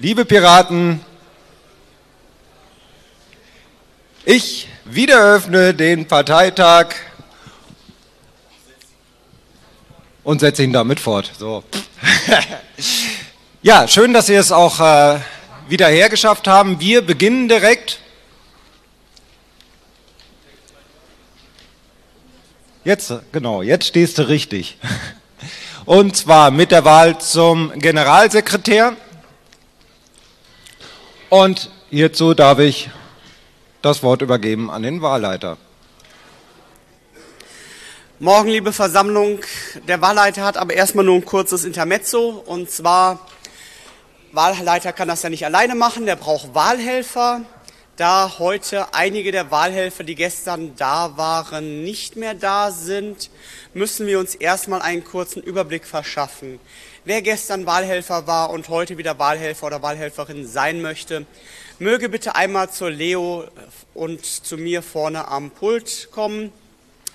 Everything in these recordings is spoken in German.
Liebe Piraten, ich wiedereröffne den Parteitag und setze ihn damit fort. So. ja, schön, dass Sie es auch äh, wieder hergeschafft haben. Wir beginnen direkt. Jetzt, genau, jetzt stehst du richtig. Und zwar mit der Wahl zum Generalsekretär. Und hierzu darf ich das Wort übergeben an den Wahlleiter. Morgen, liebe Versammlung. Der Wahlleiter hat aber erstmal nur ein kurzes Intermezzo. Und zwar, Wahlleiter kann das ja nicht alleine machen, der braucht Wahlhelfer. Da heute einige der Wahlhelfer, die gestern da waren, nicht mehr da sind, müssen wir uns erstmal einen kurzen Überblick verschaffen. Wer gestern Wahlhelfer war und heute wieder Wahlhelfer oder Wahlhelferin sein möchte, möge bitte einmal zur Leo und zu mir vorne am Pult kommen,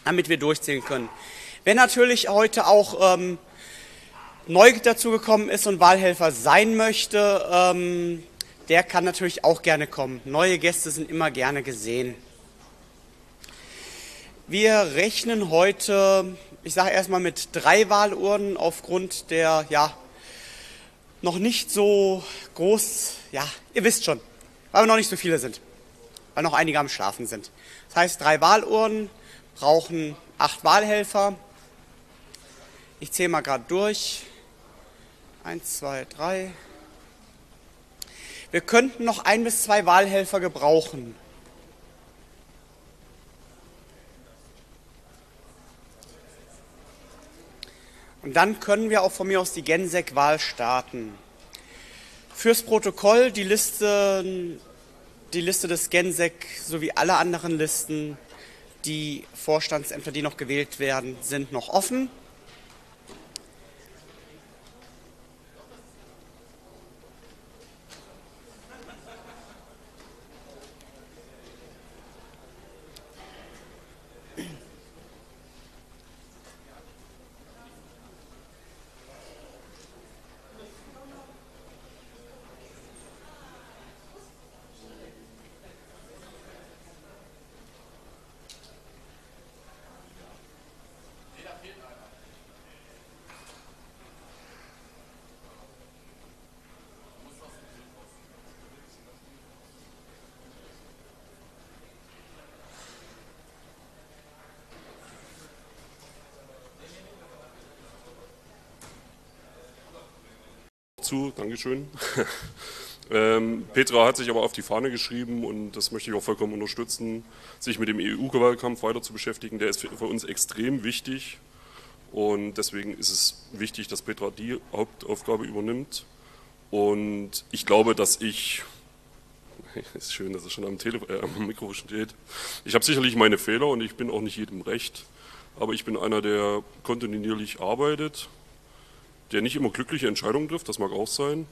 damit wir durchzählen können. Wer natürlich heute auch ähm, neu dazugekommen ist und Wahlhelfer sein möchte, ähm, der kann natürlich auch gerne kommen. Neue Gäste sind immer gerne gesehen. Wir rechnen heute, ich sage erstmal mit drei Wahlurnen aufgrund der, ja, noch nicht so groß, ja, ihr wisst schon, weil wir noch nicht so viele sind, weil noch einige am Schlafen sind. Das heißt, drei Wahlurnen brauchen acht Wahlhelfer. Ich zähle mal gerade durch. Eins, zwei, drei, wir könnten noch ein bis zwei Wahlhelfer gebrauchen. Und dann können wir auch von mir aus die Gensek-Wahl starten. Fürs Protokoll die Liste, die Liste des Gensek sowie alle anderen Listen, die Vorstandsämter, die noch gewählt werden, sind noch offen. zu, Dankeschön. ähm, Petra hat sich aber auf die Fahne geschrieben und das möchte ich auch vollkommen unterstützen, sich mit dem EU-Wahlkampf weiter zu beschäftigen. Der ist für, für uns extrem wichtig und deswegen ist es wichtig, dass Petra die Hauptaufgabe übernimmt. Und ich glaube, dass ich ist schön, dass es schon am, Telefon, äh, am Mikro steht. Ich habe sicherlich meine Fehler und ich bin auch nicht jedem recht, aber ich bin einer, der kontinuierlich arbeitet der nicht immer glückliche Entscheidungen trifft, das mag auch sein.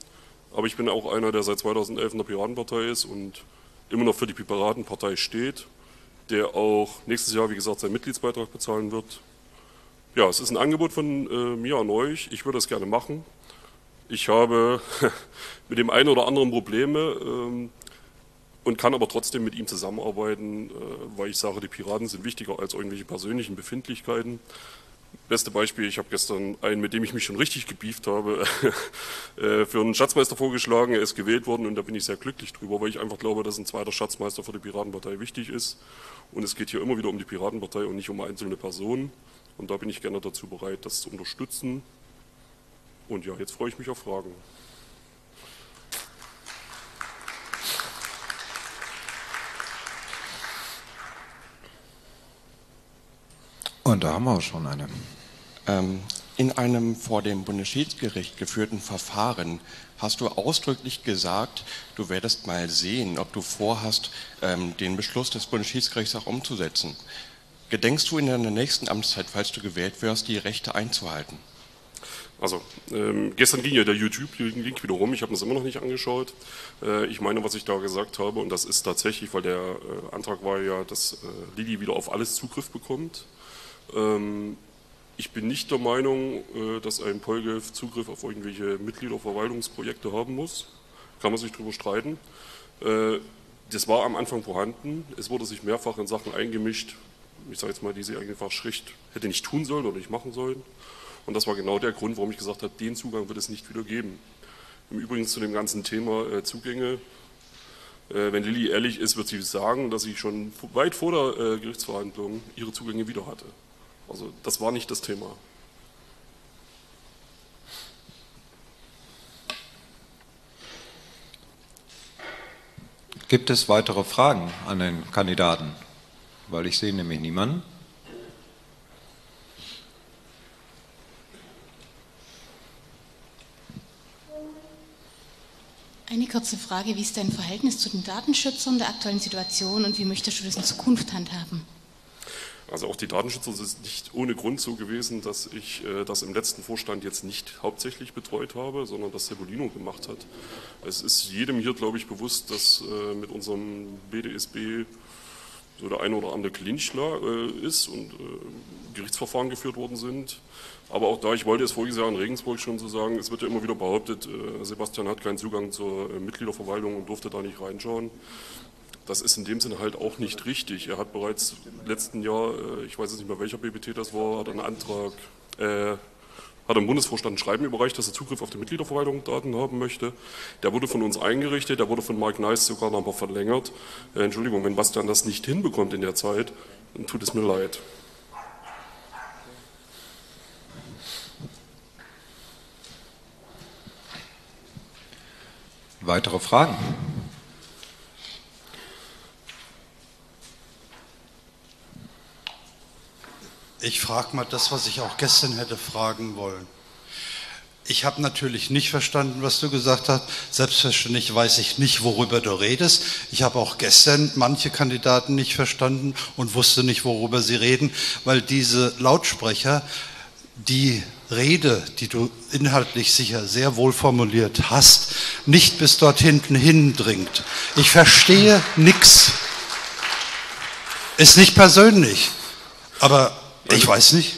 Aber ich bin auch einer, der seit 2011 in der Piratenpartei ist und immer noch für die Piratenpartei steht, der auch nächstes Jahr, wie gesagt, seinen Mitgliedsbeitrag bezahlen wird. Ja, es ist ein Angebot von äh, mir an euch. Ich würde es gerne machen. Ich habe mit dem einen oder anderen Probleme ähm, und kann aber trotzdem mit ihm zusammenarbeiten, äh, weil ich sage, die Piraten sind wichtiger als irgendwelche persönlichen Befindlichkeiten. Beste Beispiel, ich habe gestern einen, mit dem ich mich schon richtig gebieft habe, äh, für einen Schatzmeister vorgeschlagen. Er ist gewählt worden und da bin ich sehr glücklich drüber, weil ich einfach glaube, dass ein zweiter Schatzmeister für die Piratenpartei wichtig ist. Und es geht hier immer wieder um die Piratenpartei und nicht um einzelne Personen. Und da bin ich gerne dazu bereit, das zu unterstützen. Und ja, jetzt freue ich mich auf Fragen. Und da haben wir auch schon eine. Ähm, in einem vor dem Bundesschiedsgericht geführten Verfahren hast du ausdrücklich gesagt, du werdest mal sehen, ob du vorhast, ähm, den Beschluss des Bundesschiedsgerichts auch umzusetzen. Gedenkst du in deiner nächsten Amtszeit, falls du gewählt wirst, die Rechte einzuhalten? Also, ähm, gestern ging ja der YouTube-Link wieder rum, ich habe mir das immer noch nicht angeschaut. Äh, ich meine, was ich da gesagt habe, und das ist tatsächlich, weil der äh, Antrag war ja, dass äh, Lili wieder auf alles Zugriff bekommt. Ähm, ich bin nicht der Meinung, äh, dass ein Polgef Zugriff auf irgendwelche Mitgliederverwaltungsprojekte haben muss. kann man sich darüber streiten. Äh, das war am Anfang vorhanden. Es wurde sich mehrfach in Sachen eingemischt, ich sage jetzt mal, die sie einfach schlicht hätte nicht tun sollen oder nicht machen sollen. Und das war genau der Grund, warum ich gesagt habe, den Zugang wird es nicht wieder geben. Im Übrigen zu dem ganzen Thema äh, Zugänge. Wenn Lilly ehrlich ist, wird sie sagen, dass sie schon weit vor der Gerichtsverhandlung ihre Zugänge wieder hatte. Also das war nicht das Thema. Gibt es weitere Fragen an den Kandidaten? Weil ich sehe nämlich niemanden. Eine kurze Frage, wie ist dein Verhältnis zu den Datenschützern der aktuellen Situation und wie möchtest du das in Zukunft handhaben? Also auch die Datenschützer sind nicht ohne Grund so gewesen, dass ich äh, das im letzten Vorstand jetzt nicht hauptsächlich betreut habe, sondern das Sebolino gemacht hat. Es ist jedem hier, glaube ich, bewusst, dass äh, mit unserem BDSB so der eine oder andere Clinch äh, ist und äh, Gerichtsverfahren geführt worden sind. Aber auch da, ich wollte es voriges Jahr in Regensburg schon so sagen, es wird ja immer wieder behauptet, äh, Sebastian hat keinen Zugang zur äh, Mitgliederverwaltung und durfte da nicht reinschauen. Das ist in dem Sinne halt auch nicht richtig. Er hat bereits letzten Jahr, äh, ich weiß jetzt nicht mehr welcher BBT das war, hat einen Antrag äh, hat im Bundesvorstand ein Schreiben überreicht, dass er Zugriff auf die Mitgliederverwaltung Daten haben möchte. Der wurde von uns eingerichtet, der wurde von Mark Nice sogar noch mal verlängert. Äh, Entschuldigung, wenn Bastian das nicht hinbekommt in der Zeit, dann tut es mir leid. Weitere Fragen? Ich frage mal das, was ich auch gestern hätte fragen wollen. Ich habe natürlich nicht verstanden, was du gesagt hast. Selbstverständlich weiß ich nicht, worüber du redest. Ich habe auch gestern manche Kandidaten nicht verstanden und wusste nicht, worüber sie reden, weil diese Lautsprecher die Rede, die du inhaltlich sicher sehr wohl formuliert hast, nicht bis dort hinten hindringt. Ich verstehe nichts. Ist nicht persönlich, aber ich weiß nicht.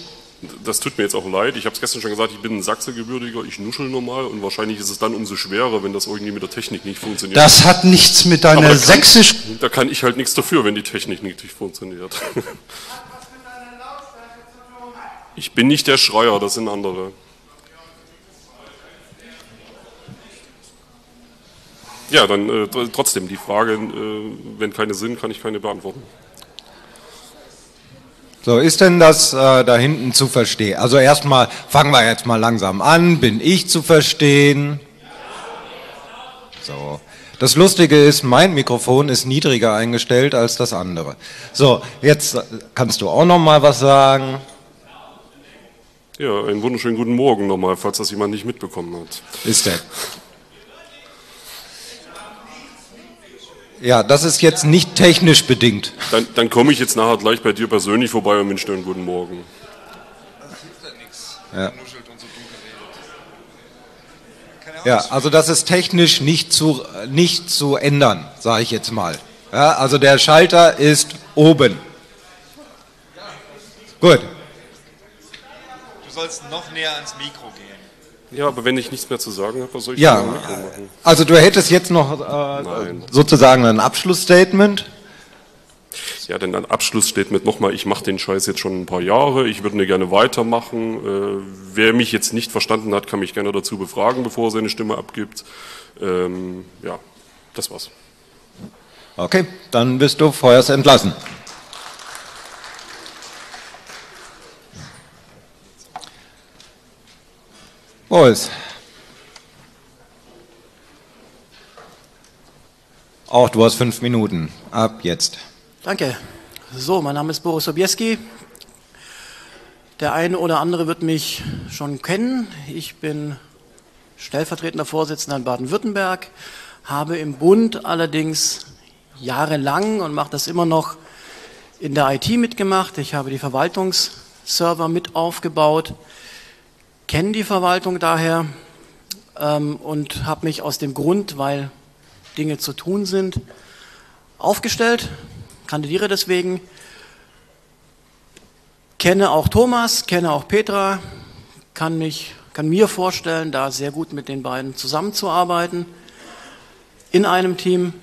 Das tut mir jetzt auch leid. Ich habe es gestern schon gesagt, ich bin ein Sachse-Gebürtiger, ich nuschel normal und wahrscheinlich ist es dann umso schwerer, wenn das irgendwie mit der Technik nicht funktioniert. Das hat nichts mit deiner da sächsisch... Kann, da kann ich halt nichts dafür, wenn die Technik nicht funktioniert. Ich bin nicht der Schreier, das sind andere. Ja, dann äh, trotzdem die Frage, äh, wenn keine sind, kann ich keine beantworten. So, ist denn das äh, da hinten zu verstehen? Also erstmal fangen wir jetzt mal langsam an. Bin ich zu verstehen? So. Das Lustige ist, mein Mikrofon ist niedriger eingestellt als das andere. So, jetzt kannst du auch noch mal was sagen. Ja, einen wunderschönen guten Morgen nochmal, falls das jemand nicht mitbekommen hat. Ist der. Ja, das ist jetzt nicht technisch bedingt. Dann, dann komme ich jetzt nachher gleich bei dir persönlich vorbei und wünsche dir einen guten Morgen. Ja. Ja, also das ist technisch nicht zu, nicht zu ändern, sage ich jetzt mal. Ja, also der Schalter ist oben. Gut. Du sollst noch näher ans Mikro gehen. Ja, aber wenn ich nichts mehr zu sagen habe, was soll ich Ja, dann machen? also du hättest jetzt noch äh, sozusagen ein Abschlussstatement. Ja, denn ein Abschluss steht mit nochmal, ich mache den Scheiß jetzt schon ein paar Jahre, ich würde gerne weitermachen. Äh, wer mich jetzt nicht verstanden hat, kann mich gerne dazu befragen, bevor er seine Stimme abgibt. Ähm, ja, das war's. Okay, dann bist du vorerst entlassen. Boris. Auch du hast fünf Minuten. Ab jetzt. Danke. So, mein Name ist Boris Sobieski. Der eine oder andere wird mich schon kennen. Ich bin stellvertretender Vorsitzender in Baden-Württemberg, habe im Bund allerdings jahrelang und mache das immer noch in der IT mitgemacht. Ich habe die Verwaltungsserver mit aufgebaut, kenne die Verwaltung daher ähm, und habe mich aus dem Grund, weil Dinge zu tun sind, aufgestellt, kandidiere deswegen, kenne auch Thomas, kenne auch Petra, kann, mich, kann mir vorstellen, da sehr gut mit den beiden zusammenzuarbeiten. in einem Team.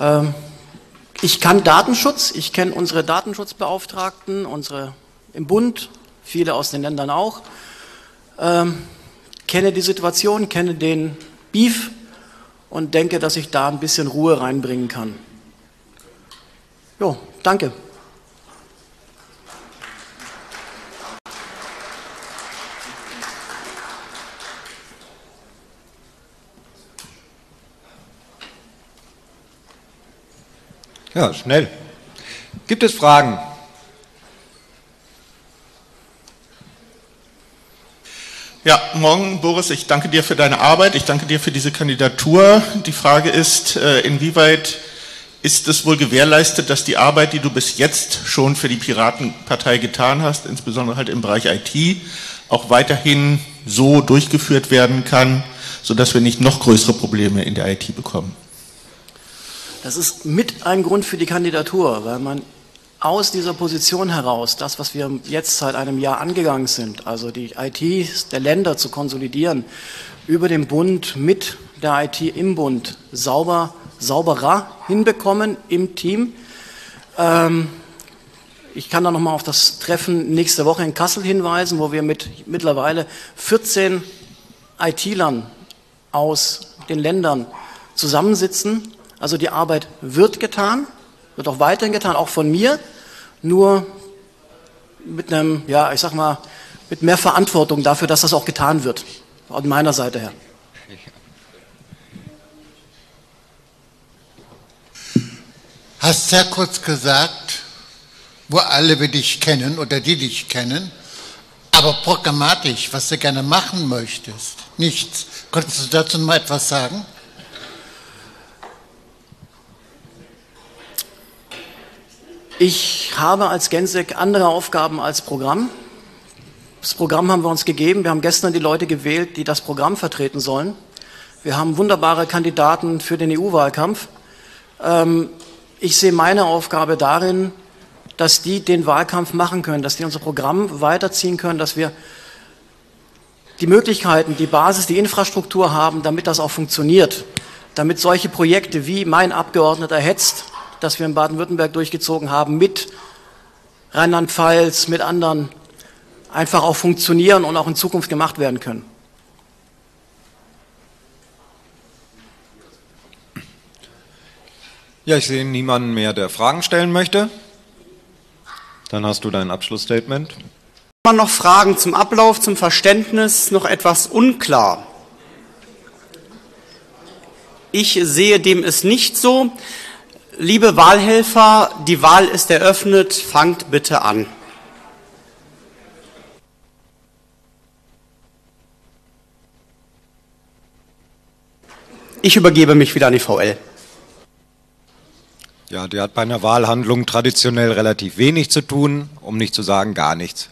Ähm, ich kann Datenschutz, ich kenne unsere Datenschutzbeauftragten, unsere im Bund, viele aus den Ländern auch, ähm, kenne die Situation, kenne den Beef und denke, dass ich da ein bisschen Ruhe reinbringen kann. Jo, danke. Ja, schnell. Gibt es Fragen? Ja, morgen, Boris, ich danke dir für deine Arbeit, ich danke dir für diese Kandidatur. Die Frage ist, äh, inwieweit ist es wohl gewährleistet, dass die Arbeit, die du bis jetzt schon für die Piratenpartei getan hast, insbesondere halt im Bereich IT, auch weiterhin so durchgeführt werden kann, sodass wir nicht noch größere Probleme in der IT bekommen? Das ist mit ein Grund für die Kandidatur, weil man aus dieser Position heraus, das, was wir jetzt seit einem Jahr angegangen sind, also die IT der Länder zu konsolidieren, über den Bund mit der IT im Bund sauber, sauberer hinbekommen im Team. Ähm, ich kann da nochmal auf das Treffen nächste Woche in Kassel hinweisen, wo wir mit mittlerweile 14 IT-Lern aus den Ländern zusammensitzen also die Arbeit wird getan, wird auch weiterhin getan, auch von mir, nur mit einem, ja, ich sag mal, mit mehr Verantwortung dafür, dass das auch getan wird, von meiner Seite her. Hast sehr kurz gesagt, wo alle wir dich kennen oder die dich kennen, aber programmatisch, was du gerne machen möchtest, nichts. Könntest du dazu mal etwas sagen? Ich habe als Gensek andere Aufgaben als Programm. Das Programm haben wir uns gegeben. Wir haben gestern die Leute gewählt, die das Programm vertreten sollen. Wir haben wunderbare Kandidaten für den EU-Wahlkampf. Ähm, ich sehe meine Aufgabe darin, dass die den Wahlkampf machen können, dass die unser Programm weiterziehen können, dass wir die Möglichkeiten, die Basis, die Infrastruktur haben, damit das auch funktioniert, damit solche Projekte wie mein Abgeordneter Hetzt das wir in Baden-Württemberg durchgezogen haben, mit Rheinland-Pfalz, mit anderen, einfach auch funktionieren und auch in Zukunft gemacht werden können. Ja, ich sehe niemanden mehr, der Fragen stellen möchte. Dann hast du dein Abschlussstatement. Immer noch Fragen zum Ablauf, zum Verständnis, noch etwas unklar. Ich sehe dem es nicht so. Liebe Wahlhelfer, die Wahl ist eröffnet. Fangt bitte an. Ich übergebe mich wieder an die VL. Ja, die hat bei einer Wahlhandlung traditionell relativ wenig zu tun, um nicht zu sagen gar nichts.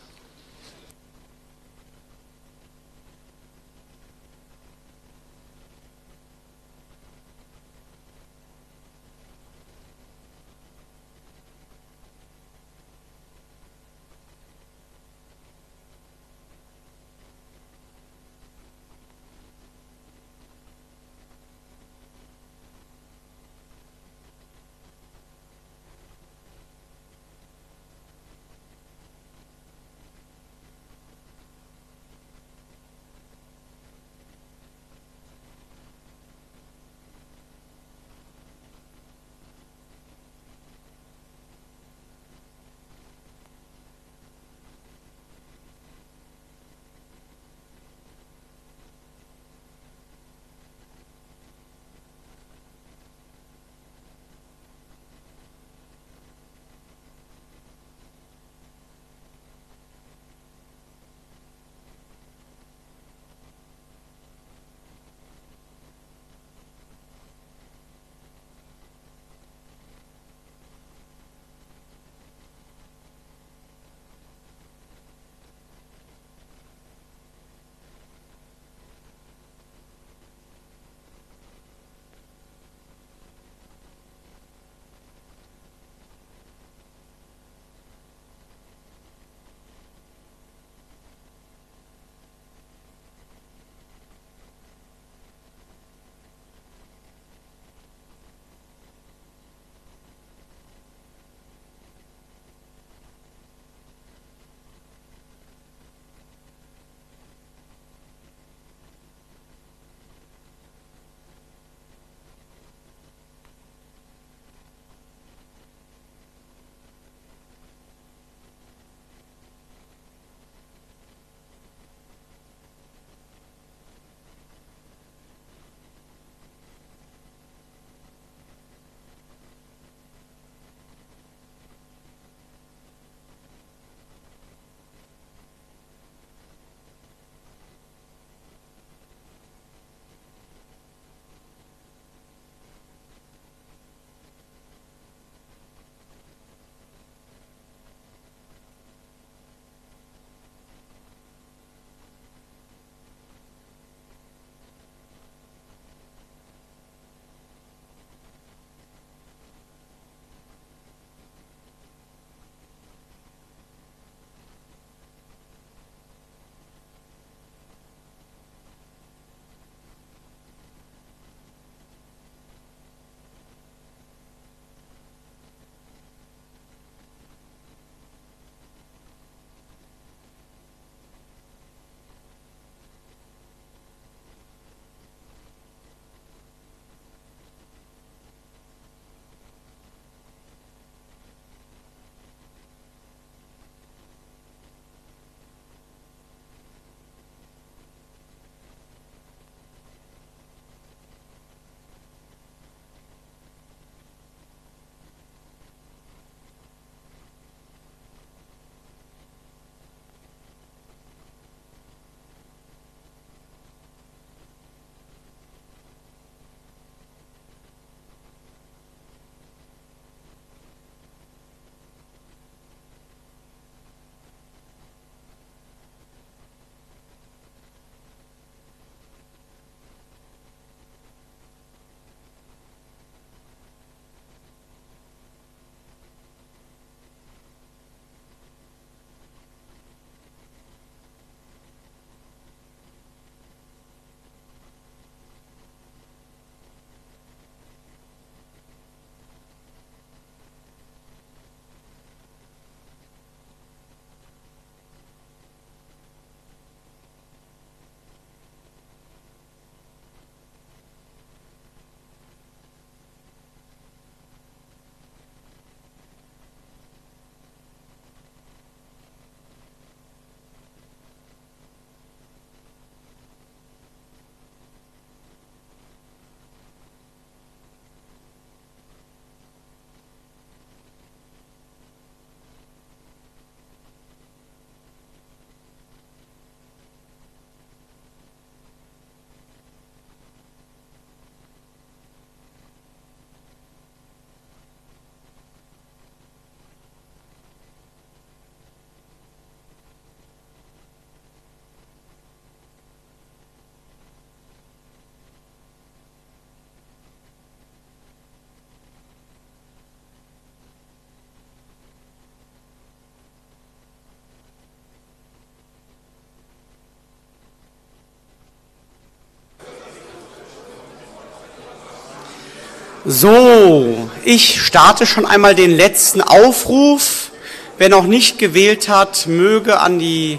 So, ich starte schon einmal den letzten Aufruf. Wer noch nicht gewählt hat, möge an die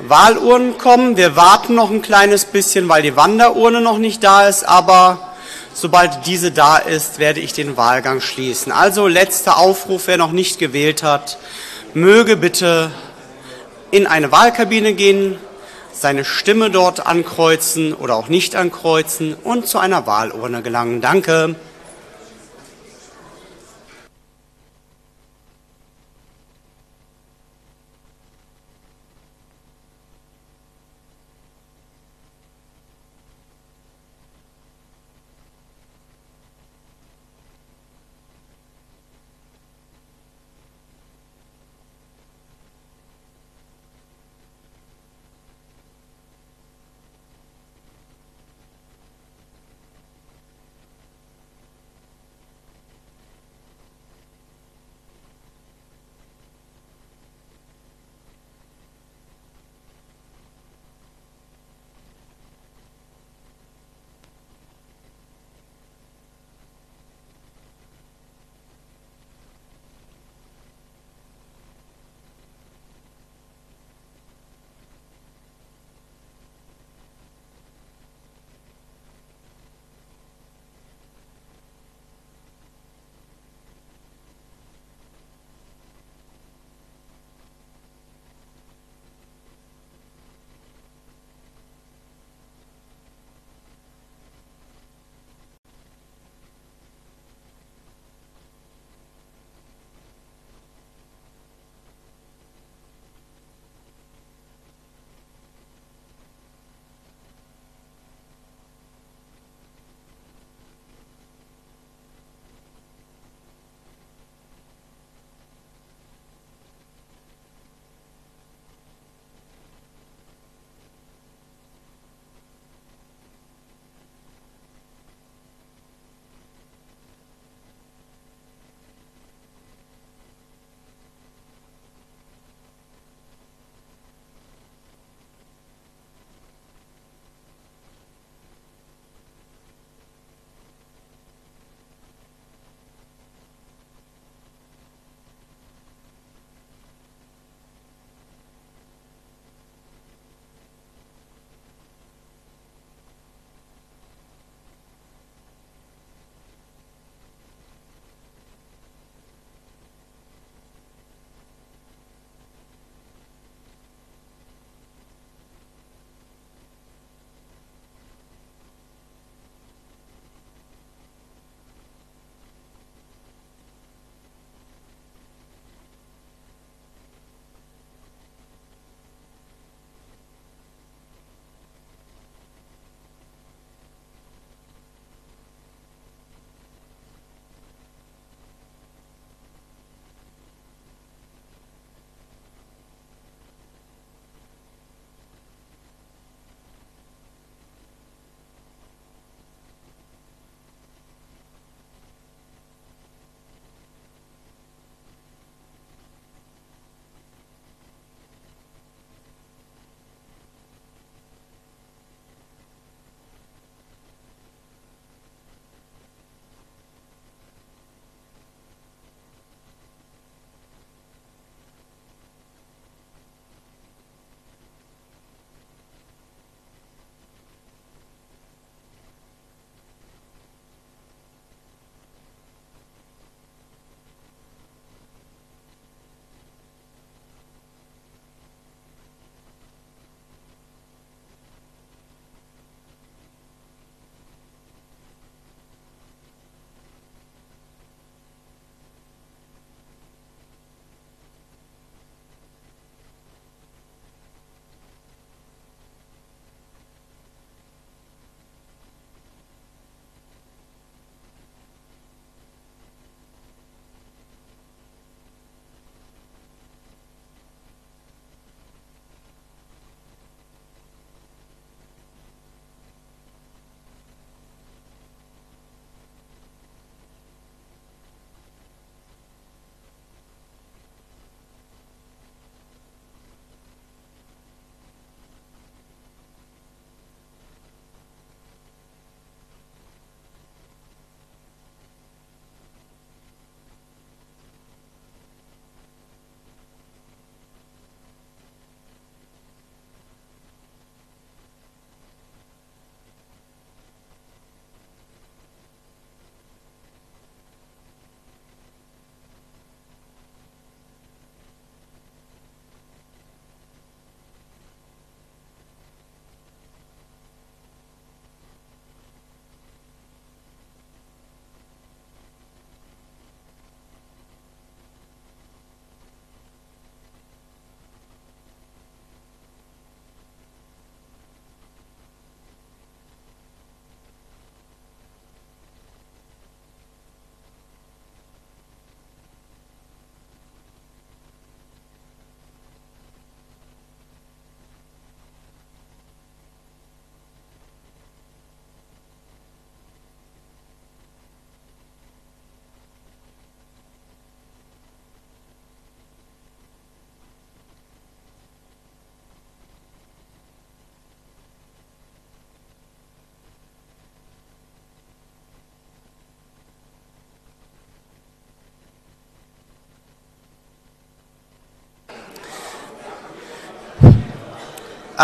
Wahlurnen kommen. Wir warten noch ein kleines bisschen, weil die Wanderurne noch nicht da ist, aber sobald diese da ist, werde ich den Wahlgang schließen. Also letzter Aufruf, wer noch nicht gewählt hat, möge bitte in eine Wahlkabine gehen, seine Stimme dort ankreuzen oder auch nicht ankreuzen und zu einer Wahlurne gelangen. Danke.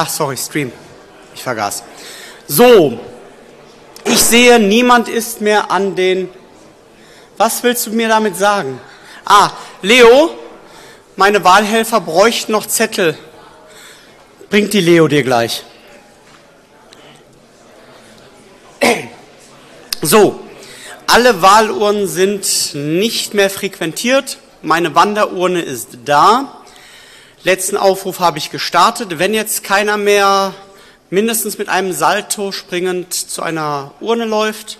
Ach, sorry, Stream. Ich vergaß. So, ich sehe, niemand ist mehr an den. Was willst du mir damit sagen? Ah, Leo, meine Wahlhelfer bräuchten noch Zettel. Bringt die Leo dir gleich. So, alle Wahlurnen sind nicht mehr frequentiert. Meine Wanderurne ist da. Letzten Aufruf habe ich gestartet. Wenn jetzt keiner mehr mindestens mit einem Salto springend zu einer Urne läuft,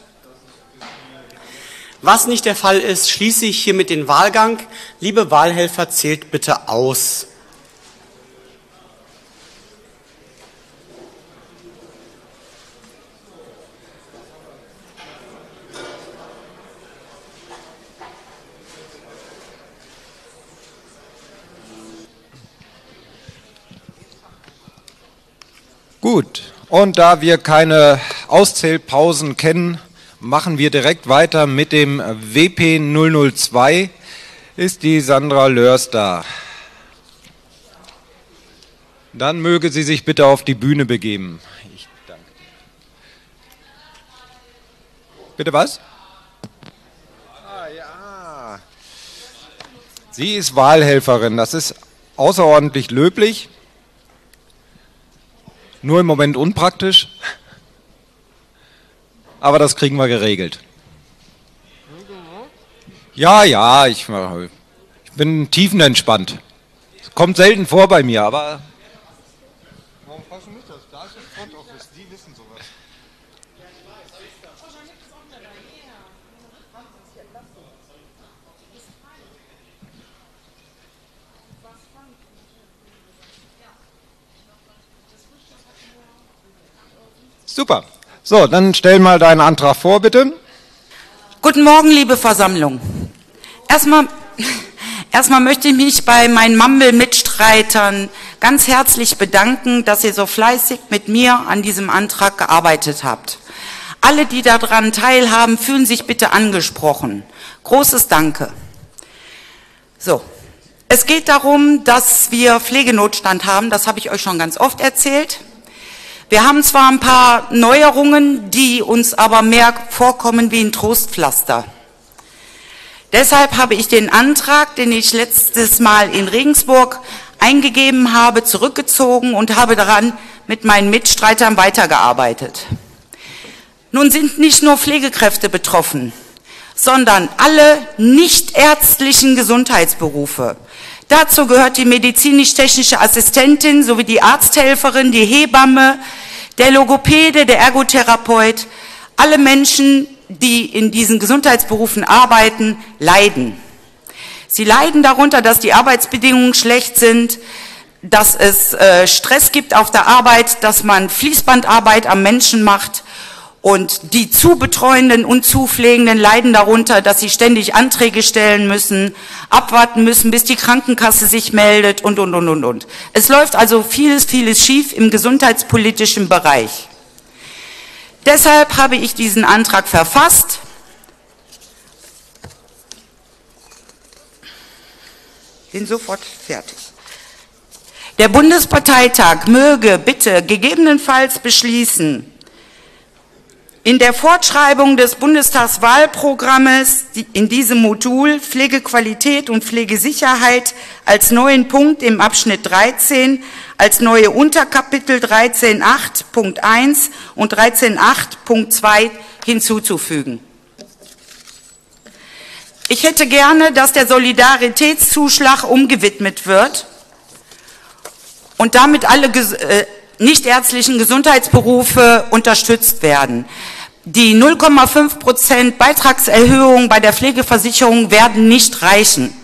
was nicht der Fall ist, schließe ich hiermit den Wahlgang. Liebe Wahlhelfer, zählt bitte aus. Gut, und da wir keine Auszählpausen kennen, machen wir direkt weiter mit dem WP 002. Ist die Sandra Lörs da? Dann möge sie sich bitte auf die Bühne begeben. Ich danke dir. Bitte was? Ah ja. Sie ist Wahlhelferin. Das ist außerordentlich löblich. Nur im Moment unpraktisch, aber das kriegen wir geregelt. Ja, ja, ich, ich bin tiefenentspannt. Kommt selten vor bei mir, aber Warum fragst du mich das? Da ist das Front Office, die wissen sowas. Super. So, dann stell mal deinen Antrag vor, bitte. Guten Morgen, liebe Versammlung. Erstmal, erstmal möchte ich mich bei meinen Mumble-Mitstreitern ganz herzlich bedanken, dass ihr so fleißig mit mir an diesem Antrag gearbeitet habt. Alle, die daran teilhaben, fühlen sich bitte angesprochen. Großes Danke. So. Es geht darum, dass wir Pflegenotstand haben. Das habe ich euch schon ganz oft erzählt. Wir haben zwar ein paar Neuerungen, die uns aber mehr vorkommen wie ein Trostpflaster. Deshalb habe ich den Antrag, den ich letztes Mal in Regensburg eingegeben habe, zurückgezogen und habe daran mit meinen Mitstreitern weitergearbeitet. Nun sind nicht nur Pflegekräfte betroffen, sondern alle nichtärztlichen Gesundheitsberufe. Dazu gehört die medizinisch-technische Assistentin sowie die Arzthelferin, die Hebamme, der Logopäde, der Ergotherapeut. Alle Menschen, die in diesen Gesundheitsberufen arbeiten, leiden. Sie leiden darunter, dass die Arbeitsbedingungen schlecht sind, dass es äh, Stress gibt auf der Arbeit, dass man Fließbandarbeit am Menschen macht und die Zubetreuenden und Zupflegenden leiden darunter, dass sie ständig Anträge stellen müssen, abwarten müssen, bis die Krankenkasse sich meldet und, und, und, und, und. Es läuft also vieles, vieles schief im gesundheitspolitischen Bereich. Deshalb habe ich diesen Antrag verfasst. Bin sofort fertig. Der Bundesparteitag möge bitte gegebenenfalls beschließen, in der Fortschreibung des Bundestagswahlprogrammes in diesem Modul Pflegequalität und Pflegesicherheit als neuen Punkt im Abschnitt 13 als neue Unterkapitel 13.8.1 und 13.8.2 hinzuzufügen. Ich hätte gerne, dass der Solidaritätszuschlag umgewidmet wird und damit alle äh, nichtärztlichen Gesundheitsberufe unterstützt werden. Die 0,5 Prozent Beitragserhöhung bei der Pflegeversicherung werden nicht reichen.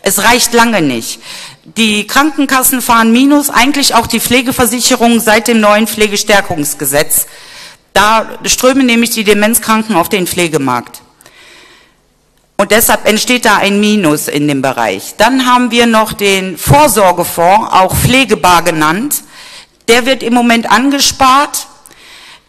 Es reicht lange nicht. Die Krankenkassen fahren minus, eigentlich auch die Pflegeversicherung seit dem neuen Pflegestärkungsgesetz. Da strömen nämlich die Demenzkranken auf den Pflegemarkt. Und deshalb entsteht da ein Minus in dem Bereich. Dann haben wir noch den Vorsorgefonds, auch Pflegebar genannt. Der wird im Moment angespart,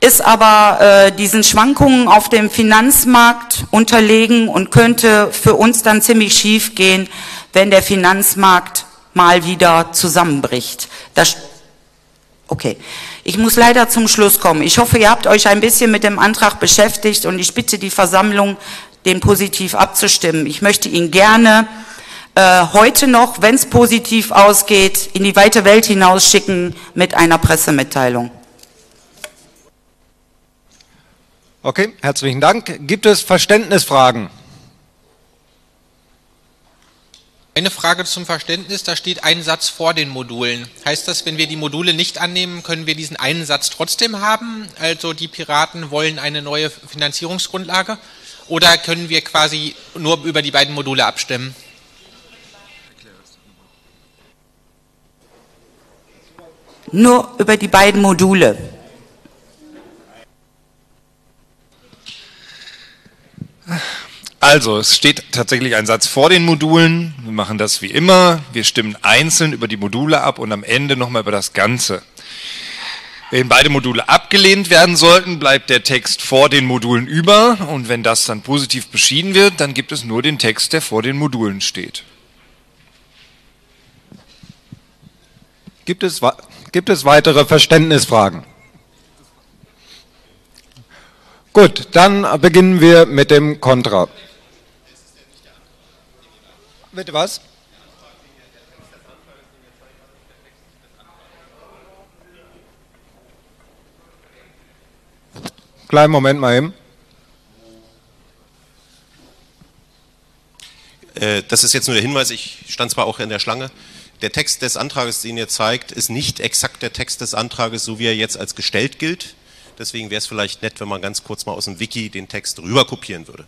ist aber äh, diesen Schwankungen auf dem Finanzmarkt unterlegen und könnte für uns dann ziemlich schief gehen, wenn der Finanzmarkt mal wieder zusammenbricht. Das Okay. Ich muss leider zum Schluss kommen. Ich hoffe, ihr habt euch ein bisschen mit dem Antrag beschäftigt und ich bitte die Versammlung, den positiv abzustimmen. Ich möchte ihn gerne äh, heute noch, wenn es positiv ausgeht, in die weite Welt hinausschicken mit einer Pressemitteilung. Okay, herzlichen Dank. Gibt es Verständnisfragen? Eine Frage zum Verständnis, da steht ein Satz vor den Modulen. Heißt das, wenn wir die Module nicht annehmen, können wir diesen einen Satz trotzdem haben? Also die Piraten wollen eine neue Finanzierungsgrundlage? Oder können wir quasi nur über die beiden Module abstimmen? Nur über die beiden Module. Also, es steht tatsächlich ein Satz vor den Modulen. Wir machen das wie immer. Wir stimmen einzeln über die Module ab und am Ende nochmal über das Ganze. Wenn beide Module abgelehnt werden sollten, bleibt der Text vor den Modulen über und wenn das dann positiv beschieden wird, dann gibt es nur den Text, der vor den Modulen steht. Gibt es, gibt es weitere Verständnisfragen? Gut, dann beginnen wir mit dem Kontra. Bitte was? Kleinen Moment mal eben. Äh, das ist jetzt nur der Hinweis, ich stand zwar auch in der Schlange. Der Text des Antrages, den ihr zeigt, ist nicht exakt der Text des Antrages, so wie er jetzt als gestellt gilt. Deswegen wäre es vielleicht nett, wenn man ganz kurz mal aus dem Wiki den Text rüber kopieren würde.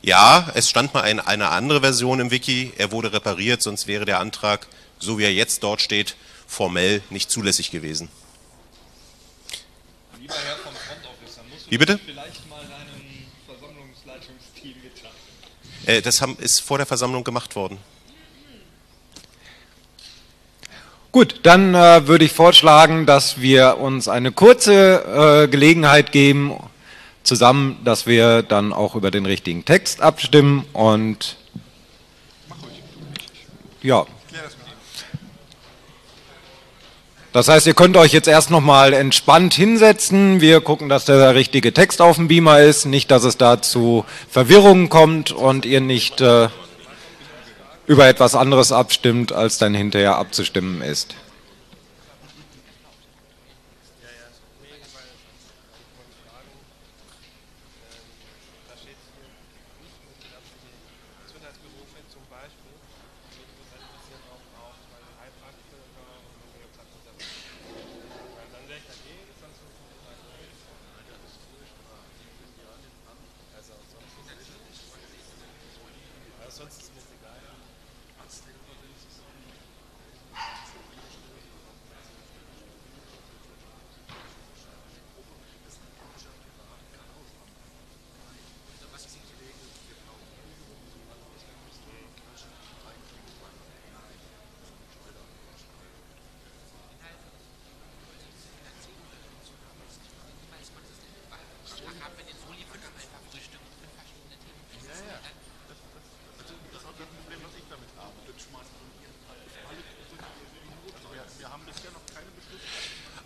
Ja, es stand mal eine, eine andere Version im Wiki, er wurde repariert, sonst wäre der Antrag, so wie er jetzt dort steht, formell nicht zulässig gewesen. Lieber Herr vom Front Office, dann musst du wie bitte? vielleicht mal deinem Versammlungsleitungsteam mitteilen. Äh, das haben, ist vor der Versammlung gemacht worden. Gut, dann äh, würde ich vorschlagen, dass wir uns eine kurze äh, Gelegenheit geben, zusammen, dass wir dann auch über den richtigen Text abstimmen und ja. Das heißt, ihr könnt euch jetzt erst nochmal entspannt hinsetzen. Wir gucken, dass der richtige Text auf dem Beamer ist. Nicht, dass es da zu Verwirrungen kommt und ihr nicht äh, über etwas anderes abstimmt, als dann hinterher abzustimmen ist.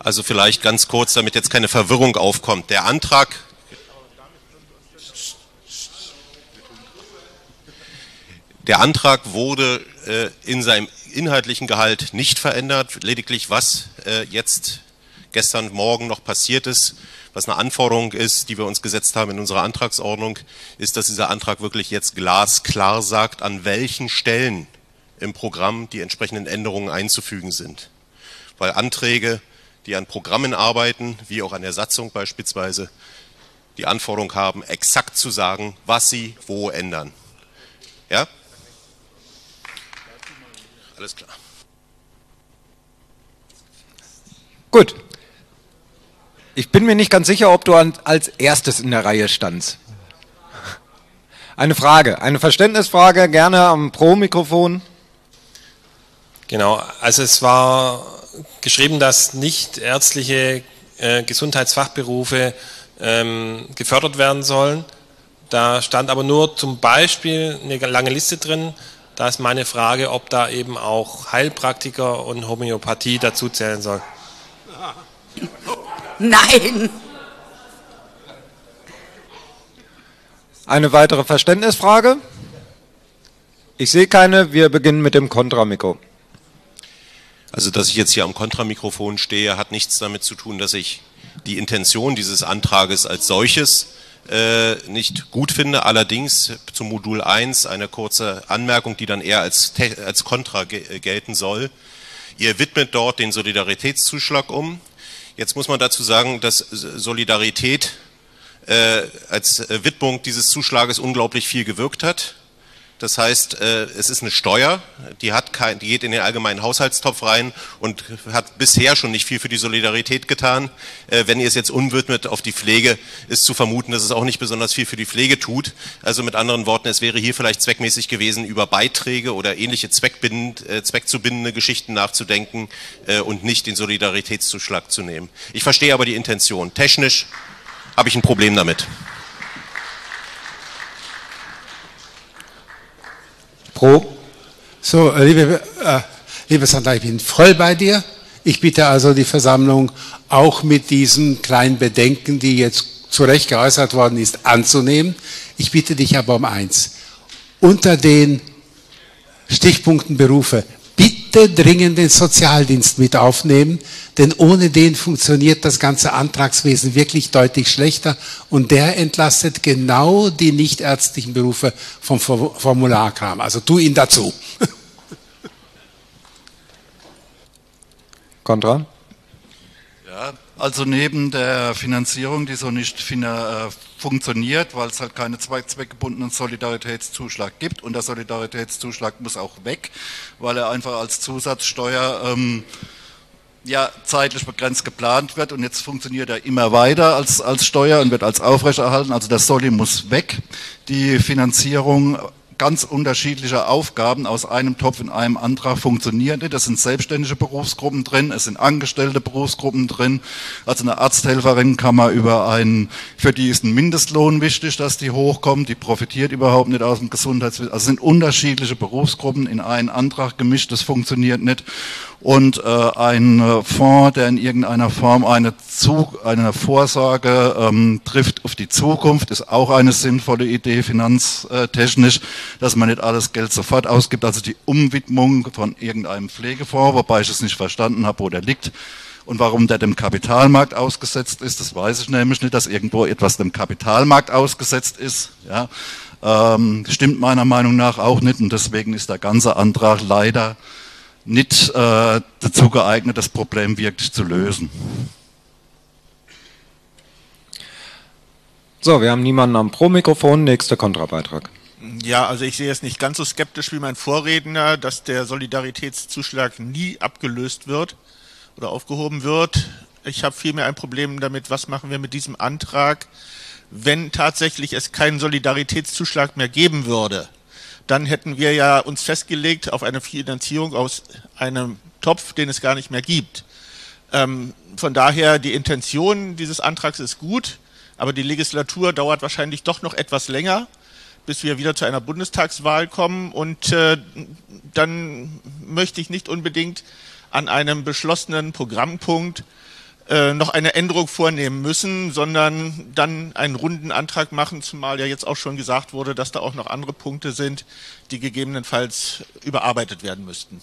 Also vielleicht ganz kurz, damit jetzt keine Verwirrung aufkommt. Der Antrag, der Antrag wurde äh, in seinem inhaltlichen Gehalt nicht verändert. Lediglich was äh, jetzt gestern Morgen noch passiert ist, was eine Anforderung ist, die wir uns gesetzt haben in unserer Antragsordnung, ist, dass dieser Antrag wirklich jetzt glasklar sagt, an welchen Stellen im Programm die entsprechenden Änderungen einzufügen sind. Weil Anträge die an Programmen arbeiten, wie auch an der Satzung beispielsweise, die Anforderung haben, exakt zu sagen, was sie wo ändern. Ja? Alles klar. Gut. Ich bin mir nicht ganz sicher, ob du als erstes in der Reihe standst. Eine Frage, eine Verständnisfrage, gerne am Pro-Mikrofon. Genau, also es war geschrieben, dass nicht ärztliche äh, Gesundheitsfachberufe ähm, gefördert werden sollen. Da stand aber nur zum Beispiel eine lange Liste drin. Da ist meine Frage, ob da eben auch Heilpraktiker und Homöopathie dazu zählen soll. Nein. Eine weitere Verständnisfrage? Ich sehe keine. Wir beginnen mit dem Kontramikro. Also, dass ich jetzt hier am Kontramikrofon stehe, hat nichts damit zu tun, dass ich die Intention dieses Antrages als solches äh, nicht gut finde. Allerdings zum Modul 1 eine kurze Anmerkung, die dann eher als, als Kontra gelten soll. Ihr widmet dort den Solidaritätszuschlag um. Jetzt muss man dazu sagen, dass Solidarität äh, als äh, Widmung dieses Zuschlages unglaublich viel gewirkt hat. Das heißt, äh, es ist eine Steuer, die, hat kein, die geht in den allgemeinen Haushaltstopf rein und hat bisher schon nicht viel für die Solidarität getan. Äh, wenn ihr es jetzt unwidmet auf die Pflege, ist zu vermuten, dass es auch nicht besonders viel für die Pflege tut. Also mit anderen Worten, es wäre hier vielleicht zweckmäßig gewesen, über Beiträge oder ähnliche äh, zweckzubindende Geschichten nachzudenken und nicht den Solidaritätszuschlag zu nehmen. Ich verstehe aber die Intention. Technisch habe ich ein Problem damit. Pro. So, äh, liebe, äh, liebe Sandra, ich bin voll bei dir. Ich bitte also die Versammlung auch mit diesen kleinen Bedenken, die jetzt zu Recht geäußert worden ist, anzunehmen. Ich bitte dich aber um eins. Unter den Stichpunkten Berufe bitte dringend den Sozialdienst mit aufnehmen, denn ohne den funktioniert das ganze Antragswesen wirklich deutlich schlechter und der entlastet genau die nichtärztlichen Berufe vom Formularkram. Also tu ihn dazu. Kontra? Ja, also neben der Finanzierung, die so nicht äh, funktioniert, weil es halt keinen zweckgebundenen Solidaritätszuschlag gibt und der Solidaritätszuschlag muss auch weg, weil er einfach als Zusatzsteuer ähm, ja zeitlich begrenzt geplant wird und jetzt funktioniert er immer weiter als, als Steuer und wird als aufrechterhalten. Also der Soli muss weg. Die Finanzierung ganz unterschiedliche Aufgaben aus einem Topf in einem Antrag funktionieren. Es sind selbstständige Berufsgruppen drin, es sind angestellte Berufsgruppen drin. Also eine Arzthelferin kann man über einen, für die ist ein Mindestlohn wichtig, dass die hochkommt, die profitiert überhaupt nicht aus dem Gesundheitswesen. Also es sind unterschiedliche Berufsgruppen in einen Antrag gemischt, das funktioniert nicht und äh, ein äh, Fonds, der in irgendeiner Form eine, Zug, eine Vorsorge ähm, trifft auf die Zukunft, ist auch eine sinnvolle Idee finanztechnisch, dass man nicht alles Geld sofort ausgibt, also die Umwidmung von irgendeinem Pflegefonds, wobei ich es nicht verstanden habe, wo der liegt. Und warum der dem Kapitalmarkt ausgesetzt ist, das weiß ich nämlich nicht, dass irgendwo etwas dem Kapitalmarkt ausgesetzt ist. Ja, ähm, stimmt meiner Meinung nach auch nicht und deswegen ist der ganze Antrag leider nicht äh, dazu geeignet, das Problem wirklich zu lösen. So, wir haben niemanden am Pro-Mikrofon. Nächster Kontrabeitrag. Ja, also ich sehe es nicht ganz so skeptisch wie mein Vorredner, dass der Solidaritätszuschlag nie abgelöst wird oder aufgehoben wird. Ich habe vielmehr ein Problem damit, was machen wir mit diesem Antrag, wenn tatsächlich es keinen Solidaritätszuschlag mehr geben würde dann hätten wir ja uns festgelegt auf eine Finanzierung aus einem Topf, den es gar nicht mehr gibt. Ähm, von daher, die Intention dieses Antrags ist gut, aber die Legislatur dauert wahrscheinlich doch noch etwas länger, bis wir wieder zu einer Bundestagswahl kommen. Und äh, dann möchte ich nicht unbedingt an einem beschlossenen Programmpunkt äh, noch eine Änderung vornehmen müssen, sondern dann einen runden Antrag machen, zumal ja jetzt auch schon gesagt wurde, dass da auch noch andere Punkte sind, die gegebenenfalls überarbeitet werden müssten.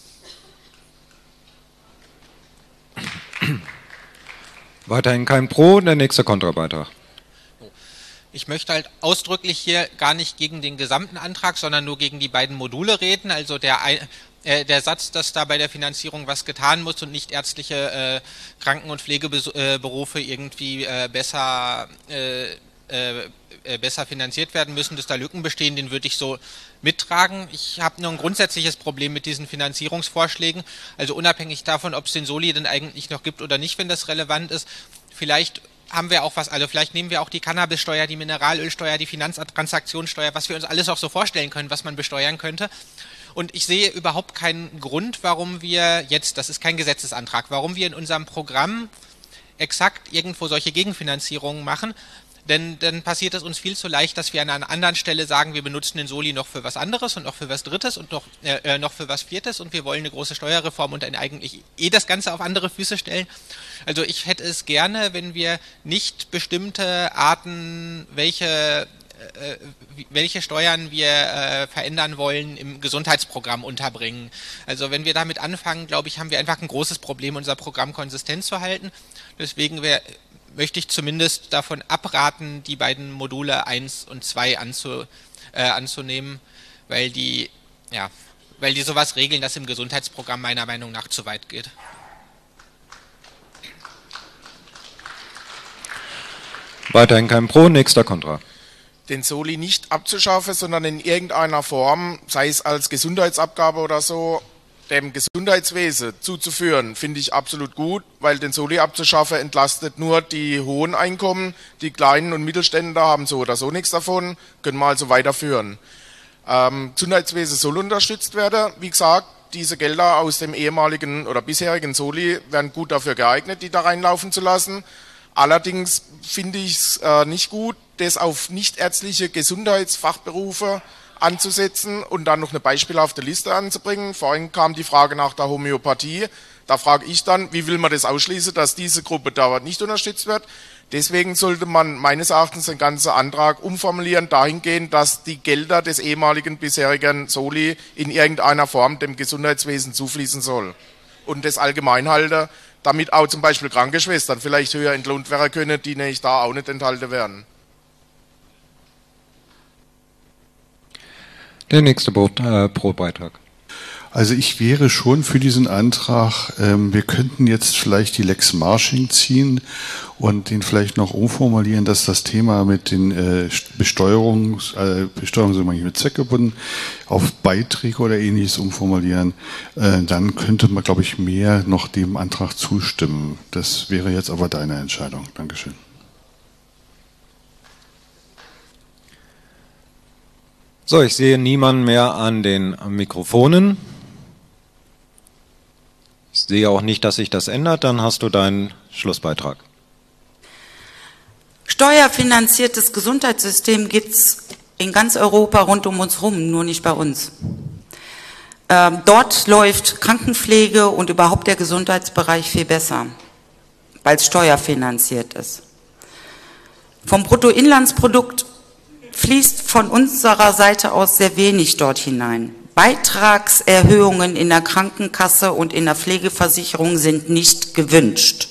Weiterhin kein Pro, der nächste Kontrabeitrag. Ich möchte halt ausdrücklich hier gar nicht gegen den gesamten Antrag, sondern nur gegen die beiden Module reden. Also der, äh, der Satz, dass da bei der Finanzierung was getan muss und nicht ärztliche äh, Kranken- und Pflegeberufe irgendwie äh, besser, äh, äh, äh, besser finanziert werden müssen, dass da Lücken bestehen, den würde ich so mittragen. Ich habe nur ein grundsätzliches Problem mit diesen Finanzierungsvorschlägen. Also unabhängig davon, ob es den Soli denn eigentlich noch gibt oder nicht, wenn das relevant ist. Vielleicht haben wir auch was, also vielleicht nehmen wir auch die Cannabissteuer, die Mineralölsteuer, die Finanztransaktionssteuer, was wir uns alles auch so vorstellen können, was man besteuern könnte. Und ich sehe überhaupt keinen Grund, warum wir jetzt, das ist kein Gesetzesantrag, warum wir in unserem Programm exakt irgendwo solche Gegenfinanzierungen machen. Denn dann passiert es uns viel zu leicht, dass wir an einer anderen Stelle sagen, wir benutzen den Soli noch für was anderes und noch für was Drittes und noch, äh, äh noch für was Viertes und wir wollen eine große Steuerreform und dann eigentlich eh das Ganze auf andere Füße stellen. Also ich hätte es gerne, wenn wir nicht bestimmte Arten, welche welche Steuern wir äh, verändern wollen, im Gesundheitsprogramm unterbringen. Also wenn wir damit anfangen, glaube ich, haben wir einfach ein großes Problem, unser Programm konsistent zu halten. Deswegen wär, möchte ich zumindest davon abraten, die beiden Module 1 und 2 anzu, äh, anzunehmen, weil die, ja, weil die sowas regeln, das im Gesundheitsprogramm meiner Meinung nach zu weit geht. Weiterhin kein Pro, nächster Kontra den Soli nicht abzuschaffen, sondern in irgendeiner Form, sei es als Gesundheitsabgabe oder so, dem Gesundheitswesen zuzuführen, finde ich absolut gut, weil den Soli abzuschaffen entlastet nur die hohen Einkommen, die kleinen und Mittelständler haben so oder so nichts davon, können wir also weiterführen. Ähm, Gesundheitswesen soll unterstützt werden, wie gesagt, diese Gelder aus dem ehemaligen oder bisherigen Soli werden gut dafür geeignet, die da reinlaufen zu lassen. Allerdings finde ich es äh, nicht gut, das auf nichtärztliche Gesundheitsfachberufe anzusetzen und dann noch eine beispielhafte Liste anzubringen. Vorhin kam die Frage nach der Homöopathie. Da frage ich dann, wie will man das ausschließen, dass diese Gruppe da nicht unterstützt wird? Deswegen sollte man meines Erachtens den ganzen Antrag umformulieren, dahingehend, dass die Gelder des ehemaligen bisherigen Soli in irgendeiner Form dem Gesundheitswesen zufließen soll. Und das Allgemeinhalter, damit auch zum Beispiel Krankenschwestern vielleicht höher entlohnt werden können, die nämlich da auch nicht enthalten werden. Der nächste äh, Pro-Beitrag. Also ich wäre schon für diesen Antrag. Ähm, wir könnten jetzt vielleicht die Lex Marsching ziehen und den vielleicht noch umformulieren, dass das Thema mit den äh, Besteuerungs, äh, Besteuerung so mit zweckgebunden auf Beiträge oder ähnliches umformulieren. Äh, dann könnte man, glaube ich, mehr noch dem Antrag zustimmen. Das wäre jetzt aber deine Entscheidung. Dankeschön. So, ich sehe niemanden mehr an den Mikrofonen. Ich sehe auch nicht, dass sich das ändert. Dann hast du deinen Schlussbeitrag. Steuerfinanziertes Gesundheitssystem gibt es in ganz Europa rund um uns herum, nur nicht bei uns. Ähm, dort läuft Krankenpflege und überhaupt der Gesundheitsbereich viel besser, weil es steuerfinanziert ist. Vom Bruttoinlandsprodukt fließt von unserer Seite aus sehr wenig dort hinein. Beitragserhöhungen in der Krankenkasse und in der Pflegeversicherung sind nicht gewünscht.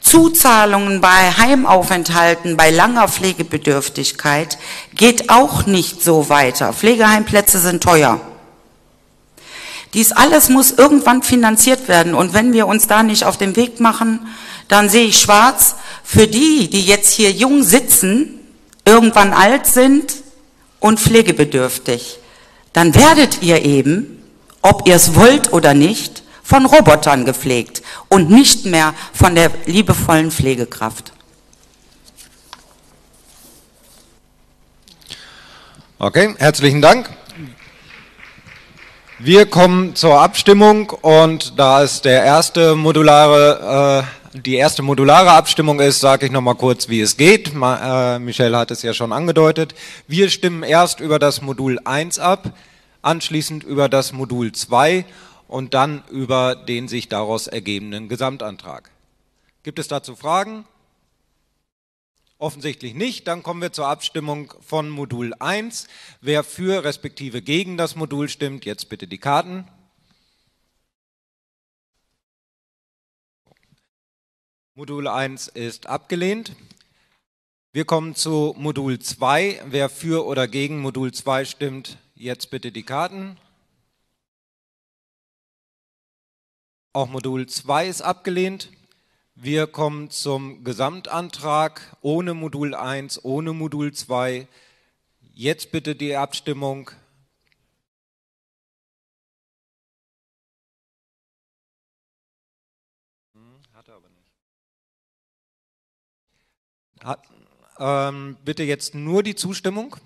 Zuzahlungen bei Heimaufenthalten, bei langer Pflegebedürftigkeit geht auch nicht so weiter. Pflegeheimplätze sind teuer. Dies alles muss irgendwann finanziert werden. Und wenn wir uns da nicht auf den Weg machen, dann sehe ich schwarz. Für die, die jetzt hier jung sitzen, irgendwann alt sind und pflegebedürftig, dann werdet ihr eben, ob ihr es wollt oder nicht, von Robotern gepflegt und nicht mehr von der liebevollen Pflegekraft. Okay, herzlichen Dank. Wir kommen zur Abstimmung und da ist der erste modulare äh, die erste modulare Abstimmung ist, sage ich nochmal kurz, wie es geht. Äh, Michelle hat es ja schon angedeutet. Wir stimmen erst über das Modul 1 ab, anschließend über das Modul 2 und dann über den sich daraus ergebenden Gesamtantrag. Gibt es dazu Fragen? Offensichtlich nicht. Dann kommen wir zur Abstimmung von Modul 1. Wer für respektive gegen das Modul stimmt, jetzt bitte die Karten. Modul 1 ist abgelehnt. Wir kommen zu Modul 2. Wer für oder gegen Modul 2 stimmt, jetzt bitte die Karten. Auch Modul 2 ist abgelehnt. Wir kommen zum Gesamtantrag ohne Modul 1, ohne Modul 2. Jetzt bitte die Abstimmung. ähm, bitte jetzt nur die Zustimmung.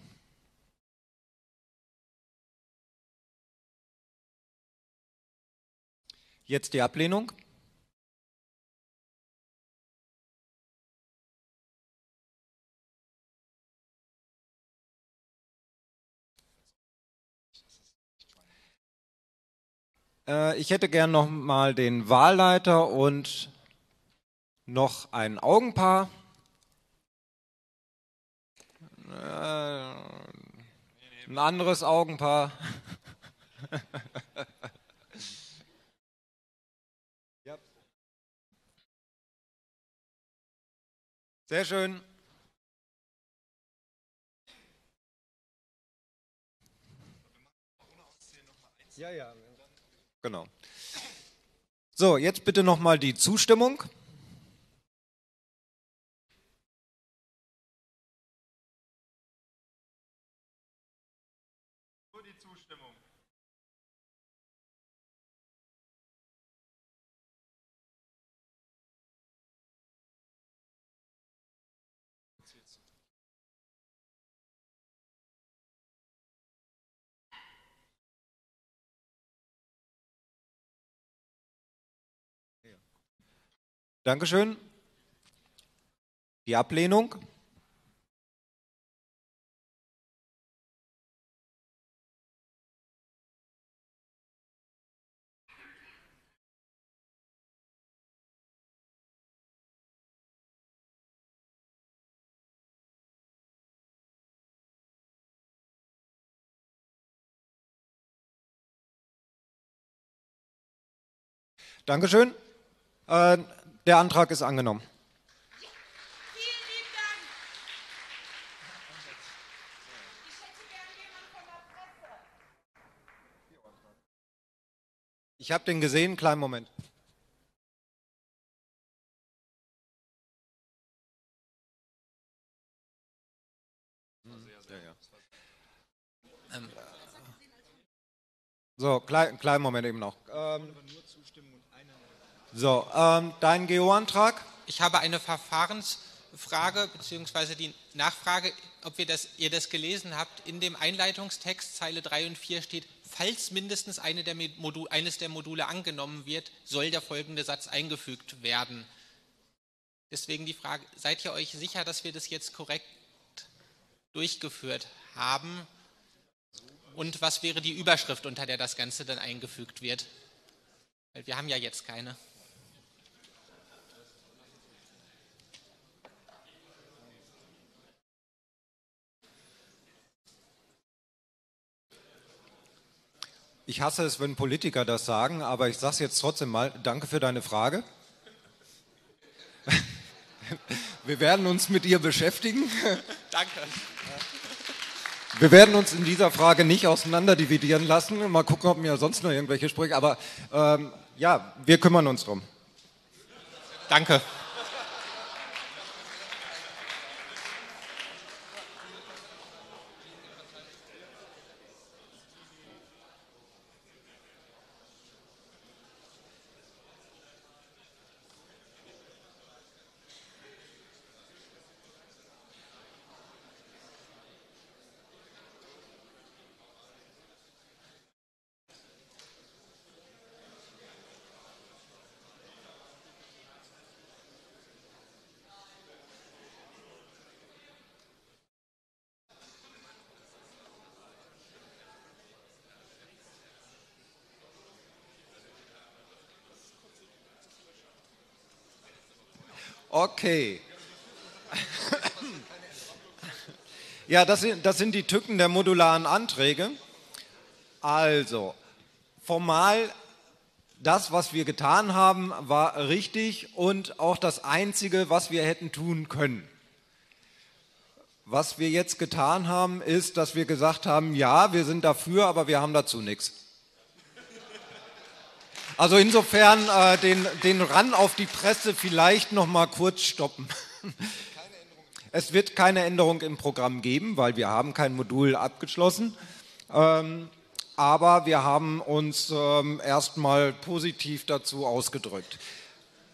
Jetzt die Ablehnung. Äh, ich hätte gern noch mal den Wahlleiter und noch ein Augenpaar. Äh, ein anderes Augenpaar. Sehr schön. Ja, ja. Genau. So, jetzt bitte nochmal die Zustimmung. Dankeschön. Die Ablehnung. Dankeschön. Äh, der Antrag ist angenommen. Ich habe den gesehen, kleinen Moment. So, klein, kleinen Moment eben noch. Ähm, so, ähm, dein GO-Antrag? Ich habe eine Verfahrensfrage beziehungsweise die Nachfrage, ob das, ihr das gelesen habt. In dem Einleitungstext, Zeile 3 und 4 steht, falls mindestens eine der Modul, eines der Module angenommen wird, soll der folgende Satz eingefügt werden. Deswegen die Frage, seid ihr euch sicher, dass wir das jetzt korrekt durchgeführt haben? Und was wäre die Überschrift, unter der das Ganze dann eingefügt wird? Weil wir haben ja jetzt keine. Ich hasse es, wenn Politiker das sagen, aber ich sage es jetzt trotzdem mal. Danke für deine Frage. Wir werden uns mit ihr beschäftigen. Danke. Wir werden uns in dieser Frage nicht auseinanderdividieren lassen. Mal gucken, ob mir sonst noch irgendwelche Sprüche. Aber ähm, ja, wir kümmern uns drum. Danke. Okay. Ja, das sind, das sind die Tücken der modularen Anträge. Also, formal, das, was wir getan haben, war richtig und auch das Einzige, was wir hätten tun können. Was wir jetzt getan haben, ist, dass wir gesagt haben, ja, wir sind dafür, aber wir haben dazu nichts. Also insofern äh, den, den Ran auf die Presse vielleicht noch mal kurz stoppen. Es wird keine Änderung im Programm geben, weil wir haben kein Modul abgeschlossen. Ähm, aber wir haben uns ähm, erstmal positiv dazu ausgedrückt.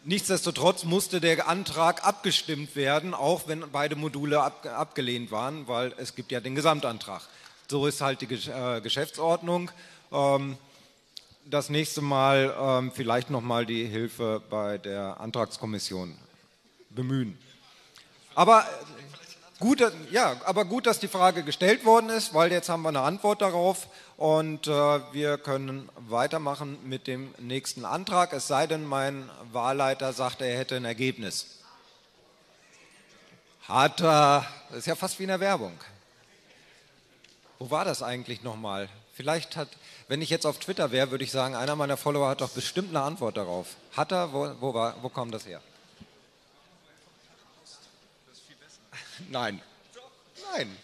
Nichtsdestotrotz musste der Antrag abgestimmt werden, auch wenn beide Module ab, abgelehnt waren, weil es gibt ja den Gesamtantrag. So ist halt die äh, Geschäftsordnung. Ähm, das nächste Mal ähm, vielleicht nochmal die Hilfe bei der Antragskommission bemühen. Aber Gut, ja, aber gut, dass die Frage gestellt worden ist, weil jetzt haben wir eine Antwort darauf und äh, wir können weitermachen mit dem nächsten Antrag, es sei denn, mein Wahlleiter sagt, er hätte ein Ergebnis. Hat er, das ist ja fast wie in der Werbung. Wo war das eigentlich nochmal? Vielleicht hat, wenn ich jetzt auf Twitter wäre, würde ich sagen, einer meiner Follower hat doch bestimmt eine Antwort darauf. Hat er? Wo, wo, war, wo kommt das her? Nein. Nein.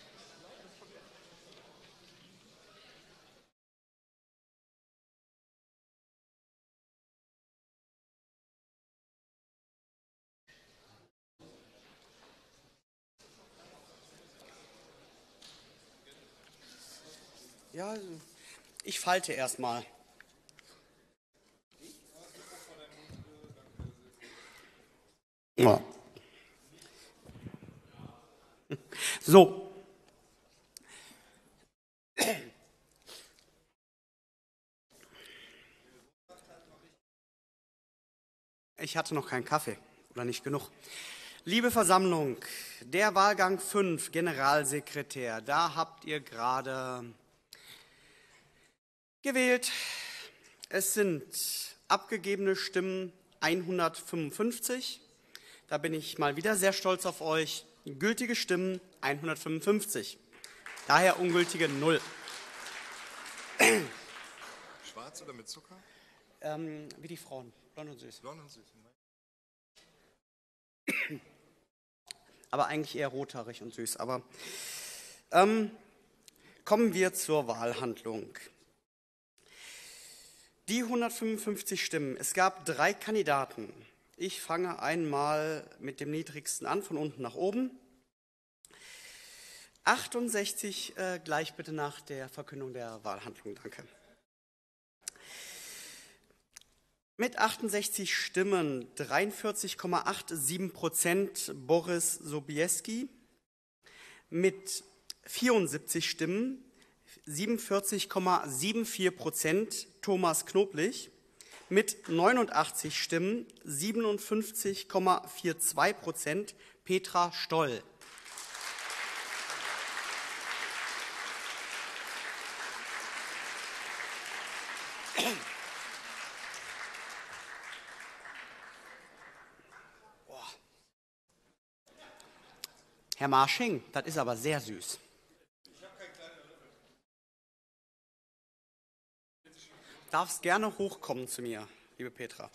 Ja, ich falte erstmal. Ja. So. Ich hatte noch keinen Kaffee oder nicht genug. Liebe Versammlung, der Wahlgang 5, Generalsekretär, da habt ihr gerade gewählt. Es sind abgegebene Stimmen 155. Da bin ich mal wieder sehr stolz auf euch. Gültige Stimmen 155. Daher ungültige 0. Schwarz oder mit Zucker? Ähm, wie die Frauen. Blond und süß. Blond und süß. Aber eigentlich eher rothaarig und süß. Aber ähm, kommen wir zur Wahlhandlung. Die 155 Stimmen. Es gab drei Kandidaten. Ich fange einmal mit dem niedrigsten an, von unten nach oben. 68 äh, gleich bitte nach der Verkündung der Wahlhandlung. Danke. Mit 68 Stimmen 43,87 Prozent Boris Sobieski. Mit 74 Stimmen 47,74 Prozent Thomas Knoblich mit 89 Stimmen 57,42 Prozent Petra Stoll. Herr Marsching, das ist aber sehr süß. Darfst gerne hochkommen zu mir, liebe Petra.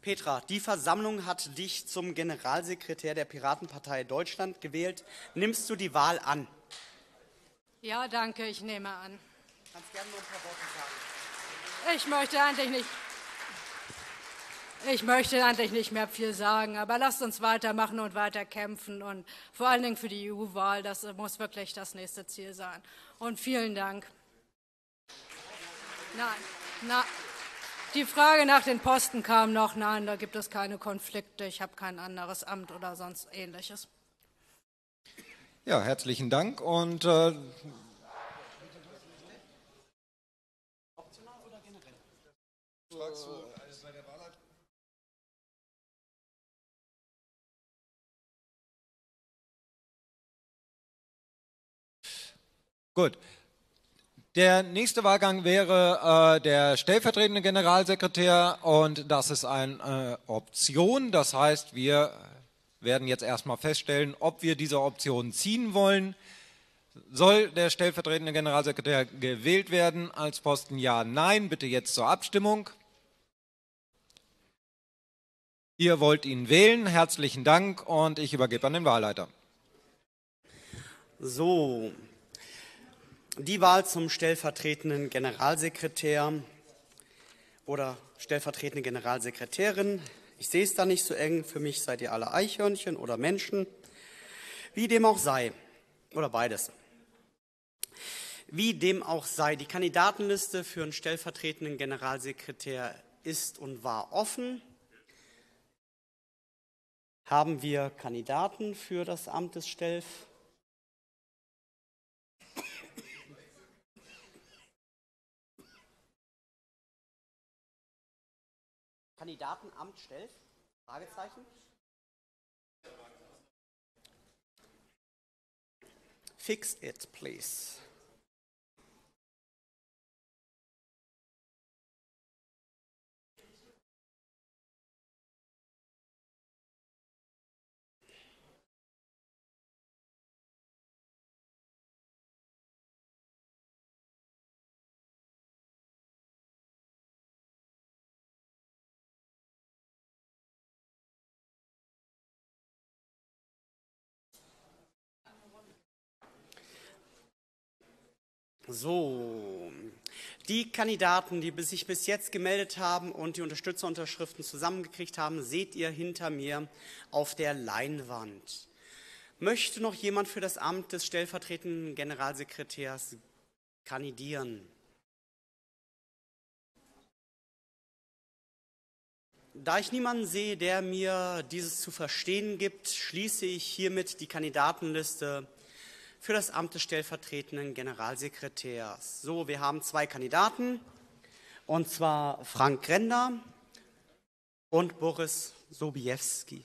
Petra, die Versammlung hat dich zum Generalsekretär der Piratenpartei Deutschland gewählt. Nimmst du die Wahl an? Ja, danke, ich nehme an. Kannst gerne noch ein paar Worte sagen. Ich möchte eigentlich nicht ich möchte eigentlich nicht mehr viel sagen, aber lasst uns weitermachen und weiter kämpfen und vor allen Dingen für die EU-Wahl, das muss wirklich das nächste Ziel sein. Und vielen Dank. Nein, na, die Frage nach den Posten kam noch. Nein, da gibt es keine Konflikte. Ich habe kein anderes Amt oder sonst ähnliches. Ja, herzlichen Dank und äh, Optional oder generell? Gut. Der nächste Wahlgang wäre äh, der stellvertretende Generalsekretär und das ist eine äh, Option. Das heißt, wir werden jetzt erstmal feststellen, ob wir diese Option ziehen wollen. Soll der stellvertretende Generalsekretär gewählt werden als Posten? Ja, nein. Bitte jetzt zur Abstimmung. Ihr wollt ihn wählen. Herzlichen Dank und ich übergebe an den Wahlleiter. So, die Wahl zum stellvertretenden Generalsekretär oder stellvertretende Generalsekretärin. Ich sehe es da nicht so eng. Für mich seid ihr alle Eichhörnchen oder Menschen. Wie dem auch sei. Oder beides. Wie dem auch sei. Die Kandidatenliste für einen stellvertretenden Generalsekretär ist und war offen. Haben wir Kandidaten für das Amt des Stellvertretenden? Kandidatenamt stellt? Fragezeichen. Fix it, please. So, die Kandidaten, die sich bis jetzt gemeldet haben und die Unterstützerunterschriften zusammengekriegt haben, seht ihr hinter mir auf der Leinwand. Möchte noch jemand für das Amt des stellvertretenden Generalsekretärs kandidieren? Da ich niemanden sehe, der mir dieses zu verstehen gibt, schließe ich hiermit die Kandidatenliste für das Amt des stellvertretenden Generalsekretärs. So, wir haben zwei Kandidaten, und zwar Frank Grender und Boris Sobiewski.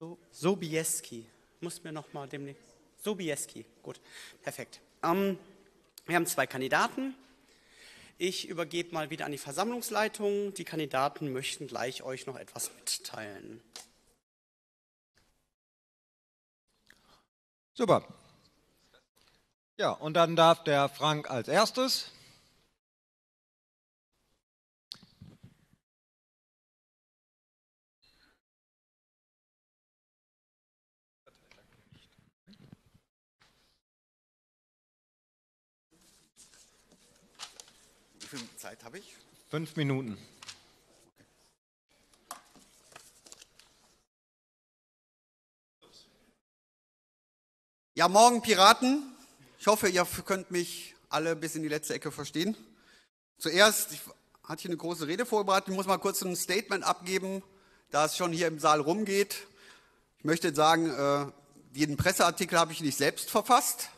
So, Sobiewski, muss mir noch mal demnächst. Sobiewski, gut, perfekt. Ähm, wir haben zwei Kandidaten. Ich übergebe mal wieder an die Versammlungsleitung. Die Kandidaten möchten gleich euch noch etwas mitteilen. Super. Ja, und dann darf der Frank als erstes. Wie viel Zeit habe ich? Fünf Minuten. Ja, morgen Piraten. Ich hoffe, ihr könnt mich alle bis in die letzte Ecke verstehen. Zuerst ich hatte ich eine große Rede vorbereitet. Ich muss mal kurz ein Statement abgeben, da es schon hier im Saal rumgeht. Ich möchte sagen, äh, jeden Presseartikel habe ich nicht selbst verfasst,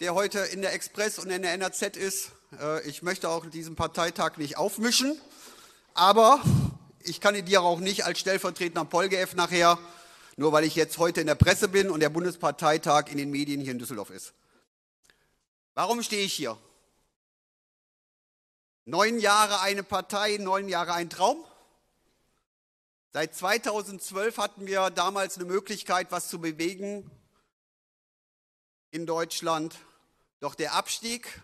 der heute in der Express und in der NRZ ist. Äh, ich möchte auch diesen Parteitag nicht aufmischen, aber ich kandidiere auch nicht als stellvertretender Polgef nachher, nur weil ich jetzt heute in der Presse bin und der Bundesparteitag in den Medien hier in Düsseldorf ist. Warum stehe ich hier? Neun Jahre eine Partei, neun Jahre ein Traum. Seit 2012 hatten wir damals eine Möglichkeit, was zu bewegen in Deutschland. Doch der Abstieg,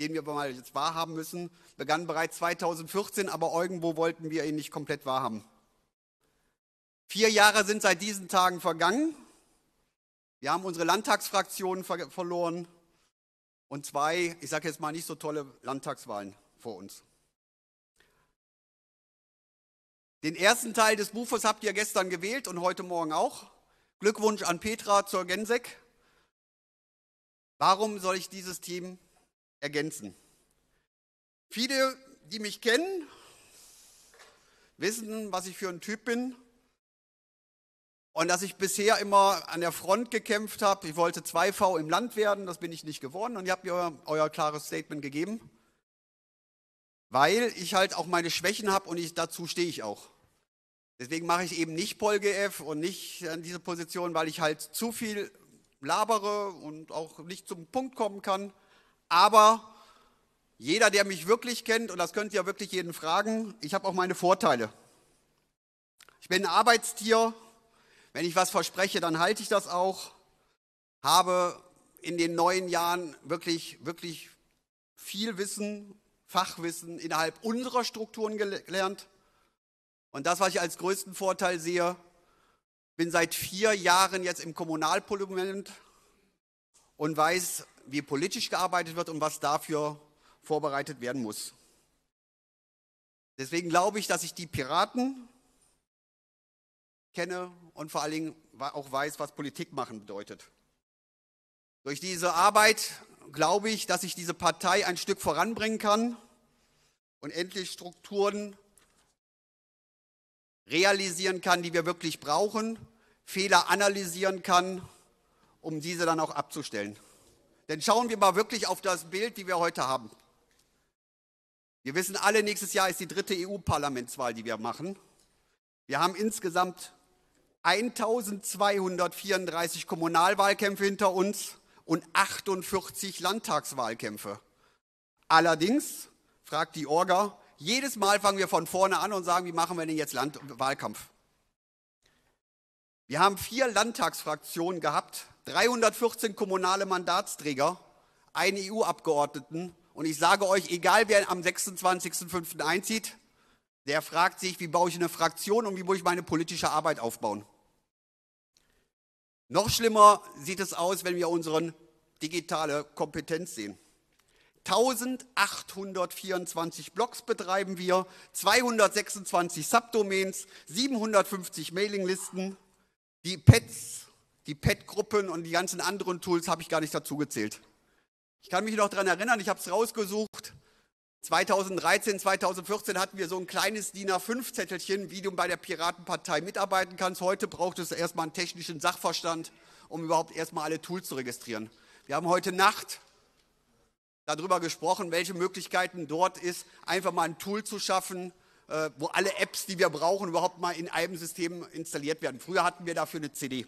den wir mal jetzt wahrhaben müssen, begann bereits 2014, aber irgendwo wollten wir ihn nicht komplett wahrhaben. Vier Jahre sind seit diesen Tagen vergangen. Wir haben unsere Landtagsfraktionen ver verloren und zwei, ich sage jetzt mal nicht so tolle Landtagswahlen vor uns. Den ersten Teil des Buches habt ihr gestern gewählt und heute Morgen auch. Glückwunsch an Petra zur Gensek. Warum soll ich dieses Team ergänzen? Viele, die mich kennen, wissen, was ich für ein Typ bin und dass ich bisher immer an der Front gekämpft habe. Ich wollte 2V im Land werden, das bin ich nicht geworden. Und ihr habt mir euer, euer klares Statement gegeben. Weil ich halt auch meine Schwächen habe und ich, dazu stehe ich auch. Deswegen mache ich eben nicht PolGF und nicht an diese Position, weil ich halt zu viel labere und auch nicht zum Punkt kommen kann. Aber jeder, der mich wirklich kennt, und das könnt ihr wirklich jeden fragen, ich habe auch meine Vorteile. Ich bin ein Arbeitstier, wenn ich was verspreche, dann halte ich das auch. Habe in den neun Jahren wirklich, wirklich viel Wissen, Fachwissen innerhalb unserer Strukturen gelernt. Und das, was ich als größten Vorteil sehe, bin seit vier Jahren jetzt im Kommunalparlament und weiß, wie politisch gearbeitet wird und was dafür vorbereitet werden muss. Deswegen glaube ich, dass ich die Piraten kenne und vor allen Dingen auch weiß, was Politik machen bedeutet. Durch diese Arbeit glaube ich, dass ich diese Partei ein Stück voranbringen kann und endlich Strukturen realisieren kann, die wir wirklich brauchen, Fehler analysieren kann, um diese dann auch abzustellen. Denn schauen wir mal wirklich auf das Bild, wie wir heute haben. Wir wissen alle, nächstes Jahr ist die dritte EU-Parlamentswahl, die wir machen. Wir haben insgesamt 1234 Kommunalwahlkämpfe hinter uns und 48 Landtagswahlkämpfe. Allerdings, fragt die Orga, jedes Mal fangen wir von vorne an und sagen, wie machen wir denn jetzt Land Wahlkampf? Wir haben vier Landtagsfraktionen gehabt, 314 kommunale Mandatsträger, einen EU-Abgeordneten. Und ich sage euch, egal wer am 26.05. einzieht, der fragt sich, wie baue ich eine Fraktion und wie muss ich meine politische Arbeit aufbauen. Noch schlimmer sieht es aus, wenn wir unsere digitale Kompetenz sehen. 1824 Blogs betreiben wir, 226 Subdomains, 750 Mailinglisten, die Pets, die Pet-Gruppen und die ganzen anderen Tools habe ich gar nicht dazu gezählt. Ich kann mich noch daran erinnern, ich habe es rausgesucht. 2013, 2014 hatten wir so ein kleines DIN A5-Zettelchen, wie du bei der Piratenpartei mitarbeiten kannst. Heute braucht es erstmal einen technischen Sachverstand, um überhaupt erstmal alle Tools zu registrieren. Wir haben heute Nacht darüber gesprochen, welche Möglichkeiten dort ist, einfach mal ein Tool zu schaffen, äh, wo alle Apps, die wir brauchen, überhaupt mal in einem System installiert werden. Früher hatten wir dafür eine CD.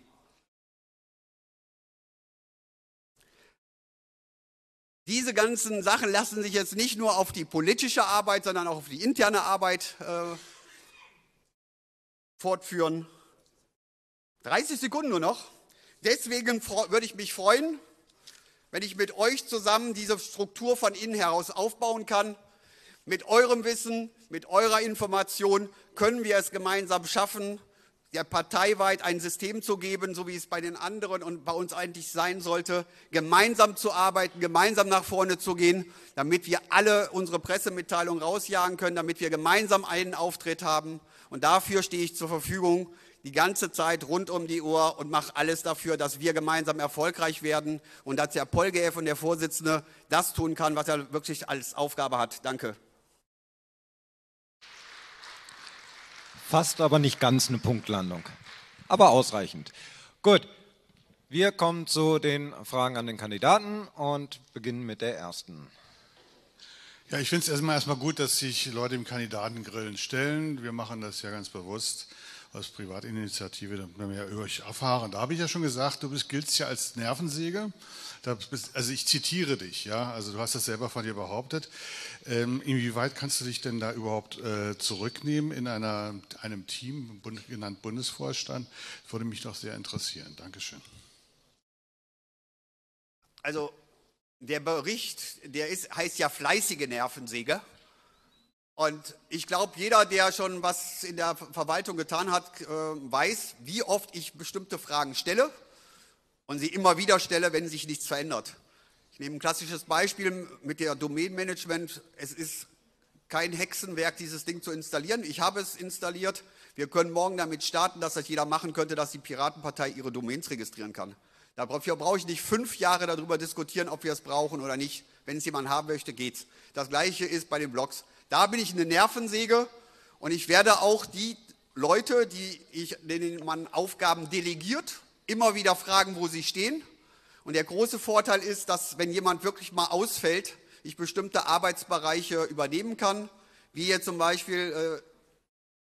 Diese ganzen Sachen lassen sich jetzt nicht nur auf die politische Arbeit, sondern auch auf die interne Arbeit äh, fortführen. 30 Sekunden nur noch. Deswegen würde ich mich freuen, wenn ich mit euch zusammen diese Struktur von innen heraus aufbauen kann. Mit eurem Wissen, mit eurer Information können wir es gemeinsam schaffen, der parteiweit ein System zu geben, so wie es bei den anderen und bei uns eigentlich sein sollte, gemeinsam zu arbeiten, gemeinsam nach vorne zu gehen, damit wir alle unsere Pressemitteilungen rausjagen können, damit wir gemeinsam einen Auftritt haben. Und dafür stehe ich zur Verfügung die ganze Zeit rund um die Uhr und mache alles dafür, dass wir gemeinsam erfolgreich werden und dass der Polgev und der Vorsitzende das tun kann, was er wirklich als Aufgabe hat. Danke. Fast aber nicht ganz eine Punktlandung. Aber ausreichend. Gut, wir kommen zu den Fragen an den Kandidaten und beginnen mit der ersten. Ja, ich finde es erstmal erstmal gut, dass sich Leute im Kandidatengrillen stellen. Wir machen das ja ganz bewusst als Privatinitiative, damit wir mehr über euch erfahren. Da habe ich ja schon gesagt, du bist, giltst ja als Nervensäge. Also ich zitiere dich, ja, also du hast das selber von dir behauptet. Ähm, inwieweit kannst du dich denn da überhaupt äh, zurücknehmen in einer, einem Team, Bund, genannt Bundesvorstand? Das würde mich doch sehr interessieren. Dankeschön. Also der Bericht, der ist, heißt ja fleißige Nervensäge. Und ich glaube, jeder, der schon was in der Verwaltung getan hat, äh, weiß, wie oft ich bestimmte Fragen stelle und sie immer wieder stelle, wenn sich nichts verändert. Ich nehme ein klassisches Beispiel mit der Domain-Management. Es ist kein Hexenwerk, dieses Ding zu installieren. Ich habe es installiert. Wir können morgen damit starten, dass das jeder machen könnte, dass die Piratenpartei ihre Domains registrieren kann. Dafür brauche ich nicht fünf Jahre darüber diskutieren, ob wir es brauchen oder nicht. Wenn es jemand haben möchte, geht's. Das gleiche ist bei den Blogs. Da bin ich eine Nervensäge und ich werde auch die Leute, die ich, denen man Aufgaben delegiert, immer wieder fragen, wo sie stehen. Und der große Vorteil ist, dass wenn jemand wirklich mal ausfällt, ich bestimmte Arbeitsbereiche übernehmen kann, wie jetzt zum Beispiel äh,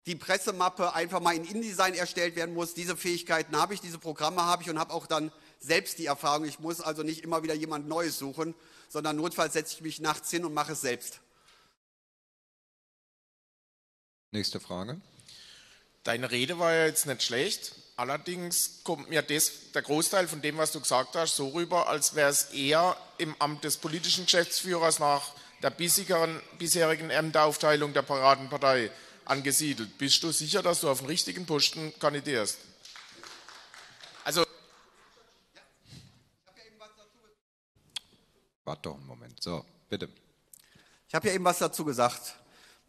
die Pressemappe einfach mal in InDesign erstellt werden muss. Diese Fähigkeiten habe ich, diese Programme habe ich und habe auch dann selbst die Erfahrung. Ich muss also nicht immer wieder jemand Neues suchen, sondern notfalls setze ich mich nachts hin und mache es selbst. Nächste Frage. Deine Rede war ja jetzt nicht schlecht. Allerdings kommt mir das, der Großteil von dem, was du gesagt hast, so rüber, als wäre es eher im Amt des politischen Geschäftsführers nach der bisherigen, bisherigen Ämteraufteilung der Paradenpartei angesiedelt. Bist du sicher, dass du auf den richtigen Posten kandidierst? Also. Warte doch einen Moment. So, bitte. Ich habe ja eben was dazu gesagt.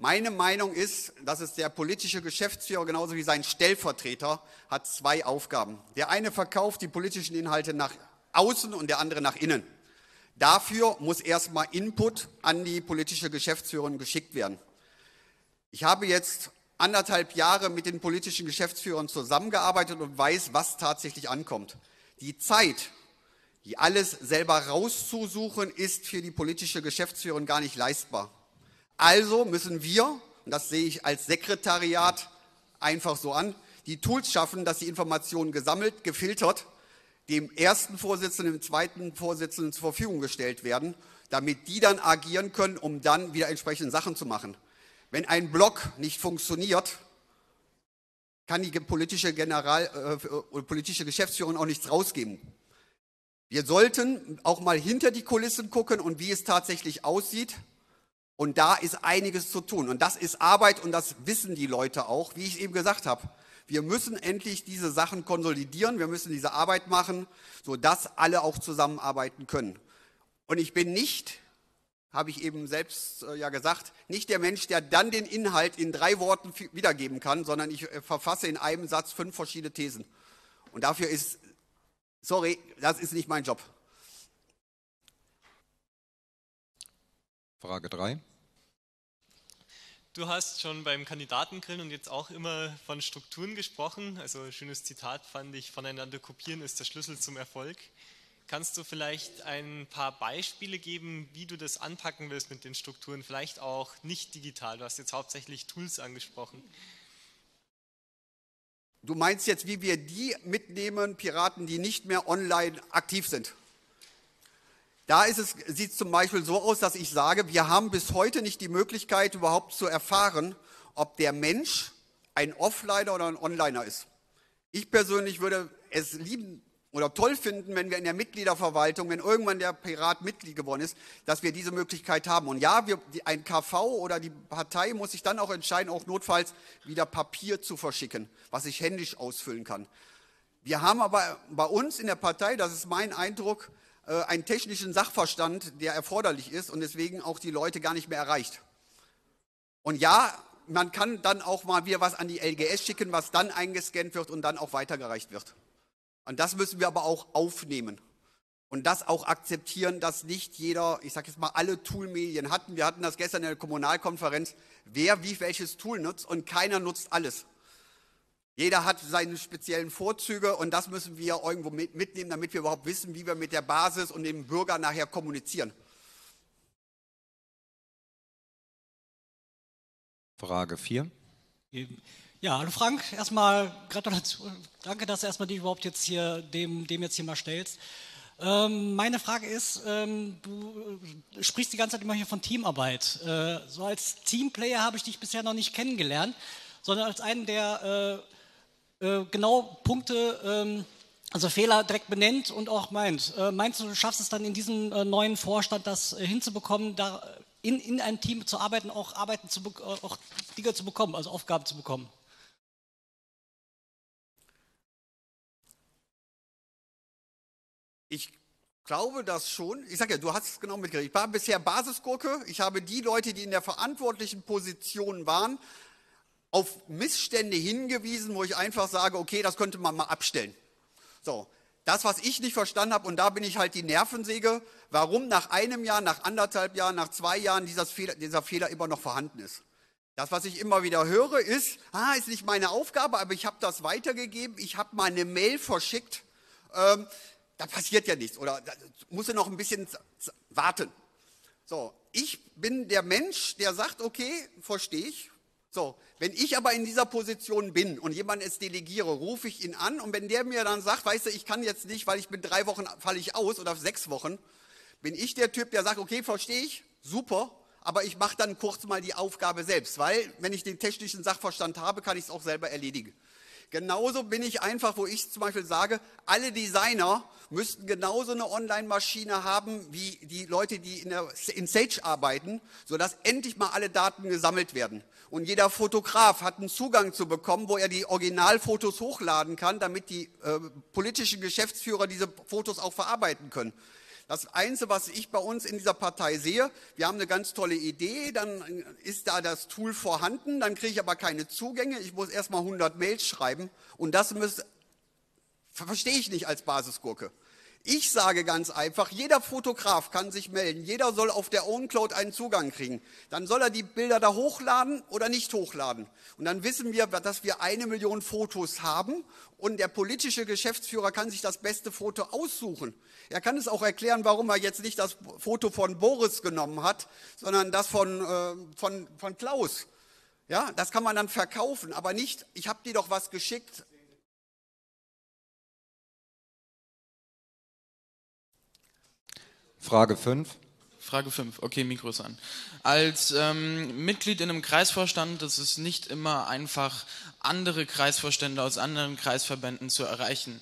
Meine Meinung ist, dass es der politische Geschäftsführer genauso wie sein Stellvertreter hat zwei Aufgaben. Der eine verkauft die politischen Inhalte nach außen und der andere nach innen. Dafür muss erstmal Input an die politische Geschäftsführerin geschickt werden. Ich habe jetzt anderthalb Jahre mit den politischen Geschäftsführern zusammengearbeitet und weiß, was tatsächlich ankommt. Die Zeit, die alles selber rauszusuchen, ist für die politische Geschäftsführerin gar nicht leistbar. Also müssen wir, und das sehe ich als Sekretariat einfach so an, die Tools schaffen, dass die Informationen gesammelt, gefiltert, dem ersten Vorsitzenden, dem zweiten Vorsitzenden zur Verfügung gestellt werden, damit die dann agieren können, um dann wieder entsprechende Sachen zu machen. Wenn ein Block nicht funktioniert, kann die politische, General, äh, politische Geschäftsführung auch nichts rausgeben. Wir sollten auch mal hinter die Kulissen gucken und wie es tatsächlich aussieht. Und da ist einiges zu tun. Und das ist Arbeit und das wissen die Leute auch, wie ich eben gesagt habe. Wir müssen endlich diese Sachen konsolidieren, wir müssen diese Arbeit machen, sodass alle auch zusammenarbeiten können. Und ich bin nicht, habe ich eben selbst äh, ja gesagt, nicht der Mensch, der dann den Inhalt in drei Worten wiedergeben kann, sondern ich äh, verfasse in einem Satz fünf verschiedene Thesen. Und dafür ist, sorry, das ist nicht mein Job. Frage 3. Du hast schon beim Kandidatengrillen und jetzt auch immer von Strukturen gesprochen. Also ein schönes Zitat fand ich, voneinander kopieren ist der Schlüssel zum Erfolg. Kannst du vielleicht ein paar Beispiele geben, wie du das anpacken willst mit den Strukturen, vielleicht auch nicht digital? Du hast jetzt hauptsächlich Tools angesprochen. Du meinst jetzt, wie wir die mitnehmen, Piraten, die nicht mehr online aktiv sind? Da ist es, sieht es zum Beispiel so aus, dass ich sage, wir haben bis heute nicht die Möglichkeit überhaupt zu erfahren, ob der Mensch ein Offliner oder ein Onliner ist. Ich persönlich würde es lieben oder toll finden, wenn wir in der Mitgliederverwaltung, wenn irgendwann der Pirat Mitglied geworden ist, dass wir diese Möglichkeit haben. Und ja, wir, ein KV oder die Partei muss sich dann auch entscheiden, auch notfalls wieder Papier zu verschicken, was ich händisch ausfüllen kann. Wir haben aber bei uns in der Partei, das ist mein Eindruck, äh, einen technischen Sachverstand, der erforderlich ist und deswegen auch die Leute gar nicht mehr erreicht. Und ja, man kann dann auch mal wieder was an die LGS schicken, was dann eingescannt wird und dann auch weitergereicht wird. Und das müssen wir aber auch aufnehmen. Und das auch akzeptieren, dass nicht jeder, ich sage jetzt mal, alle Toolmedien hatten. Wir hatten das gestern in der Kommunalkonferenz, wer wie welches Tool nutzt und keiner nutzt alles. Jeder hat seine speziellen Vorzüge und das müssen wir irgendwo mitnehmen, damit wir überhaupt wissen, wie wir mit der Basis und dem Bürger nachher kommunizieren. Frage 4. Ja, hallo Frank, erstmal Gratulation. Danke, dass du erstmal dich überhaupt jetzt hier dem, dem jetzt hier mal stellst. Ähm, meine Frage ist, ähm, du sprichst die ganze Zeit immer hier von Teamarbeit. Äh, so als Teamplayer habe ich dich bisher noch nicht kennengelernt, sondern als einen, der äh, äh, genau Punkte, ähm, also Fehler direkt benennt und auch meint. Äh, meinst du, du schaffst es dann in diesem äh, neuen Vorstand, das äh, hinzubekommen, da in, in einem Team zu arbeiten, auch Arbeiten zu, äh, auch Dinge zu bekommen, also Aufgaben zu bekommen? Ich glaube das schon. Ich sage ja, du hast es genau mitgekriegt. Ich war bisher Basisgurke. Ich habe die Leute, die in der verantwortlichen Position waren, auf Missstände hingewiesen, wo ich einfach sage, okay, das könnte man mal abstellen. So, das, was ich nicht verstanden habe, und da bin ich halt die Nervensäge, warum nach einem Jahr, nach anderthalb Jahren, nach zwei Jahren dieser Fehler, dieser Fehler immer noch vorhanden ist. Das, was ich immer wieder höre, ist, ah, ist nicht meine Aufgabe, aber ich habe das weitergegeben, ich habe mal eine Mail verschickt, ähm, da passiert ja nichts oder da muss er noch ein bisschen warten. So, ich bin der Mensch, der sagt, okay, verstehe ich, so, wenn ich aber in dieser Position bin und jemand es delegiere, rufe ich ihn an und wenn der mir dann sagt, weißt du, ich kann jetzt nicht, weil ich bin drei Wochen falle ich aus oder sechs Wochen, bin ich der Typ, der sagt, okay, verstehe ich, super, aber ich mache dann kurz mal die Aufgabe selbst, weil wenn ich den technischen Sachverstand habe, kann ich es auch selber erledigen. Genauso bin ich einfach, wo ich zum Beispiel sage, alle Designer müssten genauso eine Online-Maschine haben wie die Leute, die in, der, in Sage arbeiten, sodass endlich mal alle Daten gesammelt werden. Und jeder Fotograf hat einen Zugang zu bekommen, wo er die Originalfotos hochladen kann, damit die äh, politischen Geschäftsführer diese Fotos auch verarbeiten können. Das Einzige, was ich bei uns in dieser Partei sehe, wir haben eine ganz tolle Idee, dann ist da das Tool vorhanden, dann kriege ich aber keine Zugänge, ich muss erstmal 100 Mails schreiben und das verstehe ich nicht als Basisgurke. Ich sage ganz einfach, jeder Fotograf kann sich melden, jeder soll auf der OwnCloud einen Zugang kriegen. Dann soll er die Bilder da hochladen oder nicht hochladen. Und dann wissen wir, dass wir eine Million Fotos haben und der politische Geschäftsführer kann sich das beste Foto aussuchen. Er kann es auch erklären, warum er jetzt nicht das Foto von Boris genommen hat, sondern das von, äh, von, von Klaus. Ja, das kann man dann verkaufen, aber nicht, ich habe dir doch was geschickt, Frage 5. Frage 5, okay, Mikro ist an. Als ähm, Mitglied in einem Kreisvorstand, ist nicht immer einfach, andere Kreisvorstände aus anderen Kreisverbänden zu erreichen.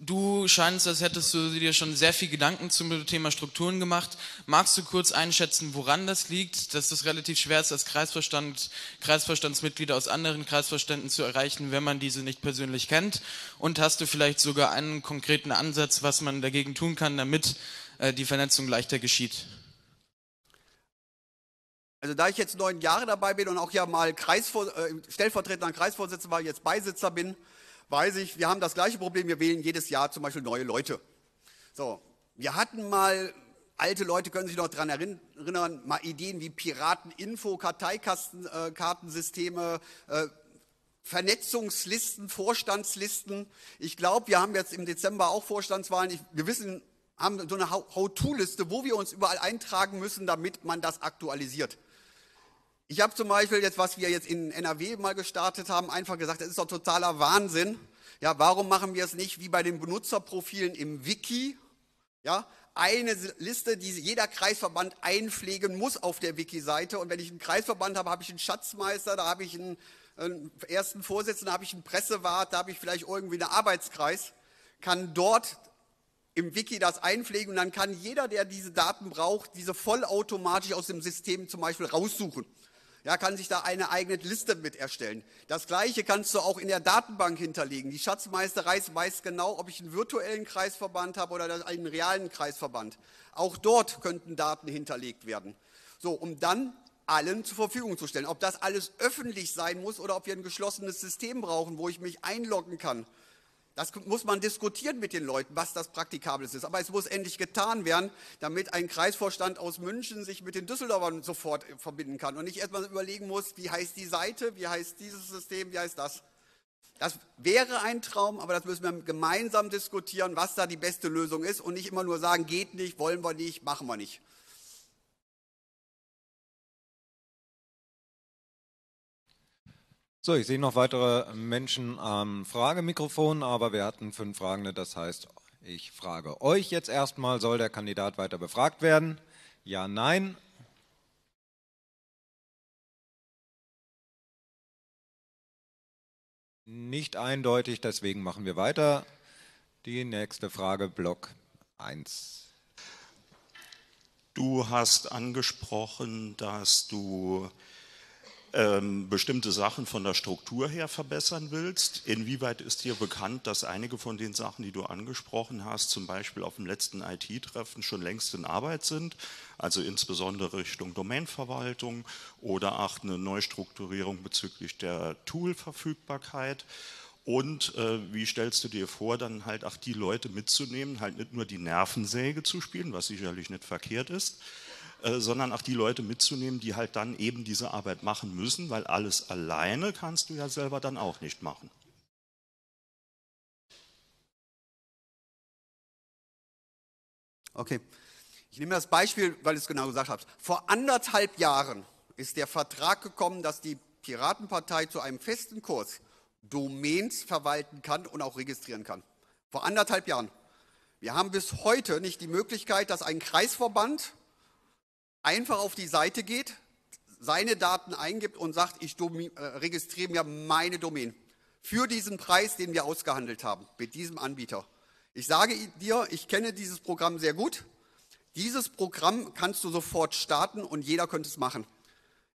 Du scheinst, als hättest du dir schon sehr viel Gedanken zum Thema Strukturen gemacht. Magst du kurz einschätzen, woran das liegt, dass es relativ schwer ist, als Kreisvorstand, Kreisvorstandsmitglieder aus anderen Kreisvorständen zu erreichen, wenn man diese nicht persönlich kennt? Und hast du vielleicht sogar einen konkreten Ansatz, was man dagegen tun kann, damit äh, die Vernetzung leichter geschieht? Also da ich jetzt neun Jahre dabei bin und auch ja mal Kreisvor äh, stellvertretender Kreisvorsitzender war, jetzt Beisitzer bin, weiß ich, wir haben das gleiche Problem, wir wählen jedes Jahr zum Beispiel neue Leute. So, wir hatten mal, alte Leute können sich noch daran erinnern, mal Ideen wie Pirateninfo, Karteikartensysteme, äh, Vernetzungslisten, Vorstandslisten. Ich glaube, wir haben jetzt im Dezember auch Vorstandswahlen. Ich, wir wissen, haben so eine How-To-Liste, wo wir uns überall eintragen müssen, damit man das aktualisiert. Ich habe zum Beispiel jetzt, was wir jetzt in NRW mal gestartet haben, einfach gesagt, das ist doch totaler Wahnsinn. Ja, warum machen wir es nicht wie bei den Benutzerprofilen im Wiki? Ja, eine Liste, die jeder Kreisverband einpflegen muss auf der Wiki-Seite. Und wenn ich einen Kreisverband habe, habe ich einen Schatzmeister, da habe ich einen, einen ersten Vorsitzenden, da habe ich einen Pressewart, da habe ich vielleicht irgendwie einen Arbeitskreis, kann dort im Wiki das einpflegen und dann kann jeder, der diese Daten braucht, diese vollautomatisch aus dem System zum Beispiel raussuchen ja, kann sich da eine eigene Liste mit erstellen. Das gleiche kannst du auch in der Datenbank hinterlegen. Die Schatzmeisterei weiß genau, ob ich einen virtuellen Kreisverband habe oder einen realen Kreisverband. Auch dort könnten Daten hinterlegt werden. So, um dann allen zur Verfügung zu stellen. Ob das alles öffentlich sein muss oder ob wir ein geschlossenes System brauchen, wo ich mich einloggen kann das muss man diskutieren mit den Leuten, was das Praktikables ist. Aber es muss endlich getan werden, damit ein Kreisvorstand aus München sich mit den Düsseldorfern sofort verbinden kann und nicht erstmal überlegen muss, wie heißt die Seite, wie heißt dieses System, wie heißt das. Das wäre ein Traum, aber das müssen wir gemeinsam diskutieren, was da die beste Lösung ist und nicht immer nur sagen, geht nicht, wollen wir nicht, machen wir nicht. So, ich sehe noch weitere Menschen am Fragemikrofon, aber wir hatten fünf Fragende. Das heißt, ich frage euch jetzt erstmal, soll der Kandidat weiter befragt werden? Ja, nein. Nicht eindeutig, deswegen machen wir weiter. Die nächste Frage, Block 1. Du hast angesprochen, dass du ähm, bestimmte Sachen von der Struktur her verbessern willst. Inwieweit ist dir bekannt, dass einige von den Sachen, die du angesprochen hast, zum Beispiel auf dem letzten IT-Treffen schon längst in Arbeit sind, also insbesondere Richtung Domainverwaltung oder auch eine Neustrukturierung bezüglich der Tool-Verfügbarkeit? Und äh, wie stellst du dir vor, dann halt auch die Leute mitzunehmen, halt nicht nur die Nervensäge zu spielen, was sicherlich nicht verkehrt ist, äh, sondern auch die Leute mitzunehmen, die halt dann eben diese Arbeit machen müssen, weil alles alleine kannst du ja selber dann auch nicht machen. Okay. Ich nehme das Beispiel, weil ich es genau gesagt habe. Vor anderthalb Jahren ist der Vertrag gekommen, dass die Piratenpartei zu einem festen Kurs Domains verwalten kann und auch registrieren kann. Vor anderthalb Jahren. Wir haben bis heute nicht die Möglichkeit, dass ein Kreisverband einfach auf die Seite geht, seine Daten eingibt und sagt, ich äh, registriere mir meine Domain für diesen Preis, den wir ausgehandelt haben mit diesem Anbieter. Ich sage dir, ich kenne dieses Programm sehr gut. Dieses Programm kannst du sofort starten und jeder könnte es machen.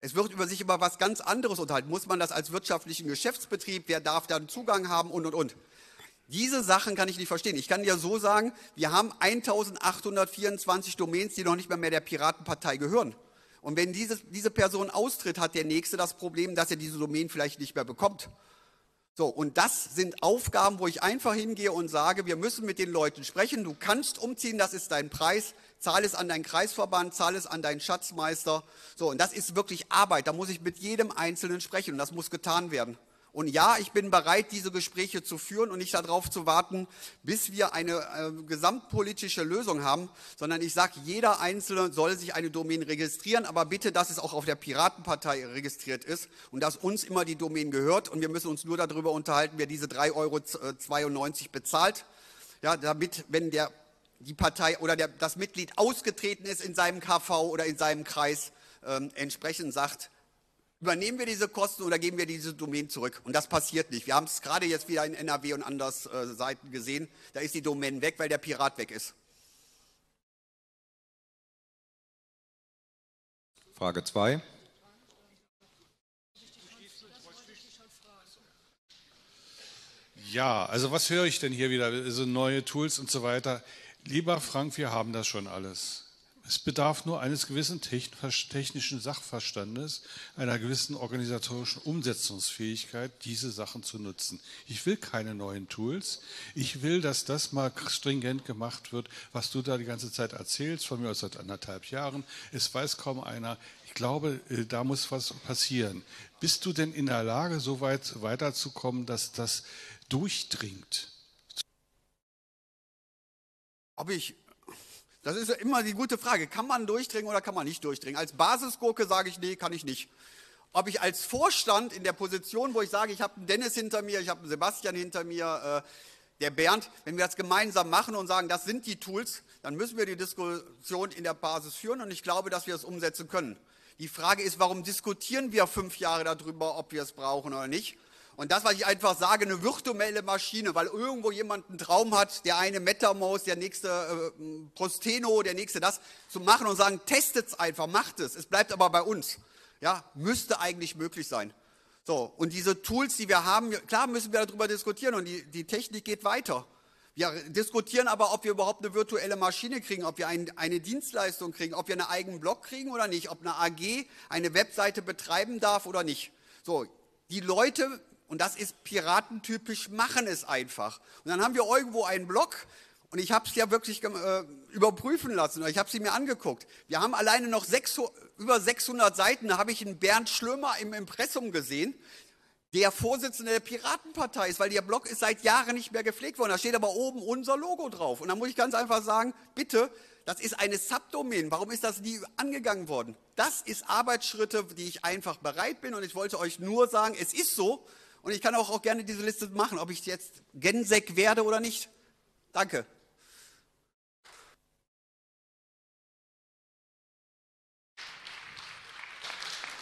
Es wird über sich über was ganz anderes unterhalten. Muss man das als wirtschaftlichen Geschäftsbetrieb? Wer darf dann Zugang haben und und und? Diese Sachen kann ich nicht verstehen. Ich kann dir so sagen, wir haben 1824 Domains, die noch nicht mehr, mehr der Piratenpartei gehören. Und wenn diese, diese Person austritt, hat der Nächste das Problem, dass er diese Domain vielleicht nicht mehr bekommt. So, und das sind Aufgaben, wo ich einfach hingehe und sage, wir müssen mit den Leuten sprechen. Du kannst umziehen, das ist dein Preis. Zahl es an deinen Kreisverband, zahl es an deinen Schatzmeister. So, und das ist wirklich Arbeit. Da muss ich mit jedem Einzelnen sprechen und das muss getan werden. Und ja, ich bin bereit, diese Gespräche zu führen und nicht darauf zu warten, bis wir eine äh, gesamtpolitische Lösung haben, sondern ich sage, jeder Einzelne soll sich eine Domain registrieren, aber bitte, dass es auch auf der Piratenpartei registriert ist und dass uns immer die Domain gehört und wir müssen uns nur darüber unterhalten, wer diese 3,92 Euro bezahlt. Ja, damit, wenn der, die Partei oder der, das Mitglied ausgetreten ist in seinem KV oder in seinem Kreis, ähm, entsprechend sagt, Übernehmen wir diese Kosten oder geben wir diese Domain zurück? Und das passiert nicht. Wir haben es gerade jetzt wieder in NRW und anders äh, Seiten gesehen. Da ist die Domain weg, weil der Pirat weg ist. Frage 2. Ja, also was höre ich denn hier wieder? Also neue Tools und so weiter. Lieber Frank, wir haben das schon alles. Es bedarf nur eines gewissen technischen Sachverstandes, einer gewissen organisatorischen Umsetzungsfähigkeit, diese Sachen zu nutzen. Ich will keine neuen Tools. Ich will, dass das mal stringent gemacht wird, was du da die ganze Zeit erzählst, von mir aus seit anderthalb Jahren. Es weiß kaum einer. Ich glaube, äh, da muss was passieren. Bist du denn in der Lage, so weit weiterzukommen, dass das durchdringt? Ob ich das ist immer die gute Frage. Kann man durchdringen oder kann man nicht durchdringen? Als Basisgurke sage ich, nee, kann ich nicht. Ob ich als Vorstand in der Position, wo ich sage, ich habe einen Dennis hinter mir, ich habe einen Sebastian hinter mir, äh, der Bernd, wenn wir das gemeinsam machen und sagen, das sind die Tools, dann müssen wir die Diskussion in der Basis führen und ich glaube, dass wir es umsetzen können. Die Frage ist, warum diskutieren wir fünf Jahre darüber, ob wir es brauchen oder nicht? Und das, was ich einfach sage, eine virtuelle Maschine, weil irgendwo jemand einen Traum hat, der eine MetaMouse, der nächste äh, Prosteno, der nächste das, zu machen und sagen, testet es einfach, macht es. Es bleibt aber bei uns. Ja, müsste eigentlich möglich sein. So, und diese Tools, die wir haben, klar müssen wir darüber diskutieren und die, die Technik geht weiter. Wir diskutieren aber, ob wir überhaupt eine virtuelle Maschine kriegen, ob wir ein, eine Dienstleistung kriegen, ob wir einen eigenen Blog kriegen oder nicht, ob eine AG eine Webseite betreiben darf oder nicht. So, die Leute und das ist piratentypisch, machen es einfach. Und dann haben wir irgendwo einen Blog und ich habe es ja wirklich äh, überprüfen lassen, ich habe sie mir angeguckt. Wir haben alleine noch sechs, über 600 Seiten, da habe ich einen Bernd Schlömer im Impressum gesehen, der Vorsitzende der Piratenpartei ist, weil der Blog ist seit Jahren nicht mehr gepflegt worden. Da steht aber oben unser Logo drauf. Und da muss ich ganz einfach sagen, bitte, das ist eine Subdomain. Warum ist das nie angegangen worden? Das ist Arbeitsschritte, die ich einfach bereit bin. Und ich wollte euch nur sagen, es ist so. Und ich kann auch, auch gerne diese Liste machen, ob ich jetzt Gensek werde oder nicht. Danke.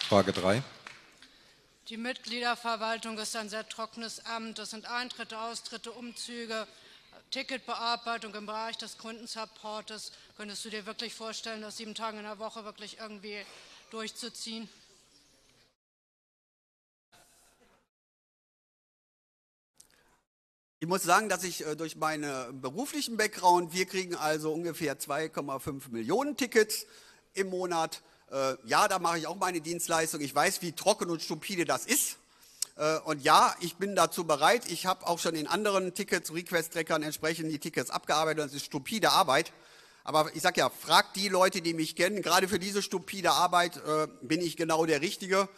Frage 3. Die Mitgliederverwaltung ist ein sehr trockenes Amt. Das sind Eintritte, Austritte, Umzüge, Ticketbearbeitung im Bereich des Kundensupportes. Könntest du dir wirklich vorstellen, das sieben Tage in der Woche wirklich irgendwie durchzuziehen? Ich muss sagen, dass ich äh, durch meinen beruflichen Background, wir kriegen also ungefähr 2,5 Millionen Tickets im Monat. Äh, ja, da mache ich auch meine Dienstleistung. Ich weiß, wie trocken und stupide das ist. Äh, und ja, ich bin dazu bereit. Ich habe auch schon in anderen Tickets, Request-Trackern entsprechend die Tickets abgearbeitet. Das ist stupide Arbeit. Aber ich sage ja, fragt die Leute, die mich kennen. Gerade für diese stupide Arbeit bin ich genau der Richtige.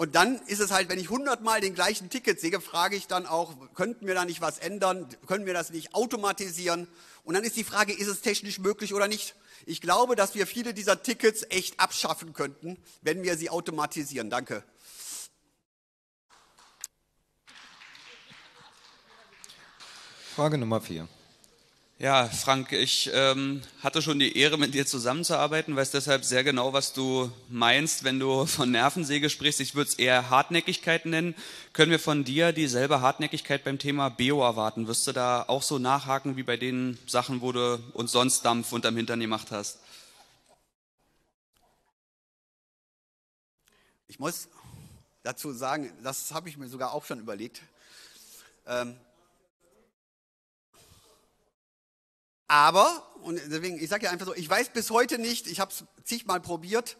Und dann ist es halt, wenn ich hundertmal den gleichen Ticket sehe, frage ich dann auch, könnten wir da nicht was ändern? Können wir das nicht automatisieren? Und dann ist die Frage, ist es technisch möglich oder nicht? Ich glaube, dass wir viele dieser Tickets echt abschaffen könnten, wenn wir sie automatisieren. Danke. Frage Nummer vier. Ja, Frank, ich ähm, hatte schon die Ehre, mit dir zusammenzuarbeiten, weiß deshalb sehr genau, was du meinst, wenn du von Nervensäge sprichst. Ich würde es eher Hartnäckigkeit nennen. Können wir von dir dieselbe Hartnäckigkeit beim Thema Bio erwarten? Wirst du da auch so nachhaken wie bei den Sachen, wo du uns sonst Dampf unterm Hintern gemacht hast? Ich muss dazu sagen, das habe ich mir sogar auch schon überlegt. Ähm, Aber, und deswegen, ich sage ja einfach so, ich weiß bis heute nicht, ich habe es zigmal probiert,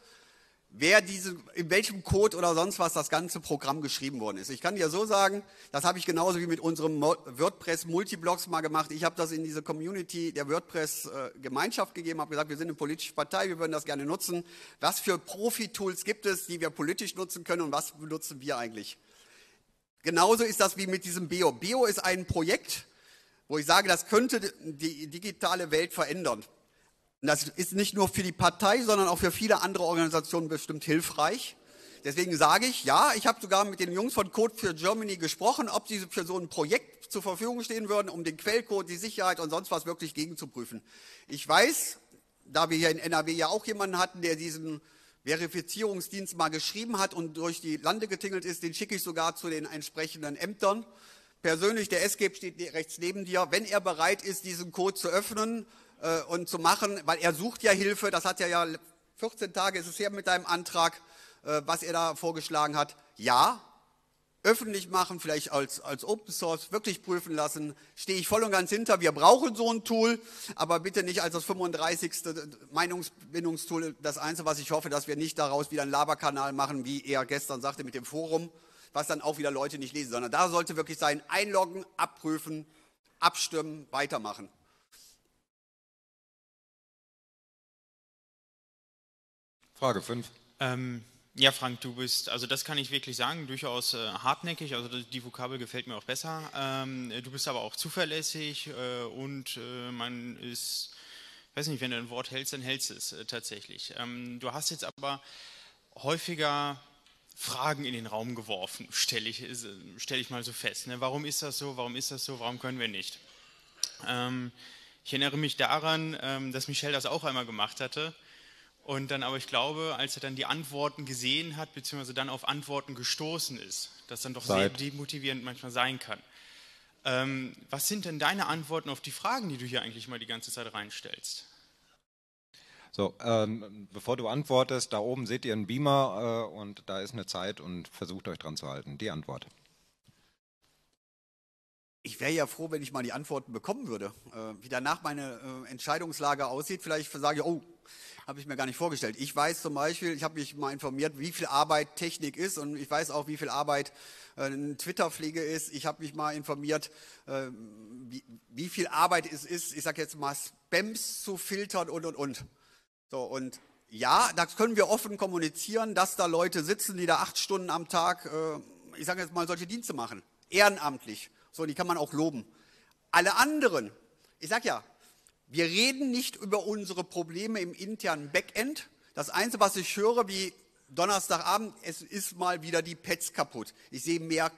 wer diese, in welchem Code oder sonst was das ganze Programm geschrieben worden ist. Ich kann dir so sagen, das habe ich genauso wie mit unserem WordPress Multiblogs mal gemacht. Ich habe das in diese Community der WordPress äh, Gemeinschaft gegeben, habe gesagt, wir sind eine politische Partei, wir würden das gerne nutzen. Was für Profi-Tools gibt es, die wir politisch nutzen können und was benutzen wir eigentlich? Genauso ist das wie mit diesem Bio. Bio ist ein Projekt, wo ich sage, das könnte die digitale Welt verändern. Und das ist nicht nur für die Partei, sondern auch für viele andere Organisationen bestimmt hilfreich. Deswegen sage ich, ja, ich habe sogar mit den Jungs von Code for Germany gesprochen, ob sie für so ein Projekt zur Verfügung stehen würden, um den Quellcode, die Sicherheit und sonst was wirklich gegenzuprüfen. Ich weiß, da wir hier in NRW ja auch jemanden hatten, der diesen Verifizierungsdienst mal geschrieben hat und durch die Lande getingelt ist, den schicke ich sogar zu den entsprechenden Ämtern. Persönlich, der SGEP steht rechts neben dir. Wenn er bereit ist, diesen Code zu öffnen äh, und zu machen, weil er sucht ja Hilfe, das hat er ja 14 Tage ist es her mit deinem Antrag, äh, was er da vorgeschlagen hat. Ja, öffentlich machen, vielleicht als, als Open Source wirklich prüfen lassen, stehe ich voll und ganz hinter. Wir brauchen so ein Tool, aber bitte nicht als das 35. Meinungsbindungstool. Das Einzige, was ich hoffe, dass wir nicht daraus wieder einen Laberkanal machen, wie er gestern sagte mit dem Forum, was dann auch wieder Leute nicht lesen, sondern da sollte wirklich sein, einloggen, abprüfen, abstimmen, weitermachen. Frage 5. Ähm, ja, Frank, du bist, also das kann ich wirklich sagen, durchaus äh, hartnäckig, also die Vokabel gefällt mir auch besser. Ähm, du bist aber auch zuverlässig äh, und äh, man ist, weiß nicht, wenn du ein Wort hältst, dann hältst du es äh, tatsächlich. Ähm, du hast jetzt aber häufiger Fragen in den Raum geworfen, stelle ich, stell ich mal so fest. Ne? Warum ist das so, warum ist das so, warum können wir nicht? Ähm, ich erinnere mich daran, ähm, dass Michel das auch einmal gemacht hatte und dann aber, ich glaube, als er dann die Antworten gesehen hat, beziehungsweise dann auf Antworten gestoßen ist, das dann doch Zeit. sehr demotivierend manchmal sein kann. Ähm, was sind denn deine Antworten auf die Fragen, die du hier eigentlich mal die ganze Zeit reinstellst? So, ähm, bevor du antwortest, da oben seht ihr einen Beamer äh, und da ist eine Zeit und versucht euch dran zu halten. Die Antwort. Ich wäre ja froh, wenn ich mal die Antworten bekommen würde. Äh, wie danach meine äh, Entscheidungslage aussieht, vielleicht sage ich, oh, habe ich mir gar nicht vorgestellt. Ich weiß zum Beispiel, ich habe mich mal informiert, wie viel Arbeit Technik ist und ich weiß auch, wie viel Arbeit äh, Twitter-Pflege ist. Ich habe mich mal informiert, äh, wie, wie, viel Arbeit es ist, ich sage jetzt mal, Spams zu filtern und, und, und. So, und ja, das können wir offen kommunizieren, dass da Leute sitzen, die da acht Stunden am Tag, äh, ich sage jetzt mal, solche Dienste machen. Ehrenamtlich. So, die kann man auch loben. Alle anderen, ich sage ja, wir reden nicht über unsere Probleme im internen Backend. Das Einzige, was ich höre, wie Donnerstagabend, es ist mal wieder die Pets kaputt. Ich sehe mehr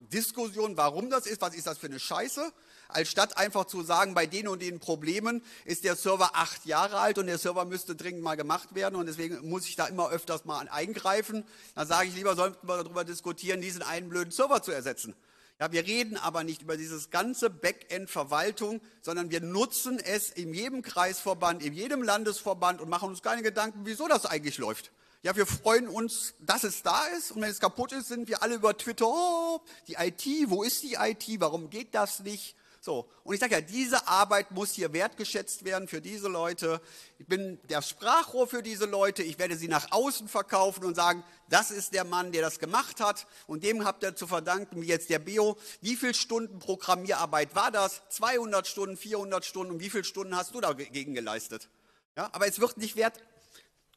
Diskussion, warum das ist, was ist das für eine Scheiße, als statt einfach zu sagen, bei den und den Problemen ist der Server acht Jahre alt und der Server müsste dringend mal gemacht werden und deswegen muss ich da immer öfters mal eingreifen. Dann sage ich lieber, sollten wir darüber diskutieren, diesen einen blöden Server zu ersetzen. Ja, wir reden aber nicht über dieses ganze Backend-Verwaltung, sondern wir nutzen es in jedem Kreisverband, in jedem Landesverband und machen uns keine Gedanken, wieso das eigentlich läuft. Ja, wir freuen uns, dass es da ist und wenn es kaputt ist, sind wir alle über Twitter, oh, die IT, wo ist die IT, warum geht das nicht? So, und ich sage ja, diese Arbeit muss hier wertgeschätzt werden für diese Leute. Ich bin der Sprachrohr für diese Leute. Ich werde sie nach außen verkaufen und sagen, das ist der Mann, der das gemacht hat. Und dem habt ihr zu verdanken, wie jetzt der Bio. Wie viele Stunden Programmierarbeit war das? 200 Stunden, 400 Stunden. Und wie viele Stunden hast du dagegen geleistet? Ja, aber es wird nicht wert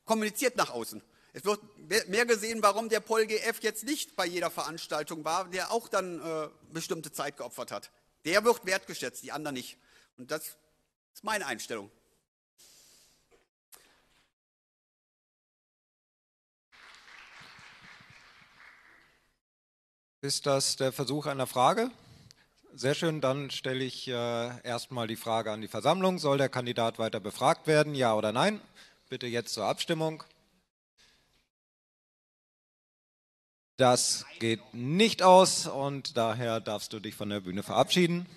kommuniziert nach außen. Es wird mehr gesehen, warum der Pol GF jetzt nicht bei jeder Veranstaltung war, der auch dann äh, bestimmte Zeit geopfert hat. Der wird wertgeschätzt, die anderen nicht. Und das ist meine Einstellung. Ist das der Versuch einer Frage? Sehr schön, dann stelle ich äh, erstmal die Frage an die Versammlung. Soll der Kandidat weiter befragt werden, ja oder nein? Bitte jetzt zur Abstimmung. Das geht nicht aus und daher darfst du dich von der Bühne verabschieden.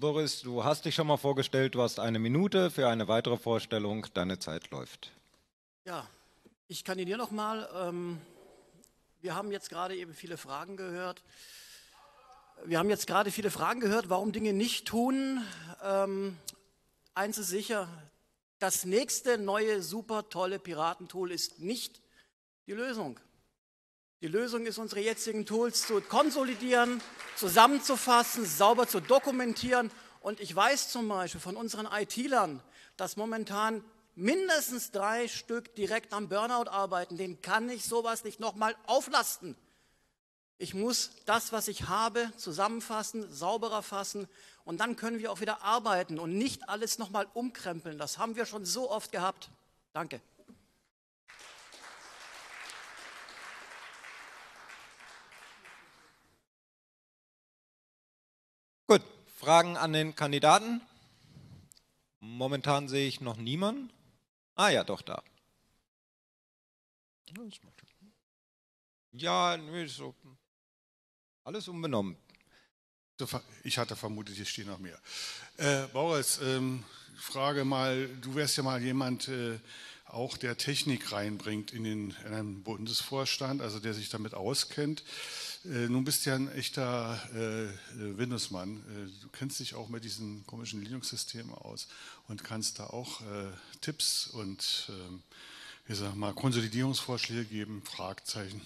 Boris, du hast dich schon mal vorgestellt, du hast eine Minute für eine weitere Vorstellung, deine Zeit läuft. Ja, Ich kandidiere nochmal. Ähm, wir haben jetzt gerade eben viele Fragen gehört. Wir haben jetzt gerade viele Fragen gehört, warum Dinge nicht tun. Ähm, eins ist sicher, das nächste neue super tolle Piratentool ist nicht die Lösung. Die Lösung ist, unsere jetzigen Tools zu konsolidieren, zusammenzufassen, sauber zu dokumentieren. Und ich weiß zum Beispiel von unseren IT-Lern, dass momentan mindestens drei Stück direkt am Burnout arbeiten. Den kann ich sowas nicht nochmal auflasten. Ich muss das, was ich habe, zusammenfassen, sauberer fassen und dann können wir auch wieder arbeiten und nicht alles nochmal umkrempeln. Das haben wir schon so oft gehabt. Danke. Gut, Fragen an den Kandidaten? Momentan sehe ich noch niemanden. Ah ja, doch da. Ja, nö, so. Alles unbenommen. Ich hatte vermutet, hier stehen noch mehr. Äh, Boris, ähm, Frage mal, du wärst ja mal jemand, äh, auch der Technik reinbringt in den in einen Bundesvorstand, also der sich damit auskennt. Äh, nun bist du ja ein echter äh, Windows-Mann. Äh, du kennst dich auch mit diesen komischen Linux-Systemen aus und kannst da auch äh, Tipps und, ähm, wie sag mal, Konsolidierungsvorschläge geben, Fragezeichen.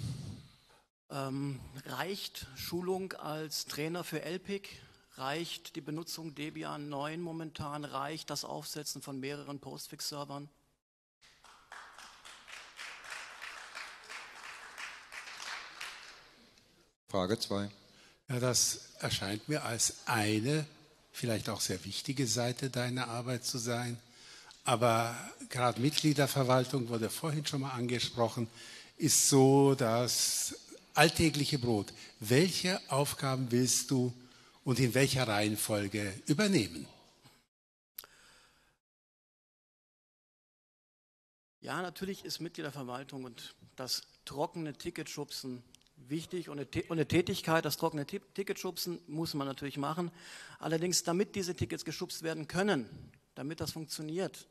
Ähm, reicht Schulung als Trainer für LPIC? Reicht die Benutzung Debian 9 momentan? Reicht das Aufsetzen von mehreren Postfix-Servern? Frage 2. Ja, das erscheint mir als eine, vielleicht auch sehr wichtige Seite deiner Arbeit zu sein. Aber gerade Mitgliederverwaltung wurde vorhin schon mal angesprochen, ist so das alltägliche Brot. Welche Aufgaben willst du und in welcher Reihenfolge übernehmen? Ja, natürlich ist Mitgliederverwaltung und das trockene Ticketschubsen wichtig und eine Tätigkeit, das trockene Ticketschubsen muss man natürlich machen. Allerdings, damit diese Tickets geschubst werden können, damit das funktioniert,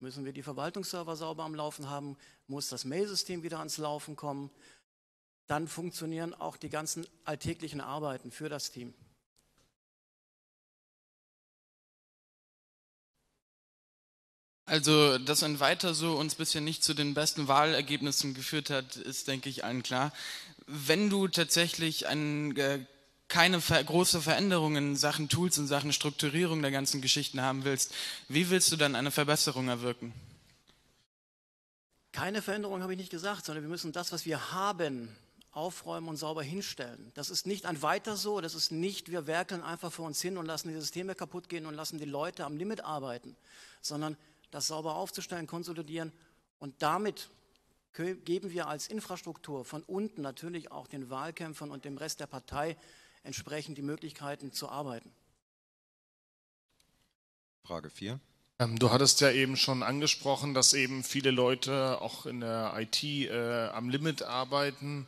müssen wir die Verwaltungsserver sauber am Laufen haben, muss das Mail-System wieder ans Laufen kommen, dann funktionieren auch die ganzen alltäglichen Arbeiten für das Team. Also, dass ein weiter so uns bisher nicht zu den besten Wahlergebnissen geführt hat, ist, denke ich, allen klar. Wenn du tatsächlich ein, äh, keine ver große Veränderung in Sachen Tools und Sachen Strukturierung der ganzen Geschichten haben willst, wie willst du dann eine Verbesserung erwirken? Keine Veränderung habe ich nicht gesagt, sondern wir müssen das, was wir haben, aufräumen und sauber hinstellen. Das ist nicht ein weiter so, das ist nicht, wir werkeln einfach vor uns hin und lassen die Systeme kaputt gehen und lassen die Leute am Limit arbeiten, sondern das sauber aufzustellen, konsolidieren und damit geben wir als Infrastruktur von unten natürlich auch den Wahlkämpfern und dem Rest der Partei entsprechend die Möglichkeiten zu arbeiten. Frage 4. Ähm, du hattest ja eben schon angesprochen, dass eben viele Leute auch in der IT äh, am Limit arbeiten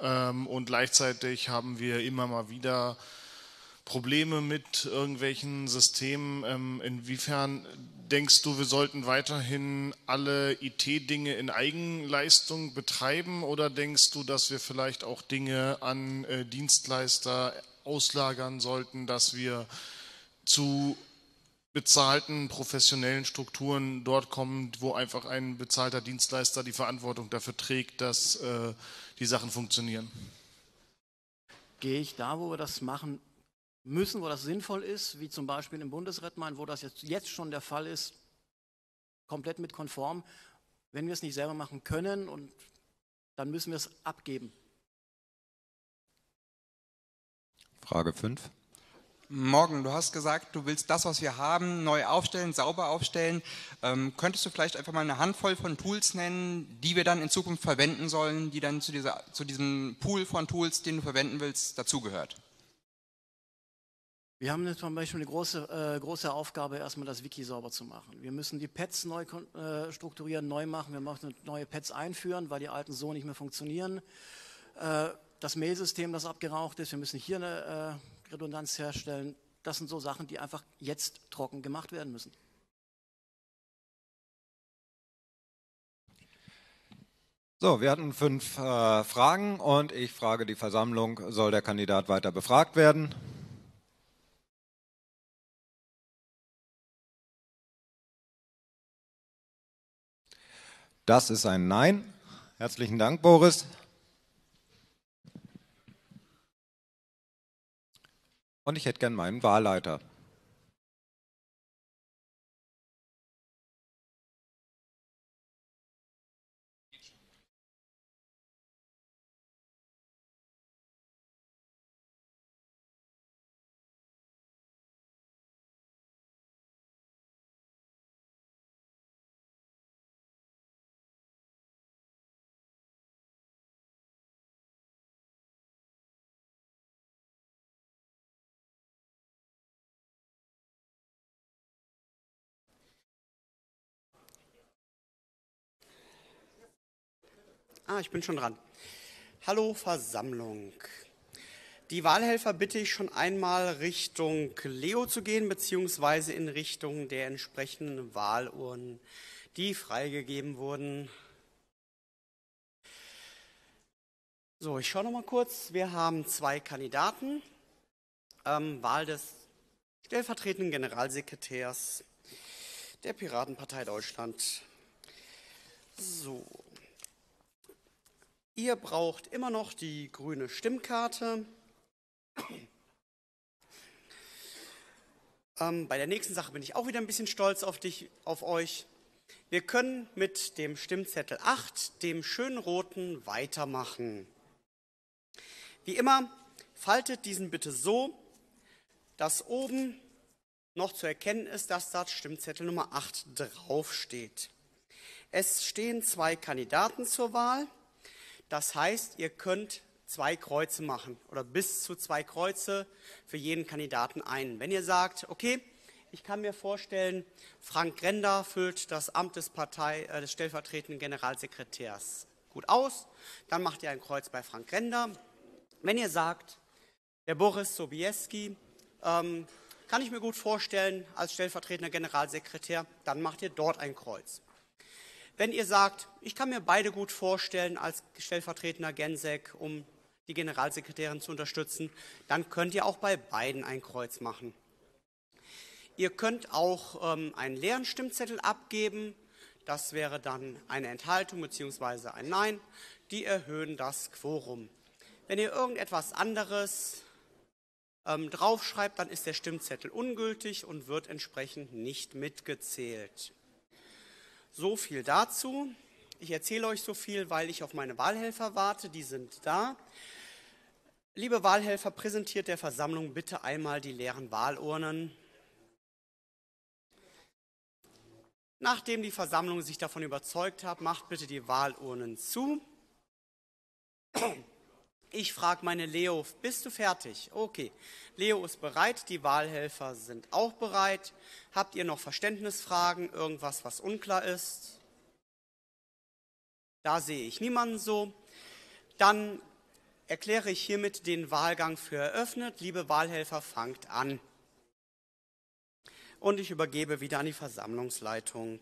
ähm, und gleichzeitig haben wir immer mal wieder Probleme mit irgendwelchen Systemen. Ähm, inwiefern denkst du, wir sollten weiterhin alle IT-Dinge in Eigenleistung betreiben oder denkst du, dass wir vielleicht auch Dinge an äh, Dienstleister auslagern sollten, dass wir zu bezahlten professionellen Strukturen dort kommen, wo einfach ein bezahlter Dienstleister die Verantwortung dafür trägt, dass äh, die Sachen funktionieren? Gehe ich da, wo wir das machen müssen, wo das sinnvoll ist, wie zum Beispiel im Bundesrettmain, wo das jetzt, jetzt schon der Fall ist, komplett mit konform. Wenn wir es nicht selber machen können, und dann müssen wir es abgeben. Frage 5. Morgen, du hast gesagt, du willst das, was wir haben, neu aufstellen, sauber aufstellen. Ähm, könntest du vielleicht einfach mal eine Handvoll von Tools nennen, die wir dann in Zukunft verwenden sollen, die dann zu, dieser, zu diesem Pool von Tools, den du verwenden willst, dazugehört? Wir haben zum Beispiel eine große, äh, große Aufgabe, erstmal das Wiki sauber zu machen. Wir müssen die Pads neu äh, strukturieren, neu machen. Wir müssen neue Pads einführen, weil die alten so nicht mehr funktionieren. Äh, das Mailsystem, das abgeraucht ist, wir müssen hier eine äh, Redundanz herstellen. Das sind so Sachen, die einfach jetzt trocken gemacht werden müssen. So, wir hatten fünf äh, Fragen und ich frage die Versammlung, soll der Kandidat weiter befragt werden? Das ist ein Nein. Herzlichen Dank, Boris. Und ich hätte gern meinen Wahlleiter. Ah, ich bin schon dran. Hallo Versammlung. Die Wahlhelfer bitte ich schon einmal Richtung Leo zu gehen, beziehungsweise in Richtung der entsprechenden Wahlurnen, die freigegeben wurden. So, ich schaue noch mal kurz. Wir haben zwei Kandidaten. Ähm, Wahl des stellvertretenden Generalsekretärs der Piratenpartei Deutschland. So, Ihr braucht immer noch die grüne Stimmkarte. Ähm, bei der nächsten Sache bin ich auch wieder ein bisschen stolz auf dich, auf euch. Wir können mit dem Stimmzettel 8, dem schönen roten, weitermachen. Wie immer, faltet diesen bitte so, dass oben noch zu erkennen ist, dass da Stimmzettel Nummer 8 draufsteht. Es stehen zwei Kandidaten zur Wahl. Das heißt, ihr könnt zwei Kreuze machen oder bis zu zwei Kreuze für jeden Kandidaten ein. Wenn ihr sagt, okay, ich kann mir vorstellen, Frank Grender füllt das Amt des, Partei, äh, des stellvertretenden Generalsekretärs gut aus, dann macht ihr ein Kreuz bei Frank Grender. Wenn ihr sagt, der Boris Sobieski ähm, kann ich mir gut vorstellen als stellvertretender Generalsekretär, dann macht ihr dort ein Kreuz. Wenn ihr sagt, ich kann mir beide gut vorstellen als stellvertretender Gensek, um die Generalsekretärin zu unterstützen, dann könnt ihr auch bei beiden ein Kreuz machen. Ihr könnt auch ähm, einen leeren Stimmzettel abgeben. Das wäre dann eine Enthaltung bzw. ein Nein. Die erhöhen das Quorum. Wenn ihr irgendetwas anderes ähm, draufschreibt, dann ist der Stimmzettel ungültig und wird entsprechend nicht mitgezählt. So viel dazu. Ich erzähle euch so viel, weil ich auf meine Wahlhelfer warte. Die sind da. Liebe Wahlhelfer, präsentiert der Versammlung bitte einmal die leeren Wahlurnen. Nachdem die Versammlung sich davon überzeugt hat, macht bitte die Wahlurnen zu. Ich frage meine Leo, bist du fertig? Okay, Leo ist bereit, die Wahlhelfer sind auch bereit. Habt ihr noch Verständnisfragen, irgendwas, was unklar ist? Da sehe ich niemanden so. Dann erkläre ich hiermit den Wahlgang für eröffnet. Liebe Wahlhelfer, fangt an. Und ich übergebe wieder an die Versammlungsleitung.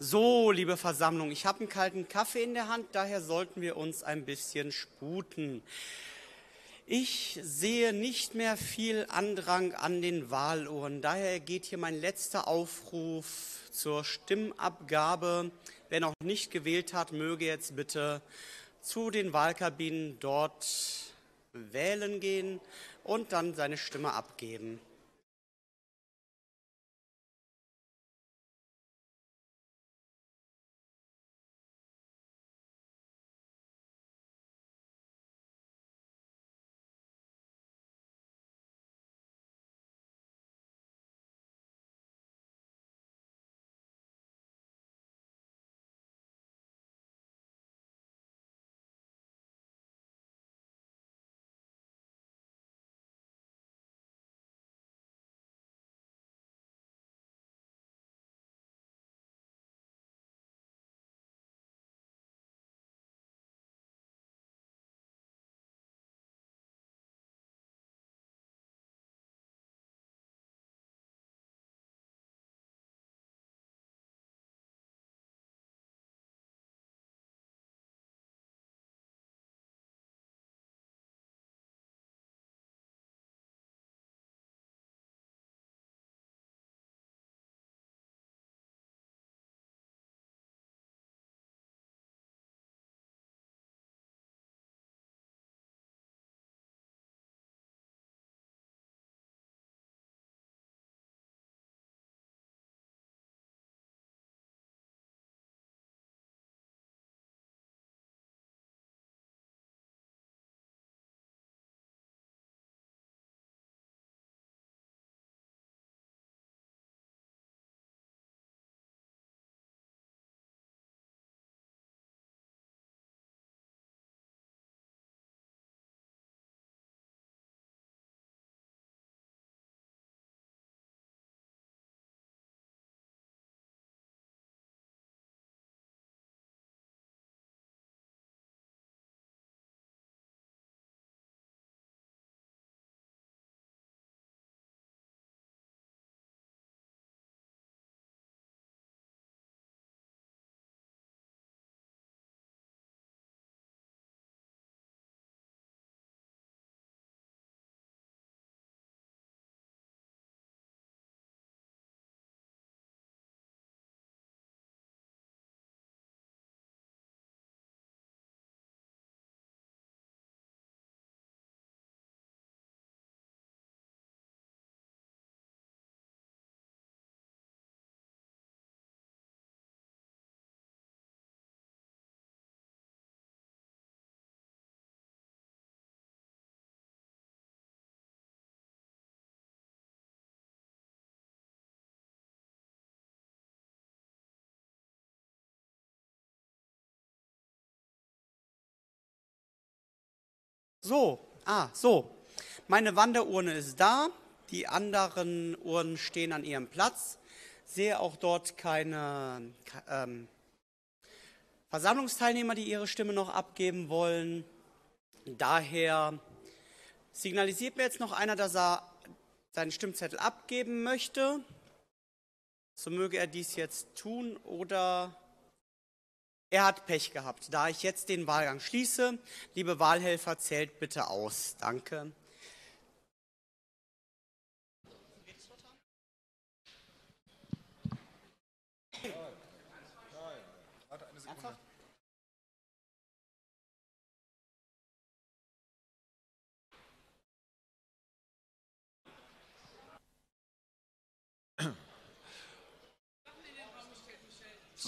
So, liebe Versammlung, ich habe einen kalten Kaffee in der Hand, daher sollten wir uns ein bisschen sputen. Ich sehe nicht mehr viel Andrang an den Wahluhren. Daher geht hier mein letzter Aufruf zur Stimmabgabe. Wer noch nicht gewählt hat, möge jetzt bitte zu den Wahlkabinen dort wählen gehen und dann seine Stimme abgeben. So, ah, so. Meine Wanderurne ist da. Die anderen Uhren stehen an ihrem Platz. Sehe auch dort keine ähm, Versammlungsteilnehmer, die ihre Stimme noch abgeben wollen. Daher signalisiert mir jetzt noch einer, dass er seinen Stimmzettel abgeben möchte. So möge er dies jetzt tun oder er hat Pech gehabt. Da ich jetzt den Wahlgang schließe, liebe Wahlhelfer, zählt bitte aus. Danke.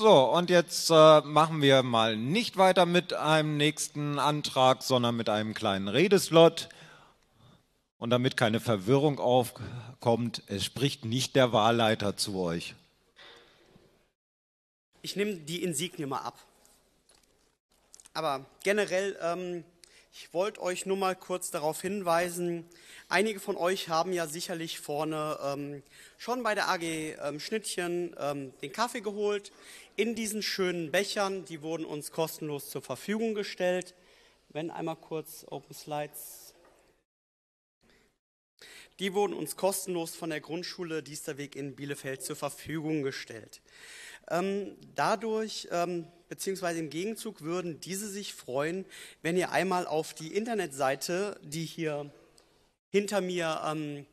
So, und jetzt äh, machen wir mal nicht weiter mit einem nächsten Antrag, sondern mit einem kleinen Redeslot. Und damit keine Verwirrung aufkommt, es spricht nicht der Wahlleiter zu euch. Ich nehme die Insignie mal ab. Aber generell, ähm, ich wollte euch nur mal kurz darauf hinweisen, einige von euch haben ja sicherlich vorne ähm, schon bei der AG ähm, Schnittchen ähm, den Kaffee geholt in diesen schönen Bechern. Die wurden uns kostenlos zur Verfügung gestellt. Wenn einmal kurz Open Slides. Die wurden uns kostenlos von der Grundschule Diesterweg in Bielefeld zur Verfügung gestellt. Ähm, dadurch, ähm, beziehungsweise im Gegenzug, würden diese sich freuen, wenn ihr einmal auf die Internetseite, die hier hinter mir ähm,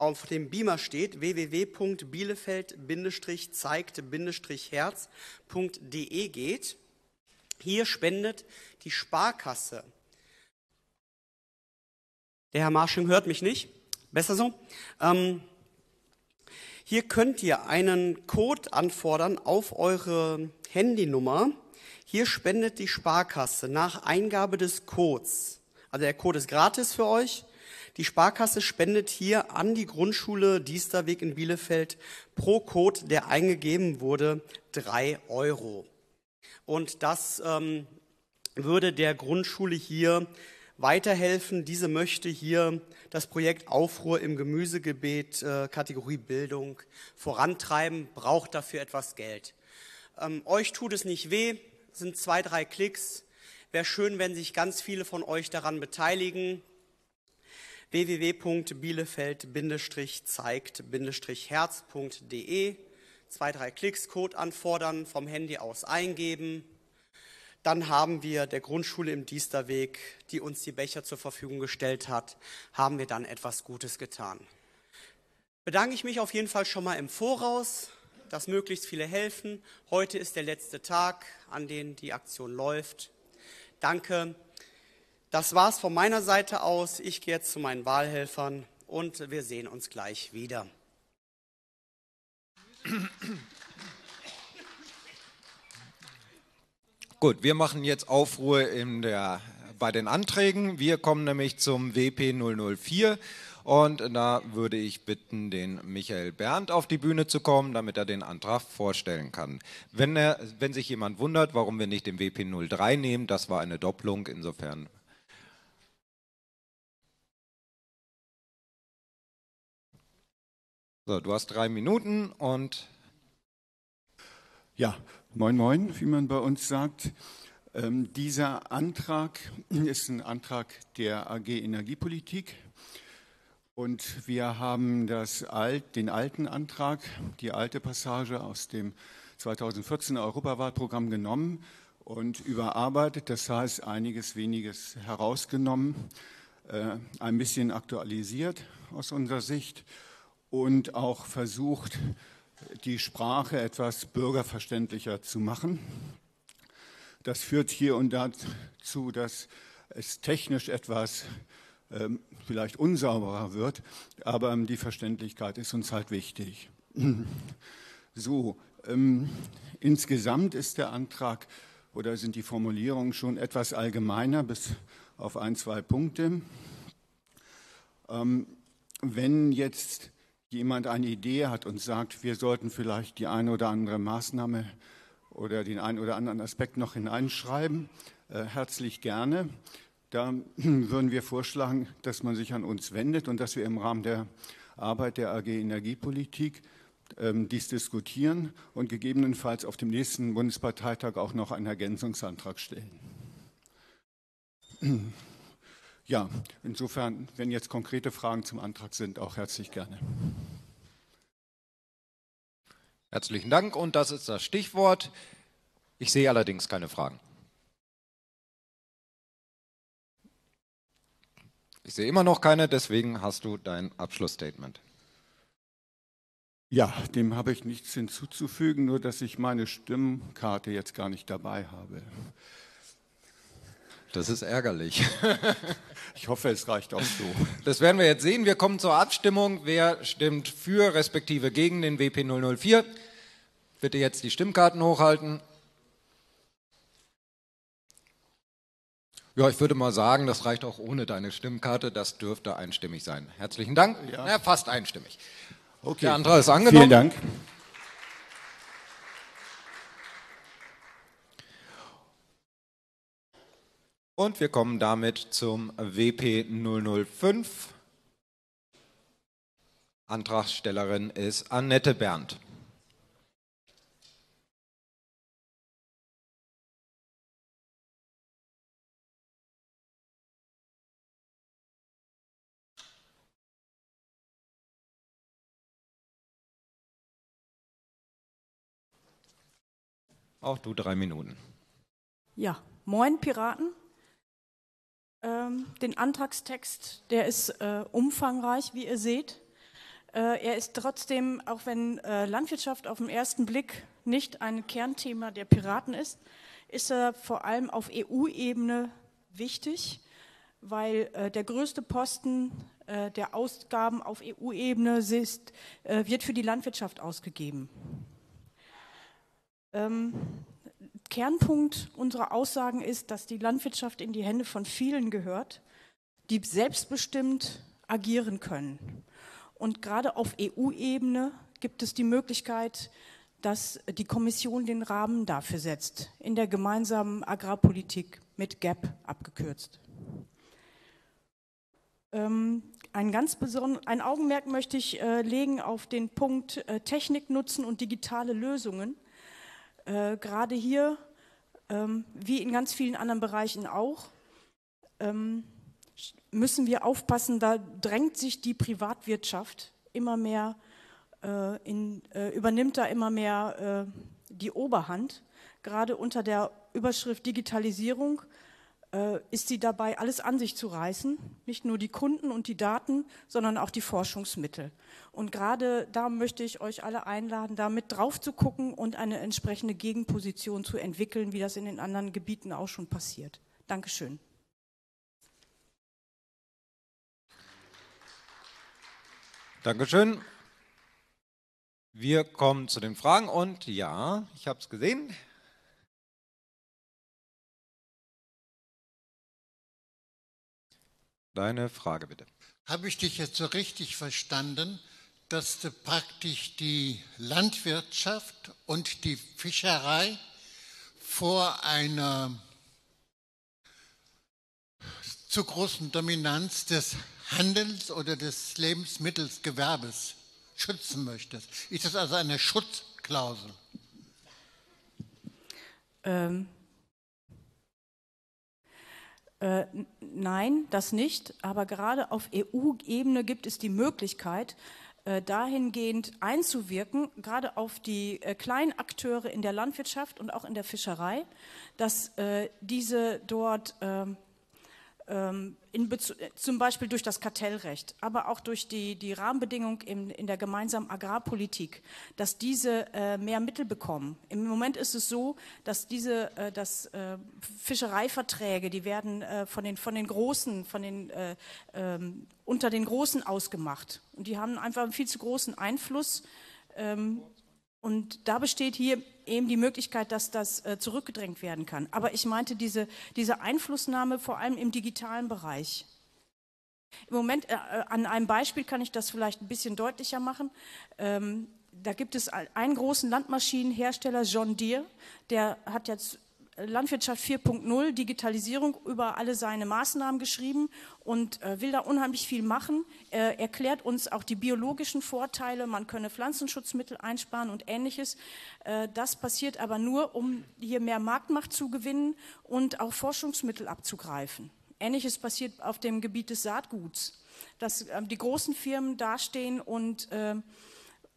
auf dem Beamer steht, www.bielefeld-zeigt-herz.de geht. Hier spendet die Sparkasse. Der Herr Marsching hört mich nicht. Besser so. Ähm, hier könnt ihr einen Code anfordern auf eure Handynummer. Hier spendet die Sparkasse nach Eingabe des Codes. Also der Code ist gratis für euch. Die Sparkasse spendet hier an die Grundschule Diesterweg in Bielefeld pro Code, der eingegeben wurde, drei Euro. Und das ähm, würde der Grundschule hier weiterhelfen. Diese möchte hier das Projekt Aufruhr im Gemüsegebet äh, Kategorie Bildung vorantreiben, braucht dafür etwas Geld. Ähm, euch tut es nicht weh, sind zwei, drei Klicks. Wäre schön, wenn sich ganz viele von euch daran beteiligen. www.bielefeld-zeigt-herz.de Zwei, drei Klicks, Code anfordern, vom Handy aus eingeben dann haben wir der Grundschule im Diesterweg, die uns die Becher zur Verfügung gestellt hat, haben wir dann etwas Gutes getan. Bedanke ich mich auf jeden Fall schon mal im Voraus, dass möglichst viele helfen. Heute ist der letzte Tag, an dem die Aktion läuft. Danke. Das war's von meiner Seite aus. Ich gehe jetzt zu meinen Wahlhelfern und wir sehen uns gleich wieder. Gut, wir machen jetzt Aufruhr in der, bei den Anträgen. Wir kommen nämlich zum WP 004 und da würde ich bitten, den Michael Berndt auf die Bühne zu kommen, damit er den Antrag vorstellen kann. Wenn, er, wenn sich jemand wundert, warum wir nicht den WP 03 nehmen, das war eine Doppelung, insofern So, du hast drei Minuten und. Ja, Moin, moin, wie man bei uns sagt. Ähm, dieser Antrag ist ein Antrag der AG Energiepolitik. Und wir haben das alt, den alten Antrag, die alte Passage aus dem 2014 Europawahlprogramm genommen und überarbeitet. Das heißt, einiges weniges herausgenommen, äh, ein bisschen aktualisiert aus unserer Sicht und auch versucht, die Sprache etwas bürgerverständlicher zu machen. Das führt hier und da dazu, dass es technisch etwas ähm, vielleicht unsauberer wird, aber ähm, die Verständlichkeit ist uns halt wichtig. So, ähm, insgesamt ist der Antrag oder sind die Formulierungen schon etwas allgemeiner bis auf ein, zwei Punkte. Ähm, wenn jetzt jemand eine Idee hat und sagt, wir sollten vielleicht die eine oder andere Maßnahme oder den einen oder anderen Aspekt noch hineinschreiben, äh, herzlich gerne. Da würden wir vorschlagen, dass man sich an uns wendet und dass wir im Rahmen der Arbeit der AG Energiepolitik ähm, dies diskutieren und gegebenenfalls auf dem nächsten Bundesparteitag auch noch einen Ergänzungsantrag stellen. Ja, insofern, wenn jetzt konkrete Fragen zum Antrag sind, auch herzlich gerne. Herzlichen Dank und das ist das Stichwort. Ich sehe allerdings keine Fragen. Ich sehe immer noch keine, deswegen hast du dein Abschlussstatement. Ja, dem habe ich nichts hinzuzufügen, nur dass ich meine Stimmkarte jetzt gar nicht dabei habe. Das ist ärgerlich. ich hoffe, es reicht auch so. Das werden wir jetzt sehen. Wir kommen zur Abstimmung. Wer stimmt für respektive gegen den WP 004? Bitte jetzt die Stimmkarten hochhalten. Ja, ich würde mal sagen, das reicht auch ohne deine Stimmkarte. Das dürfte einstimmig sein. Herzlichen Dank. Ja, ja fast einstimmig. Okay. Der Antrag ist angenommen. Vielen Dank. Und wir kommen damit zum WP 005. Antragstellerin ist Annette Berndt. Auch du drei Minuten. Ja, moin Piraten. Ähm, den Antragstext, der ist äh, umfangreich, wie ihr seht. Äh, er ist trotzdem, auch wenn äh, Landwirtschaft auf den ersten Blick nicht ein Kernthema der Piraten ist, ist er vor allem auf EU-Ebene wichtig, weil äh, der größte Posten äh, der Ausgaben auf EU-Ebene äh, wird für die Landwirtschaft ausgegeben. Ähm, Kernpunkt unserer Aussagen ist, dass die Landwirtschaft in die Hände von vielen gehört, die selbstbestimmt agieren können. Und gerade auf EU-Ebene gibt es die Möglichkeit, dass die Kommission den Rahmen dafür setzt, in der gemeinsamen Agrarpolitik mit GAP abgekürzt. Ähm, ein ganz ein Augenmerk möchte ich äh, legen auf den Punkt äh, Technik nutzen und digitale Lösungen. Äh, gerade hier, ähm, wie in ganz vielen anderen Bereichen auch, ähm, müssen wir aufpassen, da drängt sich die Privatwirtschaft immer mehr, äh, in, äh, übernimmt da immer mehr äh, die Oberhand. Gerade unter der Überschrift Digitalisierung ist sie dabei, alles an sich zu reißen. Nicht nur die Kunden und die Daten, sondern auch die Forschungsmittel. Und gerade da möchte ich euch alle einladen, da mit drauf zu gucken und eine entsprechende Gegenposition zu entwickeln, wie das in den anderen Gebieten auch schon passiert. Dankeschön. Dankeschön. Wir kommen zu den Fragen und ja, ich habe es gesehen. Deine Frage bitte. Habe ich dich jetzt so richtig verstanden, dass du praktisch die Landwirtschaft und die Fischerei vor einer zu großen Dominanz des Handels oder des Lebensmittelsgewerbes schützen möchtest? Ist das also eine Schutzklausel? Ähm, äh, nein, das nicht. Aber gerade auf EU-Ebene gibt es die Möglichkeit, äh, dahingehend einzuwirken, gerade auf die äh, kleinen Akteure in der Landwirtschaft und auch in der Fischerei, dass äh, diese dort ähm, zum Beispiel durch das Kartellrecht, aber auch durch die, die Rahmenbedingungen in, in der gemeinsamen Agrarpolitik, dass diese äh, mehr Mittel bekommen. Im Moment ist es so, dass diese äh, dass, äh, Fischereiverträge, die werden äh, von, den, von den Großen, von den, äh, ähm, unter den Großen ausgemacht. Und die haben einfach einen viel zu großen Einfluss. Ähm, und da besteht hier eben die Möglichkeit, dass das äh, zurückgedrängt werden kann. Aber ich meinte diese, diese Einflussnahme vor allem im digitalen Bereich. Im Moment, äh, äh an einem Beispiel kann ich das vielleicht ein bisschen deutlicher machen. Ähm, da gibt es einen großen Landmaschinenhersteller, John Deere, der hat jetzt Landwirtschaft 4.0, Digitalisierung, über alle seine Maßnahmen geschrieben und äh, will da unheimlich viel machen. Er erklärt uns auch die biologischen Vorteile, man könne Pflanzenschutzmittel einsparen und ähnliches. Äh, das passiert aber nur, um hier mehr Marktmacht zu gewinnen und auch Forschungsmittel abzugreifen. Ähnliches passiert auf dem Gebiet des Saatguts, dass äh, die großen Firmen dastehen und äh,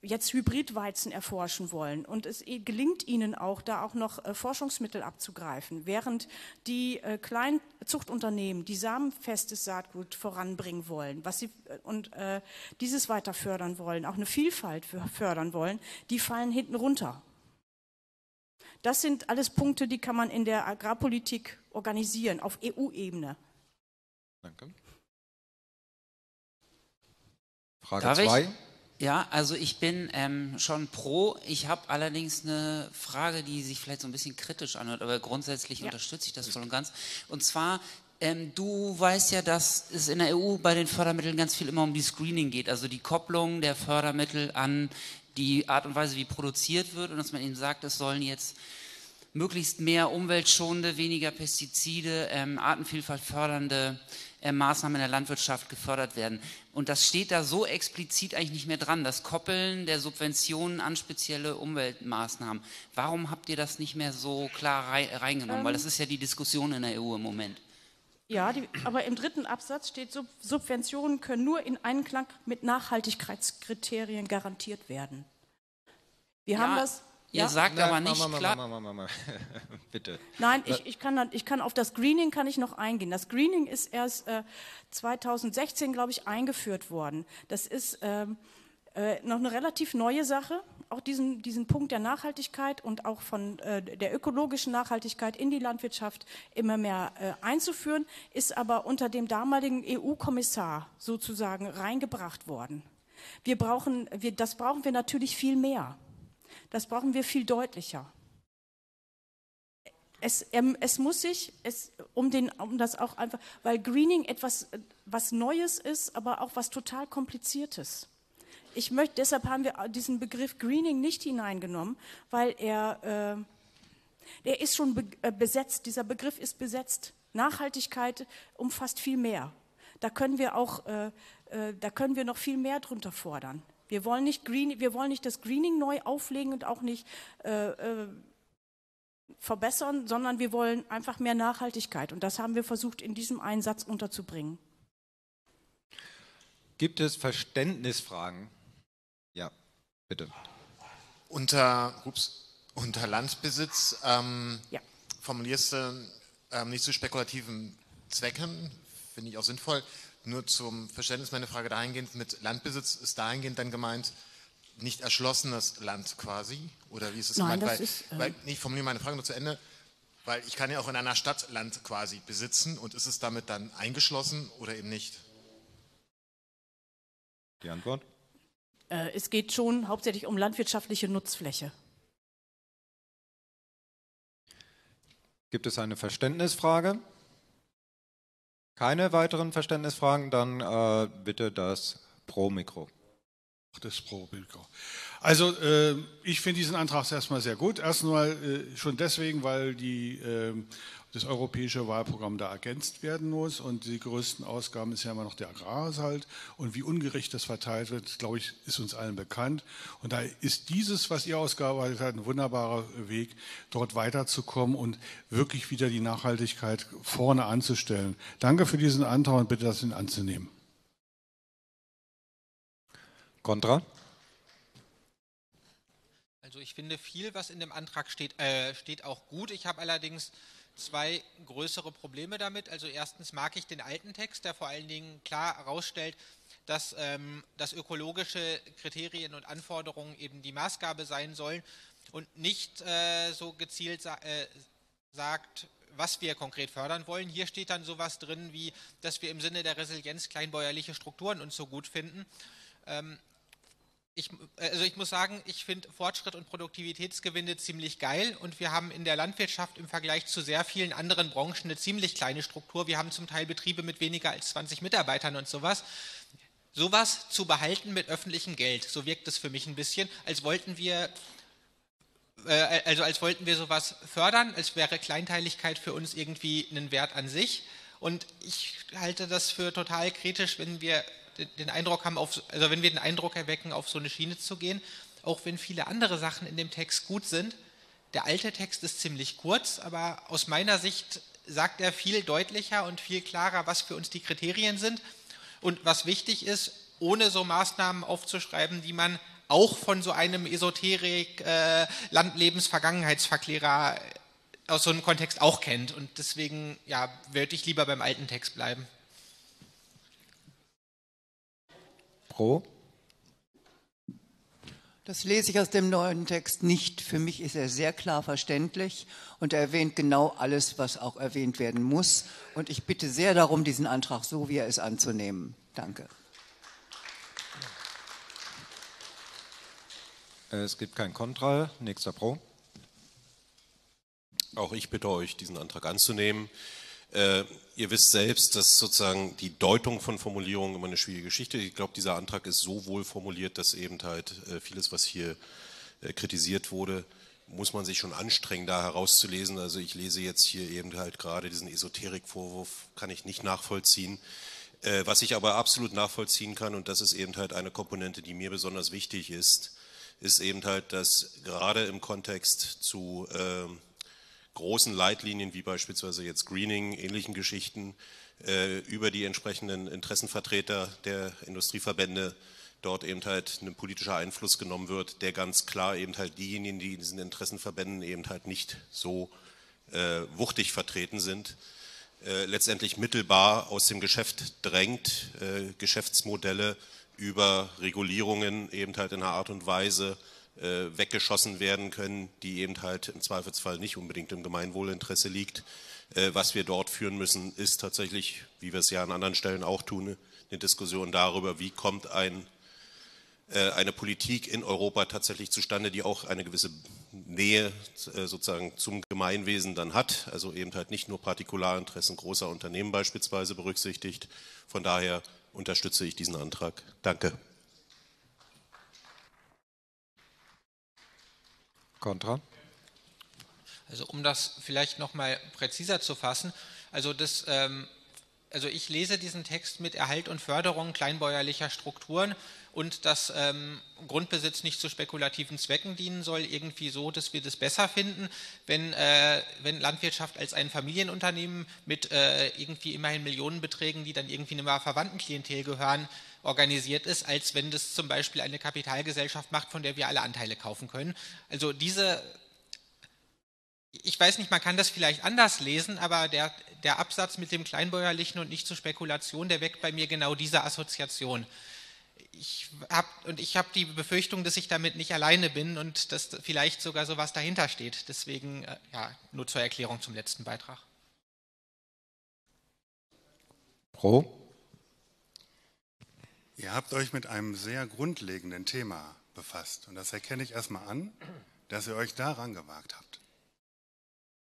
jetzt Hybridweizen erforschen wollen. Und es gelingt ihnen auch, da auch noch äh, Forschungsmittel abzugreifen, während die äh, kleinen Zuchtunternehmen, die samenfestes Saatgut voranbringen wollen, was sie äh, und äh, dieses weiter fördern wollen, auch eine Vielfalt fördern wollen, die fallen hinten runter. Das sind alles Punkte, die kann man in der Agrarpolitik organisieren, auf EU-Ebene. Danke. Frage 2. Ja, also ich bin ähm, schon pro. Ich habe allerdings eine Frage, die sich vielleicht so ein bisschen kritisch anhört, aber grundsätzlich ja. unterstütze ich das voll und ganz. Und zwar, ähm, du weißt ja, dass es in der EU bei den Fördermitteln ganz viel immer um die Screening geht, also die Kopplung der Fördermittel an die Art und Weise, wie produziert wird und dass man eben sagt, es sollen jetzt möglichst mehr umweltschonende, weniger Pestizide, ähm, Artenvielfalt fördernde Maßnahmen in der Landwirtschaft gefördert werden. Und das steht da so explizit eigentlich nicht mehr dran, das Koppeln der Subventionen an spezielle Umweltmaßnahmen. Warum habt ihr das nicht mehr so klar reingenommen? Ähm, Weil das ist ja die Diskussion in der EU im Moment. Ja, die, aber im dritten Absatz steht, Sub Subventionen können nur in Einklang mit Nachhaltigkeitskriterien garantiert werden. Wir ja, haben das Ihr sagt Na, aber nicht ma, ma, klar. ma, ma, ma, ma. Bitte. Nein, ich, ich, kann, ich kann auf das Greening kann ich noch eingehen. Das Greening ist erst äh, 2016, glaube ich, eingeführt worden. Das ist ähm, äh, noch eine relativ neue Sache, auch diesen, diesen Punkt der Nachhaltigkeit und auch von äh, der ökologischen Nachhaltigkeit in die Landwirtschaft immer mehr äh, einzuführen, ist aber unter dem damaligen EU-Kommissar sozusagen reingebracht worden. Wir brauchen, wir, das brauchen wir natürlich viel mehr. Das brauchen wir viel deutlicher. Es, ähm, es muss sich, es, um, den, um das auch einfach, weil Greening etwas äh, was Neues ist, aber auch was total Kompliziertes. Ich möchte, deshalb haben wir diesen Begriff Greening nicht hineingenommen, weil er, äh, er ist schon be äh, besetzt, dieser Begriff ist besetzt. Nachhaltigkeit umfasst viel mehr. Da können wir auch, äh, äh, da können wir noch viel mehr drunter fordern. Wir wollen nicht, Green, wir wollen nicht das Greening neu auflegen und auch nicht äh, äh, verbessern, sondern wir wollen einfach mehr Nachhaltigkeit. Und das haben wir versucht, in diesem Einsatz unterzubringen. Gibt es Verständnisfragen? Ja, bitte. Unter, ups, unter Landbesitz ähm, ja. formulierst du ähm, nicht zu spekulativen Zwecken, finde ich auch sinnvoll. Nur zum Verständnis meine Frage dahingehend, mit Landbesitz ist dahingehend dann gemeint, nicht erschlossenes Land quasi? Oder wie ist es Nein, gemeint? das weil, ist, äh weil, ich formuliere meine Frage nur zu Ende, weil ich kann ja auch in einer Stadt Land quasi besitzen und ist es damit dann eingeschlossen oder eben nicht? Die Antwort? Äh, es geht schon hauptsächlich um landwirtschaftliche Nutzfläche. Gibt es eine Verständnisfrage? Keine weiteren Verständnisfragen? Dann äh, bitte das Pro-Mikro. Das Pro-Mikro. Also äh, ich finde diesen Antrag erstmal sehr gut. Erstmal äh, schon deswegen, weil die, äh, das europäische Wahlprogramm da ergänzt werden muss und die größten Ausgaben ist ja immer noch der Agrarhaushalt und wie ungerecht das verteilt wird, glaube ich, ist uns allen bekannt. Und da ist dieses, was ihr ausgearbeitet habt, ein wunderbarer Weg, dort weiterzukommen und wirklich wieder die Nachhaltigkeit vorne anzustellen. Danke für diesen Antrag und bitte das anzunehmen. Kontra? Also ich finde viel, was in dem Antrag steht, äh, steht auch gut. Ich habe allerdings zwei größere Probleme damit. Also erstens mag ich den alten Text, der vor allen Dingen klar herausstellt, dass, ähm, dass ökologische Kriterien und Anforderungen eben die Maßgabe sein sollen und nicht äh, so gezielt sa äh, sagt, was wir konkret fördern wollen. Hier steht dann sowas drin, wie, dass wir im Sinne der Resilienz kleinbäuerliche Strukturen uns so gut finden. Ähm, ich, also ich muss sagen, ich finde Fortschritt und Produktivitätsgewinne ziemlich geil und wir haben in der Landwirtschaft im Vergleich zu sehr vielen anderen Branchen eine ziemlich kleine Struktur. Wir haben zum Teil Betriebe mit weniger als 20 Mitarbeitern und sowas. Sowas zu behalten mit öffentlichem Geld, so wirkt es für mich ein bisschen, als wollten wir äh, also als wollten wir sowas fördern, als wäre Kleinteiligkeit für uns irgendwie ein Wert an sich. Und ich halte das für total kritisch, wenn wir den Eindruck haben, auf, also wenn wir den Eindruck erwecken, auf so eine Schiene zu gehen, auch wenn viele andere Sachen in dem Text gut sind. Der alte Text ist ziemlich kurz, aber aus meiner Sicht sagt er viel deutlicher und viel klarer, was für uns die Kriterien sind und was wichtig ist, ohne so Maßnahmen aufzuschreiben, die man auch von so einem Esoterik äh, Landlebens-Vergangenheitsverklärer aus so einem Kontext auch kennt. Und deswegen ja, würde ich lieber beim alten Text bleiben. Pro? Das lese ich aus dem neuen Text nicht. Für mich ist er sehr klar verständlich und er erwähnt genau alles, was auch erwähnt werden muss. Und ich bitte sehr darum, diesen Antrag so, wie er ist, anzunehmen. Danke. Es gibt kein Kontra. Nächster Pro. Auch ich bitte euch, diesen Antrag anzunehmen. Äh, ihr wisst selbst, dass sozusagen die Deutung von Formulierungen immer eine schwierige Geschichte ist. Ich glaube, dieser Antrag ist so wohl formuliert, dass eben halt äh, vieles, was hier äh, kritisiert wurde, muss man sich schon anstrengen, da herauszulesen. Also ich lese jetzt hier eben halt gerade diesen Esoterikvorwurf, kann ich nicht nachvollziehen. Äh, was ich aber absolut nachvollziehen kann, und das ist eben halt eine Komponente, die mir besonders wichtig ist, ist eben halt, dass gerade im Kontext zu äh, großen Leitlinien wie beispielsweise jetzt Greening, ähnlichen Geschichten, äh, über die entsprechenden Interessenvertreter der Industrieverbände dort eben halt ein politischer Einfluss genommen wird, der ganz klar eben halt diejenigen, die in diesen Interessenverbänden eben halt nicht so äh, wuchtig vertreten sind, äh, letztendlich mittelbar aus dem Geschäft drängt, Geschäftsmodelle über Regulierungen eben halt in einer Art und Weise weggeschossen werden können, die eben halt im Zweifelsfall nicht unbedingt im Gemeinwohlinteresse liegt. Äh, was wir dort führen müssen, ist tatsächlich, wie wir es ja an anderen Stellen auch tun, eine Diskussion darüber, wie kommt ein, äh, eine Politik in Europa tatsächlich zustande, die auch eine gewisse Nähe äh, sozusagen zum Gemeinwesen dann hat, also eben halt nicht nur Partikularinteressen großer Unternehmen beispielsweise berücksichtigt. Von daher unterstütze ich diesen Antrag. Danke. Kontra. Also um das vielleicht noch mal präziser zu fassen, also das, ähm, also ich lese diesen Text mit Erhalt und Förderung kleinbäuerlicher Strukturen und dass ähm, Grundbesitz nicht zu spekulativen Zwecken dienen soll, irgendwie so, dass wir das besser finden, wenn, äh, wenn Landwirtschaft als ein Familienunternehmen mit äh, irgendwie immerhin Millionenbeträgen, die dann irgendwie einer Verwandtenklientel gehören, organisiert ist, als wenn das zum Beispiel eine Kapitalgesellschaft macht, von der wir alle Anteile kaufen können. Also diese ich weiß nicht, man kann das vielleicht anders lesen, aber der, der Absatz mit dem Kleinbäuerlichen und nicht zur Spekulation, der weckt bei mir genau diese Assoziation. Ich hab, und ich habe die Befürchtung, dass ich damit nicht alleine bin und dass vielleicht sogar sowas dahinter steht. Deswegen, äh, ja, nur zur Erklärung zum letzten Beitrag. Pro? Ihr habt euch mit einem sehr grundlegenden Thema befasst. Und das erkenne ich erstmal an, dass ihr euch daran gewagt habt.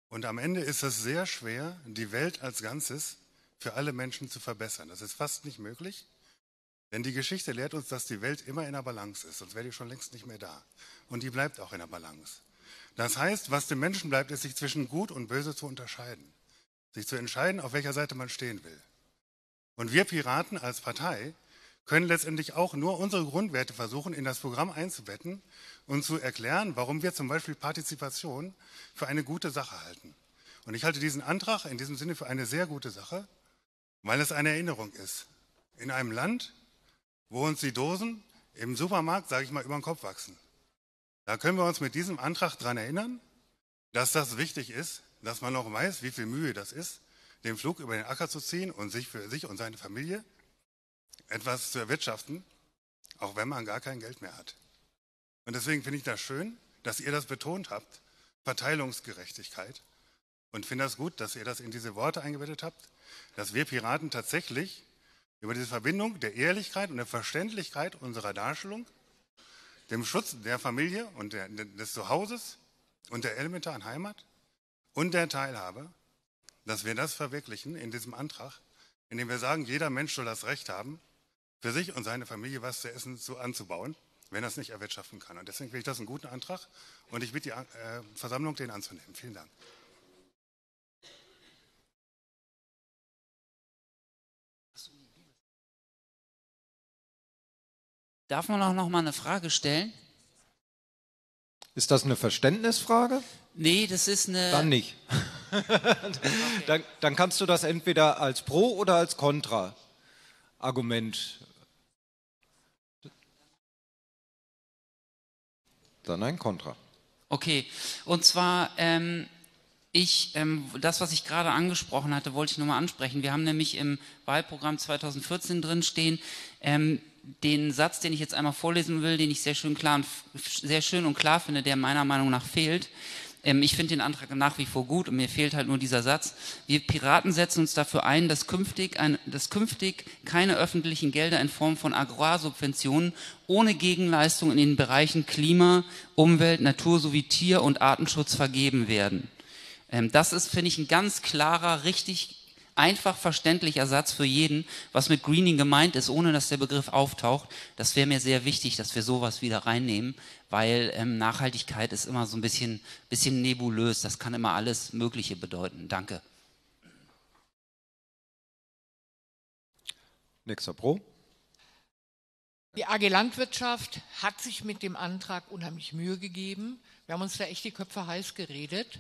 Und am Ende ist es sehr schwer, die Welt als Ganzes für alle Menschen zu verbessern. Das ist fast nicht möglich, denn die Geschichte lehrt uns, dass die Welt immer in der Balance ist, sonst wäre die schon längst nicht mehr da. Und die bleibt auch in der Balance. Das heißt, was dem Menschen bleibt, ist, sich zwischen Gut und Böse zu unterscheiden. Sich zu entscheiden, auf welcher Seite man stehen will. Und wir Piraten als Partei können letztendlich auch nur unsere Grundwerte versuchen, in das Programm einzubetten und zu erklären, warum wir zum Beispiel Partizipation für eine gute Sache halten. Und ich halte diesen Antrag in diesem Sinne für eine sehr gute Sache, weil es eine Erinnerung ist. In einem Land, wo uns die Dosen im Supermarkt, sage ich mal, über den Kopf wachsen. Da können wir uns mit diesem Antrag daran erinnern, dass das wichtig ist, dass man auch weiß, wie viel Mühe das ist, den Flug über den Acker zu ziehen und sich für sich und seine Familie etwas zu erwirtschaften, auch wenn man gar kein Geld mehr hat. Und deswegen finde ich das schön, dass ihr das betont habt, Verteilungsgerechtigkeit. Und finde das gut, dass ihr das in diese Worte eingebettet habt, dass wir Piraten tatsächlich über diese Verbindung der Ehrlichkeit und der Verständlichkeit unserer Darstellung, dem Schutz der Familie und der, des Zuhauses und der elementaren Heimat und der Teilhabe, dass wir das verwirklichen in diesem Antrag, indem wir sagen, jeder Mensch soll das Recht haben, für sich und seine Familie was zu essen zu anzubauen, wenn er es nicht erwirtschaften kann. Und deswegen finde ich das einen guten Antrag und ich bitte die äh, Versammlung, den anzunehmen. Vielen Dank. Darf man auch noch mal eine Frage stellen? Ist das eine Verständnisfrage? Nee, das ist eine. Dann nicht. dann, dann kannst du das entweder als Pro- oder als Kontra-Argument Dann ein Kontra. Okay, und zwar, ähm, ich, ähm, das, was ich gerade angesprochen hatte, wollte ich nochmal ansprechen. Wir haben nämlich im Wahlprogramm 2014 drin stehen, ähm, den Satz, den ich jetzt einmal vorlesen will, den ich sehr schön, klar und, sehr schön und klar finde, der meiner Meinung nach fehlt. Ähm, ich finde den Antrag nach wie vor gut und mir fehlt halt nur dieser Satz. Wir Piraten setzen uns dafür ein, dass künftig, ein, dass künftig keine öffentlichen Gelder in Form von Agrarsubventionen ohne Gegenleistung in den Bereichen Klima, Umwelt, Natur sowie Tier- und Artenschutz vergeben werden. Ähm, das ist, finde ich, ein ganz klarer, richtig einfach verständlicher Satz für jeden, was mit Greening gemeint ist, ohne dass der Begriff auftaucht. Das wäre mir sehr wichtig, dass wir sowas wieder reinnehmen, weil ähm, Nachhaltigkeit ist immer so ein bisschen, bisschen nebulös. Das kann immer alles Mögliche bedeuten. Danke. Nächster Pro. Die AG Landwirtschaft hat sich mit dem Antrag unheimlich Mühe gegeben. Wir haben uns da echt die Köpfe heiß geredet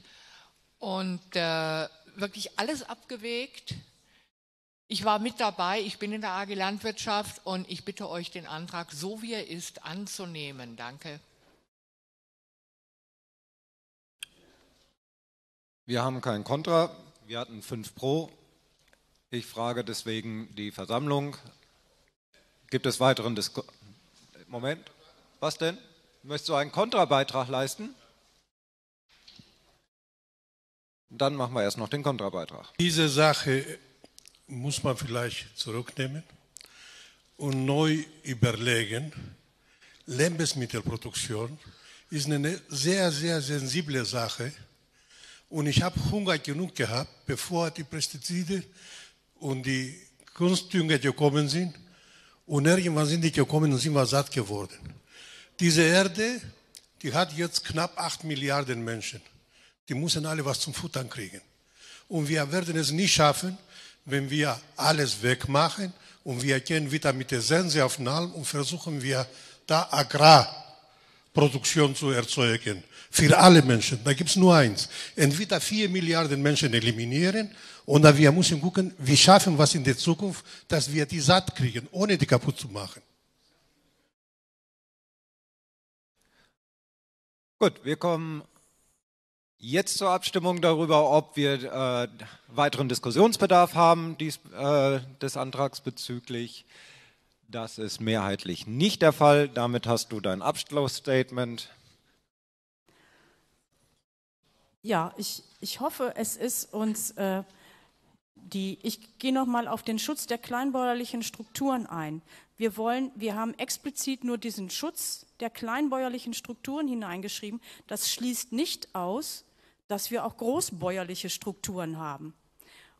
und äh, wirklich alles abgewägt. Ich war mit dabei, ich bin in der AG Landwirtschaft und ich bitte euch, den Antrag so wie er ist anzunehmen. Danke. Wir haben kein Kontra, wir hatten fünf Pro. Ich frage deswegen die Versammlung. Gibt es weiteren Disku Moment, was denn? Möchtest du einen Kontrabeitrag leisten? Dann machen wir erst noch den Kontrabeitrag. Diese Sache muss man vielleicht zurücknehmen und neu überlegen. Lebensmittelproduktion ist eine sehr, sehr sensible Sache. Und ich habe Hunger genug gehabt, bevor die Pestizide und die Kunstdünger gekommen sind. Und irgendwann sind die gekommen und sind wir satt geworden. Diese Erde, die hat jetzt knapp acht Milliarden Menschen. Die müssen alle was zum Futtern kriegen. Und wir werden es nicht schaffen, wenn wir alles wegmachen und wir gehen wieder mit der Sense auf den Alm und versuchen wir da Agrarproduktion zu erzeugen. Für alle Menschen. Da gibt es nur eins. Entweder vier Milliarden Menschen eliminieren oder wir müssen gucken, wie schaffen wir es in der Zukunft, dass wir die satt kriegen, ohne die kaputt zu machen. Gut, wir kommen jetzt zur Abstimmung darüber, ob wir äh, weiteren Diskussionsbedarf haben dies, äh, des Antrags bezüglich. Das ist mehrheitlich nicht der Fall. Damit hast du dein Abschlussstatement. Ja, ich, ich hoffe, es ist uns äh, die. Ich gehe noch mal auf den Schutz der kleinbäuerlichen Strukturen ein. Wir wollen, wir haben explizit nur diesen Schutz der kleinbäuerlichen Strukturen hineingeschrieben. Das schließt nicht aus, dass wir auch großbäuerliche Strukturen haben.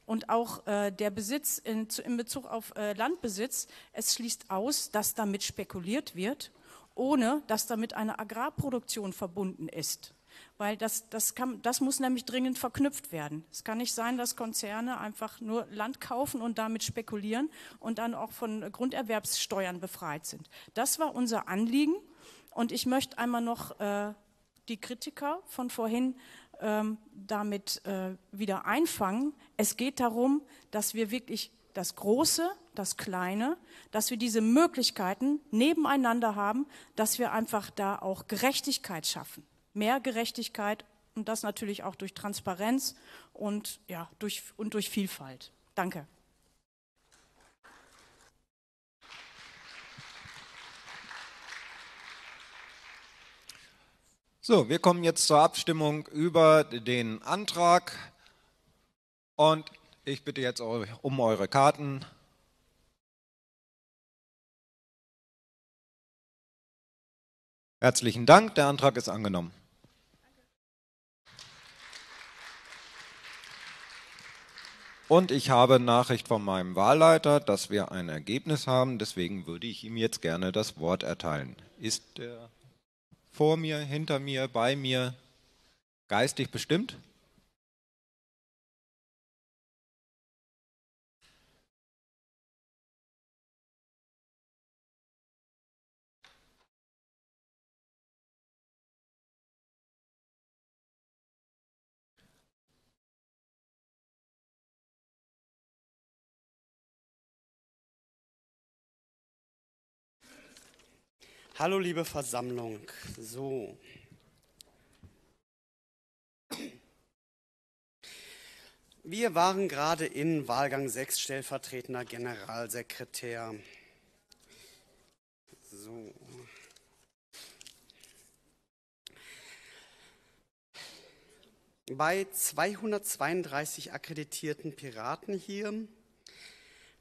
Und auch äh, der Besitz in, in Bezug auf äh, Landbesitz, es schließt aus, dass damit spekuliert wird, ohne dass damit eine Agrarproduktion verbunden ist. Weil das, das, kann, das muss nämlich dringend verknüpft werden. Es kann nicht sein, dass Konzerne einfach nur Land kaufen und damit spekulieren und dann auch von Grunderwerbssteuern befreit sind. Das war unser Anliegen. Und ich möchte einmal noch äh, die Kritiker von vorhin ähm, damit äh, wieder einfangen. Es geht darum, dass wir wirklich das Große, das Kleine, dass wir diese Möglichkeiten nebeneinander haben, dass wir einfach da auch Gerechtigkeit schaffen. Mehr Gerechtigkeit und das natürlich auch durch Transparenz und, ja, durch, und durch Vielfalt. Danke. So, wir kommen jetzt zur Abstimmung über den Antrag und ich bitte jetzt um eure Karten. Herzlichen Dank, der Antrag ist angenommen. Und ich habe Nachricht von meinem Wahlleiter, dass wir ein Ergebnis haben. Deswegen würde ich ihm jetzt gerne das Wort erteilen. Ist der vor mir, hinter mir, bei mir, geistig bestimmt? Hallo liebe Versammlung. So. Wir waren gerade in Wahlgang 6 stellvertretender Generalsekretär. So. Bei 232 akkreditierten Piraten hier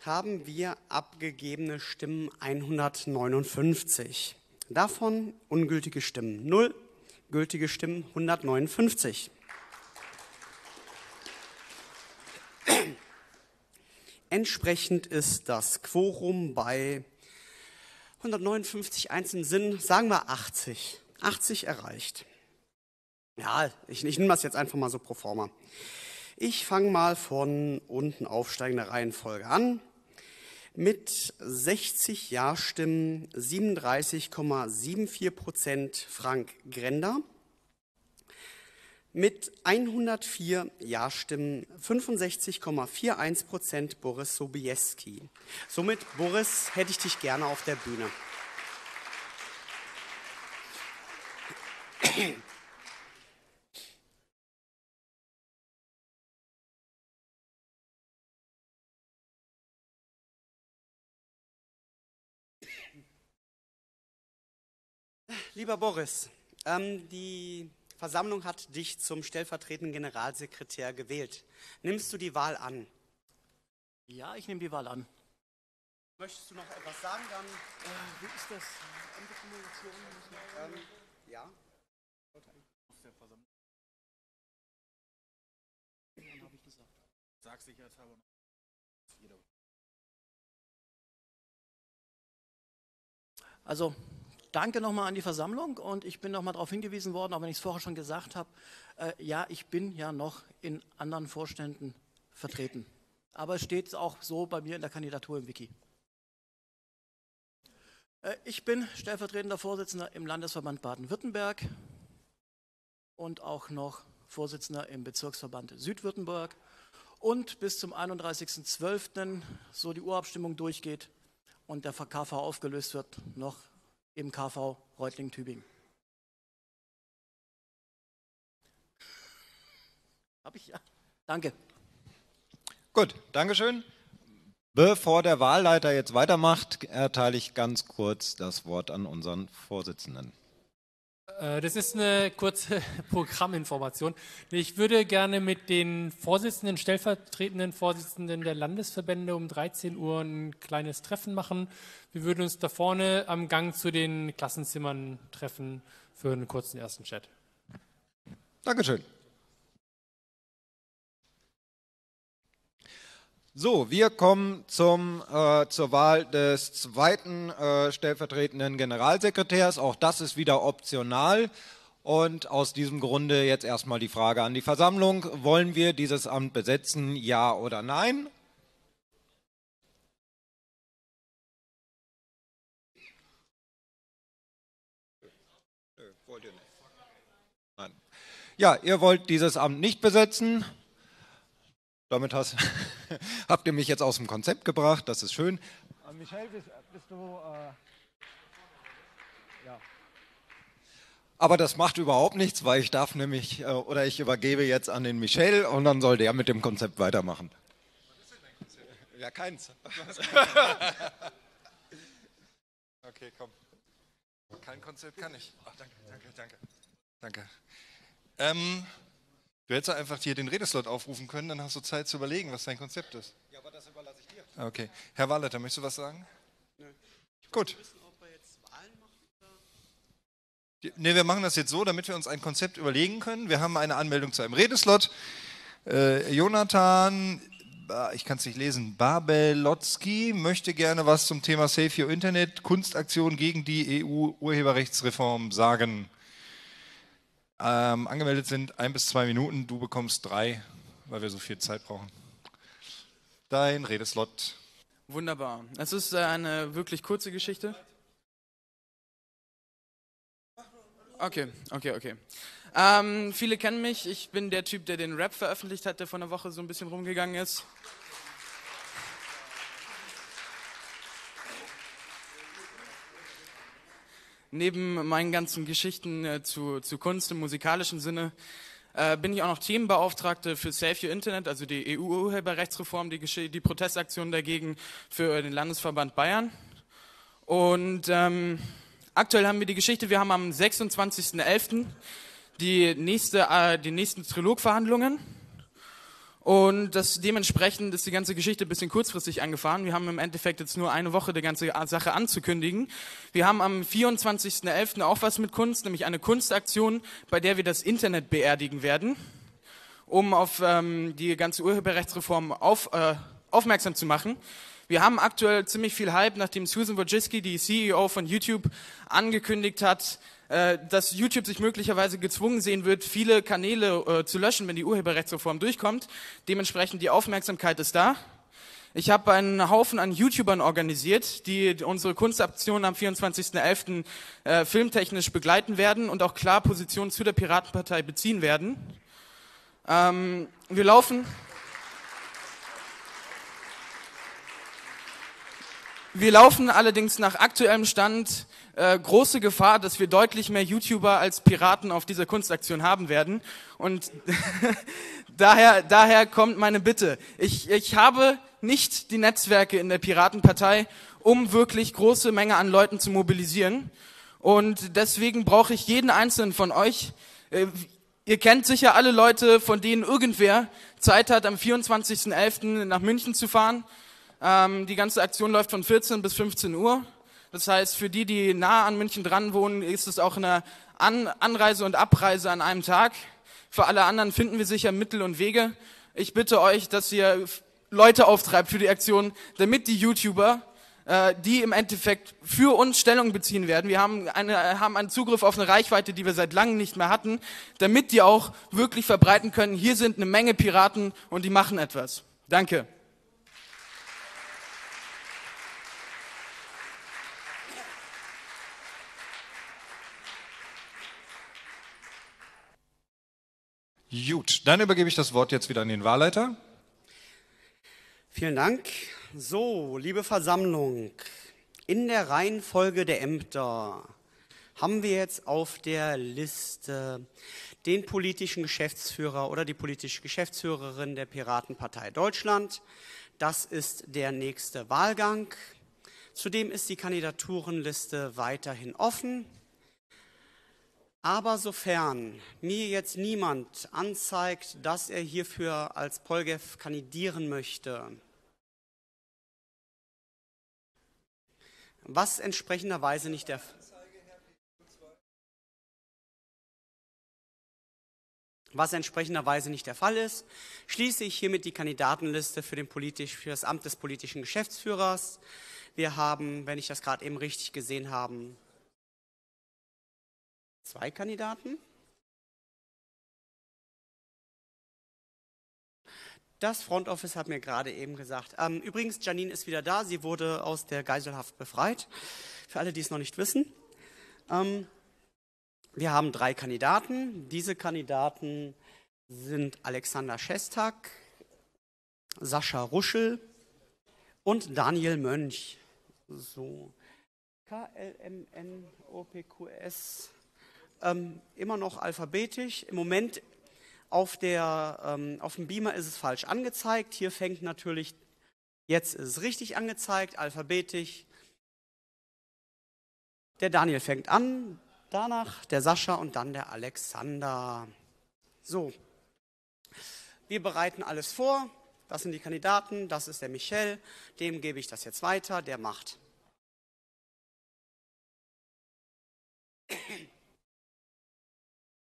haben wir abgegebene Stimmen 159. Davon ungültige Stimmen 0, gültige Stimmen 159. Entsprechend ist das Quorum bei 159 einzelnen Sinn, sagen wir 80. 80 erreicht. Ja, ich, ich nehme das jetzt einfach mal so pro forma. Ich fange mal von unten aufsteigender Reihenfolge an mit 60 Ja-Stimmen 37,74 Prozent Frank Grender, Mit 104 Ja-Stimmen, 65,41 Prozent Boris Sobieski. Somit, Boris, hätte ich dich gerne auf der Bühne. Lieber Boris, ähm, die Versammlung hat dich zum stellvertretenden Generalsekretär gewählt. Nimmst du die Wahl an? Ja, ich nehme die Wahl an. Möchtest du noch etwas sagen? Dann, Wie ist das? ähm, ja. Sag sicherheitshalber noch. Also, danke nochmal an die Versammlung und ich bin nochmal darauf hingewiesen worden, auch wenn ich es vorher schon gesagt habe, äh, ja, ich bin ja noch in anderen Vorständen vertreten. Aber es steht auch so bei mir in der Kandidatur im Wiki. Äh, ich bin stellvertretender Vorsitzender im Landesverband Baden-Württemberg und auch noch Vorsitzender im Bezirksverband Südwürttemberg. Und bis zum 31.12., so die Urabstimmung durchgeht und der KV aufgelöst wird, noch im KV Reutling-Tübingen. Habe ich ja. Danke. Gut, Dankeschön. Bevor der Wahlleiter jetzt weitermacht, erteile ich ganz kurz das Wort an unseren Vorsitzenden. Äh, Das ist eine kurze Programminformation. Ich würde gerne mit den Vorsitzenden, stellvertretenden Vorsitzenden der Landesverbände um 13 Uhr ein kleines Treffen machen. Wir würden uns da vorne am Gang zu den Klassenzimmern treffen für einen kurzen ersten Chat. Dankeschön. So, wir kommen zum, äh, zur Wahl des zweiten äh, stellvertretenden Generalsekretärs. Auch das ist wieder optional. Und aus diesem Grunde jetzt erstmal die Frage an die Versammlung. Wollen wir dieses Amt besetzen, ja oder nein? Nein. Ja, ihr wollt dieses Amt nicht besetzen. Damit hast, habt ihr mich jetzt aus dem Konzept gebracht, das ist schön. Michelle, bist, bist du. Äh, ja. Aber das macht überhaupt nichts, weil ich darf nämlich, äh, oder ich übergebe jetzt an den Michel und dann soll der mit dem Konzept weitermachen. Ja, keins. Okay, komm. Kein Konzept kann ich. Ach, danke, danke, danke. Danke. Ähm, du hättest einfach hier den Redeslot aufrufen können, dann hast du Zeit zu überlegen, was dein Konzept ist. Ja, aber das überlasse ich dir. Okay. Herr Walleter, möchtest du was sagen? Nö. Gut. Ne, wir machen das jetzt so, damit wir uns ein Konzept überlegen können. Wir haben eine Anmeldung zu einem Redeslot. Äh, Jonathan, ich kann es nicht lesen, Babelotzki möchte gerne was zum Thema Save Your Internet, Kunstaktion gegen die EU-Urheberrechtsreform sagen. Ähm, angemeldet sind ein bis zwei Minuten, du bekommst drei, weil wir so viel Zeit brauchen. Dein Redeslot. Wunderbar. Es ist äh, eine wirklich kurze Geschichte. Okay, okay, okay. Ähm, viele kennen mich. Ich bin der Typ, der den Rap veröffentlicht hat, der vor einer Woche so ein bisschen rumgegangen ist. Neben meinen ganzen Geschichten äh, zu, zu Kunst im musikalischen Sinne äh, bin ich auch noch Themenbeauftragte für Save Your Internet, also die EU-Urheberrechtsreform, die, die Protestaktion dagegen für den Landesverband Bayern. Und ähm, aktuell haben wir die Geschichte, wir haben am 26.11. die, nächste, äh, die nächsten Trilogverhandlungen. Und das, dementsprechend ist die ganze Geschichte ein bisschen kurzfristig angefahren. Wir haben im Endeffekt jetzt nur eine Woche, die ganze Sache anzukündigen. Wir haben am 24.11. auch was mit Kunst, nämlich eine Kunstaktion, bei der wir das Internet beerdigen werden, um auf ähm, die ganze Urheberrechtsreform auf, äh, aufmerksam zu machen. Wir haben aktuell ziemlich viel Hype, nachdem Susan Wojcicki, die CEO von YouTube, angekündigt hat, äh, dass YouTube sich möglicherweise gezwungen sehen wird, viele Kanäle äh, zu löschen, wenn die Urheberrechtsreform durchkommt. Dementsprechend die Aufmerksamkeit ist da. Ich habe einen Haufen an YouTubern organisiert, die unsere Kunstaktion am 24.11. Äh, filmtechnisch begleiten werden und auch klar Positionen zu der Piratenpartei beziehen werden. Ähm, wir laufen. Wir laufen allerdings nach aktuellem Stand äh, große Gefahr, dass wir deutlich mehr YouTuber als Piraten auf dieser Kunstaktion haben werden. Und daher, daher kommt meine Bitte. Ich, ich habe nicht die Netzwerke in der Piratenpartei, um wirklich große Menge an Leuten zu mobilisieren. Und deswegen brauche ich jeden einzelnen von euch. Äh, ihr kennt sicher alle Leute, von denen irgendwer Zeit hat, am 24.11. nach München zu fahren. Ähm, die ganze Aktion läuft von 14 bis 15 Uhr. Das heißt, für die, die nah an München dran wohnen, ist es auch eine an Anreise und Abreise an einem Tag. Für alle anderen finden wir sicher Mittel und Wege. Ich bitte euch, dass ihr Leute auftreibt für die Aktion, damit die YouTuber, äh, die im Endeffekt für uns Stellung beziehen werden, wir haben, eine, haben einen Zugriff auf eine Reichweite, die wir seit langem nicht mehr hatten, damit die auch wirklich verbreiten können, hier sind eine Menge Piraten und die machen etwas. Danke. Gut, dann übergebe ich das Wort jetzt wieder an den Wahlleiter. Vielen Dank. So, liebe Versammlung, in der Reihenfolge der Ämter haben wir jetzt auf der Liste den politischen Geschäftsführer oder die politische Geschäftsführerin der Piratenpartei Deutschland. Das ist der nächste Wahlgang. Zudem ist die Kandidaturenliste weiterhin offen. Aber sofern mir jetzt niemand anzeigt, dass er hierfür als Polgev kandidieren möchte, was entsprechenderweise nicht der Was entsprechenderweise nicht der Fall ist, schließe ich hiermit die Kandidatenliste für, den politisch, für das Amt des politischen Geschäftsführers. Wir haben, wenn ich das gerade eben richtig gesehen habe, Zwei Kandidaten? Das Front Office hat mir gerade eben gesagt. Ähm, übrigens, Janine ist wieder da. Sie wurde aus der Geiselhaft befreit. Für alle, die es noch nicht wissen. Ähm, wir haben drei Kandidaten. Diese Kandidaten sind Alexander Schestak, Sascha Ruschel und Daniel Mönch. So. KLMNOPQS ähm, immer noch alphabetisch. Im Moment auf, der, ähm, auf dem Beamer ist es falsch angezeigt. Hier fängt natürlich, jetzt ist es richtig angezeigt, alphabetisch. Der Daniel fängt an, danach der Sascha und dann der Alexander. So, wir bereiten alles vor. Das sind die Kandidaten, das ist der Michel, dem gebe ich das jetzt weiter, der macht.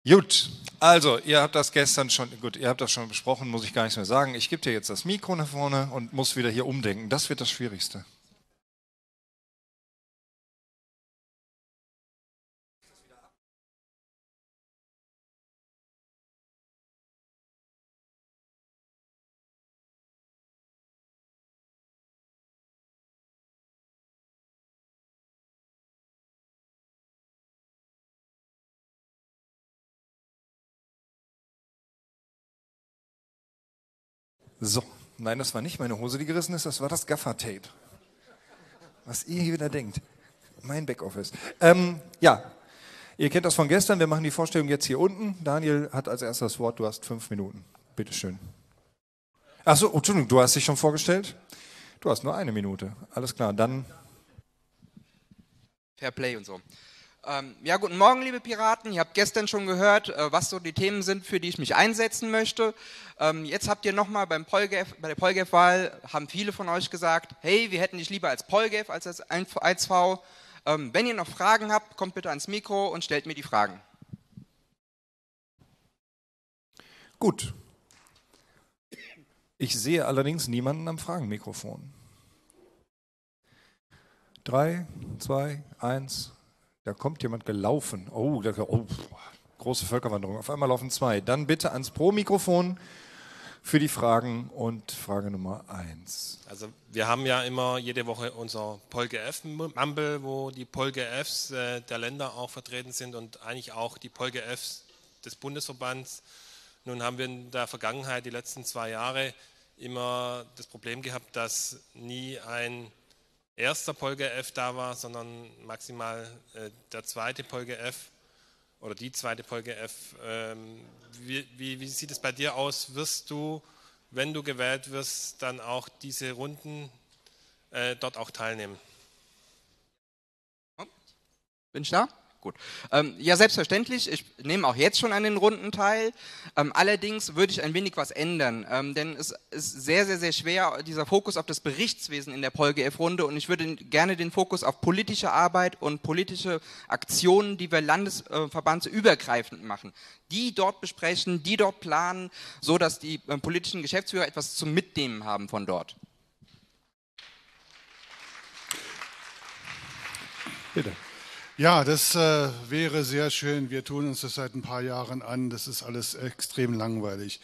Gut, also ihr habt das gestern schon, gut, ihr habt das schon besprochen, muss ich gar nichts mehr sagen. Ich gebe dir jetzt das Mikro nach vorne und muss wieder hier umdenken. Das wird das Schwierigste. So, nein, das war nicht meine Hose, die gerissen ist, das war das Gaffer-Tape. Was ihr hier wieder denkt. Mein Backoffice. Ähm, ja, ihr kennt das von gestern, wir machen die Vorstellung jetzt hier unten. Daniel hat als erstes das Wort, du hast fünf Minuten. Bitte schön. Achso, oh, Entschuldigung, du hast dich schon vorgestellt? Du hast nur eine Minute. Alles klar, dann. Fair Play und so. Ähm, ja, guten Morgen, liebe Piraten. Ihr habt gestern schon gehört, äh, was so die Themen sind, für die ich mich einsetzen möchte. Ähm, jetzt habt ihr nochmal bei der Polgef-Wahl, haben viele von euch gesagt, hey, wir hätten dich lieber als Polgef als als 1V. Ähm, wenn ihr noch Fragen habt, kommt bitte ans Mikro und stellt mir die Fragen. Gut. Ich sehe allerdings niemanden am Fragenmikrofon. Drei, zwei, eins. Da kommt jemand gelaufen. Oh, da, oh, große Völkerwanderung. Auf einmal laufen zwei. Dann bitte ans Pro-Mikrofon für die Fragen und Frage Nummer eins. Also wir haben ja immer jede Woche unser PolGF-Mumble, wo die PolGFs äh, der Länder auch vertreten sind und eigentlich auch die PolGFs des Bundesverbands. Nun haben wir in der Vergangenheit, die letzten zwei Jahre, immer das Problem gehabt, dass nie ein erster PolGF da war, sondern maximal äh, der zweite PolGF oder die zweite PolGF. Ähm, wie, wie, wie sieht es bei dir aus? Wirst du, wenn du gewählt wirst, dann auch diese Runden äh, dort auch teilnehmen? Bin ich da? Gut. Ähm, ja, selbstverständlich. Ich nehme auch jetzt schon an den Runden teil. Ähm, allerdings würde ich ein wenig was ändern, ähm, denn es ist sehr, sehr, sehr schwer, dieser Fokus auf das Berichtswesen in der PolGF-Runde und ich würde gerne den Fokus auf politische Arbeit und politische Aktionen, die wir landesverbandsübergreifend machen, die dort besprechen, die dort planen, so dass die äh, politischen Geschäftsführer etwas zum Mitnehmen haben von dort. Bitte. Ja, das äh, wäre sehr schön. Wir tun uns das seit ein paar Jahren an. Das ist alles extrem langweilig.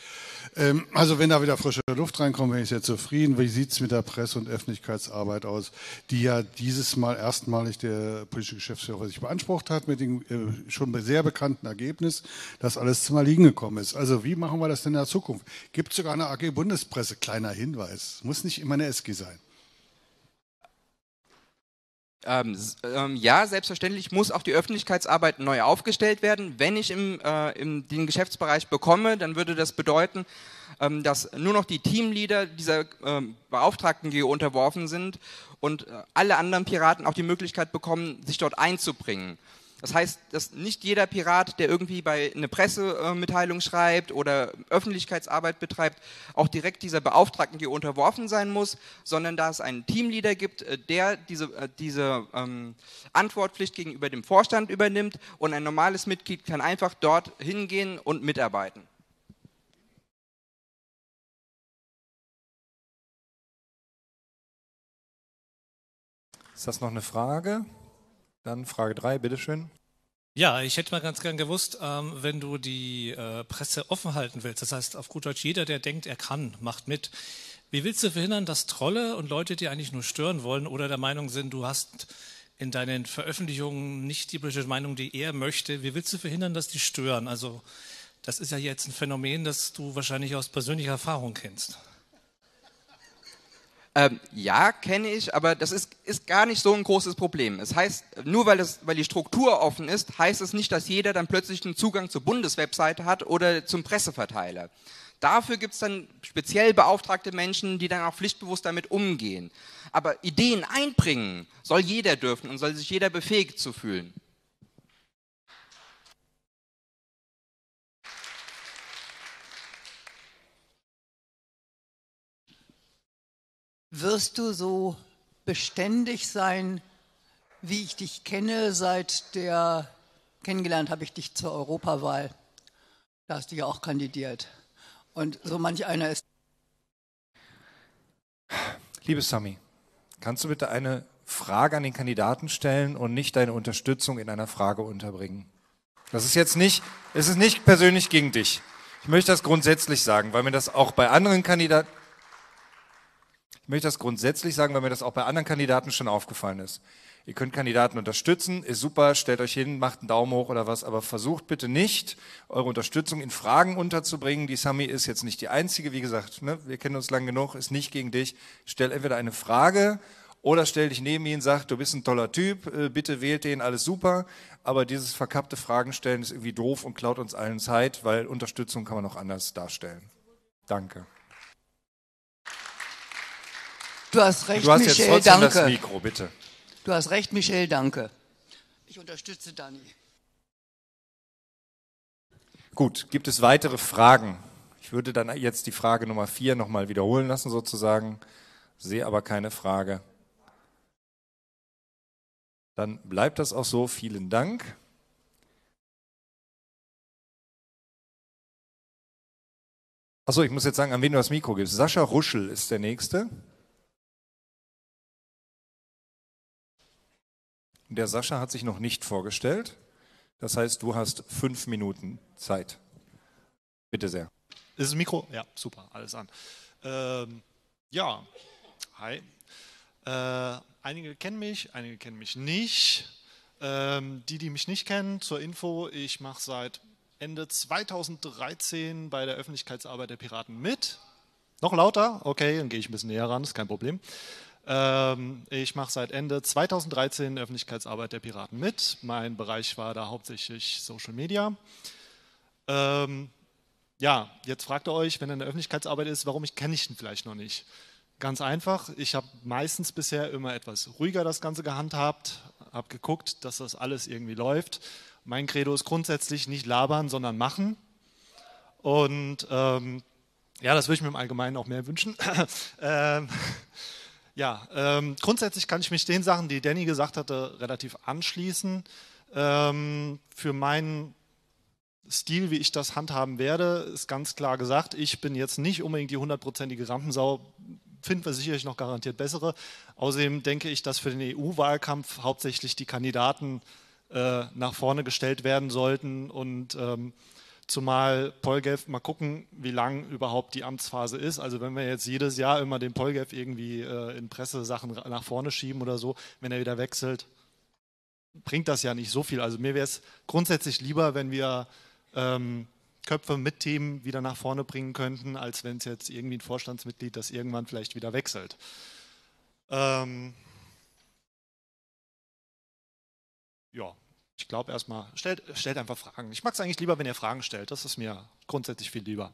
Ähm, also wenn da wieder frische Luft reinkommt, bin ich sehr zufrieden. Wie sieht es mit der Presse- und Öffentlichkeitsarbeit aus, die ja dieses Mal erstmalig der politische Geschäftsführer sich beansprucht hat mit dem äh, schon sehr bekannten Ergebnis, dass alles zum Erliegen gekommen ist. Also wie machen wir das denn in der Zukunft? Gibt es sogar eine AG Bundespresse? Kleiner Hinweis. Muss nicht immer eine SG sein. Ähm, ähm, ja, selbstverständlich muss auch die Öffentlichkeitsarbeit neu aufgestellt werden. Wenn ich im, äh, im, den Geschäftsbereich bekomme, dann würde das bedeuten, ähm, dass nur noch die Teamleader dieser ähm, Beauftragten hier unterworfen sind und äh, alle anderen Piraten auch die Möglichkeit bekommen, sich dort einzubringen. Das heißt, dass nicht jeder Pirat, der irgendwie bei eine Pressemitteilung schreibt oder Öffentlichkeitsarbeit betreibt, auch direkt dieser Beauftragten hier unterworfen sein muss, sondern da es einen Teamleader gibt, äh, der diese, äh, diese ähm, Antwortpflicht gegenüber dem Vorstand übernimmt und ein normales Mitglied kann einfach dort hingehen und mitarbeiten. Ist das noch eine Frage? Dann Frage 3, bitteschön. Ja, ich hätte mal ganz gern gewusst, ähm, wenn du die äh, Presse offen halten willst, das heißt auf gut Deutsch, jeder, der denkt, er kann, macht mit. Wie willst du verhindern, dass Trolle und Leute, die eigentlich nur stören wollen oder der Meinung sind, du hast in deinen Veröffentlichungen nicht die politische Meinung, die er möchte, wie willst du verhindern, dass die stören? Also das ist ja jetzt ein Phänomen, das du wahrscheinlich aus persönlicher Erfahrung kennst. Ähm, ja, kenne ich, aber das ist, ist gar nicht so ein großes Problem. Es heißt, nur weil, das, weil die Struktur offen ist, heißt es nicht, dass jeder dann plötzlich einen Zugang zur Bundeswebseite hat oder zum Presseverteiler. Dafür gibt es dann speziell beauftragte Menschen, die dann auch pflichtbewusst damit umgehen. Aber Ideen einbringen soll jeder dürfen und soll sich jeder befähigt zu fühlen. Wirst du so beständig sein, wie ich dich kenne, seit der, kennengelernt habe ich dich zur Europawahl. Da hast du ja auch kandidiert. Und so manch einer ist. Liebe Sami, kannst du bitte eine Frage an den Kandidaten stellen und nicht deine Unterstützung in einer Frage unterbringen? Das ist jetzt nicht, es ist nicht persönlich gegen dich. Ich möchte das grundsätzlich sagen, weil mir das auch bei anderen Kandidaten, ich möchte das grundsätzlich sagen, weil mir das auch bei anderen Kandidaten schon aufgefallen ist. Ihr könnt Kandidaten unterstützen, ist super, stellt euch hin, macht einen Daumen hoch oder was, aber versucht bitte nicht, eure Unterstützung in Fragen unterzubringen. Die Sami ist jetzt nicht die einzige, wie gesagt, ne, wir kennen uns lang genug, ist nicht gegen dich. Stell entweder eine Frage oder stell dich neben ihn, sag, du bist ein toller Typ, äh, bitte wählt den, alles super. Aber dieses verkappte Fragen stellen ist irgendwie doof und klaut uns allen Zeit, weil Unterstützung kann man auch anders darstellen. Danke. Du hast recht, du hast Michel, jetzt trotzdem danke. das Mikro, bitte. Du hast recht, Michel, danke. Ich unterstütze Dani. Gut, gibt es weitere Fragen? Ich würde dann jetzt die Frage Nummer vier nochmal wiederholen lassen, sozusagen. Sehe aber keine Frage. Dann bleibt das auch so. Vielen Dank. Achso, ich muss jetzt sagen, an wen du das Mikro gibst. Sascha Ruschel ist der Nächste. Der Sascha hat sich noch nicht vorgestellt. Das heißt, du hast fünf Minuten Zeit. Bitte sehr. Ist das Mikro? Ja, super, alles an. Ähm, ja, hi. Äh, einige kennen mich, einige kennen mich nicht. Ähm, die, die mich nicht kennen, zur Info, ich mache seit Ende 2013 bei der Öffentlichkeitsarbeit der Piraten mit. Noch lauter? Okay, dann gehe ich ein bisschen näher ran, ist kein Problem. Ähm, ich mache seit Ende 2013 Öffentlichkeitsarbeit der Piraten mit. Mein Bereich war da hauptsächlich Social Media. Ähm, ja, jetzt fragt ihr euch, wenn er in der Öffentlichkeitsarbeit ist, warum ich kenne ich ihn vielleicht noch nicht. Ganz einfach, ich habe meistens bisher immer etwas ruhiger das Ganze gehandhabt, habe geguckt, dass das alles irgendwie läuft. Mein Credo ist grundsätzlich nicht labern, sondern machen. Und ähm, ja, das würde ich mir im Allgemeinen auch mehr wünschen. ähm, ja, ähm, grundsätzlich kann ich mich den Sachen, die Danny gesagt hatte, relativ anschließen. Ähm, für meinen Stil, wie ich das handhaben werde, ist ganz klar gesagt, ich bin jetzt nicht unbedingt die hundertprozentige Rampensau, finden wir sicherlich noch garantiert bessere. Außerdem denke ich, dass für den EU-Wahlkampf hauptsächlich die Kandidaten äh, nach vorne gestellt werden sollten und ähm, Zumal Polgev, mal gucken, wie lang überhaupt die Amtsphase ist. Also wenn wir jetzt jedes Jahr immer den Polgev irgendwie äh, in Pressesachen nach vorne schieben oder so, wenn er wieder wechselt, bringt das ja nicht so viel. Also mir wäre es grundsätzlich lieber, wenn wir ähm, Köpfe mit Themen wieder nach vorne bringen könnten, als wenn es jetzt irgendwie ein Vorstandsmitglied, das irgendwann vielleicht wieder wechselt. Ähm ja, ich glaube erstmal, stellt, stellt einfach Fragen. Ich mag es eigentlich lieber, wenn ihr Fragen stellt. Das ist mir grundsätzlich viel lieber.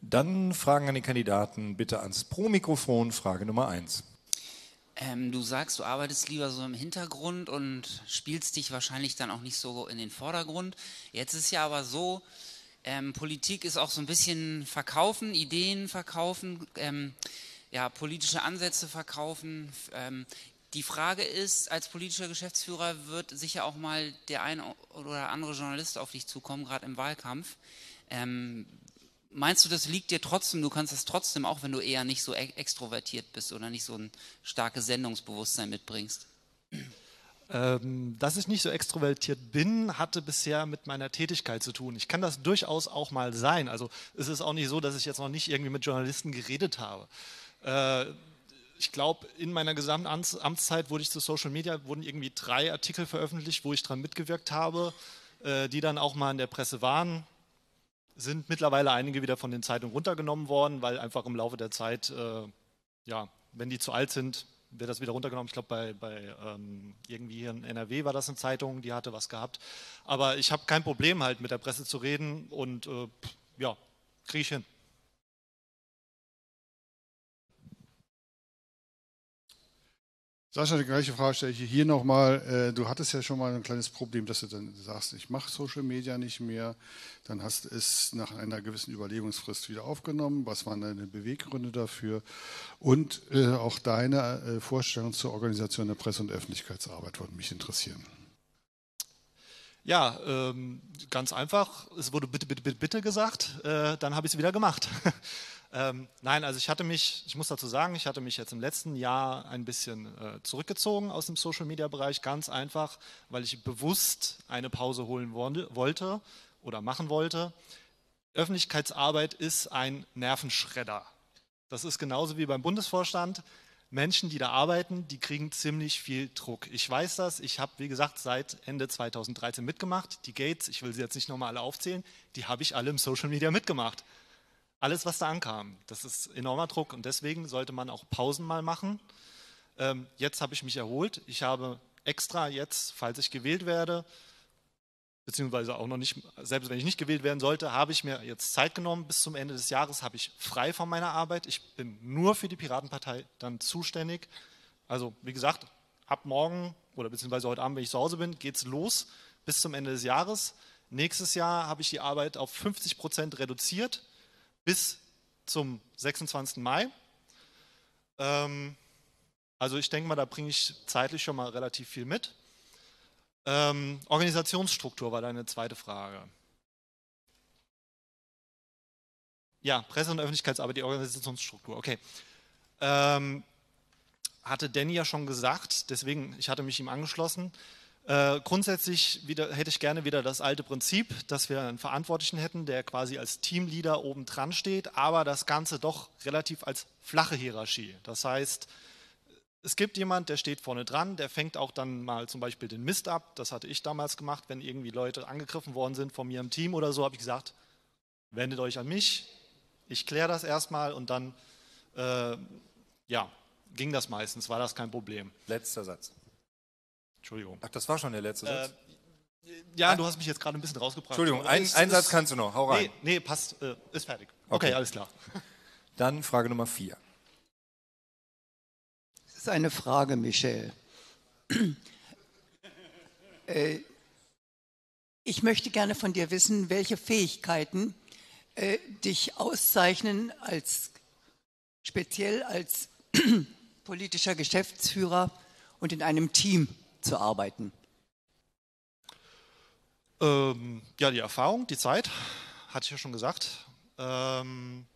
Dann Fragen an die Kandidaten bitte ans Pro-Mikrofon, Frage Nummer 1. Ähm, du sagst, du arbeitest lieber so im Hintergrund und spielst dich wahrscheinlich dann auch nicht so in den Vordergrund. Jetzt ist ja aber so, ähm, Politik ist auch so ein bisschen verkaufen, Ideen verkaufen, ähm, ja, politische Ansätze verkaufen. Die Frage ist, als politischer Geschäftsführer wird sicher auch mal der ein oder andere Journalist auf dich zukommen, gerade im Wahlkampf. Ähm, meinst du, das liegt dir trotzdem, du kannst das trotzdem, auch wenn du eher nicht so extrovertiert bist oder nicht so ein starkes Sendungsbewusstsein mitbringst? Ähm, dass ich nicht so extrovertiert bin, hatte bisher mit meiner Tätigkeit zu tun. Ich kann das durchaus auch mal sein. Also es ist auch nicht so, dass ich jetzt noch nicht irgendwie mit Journalisten geredet habe. Äh, ich glaube, in meiner gesamten Amtszeit wurde ich zu Social Media, wurden irgendwie drei Artikel veröffentlicht, wo ich daran mitgewirkt habe, äh, die dann auch mal in der Presse waren. Sind mittlerweile einige wieder von den Zeitungen runtergenommen worden, weil einfach im Laufe der Zeit, äh, ja, wenn die zu alt sind, wird das wieder runtergenommen. Ich glaube, bei, bei ähm, irgendwie hier in NRW war das eine Zeitung, die hatte was gehabt. Aber ich habe kein Problem halt mit der Presse zu reden und äh, ja, kriege ich hin. Sascha, die gleiche Frage stelle ich hier nochmal. Äh, du hattest ja schon mal ein kleines Problem, dass du dann sagst, ich mache Social Media nicht mehr. Dann hast du es nach einer gewissen Überlegungsfrist wieder aufgenommen. Was waren deine Beweggründe dafür? Und äh, auch deine äh, Vorstellung zur Organisation der Presse- und Öffentlichkeitsarbeit würde mich interessieren. Ja, ähm, ganz einfach. Es wurde bitte, bitte, bitte, bitte gesagt. dann habe ich es wieder gemacht. Ähm, nein, also ich hatte mich, ich muss dazu sagen, ich hatte mich jetzt im letzten Jahr ein bisschen äh, zurückgezogen aus dem Social-Media-Bereich, ganz einfach, weil ich bewusst eine Pause holen wollte oder machen wollte. Öffentlichkeitsarbeit ist ein Nervenschredder. Das ist genauso wie beim Bundesvorstand. Menschen, die da arbeiten, die kriegen ziemlich viel Druck. Ich weiß das. Ich habe, wie gesagt, seit Ende 2013 mitgemacht. Die Gates, ich will sie jetzt nicht nochmal alle aufzählen, die habe ich alle im Social Media mitgemacht alles, was da ankam. Das ist enormer Druck und deswegen sollte man auch Pausen mal machen. Ähm, jetzt habe ich mich erholt. Ich habe extra jetzt, falls ich gewählt werde, beziehungsweise auch noch nicht, selbst wenn ich nicht gewählt werden sollte, habe ich mir jetzt Zeit genommen. Bis zum Ende des Jahres habe ich frei von meiner Arbeit. Ich bin nur für die Piratenpartei dann zuständig. Also wie gesagt, ab morgen oder beziehungsweise heute Abend, wenn ich zu Hause bin, geht es los bis zum Ende des Jahres. Nächstes Jahr habe ich die Arbeit auf 50 Prozent reduziert bis zum 26. Mai. Ähm, also ich denke mal, da bringe ich zeitlich schon mal relativ viel mit. Ähm, Organisationsstruktur war deine zweite Frage. Ja, Presse- und Öffentlichkeitsarbeit, die Organisationsstruktur, okay. Ähm, hatte Danny ja schon gesagt, deswegen, ich hatte mich ihm angeschlossen. Äh, grundsätzlich wieder, hätte ich gerne wieder das alte Prinzip, dass wir einen Verantwortlichen hätten, der quasi als Teamleader oben dran steht, aber das Ganze doch relativ als flache Hierarchie. Das heißt, es gibt jemand, der steht vorne dran, der fängt auch dann mal zum Beispiel den Mist ab. Das hatte ich damals gemacht, wenn irgendwie Leute angegriffen worden sind von mir im Team oder so, habe ich gesagt, wendet euch an mich, ich kläre das erstmal und dann, äh, ja, ging das meistens, war das kein Problem. Letzter Satz. Entschuldigung. Ach, das war schon der letzte Satz? Äh, ja, du hast mich jetzt gerade ein bisschen rausgebracht. Entschuldigung, ein, einen Satz kannst du noch, hau rein. Nee, nee passt, äh, ist fertig. Okay, okay, alles klar. Dann Frage Nummer vier. Das ist eine Frage, Michel. äh, ich möchte gerne von dir wissen, welche Fähigkeiten äh, dich auszeichnen als speziell als politischer Geschäftsführer und in einem Team zu arbeiten? Ähm, ja, die Erfahrung, die Zeit, hatte ich ja schon gesagt. Ähm,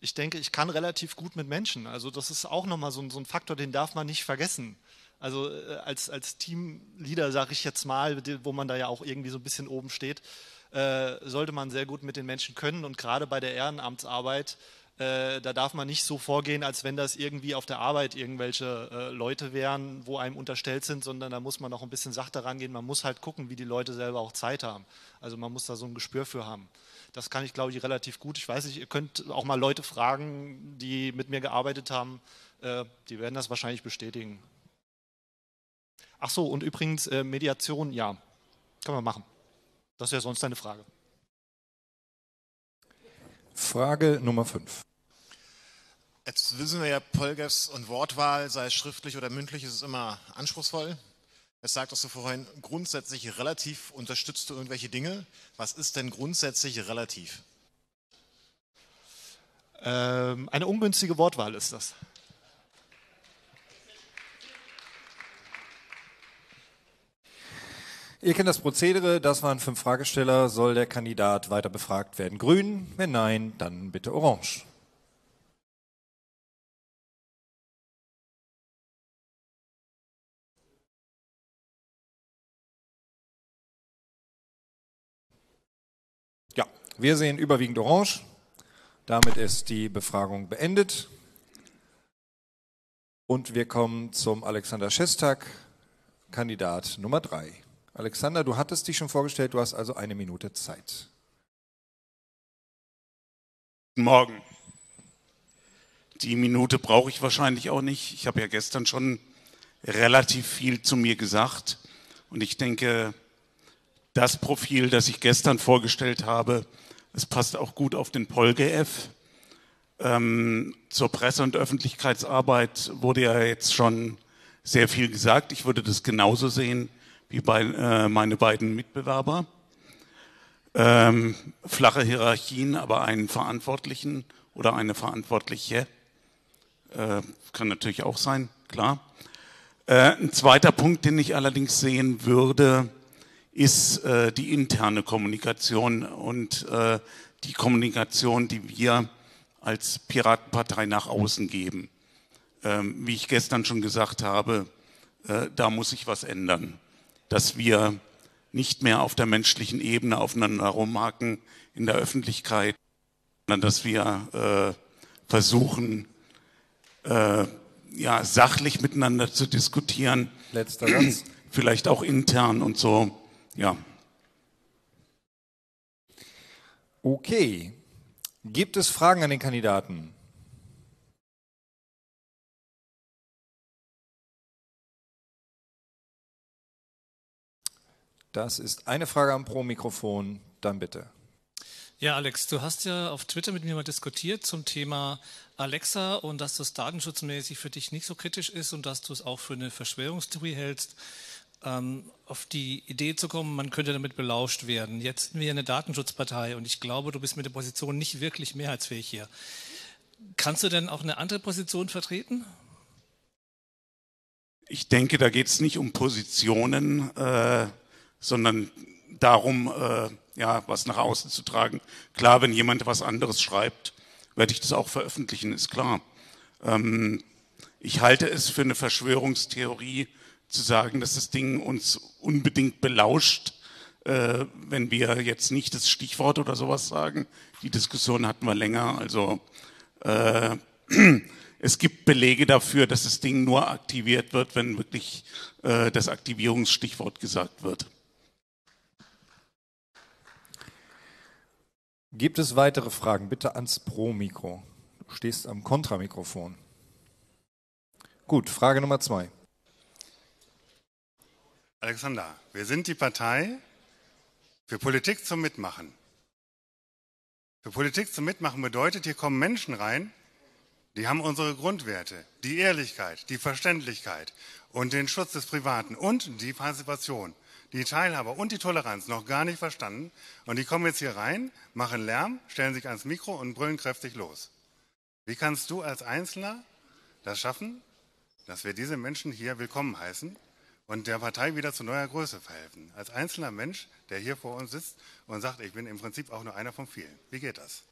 ich denke, ich kann relativ gut mit Menschen. Also das ist auch nochmal so, so ein Faktor, den darf man nicht vergessen. Also äh, als, als Teamleader, sage ich jetzt mal, wo man da ja auch irgendwie so ein bisschen oben steht, äh, sollte man sehr gut mit den Menschen können. Und gerade bei der Ehrenamtsarbeit äh, da darf man nicht so vorgehen, als wenn das irgendwie auf der Arbeit irgendwelche äh, Leute wären, wo einem unterstellt sind, sondern da muss man auch ein bisschen sachter rangehen. Man muss halt gucken, wie die Leute selber auch Zeit haben. Also man muss da so ein Gespür für haben. Das kann ich, glaube ich, relativ gut. Ich weiß nicht, ihr könnt auch mal Leute fragen, die mit mir gearbeitet haben. Äh, die werden das wahrscheinlich bestätigen. Ach so, und übrigens, äh, Mediation, ja, kann man machen. Das wäre sonst eine Frage. Frage Nummer 5. Jetzt wissen wir ja, Polgefs und Wortwahl, sei es schriftlich oder mündlich, ist es immer anspruchsvoll. Jetzt sagtest du vorhin, grundsätzlich relativ unterstützt du irgendwelche Dinge. Was ist denn grundsätzlich relativ? Ähm, eine ungünstige Wortwahl ist das. Ihr kennt das Prozedere, das waren fünf Fragesteller. Soll der Kandidat weiter befragt werden? Grün, wenn nein, dann bitte orange. Wir sehen überwiegend orange. Damit ist die Befragung beendet. Und wir kommen zum Alexander Schestak, Kandidat Nummer drei. Alexander, du hattest dich schon vorgestellt, du hast also eine Minute Zeit. Guten Morgen. Die Minute brauche ich wahrscheinlich auch nicht. Ich habe ja gestern schon relativ viel zu mir gesagt. Und ich denke, das Profil, das ich gestern vorgestellt habe, es passt auch gut auf den PolGF. Ähm, zur Presse- und Öffentlichkeitsarbeit wurde ja jetzt schon sehr viel gesagt. Ich würde das genauso sehen wie bei, äh, meine beiden Mitbewerber. Ähm, flache Hierarchien, aber einen Verantwortlichen oder eine Verantwortliche äh, kann natürlich auch sein, klar. Äh, ein zweiter Punkt, den ich allerdings sehen würde, ist äh, die interne Kommunikation und äh, die Kommunikation, die wir als Piratenpartei nach außen geben. Ähm, wie ich gestern schon gesagt habe, äh, da muss sich was ändern. Dass wir nicht mehr auf der menschlichen Ebene aufeinander rumhaken in der Öffentlichkeit, sondern dass wir äh, versuchen, äh, ja, sachlich miteinander zu diskutieren. Letzter Satz. Vielleicht auch intern und so ja. Okay. Gibt es Fragen an den Kandidaten? Das ist eine Frage am Pro-Mikrofon. Dann bitte. Ja, Alex, du hast ja auf Twitter mit mir mal diskutiert zum Thema Alexa und dass das datenschutzmäßig für dich nicht so kritisch ist und dass du es auch für eine Verschwörungstheorie hältst ähm, auf die Idee zu kommen, man könnte damit belauscht werden. Jetzt sind wir eine Datenschutzpartei und ich glaube, du bist mit der Position nicht wirklich mehrheitsfähig hier. Kannst du denn auch eine andere Position vertreten? Ich denke, da geht es nicht um Positionen, äh, sondern darum, äh, ja, was nach außen zu tragen. Klar, wenn jemand was anderes schreibt, werde ich das auch veröffentlichen, ist klar. Ähm, Ich halte es für eine Verschwörungstheorie zu sagen, dass das Ding uns unbedingt belauscht, äh, wenn wir jetzt nicht das Stichwort oder sowas sagen. Die Diskussion hatten wir länger. Also äh, es gibt Belege dafür, dass das Ding nur aktiviert wird, wenn wirklich äh, das Aktivierungsstichwort gesagt wird. Gibt es weitere Fragen? Bitte ans Pro-Mikro. Du stehst am Kontramikrofon. Gut, Frage Nummer zwei. Alexander, wir sind die Partei für Politik zum Mitmachen. Für Politik zum Mitmachen bedeutet, hier kommen Menschen rein, die haben unsere Grundwerte, die Ehrlichkeit, die Verständlichkeit und den Schutz des Privaten und die Partizipation, die Teilhabe und die Toleranz noch gar nicht verstanden. Und die kommen jetzt hier rein, machen Lärm, stellen sich ans Mikro und brüllen kräftig los. Wie kannst du als Einzelner das schaffen, dass wir diese Menschen hier willkommen heißen und der Partei wieder zu neuer Größe verhelfen? Als einzelner Mensch, der hier vor uns sitzt und sagt, ich bin im Prinzip auch nur einer von vielen. Wie geht das?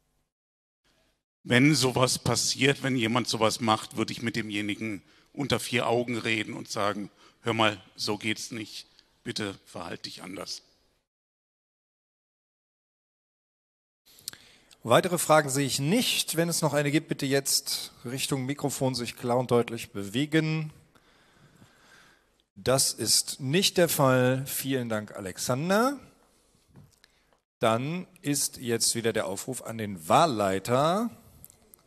Wenn sowas passiert, wenn jemand sowas macht, würde ich mit demjenigen unter vier Augen reden und sagen, hör mal, so geht's nicht. Bitte verhalte dich anders. Weitere Fragen sehe ich nicht. Wenn es noch eine gibt, bitte jetzt Richtung Mikrofon sich klar und deutlich bewegen. Das ist nicht der Fall. Vielen Dank, Alexander. Dann ist jetzt wieder der Aufruf an den Wahlleiter,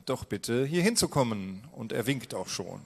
doch bitte hier hinzukommen. Und er winkt auch schon.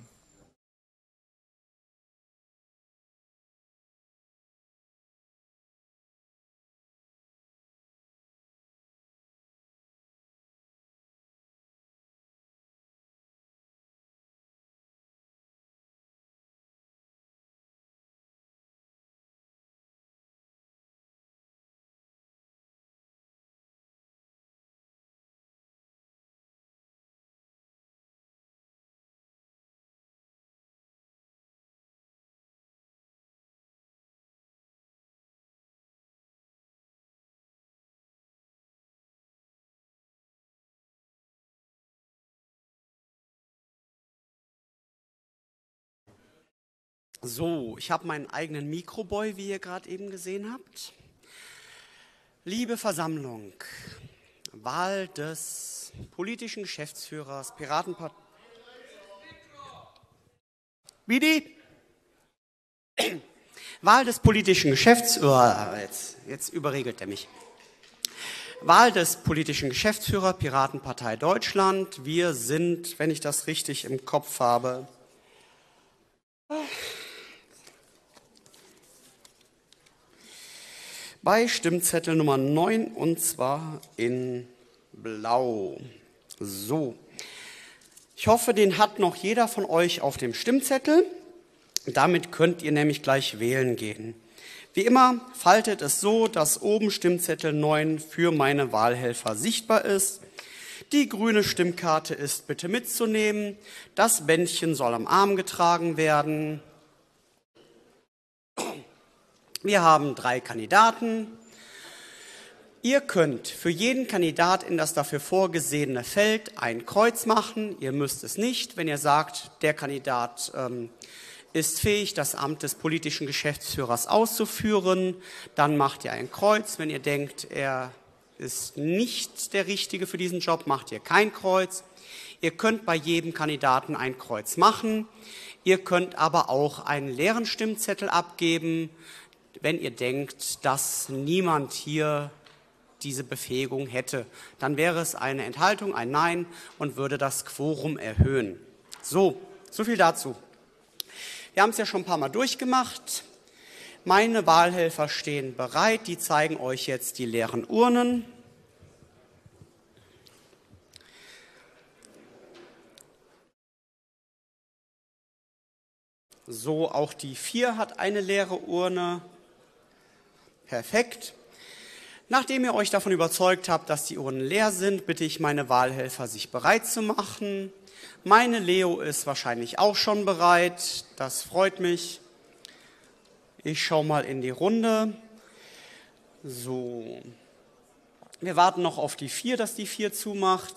So, ich habe meinen eigenen Mikroboy, wie ihr gerade eben gesehen habt. Liebe Versammlung, Wahl des politischen Geschäftsführers Piratenpartei. Wie die? Wahl des politischen Geschäftsführers. Oh, jetzt, jetzt überregelt er mich. Wahl des politischen Geschäftsführers Piratenpartei Deutschland. Wir sind, wenn ich das richtig im Kopf habe, bei Stimmzettel Nummer 9 und zwar in Blau. So. Ich hoffe, den hat noch jeder von euch auf dem Stimmzettel. Damit könnt ihr nämlich gleich wählen gehen. Wie immer faltet es so, dass oben Stimmzettel 9 für meine Wahlhelfer sichtbar ist. Die grüne Stimmkarte ist bitte mitzunehmen. Das Bändchen soll am Arm getragen werden. Wir haben drei Kandidaten. Ihr könnt für jeden Kandidat in das dafür vorgesehene Feld ein Kreuz machen. Ihr müsst es nicht. Wenn ihr sagt, der Kandidat ähm, ist fähig, das Amt des politischen Geschäftsführers auszuführen, dann macht ihr ein Kreuz. Wenn ihr denkt, er ist nicht der Richtige für diesen Job, macht ihr kein Kreuz. Ihr könnt bei jedem Kandidaten ein Kreuz machen. Ihr könnt aber auch einen leeren Stimmzettel abgeben wenn ihr denkt, dass niemand hier diese Befähigung hätte. Dann wäre es eine Enthaltung, ein Nein und würde das Quorum erhöhen. So, so viel dazu. Wir haben es ja schon ein paar Mal durchgemacht. Meine Wahlhelfer stehen bereit. Die zeigen euch jetzt die leeren Urnen. So, auch die vier hat eine leere Urne. Perfekt. Nachdem ihr euch davon überzeugt habt, dass die Urnen leer sind, bitte ich meine Wahlhelfer, sich bereit zu machen. Meine Leo ist wahrscheinlich auch schon bereit. Das freut mich. Ich schaue mal in die Runde. So. Wir warten noch auf die vier, dass die vier zumacht.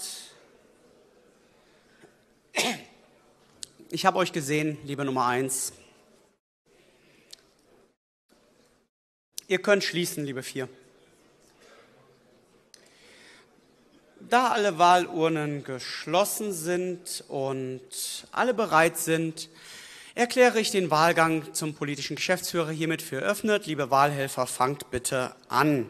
ich habe euch gesehen, liebe Nummer eins. Ihr könnt schließen, liebe vier. Da alle Wahlurnen geschlossen sind und alle bereit sind, erkläre ich den Wahlgang zum politischen Geschäftsführer hiermit für eröffnet. Liebe Wahlhelfer, fangt bitte an.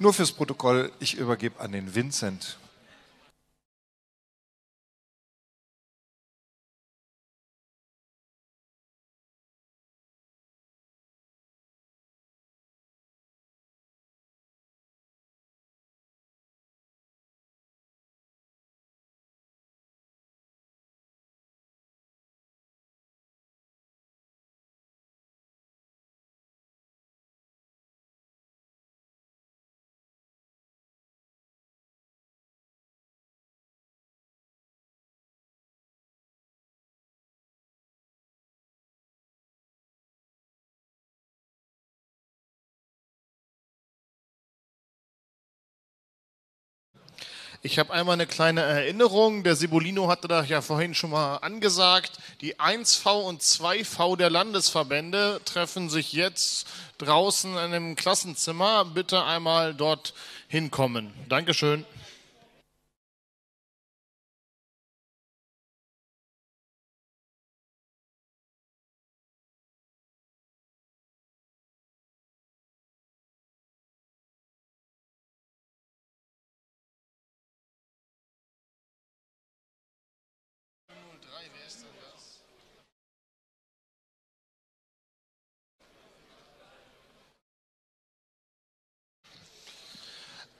Nur fürs Protokoll, ich übergebe an den Vincent. Ich habe einmal eine kleine Erinnerung. Der Sibolino hatte das ja vorhin schon mal angesagt. Die 1V und 2V der Landesverbände treffen sich jetzt draußen in einem Klassenzimmer. Bitte einmal dort hinkommen. Dankeschön.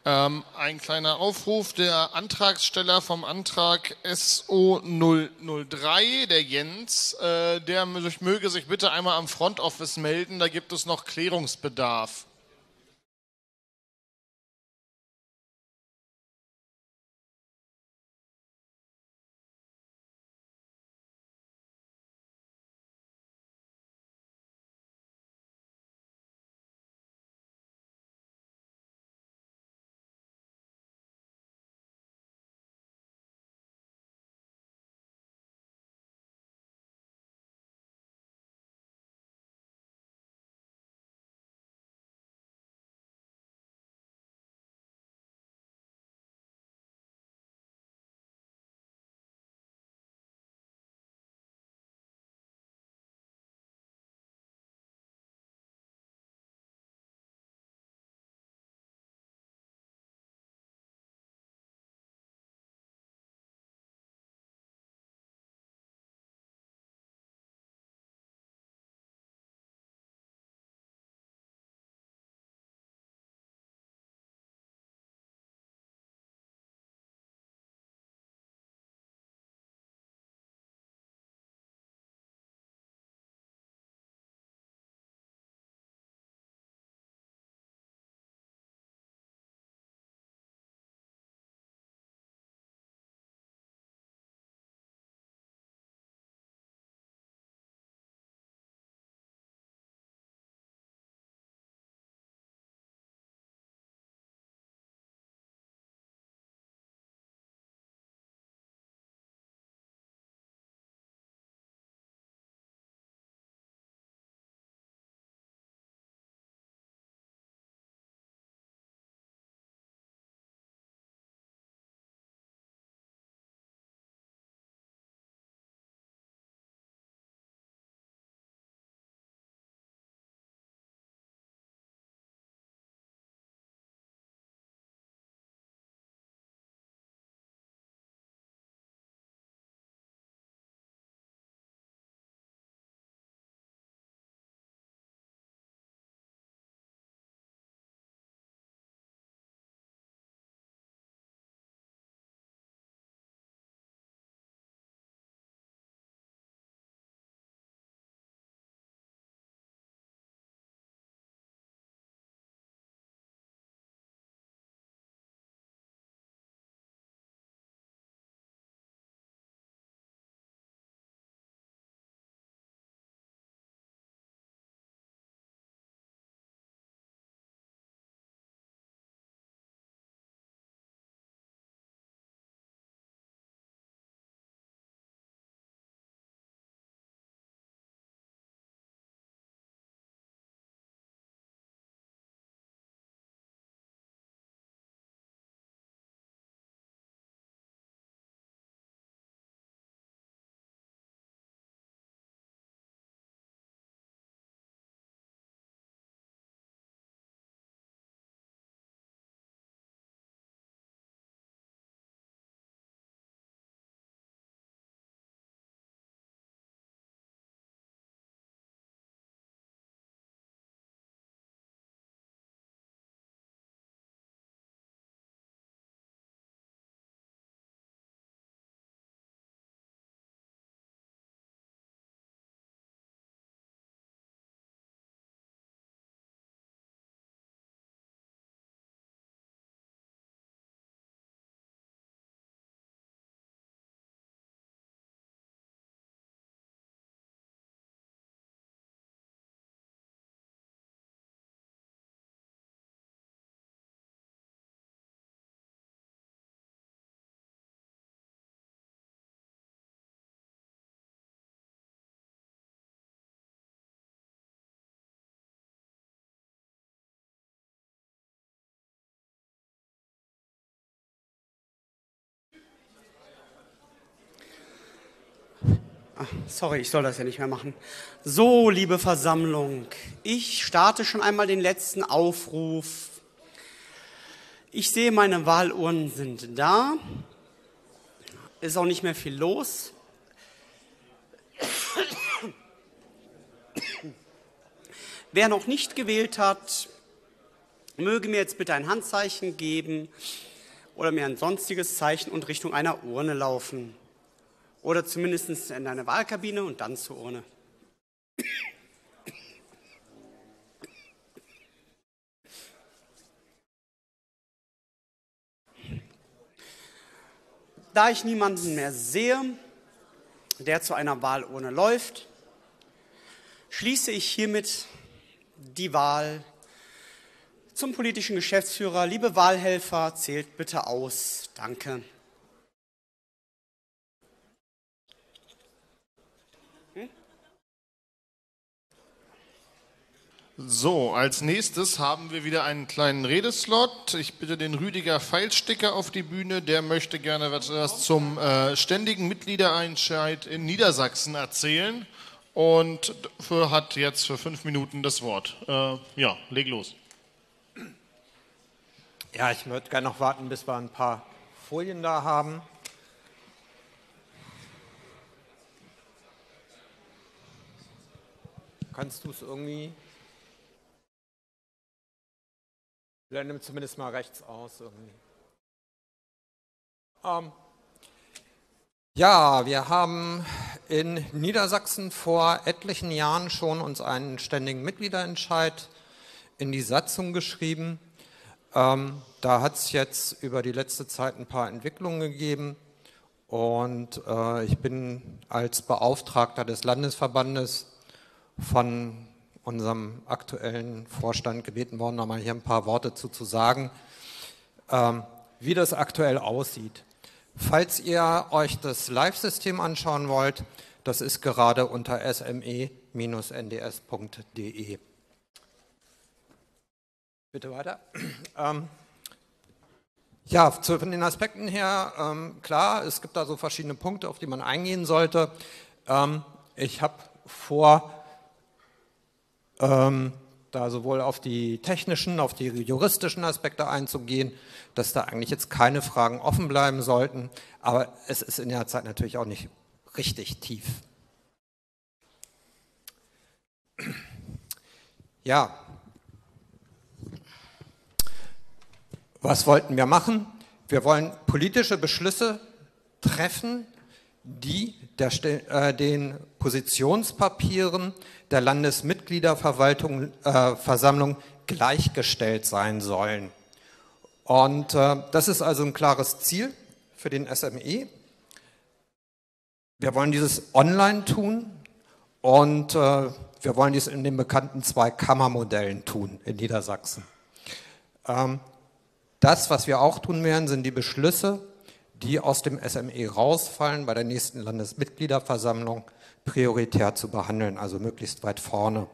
Ähm, ein kleiner Aufruf. Der Antragsteller vom Antrag SO003, der Jens, äh, der möge sich bitte einmal am Front Office melden. Da gibt es noch Klärungsbedarf. Sorry, ich soll das ja nicht mehr machen. So, liebe Versammlung, ich starte schon einmal den letzten Aufruf. Ich sehe, meine Wahlurnen sind da. Ist auch nicht mehr viel los. Wer noch nicht gewählt hat, möge mir jetzt bitte ein Handzeichen geben oder mir ein sonstiges Zeichen und Richtung einer Urne laufen. Oder zumindest in eine Wahlkabine und dann zur Urne. Da ich niemanden mehr sehe, der zu einer Wahlurne läuft, schließe ich hiermit die Wahl zum politischen Geschäftsführer. Liebe Wahlhelfer, zählt bitte aus. Danke. So, als nächstes haben wir wieder einen kleinen Redeslot. Ich bitte den Rüdiger Feilsticker auf die Bühne. Der möchte gerne etwas zum äh, ständigen Mitgliedereinscheid in Niedersachsen erzählen und für, hat jetzt für fünf Minuten das Wort. Äh, ja, leg los. Ja, ich würde gerne noch warten, bis wir ein paar Folien da haben. Kannst du es irgendwie? Blende zumindest mal rechts aus irgendwie. Ähm, ja, wir haben in Niedersachsen vor etlichen Jahren schon uns einen ständigen Mitgliederentscheid in die Satzung geschrieben. Ähm, da hat es jetzt über die letzte Zeit ein paar Entwicklungen gegeben und äh, ich bin als Beauftragter des Landesverbandes von unserem aktuellen Vorstand gebeten worden, nochmal hier ein paar Worte zu, zu sagen, ähm, wie das aktuell aussieht. Falls ihr euch das Live-System anschauen wollt, das ist gerade unter sme-nds.de. Bitte weiter. Ähm, ja, zu, von den Aspekten her, ähm, klar, es gibt da so verschiedene Punkte, auf die man eingehen sollte. Ähm, ich habe vor, ähm, da sowohl auf die technischen, auf die juristischen Aspekte einzugehen, dass da eigentlich jetzt keine Fragen offen bleiben sollten, aber es ist in der Zeit natürlich auch nicht richtig tief. Ja, Was wollten wir machen? Wir wollen politische Beschlüsse treffen, die der, äh, den Positionspapieren der Landesmitgliederversammlung äh, gleichgestellt sein sollen. Und äh, das ist also ein klares Ziel für den SME. Wir wollen dieses online tun und äh, wir wollen dies in den bekannten zwei Kammermodellen tun in Niedersachsen. Ähm, das, was wir auch tun werden, sind die Beschlüsse, die aus dem SME rausfallen, bei der nächsten Landesmitgliederversammlung prioritär zu behandeln, also möglichst weit vorne.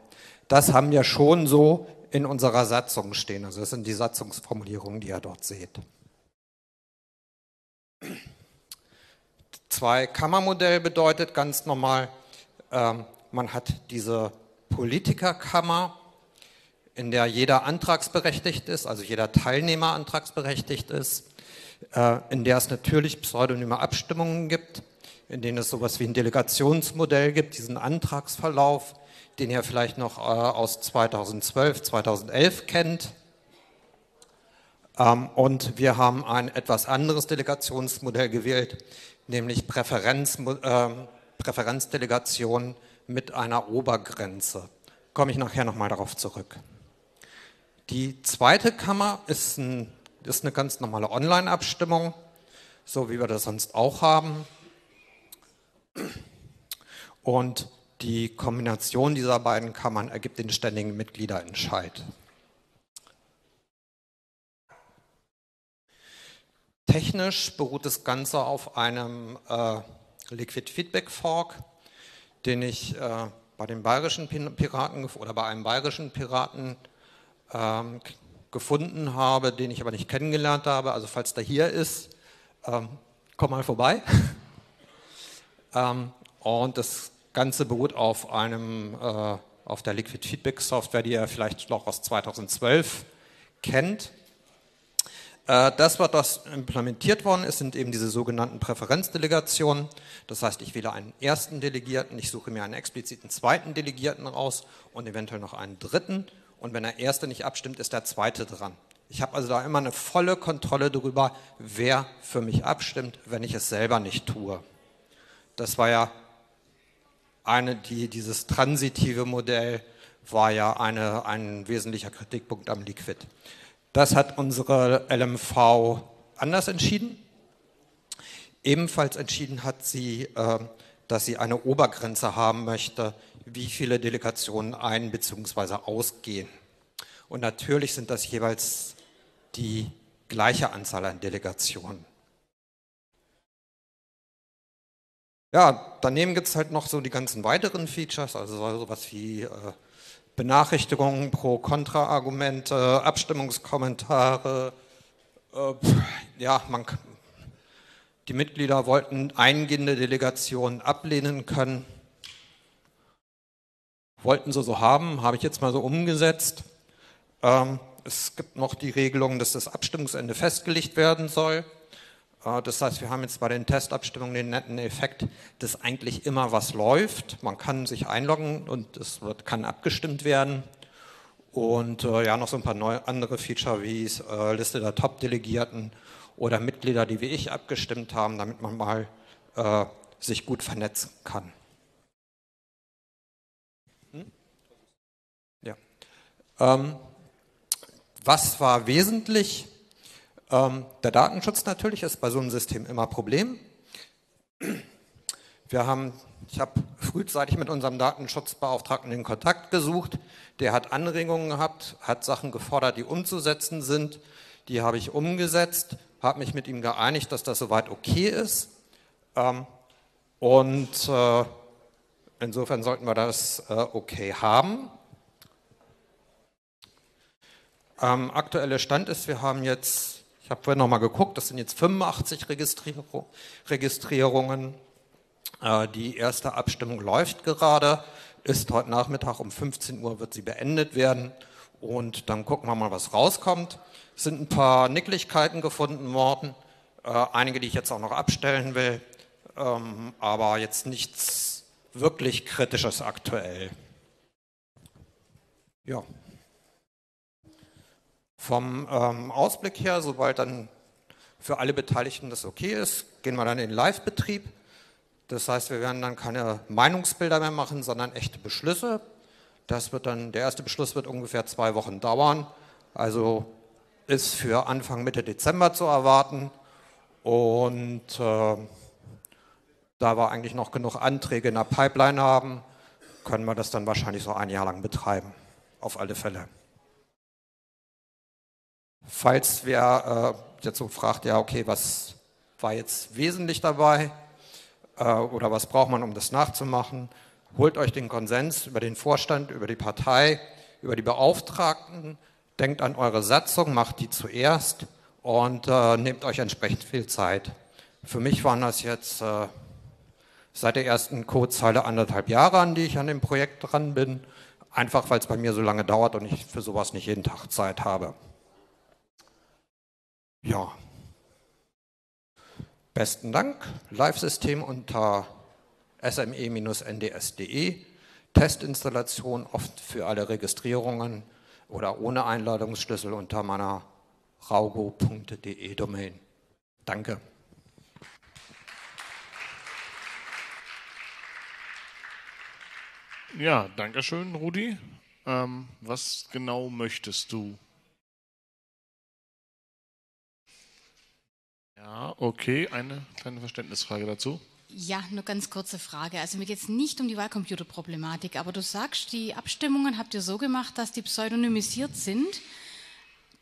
Das haben wir schon so in unserer Satzung stehen. Also das sind die Satzungsformulierungen, die ihr dort seht. Zwei-Kammer-Modell bedeutet ganz normal, ähm, man hat diese Politikerkammer, in der jeder antragsberechtigt ist, also jeder Teilnehmer antragsberechtigt ist, äh, in der es natürlich pseudonyme Abstimmungen gibt, in denen es sowas wie ein Delegationsmodell gibt, diesen Antragsverlauf, den ihr vielleicht noch äh, aus 2012, 2011 kennt. Ähm, und wir haben ein etwas anderes Delegationsmodell gewählt, nämlich Präferenz, äh, Präferenzdelegation mit einer Obergrenze. Komme ich nachher nochmal darauf zurück. Die zweite Kammer ist, ein, ist eine ganz normale Online-Abstimmung, so wie wir das sonst auch haben. Und die Kombination dieser beiden Kammern ergibt den ständigen Mitgliederentscheid. Technisch beruht das Ganze auf einem äh, Liquid Feedback Fork, den ich äh, bei den bayerischen Piraten oder bei einem bayerischen Piraten ähm, gefunden habe, den ich aber nicht kennengelernt habe. Also falls der hier ist, ähm, komm mal vorbei. ähm, Und das Ganze beruht auf einem, äh, auf der Liquid Feedback Software, die ihr vielleicht noch aus 2012 kennt. Äh, das, was implementiert worden ist, sind eben diese sogenannten Präferenzdelegationen. Das heißt, ich wähle einen ersten Delegierten, ich suche mir einen expliziten zweiten Delegierten raus und eventuell noch einen dritten. Und wenn der erste nicht abstimmt, ist der zweite dran. Ich habe also da immer eine volle Kontrolle darüber, wer für mich abstimmt, wenn ich es selber nicht tue. Das war ja eine, die, dieses transitive Modell war ja eine, ein wesentlicher Kritikpunkt am Liquid. Das hat unsere LMV anders entschieden. Ebenfalls entschieden hat sie, äh, dass sie eine Obergrenze haben möchte, wie viele Delegationen ein- bzw. ausgehen. Und natürlich sind das jeweils die gleiche Anzahl an Delegationen. Ja, daneben gibt es halt noch so die ganzen weiteren Features, also sowas wie äh, Benachrichtigungen, Pro-Kontra-Argumente, Abstimmungskommentare. Äh, ja, man, die Mitglieder wollten eingehende Delegationen ablehnen können. Wollten sie so haben, habe ich jetzt mal so umgesetzt. Ähm, es gibt noch die Regelung, dass das Abstimmungsende festgelegt werden soll. Äh, das heißt, wir haben jetzt bei den Testabstimmungen den netten Effekt, dass eigentlich immer was läuft. Man kann sich einloggen und es wird, kann abgestimmt werden. Und äh, ja, noch so ein paar neue, andere Feature wie äh, Liste der Top-Delegierten oder Mitglieder, die wie ich abgestimmt haben, damit man mal äh, sich gut vernetzen kann. Hm? Ja. Ähm, was war wesentlich? Ähm, der Datenschutz natürlich ist bei so einem System immer ein Problem. Wir haben, ich habe frühzeitig mit unserem Datenschutzbeauftragten in Kontakt gesucht. Der hat Anregungen gehabt, hat Sachen gefordert, die umzusetzen sind. Die habe ich umgesetzt, habe mich mit ihm geeinigt, dass das soweit okay ist. Ähm, und äh, insofern sollten wir das äh, okay haben. Ähm, aktuelle Stand ist, wir haben jetzt, ich habe vorhin nochmal geguckt, das sind jetzt 85 Registrierung, Registrierungen. Äh, die erste Abstimmung läuft gerade, ist heute Nachmittag um 15 Uhr wird sie beendet werden und dann gucken wir mal, was rauskommt. Es sind ein paar Nicklichkeiten gefunden worden, äh, einige, die ich jetzt auch noch abstellen will, ähm, aber jetzt nichts wirklich Kritisches aktuell. Ja. Vom ähm, Ausblick her, sobald dann für alle Beteiligten das okay ist, gehen wir dann in den Live-Betrieb. Das heißt, wir werden dann keine Meinungsbilder mehr machen, sondern echte Beschlüsse. Das wird dann, der erste Beschluss wird ungefähr zwei Wochen dauern. Also ist für Anfang Mitte Dezember zu erwarten. Und äh, da wir eigentlich noch genug Anträge in der Pipeline haben, können wir das dann wahrscheinlich so ein Jahr lang betreiben. Auf alle Fälle. Falls wer äh, jetzt so fragt, ja, okay, was war jetzt wesentlich dabei äh, oder was braucht man, um das nachzumachen, holt euch den Konsens über den Vorstand, über die Partei, über die Beauftragten, denkt an eure Satzung, macht die zuerst und äh, nehmt euch entsprechend viel Zeit. Für mich waren das jetzt äh, seit der ersten Codezeile anderthalb Jahre, an die ich an dem Projekt dran bin, einfach weil es bei mir so lange dauert und ich für sowas nicht jeden Tag Zeit habe. Ja. Besten Dank. Live-System unter sme-nds.de. Testinstallation oft für alle Registrierungen oder ohne Einladungsschlüssel unter meiner raugo.de Domain. Danke. Ja, danke schön, Rudi. Ähm, was genau möchtest du Ja, okay. Eine kleine Verständnisfrage dazu. Ja, nur ganz kurze Frage. Also mir geht es nicht um die Wahlcomputerproblematik, aber du sagst, die Abstimmungen habt ihr so gemacht, dass die pseudonymisiert sind.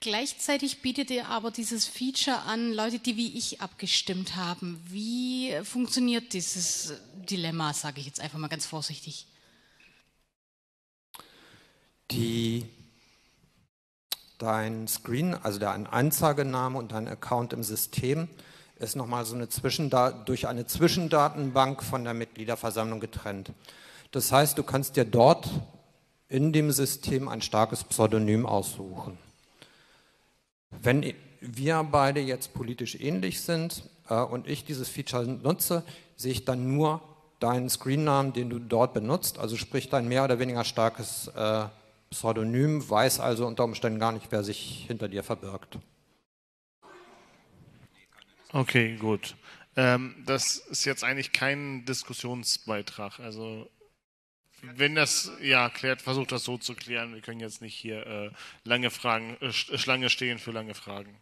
Gleichzeitig bietet ihr aber dieses Feature an Leute, die wie ich abgestimmt haben. Wie funktioniert dieses Dilemma, sage ich jetzt einfach mal ganz vorsichtig? Die dein Screen, also dein Anzeigename und dein Account im System ist nochmal so eine Zwischenda durch eine Zwischendatenbank von der Mitgliederversammlung getrennt. Das heißt, du kannst dir dort in dem System ein starkes Pseudonym aussuchen. Wenn wir beide jetzt politisch ähnlich sind äh, und ich dieses Feature nutze, sehe ich dann nur deinen Screennamen, den du dort benutzt, also sprich dein mehr oder weniger starkes äh, Pseudonym, weiß also unter Umständen gar nicht, wer sich hinter dir verbirgt. Okay, gut. Ähm, das ist jetzt eigentlich kein Diskussionsbeitrag. Also wenn das ja klärt, versucht das so zu klären. Wir können jetzt nicht hier äh, lange Fragen, äh, Schlange stehen für lange Fragen.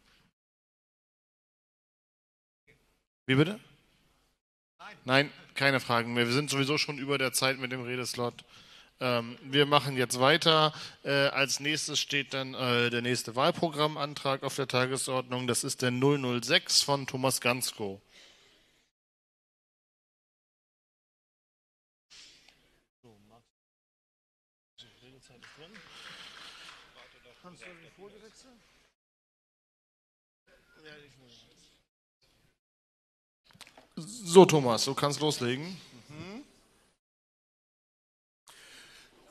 Wie bitte? Nein. Nein, keine Fragen mehr. Wir sind sowieso schon über der Zeit mit dem Redeslot. Ähm, wir machen jetzt weiter. Äh, als nächstes steht dann äh, der nächste Wahlprogrammantrag auf der Tagesordnung. Das ist der 006 von Thomas Gansko. So, Thomas, du kannst loslegen.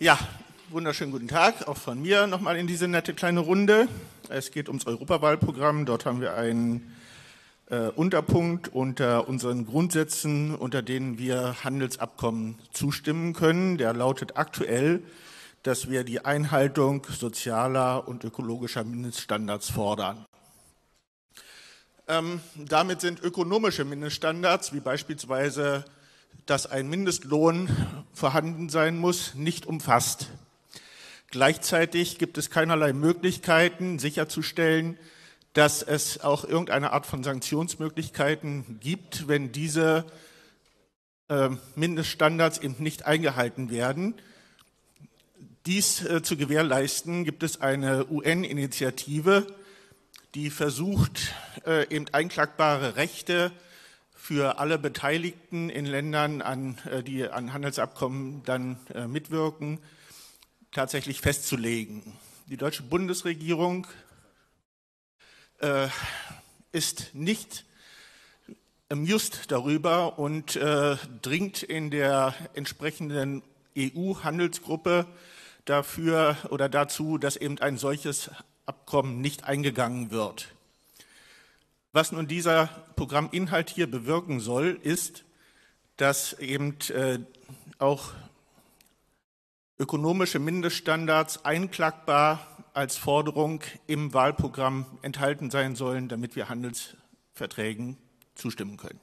Ja, wunderschönen guten Tag, auch von mir nochmal in diese nette kleine Runde. Es geht ums Europawahlprogramm. Dort haben wir einen äh, Unterpunkt unter unseren Grundsätzen, unter denen wir Handelsabkommen zustimmen können. Der lautet aktuell, dass wir die Einhaltung sozialer und ökologischer Mindeststandards fordern. Ähm, damit sind ökonomische Mindeststandards, wie beispielsweise dass ein Mindestlohn vorhanden sein muss, nicht umfasst. Gleichzeitig gibt es keinerlei Möglichkeiten sicherzustellen, dass es auch irgendeine Art von Sanktionsmöglichkeiten gibt, wenn diese äh, Mindeststandards eben nicht eingehalten werden. Dies äh, zu gewährleisten, gibt es eine UN-Initiative, die versucht, äh, eben einklagbare Rechte für alle Beteiligten in Ländern, an, äh, die an Handelsabkommen dann äh, mitwirken, tatsächlich festzulegen. Die deutsche Bundesregierung äh, ist nicht amused darüber und dringt in der entsprechenden EU-Handelsgruppe dafür oder dazu, dass eben ein solches Abkommen nicht eingegangen wird. Was nun dieser Programminhalt hier bewirken soll, ist, dass eben äh, auch ökonomische Mindeststandards einklagbar als Forderung im Wahlprogramm enthalten sein sollen, damit wir Handelsverträgen zustimmen können.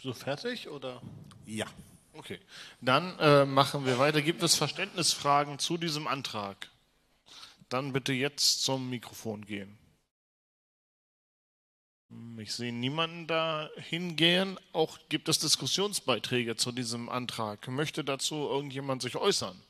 So fertig oder? Ja. Okay, dann äh, machen wir weiter. Gibt es Verständnisfragen zu diesem Antrag? Dann bitte jetzt zum Mikrofon gehen. Ich sehe niemanden da hingehen. Auch gibt es Diskussionsbeiträge zu diesem Antrag. Möchte dazu irgendjemand sich äußern?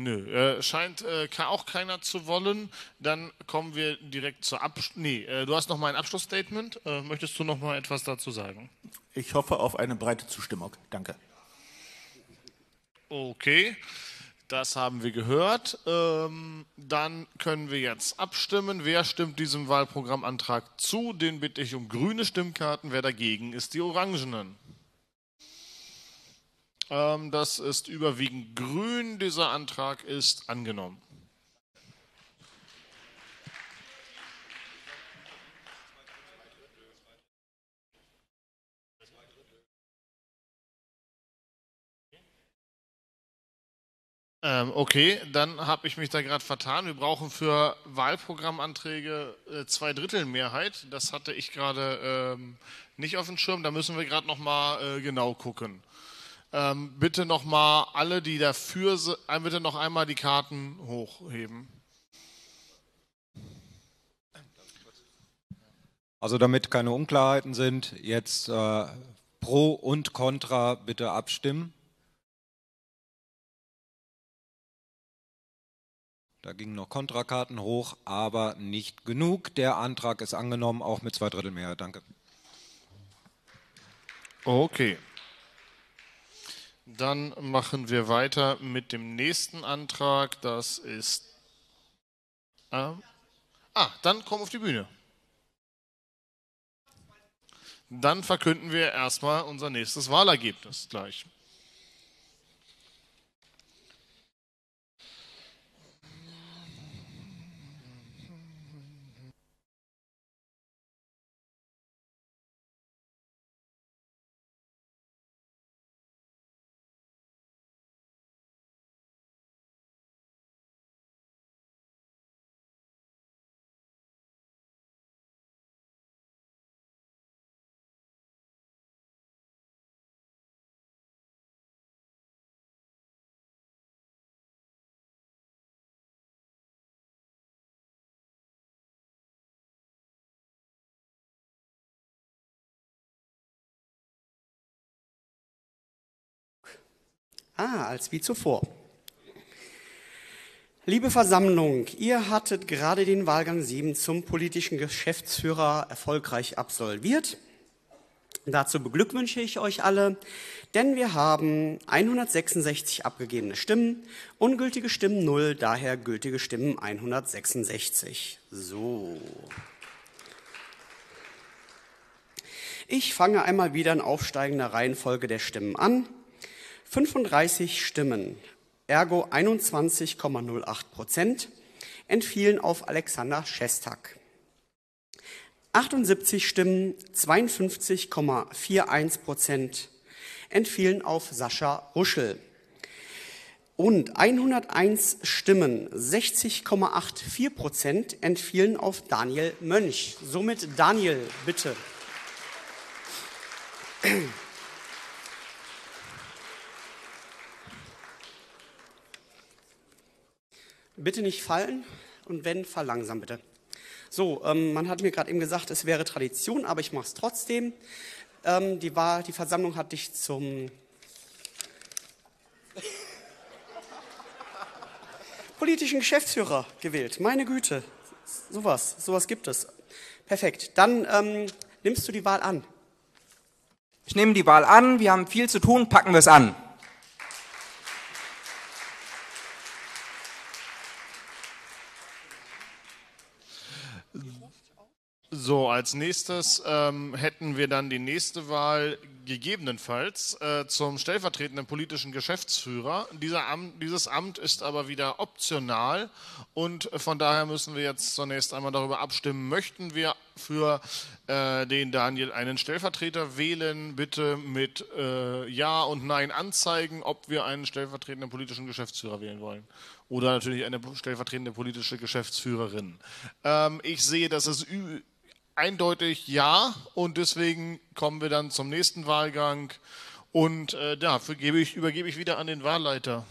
Nö, äh, scheint äh, auch keiner zu wollen. Dann kommen wir direkt zur Abschluss. Nee, äh, du hast noch mal ein Abschlussstatement. Äh, möchtest du noch mal etwas dazu sagen? Ich hoffe auf eine breite Zustimmung. Danke. Okay, das haben wir gehört. Ähm, dann können wir jetzt abstimmen. Wer stimmt diesem Wahlprogrammantrag zu? Den bitte ich um grüne Stimmkarten. Wer dagegen ist, die orangenen. Ähm, das ist überwiegend grün. Dieser Antrag ist angenommen. Ähm, okay, dann habe ich mich da gerade vertan. Wir brauchen für Wahlprogrammanträge äh, zwei Drittel Mehrheit. Das hatte ich gerade ähm, nicht auf dem Schirm. Da müssen wir gerade noch mal äh, genau gucken. Ähm, bitte noch mal alle, die dafür sind, äh, bitte noch einmal die Karten hochheben. Also damit keine Unklarheiten sind, jetzt äh, pro und contra bitte abstimmen. Da gingen noch Kontrakarten hoch, aber nicht genug. Der Antrag ist angenommen, auch mit zwei Drittel Mehrheit. Danke. Okay. Dann machen wir weiter mit dem nächsten Antrag. Das ist. Äh, ah, dann komm auf die Bühne. Dann verkünden wir erstmal unser nächstes Wahlergebnis gleich. Ah, als wie zuvor. Liebe Versammlung, ihr hattet gerade den Wahlgang 7 zum politischen Geschäftsführer erfolgreich absolviert. Dazu beglückwünsche ich euch alle, denn wir haben 166 abgegebene Stimmen, ungültige Stimmen 0, daher gültige Stimmen 166. So. Ich fange einmal wieder in aufsteigender Reihenfolge der Stimmen an. 35 Stimmen, ergo 21,08 Prozent, entfielen auf Alexander Schestak. 78 Stimmen, 52,41 Prozent, entfielen auf Sascha Ruschel. Und 101 Stimmen, 60,84 Prozent, entfielen auf Daniel Mönch. Somit Daniel, bitte. Bitte nicht fallen und wenn, verlangsam bitte. So, ähm, man hat mir gerade eben gesagt, es wäre Tradition, aber ich mache es trotzdem. Ähm, die, Wahl, die Versammlung hat dich zum politischen Geschäftsführer gewählt. Meine Güte, sowas, sowas gibt es. Perfekt. Dann ähm, nimmst du die Wahl an. Ich nehme die Wahl an, wir haben viel zu tun, packen wir es an. So, als nächstes ähm, hätten wir dann die nächste Wahl gegebenenfalls äh, zum stellvertretenden politischen Geschäftsführer. Amt, dieses Amt ist aber wieder optional und von daher müssen wir jetzt zunächst einmal darüber abstimmen, möchten wir für äh, den Daniel einen Stellvertreter wählen, bitte mit äh, Ja und Nein anzeigen, ob wir einen stellvertretenden politischen Geschäftsführer wählen wollen oder natürlich eine stellvertretende politische Geschäftsführerin. Ähm, ich sehe, dass es eindeutig ja und deswegen kommen wir dann zum nächsten Wahlgang und äh, dafür ich, übergebe ich wieder an den Wahlleiter.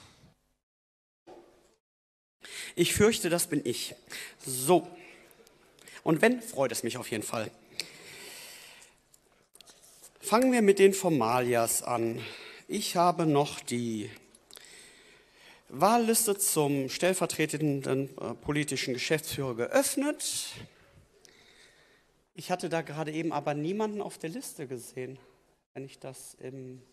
Ich fürchte, das bin ich. So. Und wenn, freut es mich auf jeden Fall. Fangen wir mit den Formalias an. Ich habe noch die Wahlliste zum stellvertretenden äh, politischen Geschäftsführer geöffnet. Ich hatte da gerade eben aber niemanden auf der Liste gesehen, wenn ich das im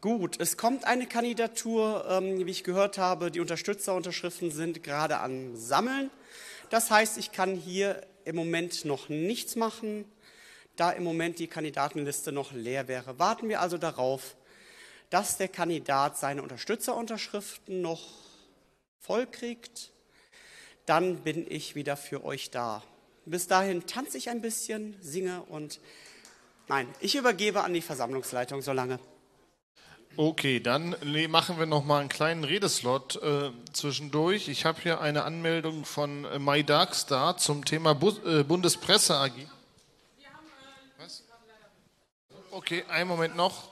Gut, es kommt eine Kandidatur, ähm, wie ich gehört habe. Die Unterstützerunterschriften sind gerade am Sammeln. Das heißt, ich kann hier im Moment noch nichts machen, da im Moment die Kandidatenliste noch leer wäre. Warten wir also darauf, dass der Kandidat seine Unterstützerunterschriften noch vollkriegt. Dann bin ich wieder für euch da. Bis dahin tanze ich ein bisschen, singe und nein, ich übergebe an die Versammlungsleitung so lange. Okay, dann machen wir noch mal einen kleinen Redeslot äh, zwischendurch. Ich habe hier eine Anmeldung von äh, Mai Darkstar zum Thema Bu äh, Bundespresse AG. Was? Okay, einen Moment noch.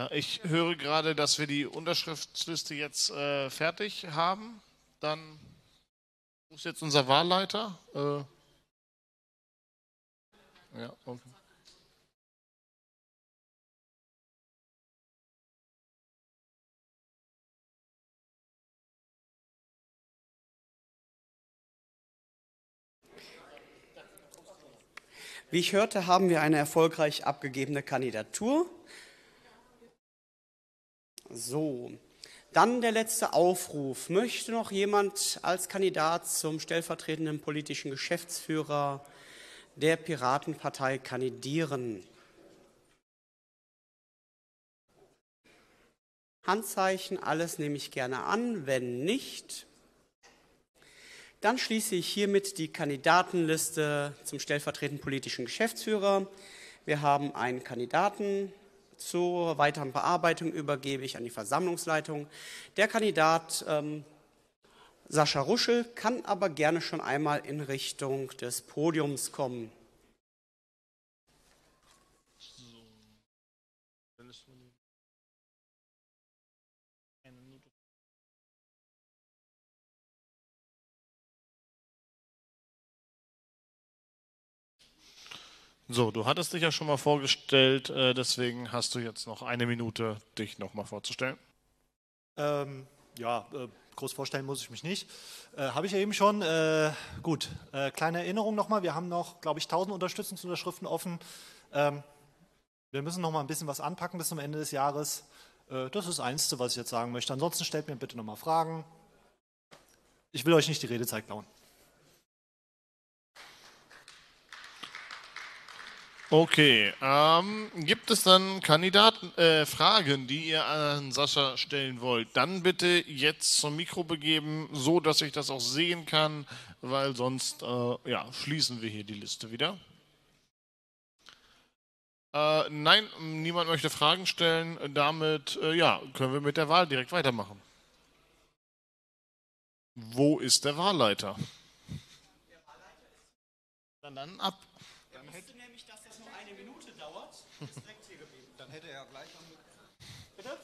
Ja, ich höre gerade, dass wir die Unterschriftsliste jetzt äh, fertig haben. Dann ist jetzt unser Wahlleiter? Äh, ja, okay. Wie ich hörte, haben wir eine erfolgreich abgegebene Kandidatur. So, dann der letzte Aufruf. Möchte noch jemand als Kandidat zum stellvertretenden politischen Geschäftsführer der Piratenpartei kandidieren? Handzeichen, alles nehme ich gerne an. Wenn nicht, dann schließe ich hiermit die Kandidatenliste zum stellvertretenden politischen Geschäftsführer. Wir haben einen Kandidaten. Zur weiteren Bearbeitung übergebe ich an die Versammlungsleitung. Der Kandidat ähm, Sascha Ruschel kann aber gerne schon einmal in Richtung des Podiums kommen. So, du hattest dich ja schon mal vorgestellt, äh, deswegen hast du jetzt noch eine Minute, dich nochmal vorzustellen. Ähm, ja, äh, groß vorstellen muss ich mich nicht. Äh, Habe ich ja eben schon. Äh, gut, äh, kleine Erinnerung nochmal. Wir haben noch, glaube ich, 1000 Unterstützungsunterschriften offen. Ähm, wir müssen noch mal ein bisschen was anpacken bis zum Ende des Jahres. Äh, das ist das Einzige, was ich jetzt sagen möchte. Ansonsten stellt mir bitte nochmal Fragen. Ich will euch nicht die Redezeit klauen. Okay, ähm, gibt es dann Kandidaten, äh, Fragen, die ihr an Sascha stellen wollt? Dann bitte jetzt zum Mikro begeben, so dass ich das auch sehen kann, weil sonst äh, ja, schließen wir hier die Liste wieder. Äh, nein, niemand möchte Fragen stellen. Damit äh, ja, können wir mit der Wahl direkt weitermachen. Wo ist der Wahlleiter? Dann, dann ab. Er wusste nämlich, dass das nur eine Minute dauert. Ist direkt hier geblieben. Dann hätte er gleich Bitte?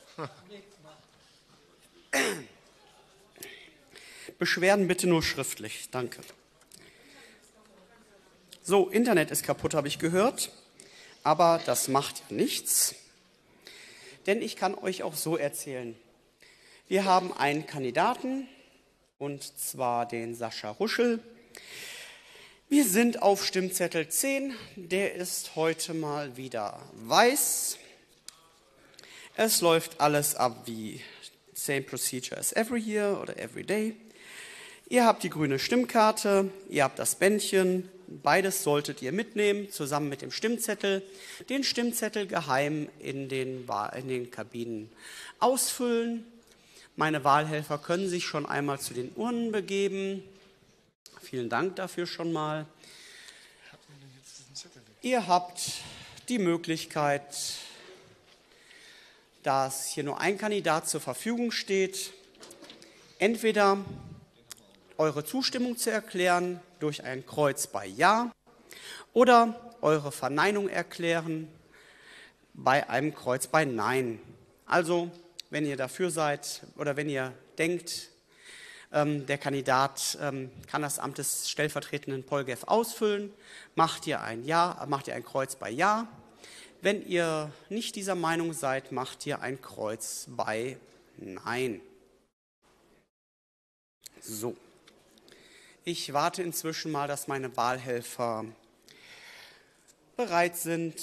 Beschwerden bitte nur schriftlich. Danke. So, Internet ist kaputt, habe ich gehört. Aber das macht ja nichts. Denn ich kann euch auch so erzählen. Wir haben einen Kandidaten, und zwar den Sascha Ruschel. Wir sind auf Stimmzettel 10. Der ist heute mal wieder weiß. Es läuft alles ab wie same procedure as every year oder every day. Ihr habt die grüne Stimmkarte, ihr habt das Bändchen. Beides solltet ihr mitnehmen, zusammen mit dem Stimmzettel. Den Stimmzettel geheim in den, in den Kabinen ausfüllen. Meine Wahlhelfer können sich schon einmal zu den Urnen begeben. Vielen Dank dafür schon mal. Ihr habt die Möglichkeit, dass hier nur ein Kandidat zur Verfügung steht, entweder eure Zustimmung zu erklären durch ein Kreuz bei Ja oder eure Verneinung erklären bei einem Kreuz bei Nein. Also, wenn ihr dafür seid oder wenn ihr denkt, der Kandidat ähm, kann das Amt des stellvertretenden Polgef ausfüllen, macht ihr ein Ja, macht ihr ein Kreuz bei Ja. Wenn ihr nicht dieser Meinung seid, macht ihr ein Kreuz bei Nein. So. Ich warte inzwischen mal, dass meine Wahlhelfer bereit sind.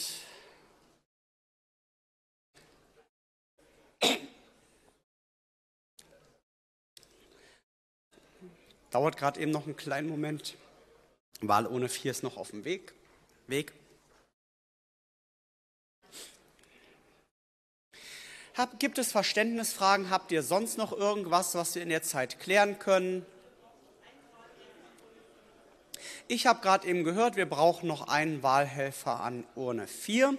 Dauert gerade eben noch einen kleinen Moment. Wahl ohne vier ist noch auf dem Weg. Weg. Hab, gibt es Verständnisfragen? Habt ihr sonst noch irgendwas, was wir in der Zeit klären können? Ich habe gerade eben gehört, wir brauchen noch einen Wahlhelfer an Urne 4.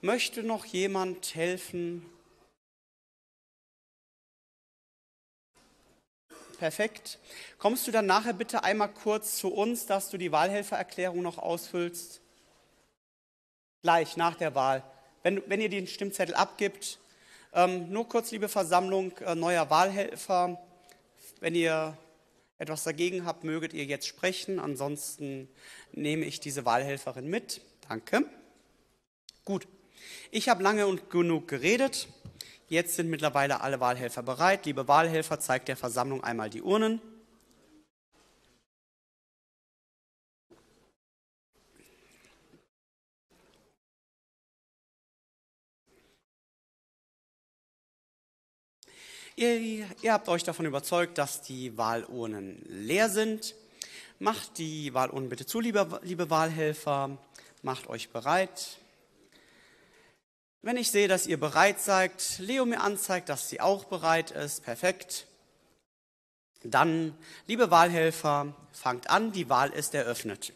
Möchte noch jemand helfen? Perfekt. Kommst du dann nachher bitte einmal kurz zu uns, dass du die Wahlhelfererklärung noch ausfüllst? Gleich nach der Wahl. wenn, wenn ihr den Stimmzettel abgibt, ähm, nur kurz, liebe Versammlung, äh, neuer Wahlhelfer, wenn ihr etwas dagegen habt, möget ihr jetzt sprechen. Ansonsten nehme ich diese Wahlhelferin mit. Danke. Gut. Ich habe lange und genug geredet. Jetzt sind mittlerweile alle Wahlhelfer bereit. Liebe Wahlhelfer, zeigt der Versammlung einmal die Urnen. Ihr, ihr, habt euch davon überzeugt, dass die Wahlurnen leer sind. Macht die Wahlurnen bitte zu, liebe, liebe Wahlhelfer. Macht euch bereit. Wenn ich sehe, dass ihr bereit seid, Leo mir anzeigt, dass sie auch bereit ist, perfekt. Dann, liebe Wahlhelfer, fangt an, die Wahl ist eröffnet.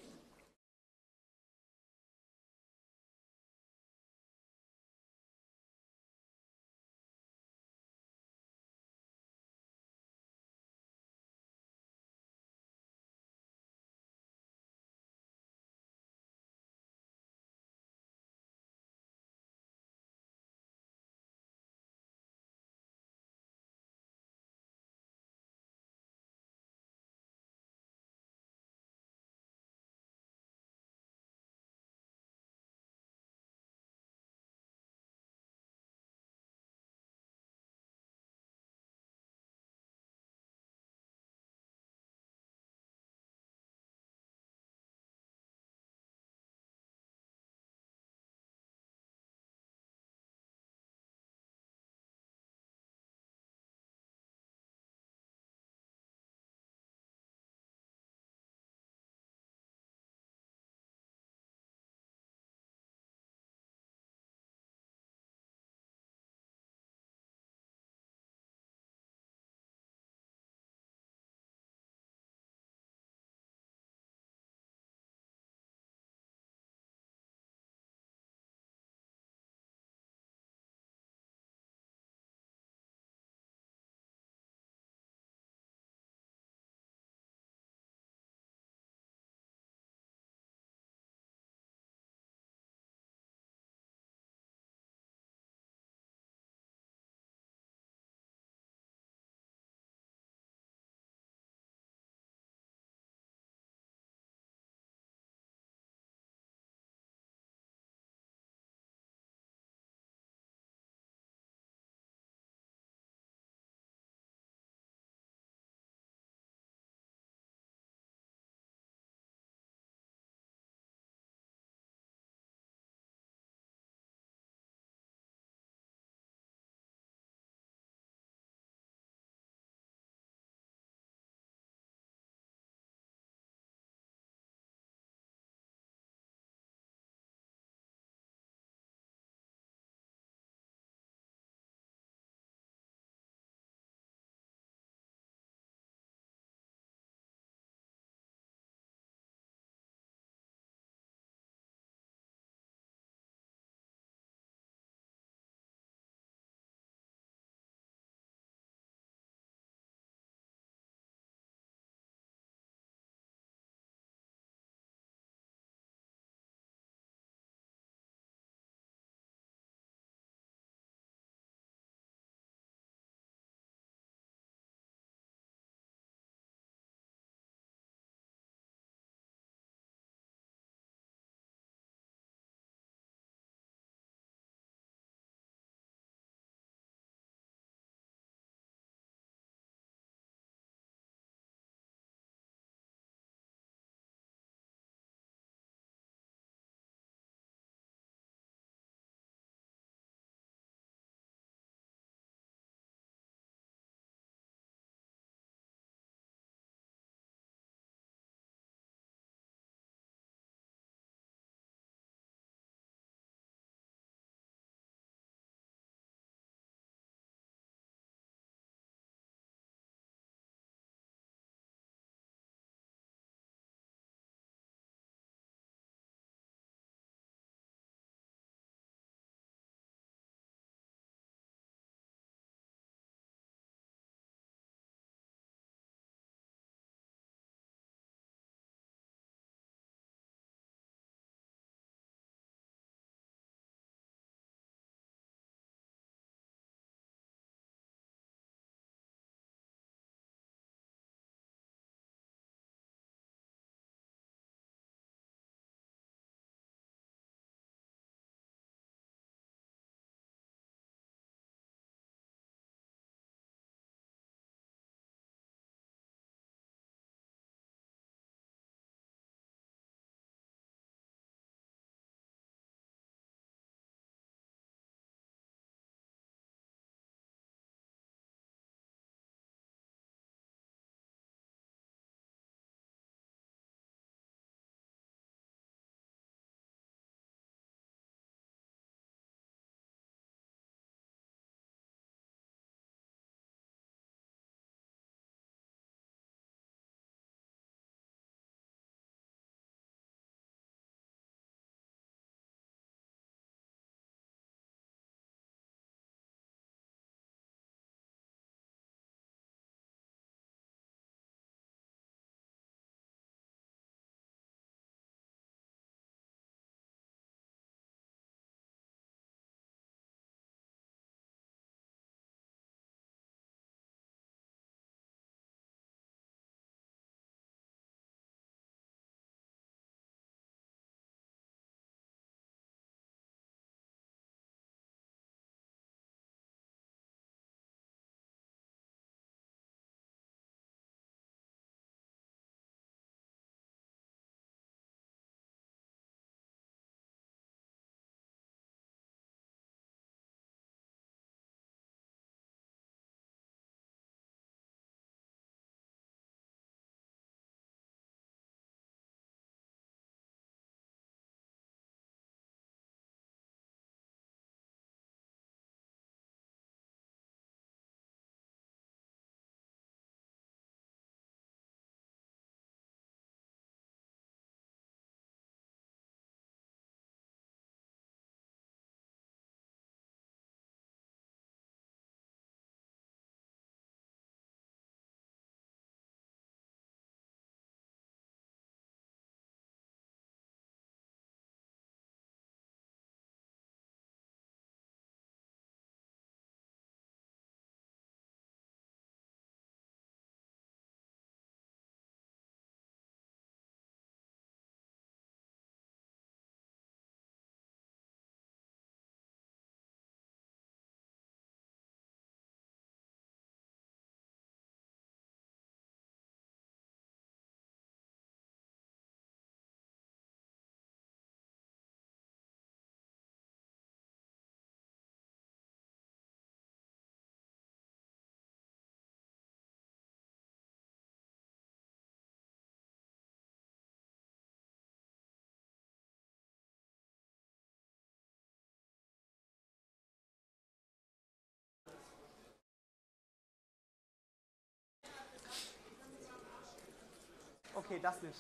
Okay, das nicht.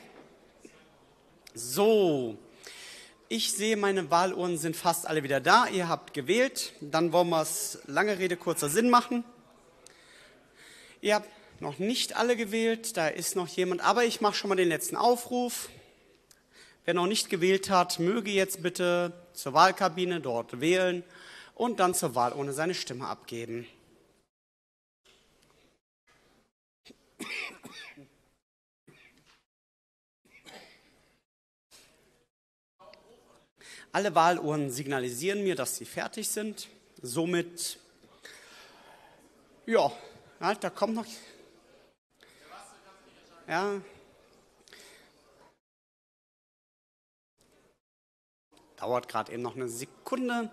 So, ich sehe, meine Wahlurnen sind fast alle wieder da. Ihr habt gewählt. Dann wollen wir es, lange Rede, kurzer Sinn machen. Ihr habt noch nicht alle gewählt, da ist noch jemand, aber ich mache schon mal den letzten Aufruf. Wer noch nicht gewählt hat, möge jetzt bitte zur Wahlkabine dort wählen und dann zur Wahlurne seine Stimme abgeben. Alle Wahluhren signalisieren mir, dass sie fertig sind. Somit, ja, da kommt noch. Ja. Dauert gerade eben noch eine Sekunde.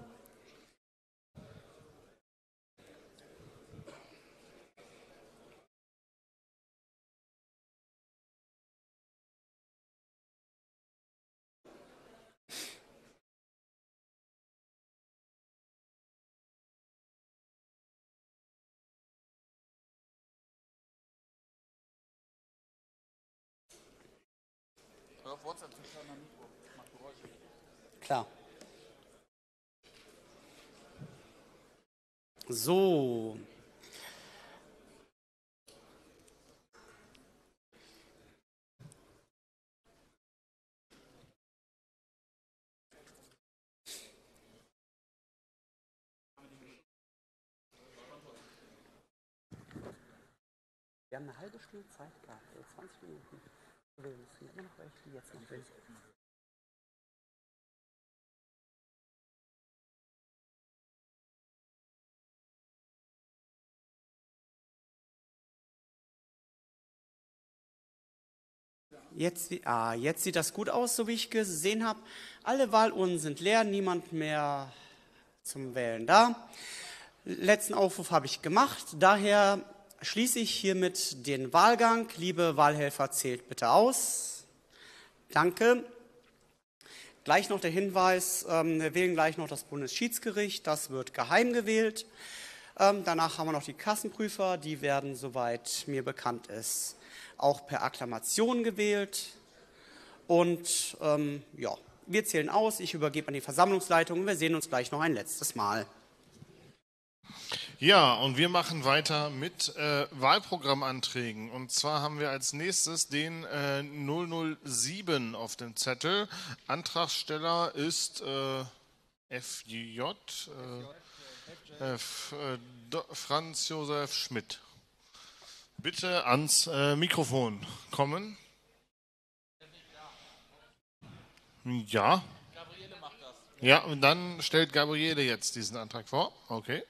Klar. So. Wir haben eine halbe Stunde Zeit gehabt, 20 Minuten. Wir müssen immer noch welche, die jetzt noch will. Jetzt, ah, jetzt sieht das gut aus, so wie ich gesehen habe. Alle Wahlurnen sind leer, niemand mehr zum Wählen da. Letzten Aufruf habe ich gemacht, daher schließe ich hiermit den Wahlgang. Liebe Wahlhelfer, zählt bitte aus. Danke. Gleich noch der Hinweis, ähm, wir wählen gleich noch das Bundesschiedsgericht, das wird geheim gewählt. Ähm, danach haben wir noch die Kassenprüfer, die werden, soweit mir bekannt ist, auch per Akklamation gewählt. Und ähm, ja, wir zählen aus. Ich übergebe an die Versammlungsleitung. Wir sehen uns gleich noch ein letztes Mal. Ja, und wir machen weiter mit äh, Wahlprogrammanträgen. Und zwar haben wir als nächstes den äh, 007 auf dem Zettel. Antragsteller ist äh, FJ, äh, F, äh, Franz Josef Schmidt. Bitte ans äh, Mikrofon kommen. Ja. Gabriele macht das. Ja, und dann stellt Gabriele jetzt diesen Antrag vor. Okay.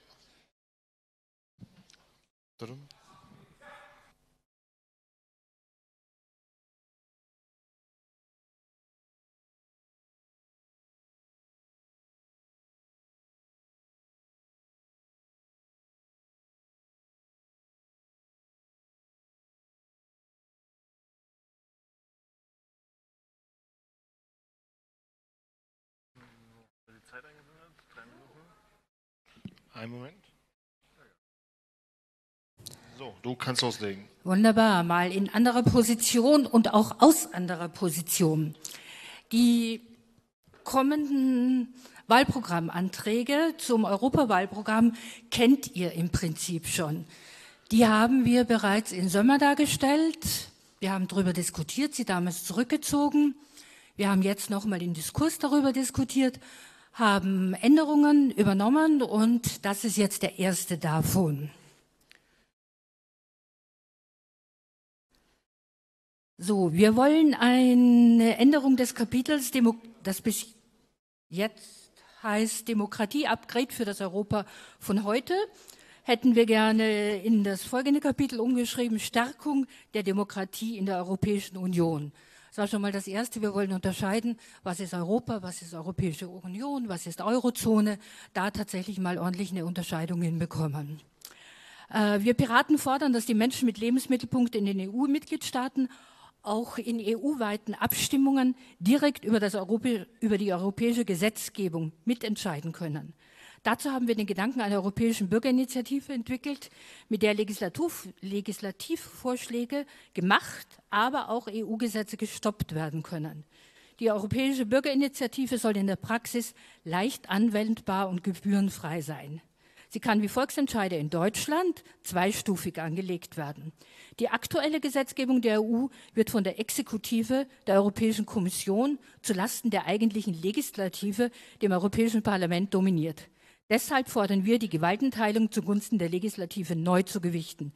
Einen Moment. So, du kannst loslegen. Wunderbar, mal in anderer Position und auch aus anderer Position. Die kommenden Wahlprogrammanträge zum Europawahlprogramm kennt ihr im Prinzip schon. Die haben wir bereits im Sommer dargestellt. Wir haben darüber diskutiert, sie damals zurückgezogen. Wir haben jetzt nochmal den Diskurs darüber diskutiert haben Änderungen übernommen und das ist jetzt der erste davon. So, wir wollen eine Änderung des Kapitels, das bis jetzt heißt Demokratie-Upgrade für das Europa von heute. Hätten wir gerne in das folgende Kapitel umgeschrieben, Stärkung der Demokratie in der Europäischen Union. Das war schon mal das Erste. Wir wollen unterscheiden, was ist Europa, was ist Europäische Union, was ist Eurozone. Da tatsächlich mal ordentlich eine Unterscheidung hinbekommen. Äh, wir Piraten fordern, dass die Menschen mit Lebensmittelpunkt in den EU-Mitgliedstaaten auch in EU-weiten Abstimmungen direkt über, Europä über die europäische Gesetzgebung mitentscheiden können. Dazu haben wir den Gedanken einer europäischen Bürgerinitiative entwickelt, mit der Legislativ Legislativvorschläge gemacht, aber auch EU-Gesetze gestoppt werden können. Die Europäische Bürgerinitiative soll in der Praxis leicht anwendbar und gebührenfrei sein. Sie kann wie Volksentscheide in Deutschland zweistufig angelegt werden. Die aktuelle Gesetzgebung der EU wird von der Exekutive der Europäischen Kommission zulasten der eigentlichen Legislative, dem Europäischen Parlament, dominiert. Deshalb fordern wir, die Gewaltenteilung zugunsten der Legislative neu zu gewichten.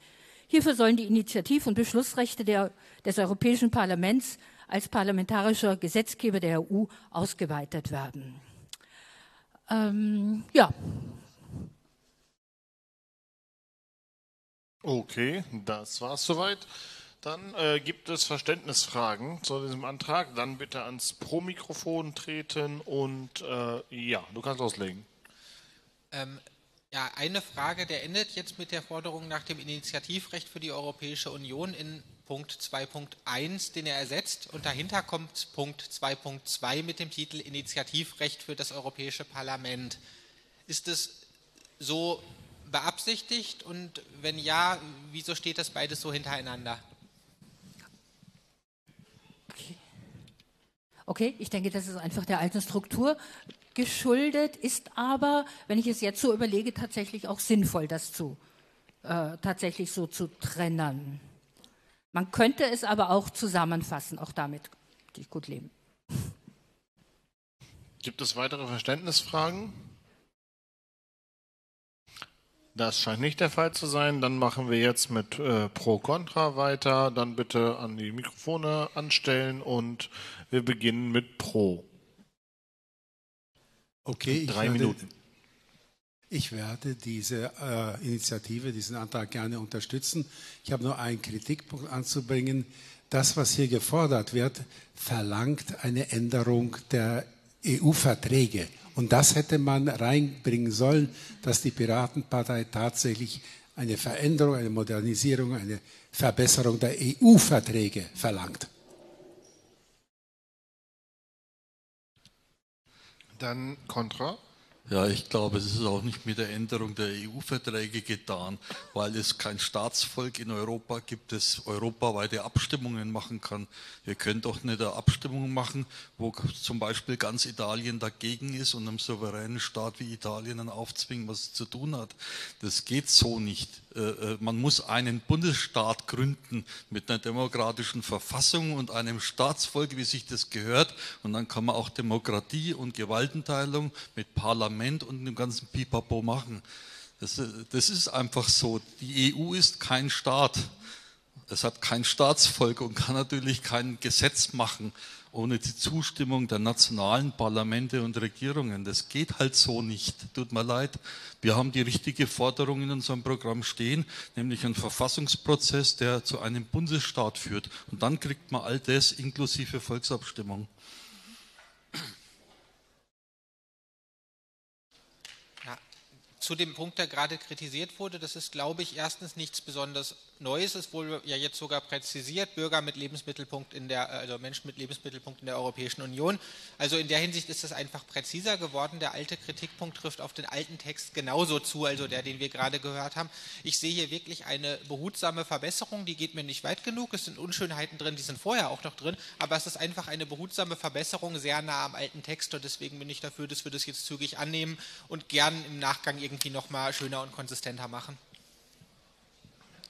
Hierfür sollen die Initiativ- und Beschlussrechte der, des Europäischen Parlaments als parlamentarischer Gesetzgeber der EU ausgeweitet werden. Ähm, ja. Okay, das war's soweit. Dann äh, gibt es Verständnisfragen zu diesem Antrag. Dann bitte ans Pro-Mikrofon treten und äh, ja, du kannst loslegen. Ähm, ja, eine Frage, der endet jetzt mit der Forderung nach dem Initiativrecht für die Europäische Union in Punkt 2.1, den er ersetzt. Und dahinter kommt Punkt 2.2 mit dem Titel Initiativrecht für das Europäische Parlament. Ist es so beabsichtigt und wenn ja, wieso steht das beides so hintereinander? Okay, ich denke, das ist einfach der alten Struktur geschuldet, ist aber, wenn ich es jetzt so überlege, tatsächlich auch sinnvoll, das zu, äh, tatsächlich so zu trennen. Man könnte es aber auch zusammenfassen, auch damit kann ich gut leben. Gibt es weitere Verständnisfragen? Das scheint nicht der Fall zu sein. Dann machen wir jetzt mit äh, Pro Contra weiter. Dann bitte an die Mikrofone anstellen und wir beginnen mit Pro. Okay, drei werde, Minuten. Ich werde diese äh, Initiative, diesen Antrag gerne unterstützen. Ich habe nur einen Kritikpunkt anzubringen. Das, was hier gefordert wird, verlangt eine Änderung der EU-Verträge. Und das hätte man reinbringen sollen, dass die Piratenpartei tatsächlich eine Veränderung, eine Modernisierung, eine Verbesserung der EU-Verträge verlangt. Dann Contra. Ja, ich glaube, es ist auch nicht mit der Änderung der EU-Verträge getan, weil es kein Staatsvolk in Europa gibt, das europaweite Abstimmungen machen kann. Wir können doch nicht eine Abstimmung machen, wo zum Beispiel ganz Italien dagegen ist und einem souveränen Staat wie Italien dann aufzwingen, was es zu tun hat. Das geht so nicht. Äh, äh, man muss einen Bundesstaat gründen mit einer demokratischen Verfassung und einem Staatsvolk, wie sich das gehört. Und dann kann man auch Demokratie und Gewaltenteilung mit Parlament und dem ganzen Pipapo machen. Das, äh, das ist einfach so. Die EU ist kein Staat. Es hat kein Staatsvolk und kann natürlich kein Gesetz machen ohne die Zustimmung der nationalen Parlamente und Regierungen. Das geht halt so nicht. Tut mir leid. Wir haben die richtige Forderung in unserem Programm stehen, nämlich einen Verfassungsprozess, der zu einem Bundesstaat führt. Und dann kriegt man all das inklusive Volksabstimmung. Zu dem Punkt, der gerade kritisiert wurde, das ist, glaube ich, erstens nichts besonders Neues, ist wohl ja jetzt sogar präzisiert, Bürger mit Lebensmittelpunkt in der, also Menschen mit Lebensmittelpunkt in der Europäischen Union. Also in der Hinsicht ist es einfach präziser geworden. Der alte Kritikpunkt trifft auf den alten Text genauso zu, also der, den wir gerade gehört haben. Ich sehe hier wirklich eine behutsame Verbesserung, die geht mir nicht weit genug. Es sind Unschönheiten drin, die sind vorher auch noch drin, aber es ist einfach eine behutsame Verbesserung, sehr nah am alten Text und deswegen bin ich dafür, dass wir das jetzt zügig annehmen und gern im Nachgang irgendwie irgendwie nochmal schöner und konsistenter machen.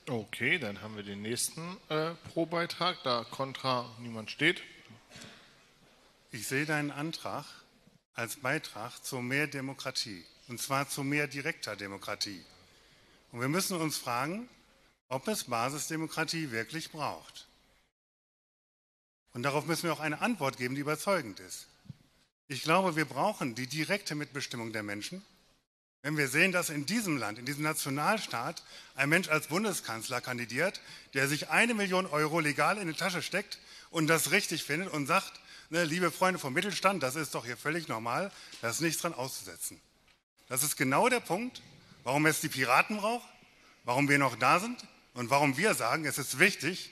Okay, dann haben wir den nächsten äh, Pro-Beitrag, da kontra niemand steht. Ich sehe deinen Antrag als Beitrag zu mehr Demokratie, und zwar zu mehr direkter Demokratie. Und wir müssen uns fragen, ob es Basisdemokratie wirklich braucht. Und darauf müssen wir auch eine Antwort geben, die überzeugend ist. Ich glaube, wir brauchen die direkte Mitbestimmung der Menschen. Wenn wir sehen, dass in diesem Land, in diesem Nationalstaat, ein Mensch als Bundeskanzler kandidiert, der sich eine Million Euro legal in die Tasche steckt und das richtig findet und sagt, ne, liebe Freunde vom Mittelstand, das ist doch hier völlig normal, da ist nichts dran auszusetzen. Das ist genau der Punkt, warum es die Piraten braucht, warum wir noch da sind und warum wir sagen, es ist wichtig,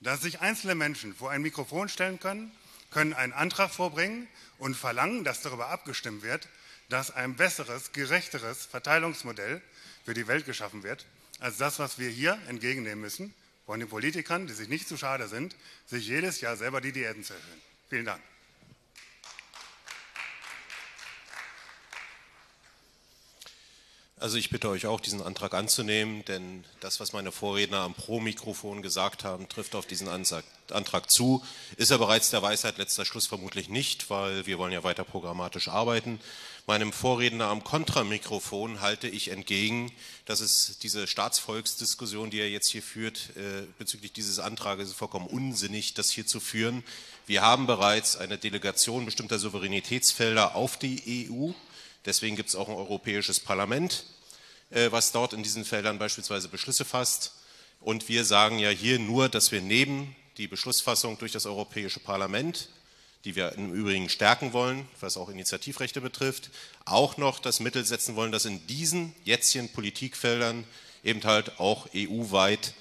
dass sich einzelne Menschen vor ein Mikrofon stellen können, können einen Antrag vorbringen und verlangen, dass darüber abgestimmt wird, dass ein besseres, gerechteres Verteilungsmodell für die Welt geschaffen wird, als das, was wir hier entgegennehmen müssen von den Politikern, die sich nicht zu schade sind, sich jedes Jahr selber die Diäten zu erhöhen. Vielen Dank. Also ich bitte euch auch, diesen Antrag anzunehmen, denn das, was meine Vorredner am Pro-Mikrofon gesagt haben, trifft auf diesen Antrag zu. Ist er bereits der Weisheit letzter Schluss vermutlich nicht, weil wir wollen ja weiter programmatisch arbeiten. Meinem Vorredner am Kontramikrofon halte ich entgegen, dass es diese Staatsvolksdiskussion, die er jetzt hier führt, äh, bezüglich dieses Antrages ist vollkommen unsinnig, das hier zu führen. Wir haben bereits eine Delegation bestimmter Souveränitätsfelder auf die EU. Deswegen gibt es auch ein Europäisches Parlament, äh, was dort in diesen Feldern beispielsweise Beschlüsse fasst. Und wir sagen ja hier nur, dass wir neben die Beschlussfassung durch das Europäische Parlament, die wir im Übrigen stärken wollen, was auch Initiativrechte betrifft, auch noch das Mittel setzen wollen, dass in diesen jetzigen Politikfeldern eben halt auch EU-weit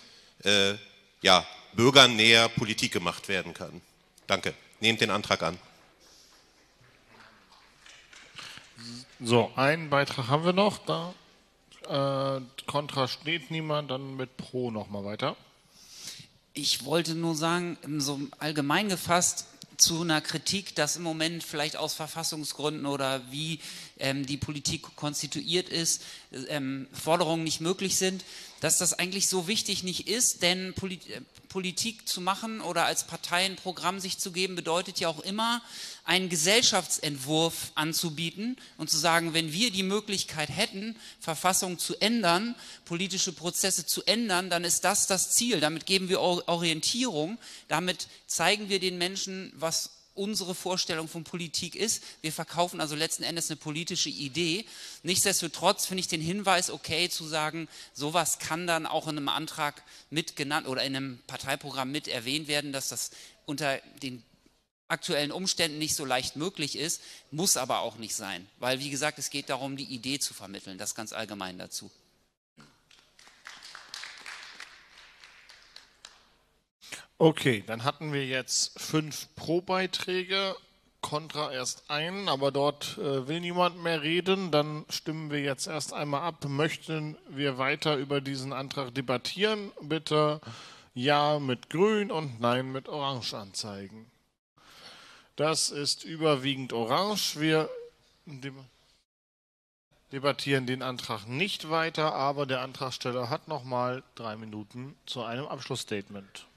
äh, ja, bürgernäher Politik gemacht werden kann. Danke. Nehmt den Antrag an. So, einen Beitrag haben wir noch. Da äh, Contra steht niemand, dann mit Pro nochmal weiter. Ich wollte nur sagen, so allgemein gefasst, zu einer Kritik, dass im Moment vielleicht aus Verfassungsgründen oder wie ähm, die Politik konstituiert ist, ähm, Forderungen nicht möglich sind, dass das eigentlich so wichtig nicht ist, denn Polit äh, Politik zu machen oder als Partei Programm sich zu geben, bedeutet ja auch immer, einen Gesellschaftsentwurf anzubieten und zu sagen, wenn wir die Möglichkeit hätten, Verfassung zu ändern, politische Prozesse zu ändern, dann ist das das Ziel. Damit geben wir Orientierung, damit zeigen wir den Menschen, was unsere Vorstellung von Politik ist. Wir verkaufen also letzten Endes eine politische Idee. Nichtsdestotrotz finde ich den Hinweis okay zu sagen, sowas kann dann auch in einem Antrag mit genannt oder in einem Parteiprogramm mit erwähnt werden, dass das unter den aktuellen Umständen nicht so leicht möglich ist, muss aber auch nicht sein. Weil, wie gesagt, es geht darum, die Idee zu vermitteln. Das ganz allgemein dazu. Okay, dann hatten wir jetzt fünf Pro-Beiträge, Contra erst einen, aber dort äh, will niemand mehr reden. Dann stimmen wir jetzt erst einmal ab. Möchten wir weiter über diesen Antrag debattieren? Bitte Ja mit Grün und Nein mit Orange anzeigen. Das ist überwiegend orange. Wir debattieren den Antrag nicht weiter, aber der Antragsteller hat noch mal drei Minuten zu einem Abschlussstatement.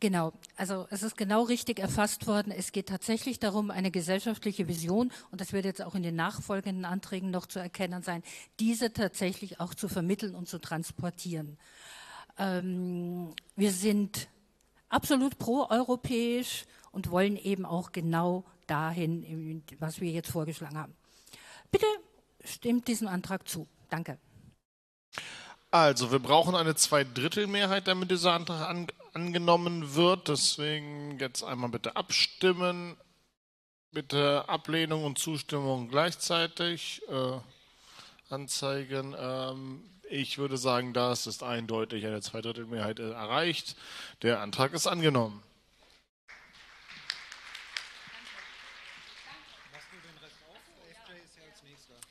Genau, also es ist genau richtig erfasst worden. Es geht tatsächlich darum, eine gesellschaftliche Vision, und das wird jetzt auch in den nachfolgenden Anträgen noch zu erkennen sein, diese tatsächlich auch zu vermitteln und zu transportieren. Ähm, wir sind absolut proeuropäisch und wollen eben auch genau dahin, was wir jetzt vorgeschlagen haben. Bitte stimmt diesem Antrag zu. Danke. Also, wir brauchen eine Zweidrittelmehrheit, damit dieser Antrag an, angenommen wird. Deswegen jetzt einmal bitte abstimmen. Bitte Ablehnung und Zustimmung gleichzeitig äh, anzeigen. Ähm, ich würde sagen, das ist eindeutig eine Zweidrittelmehrheit erreicht. Der Antrag ist angenommen.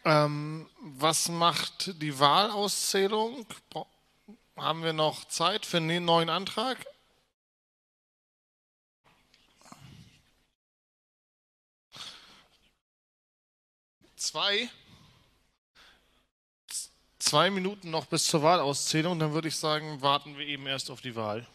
Ähm, was macht die Wahlauszählung? Haben wir noch Zeit für einen neuen Antrag? Zwei? Zwei Minuten noch bis zur Wahlauszählung, dann würde ich sagen, warten wir eben erst auf die Wahl.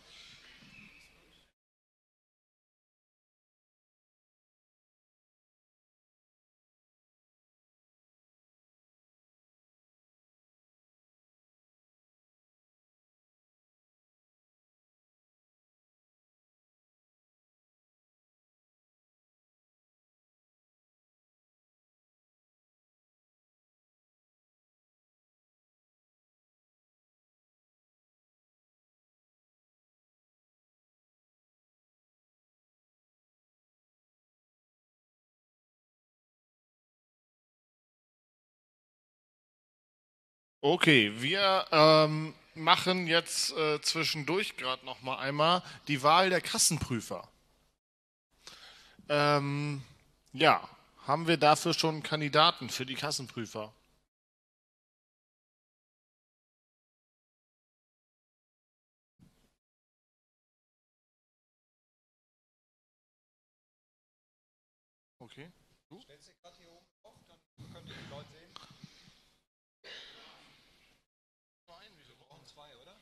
Okay, wir ähm, machen jetzt äh, zwischendurch gerade noch mal einmal die Wahl der Kassenprüfer. Ähm, ja, Haben wir dafür schon Kandidaten für die Kassenprüfer? Okay. Du? Stellst dich gerade hier oben auf, dann könnt ihr die Leute sehen. Nur einen, wieso brauchen zwei, oder?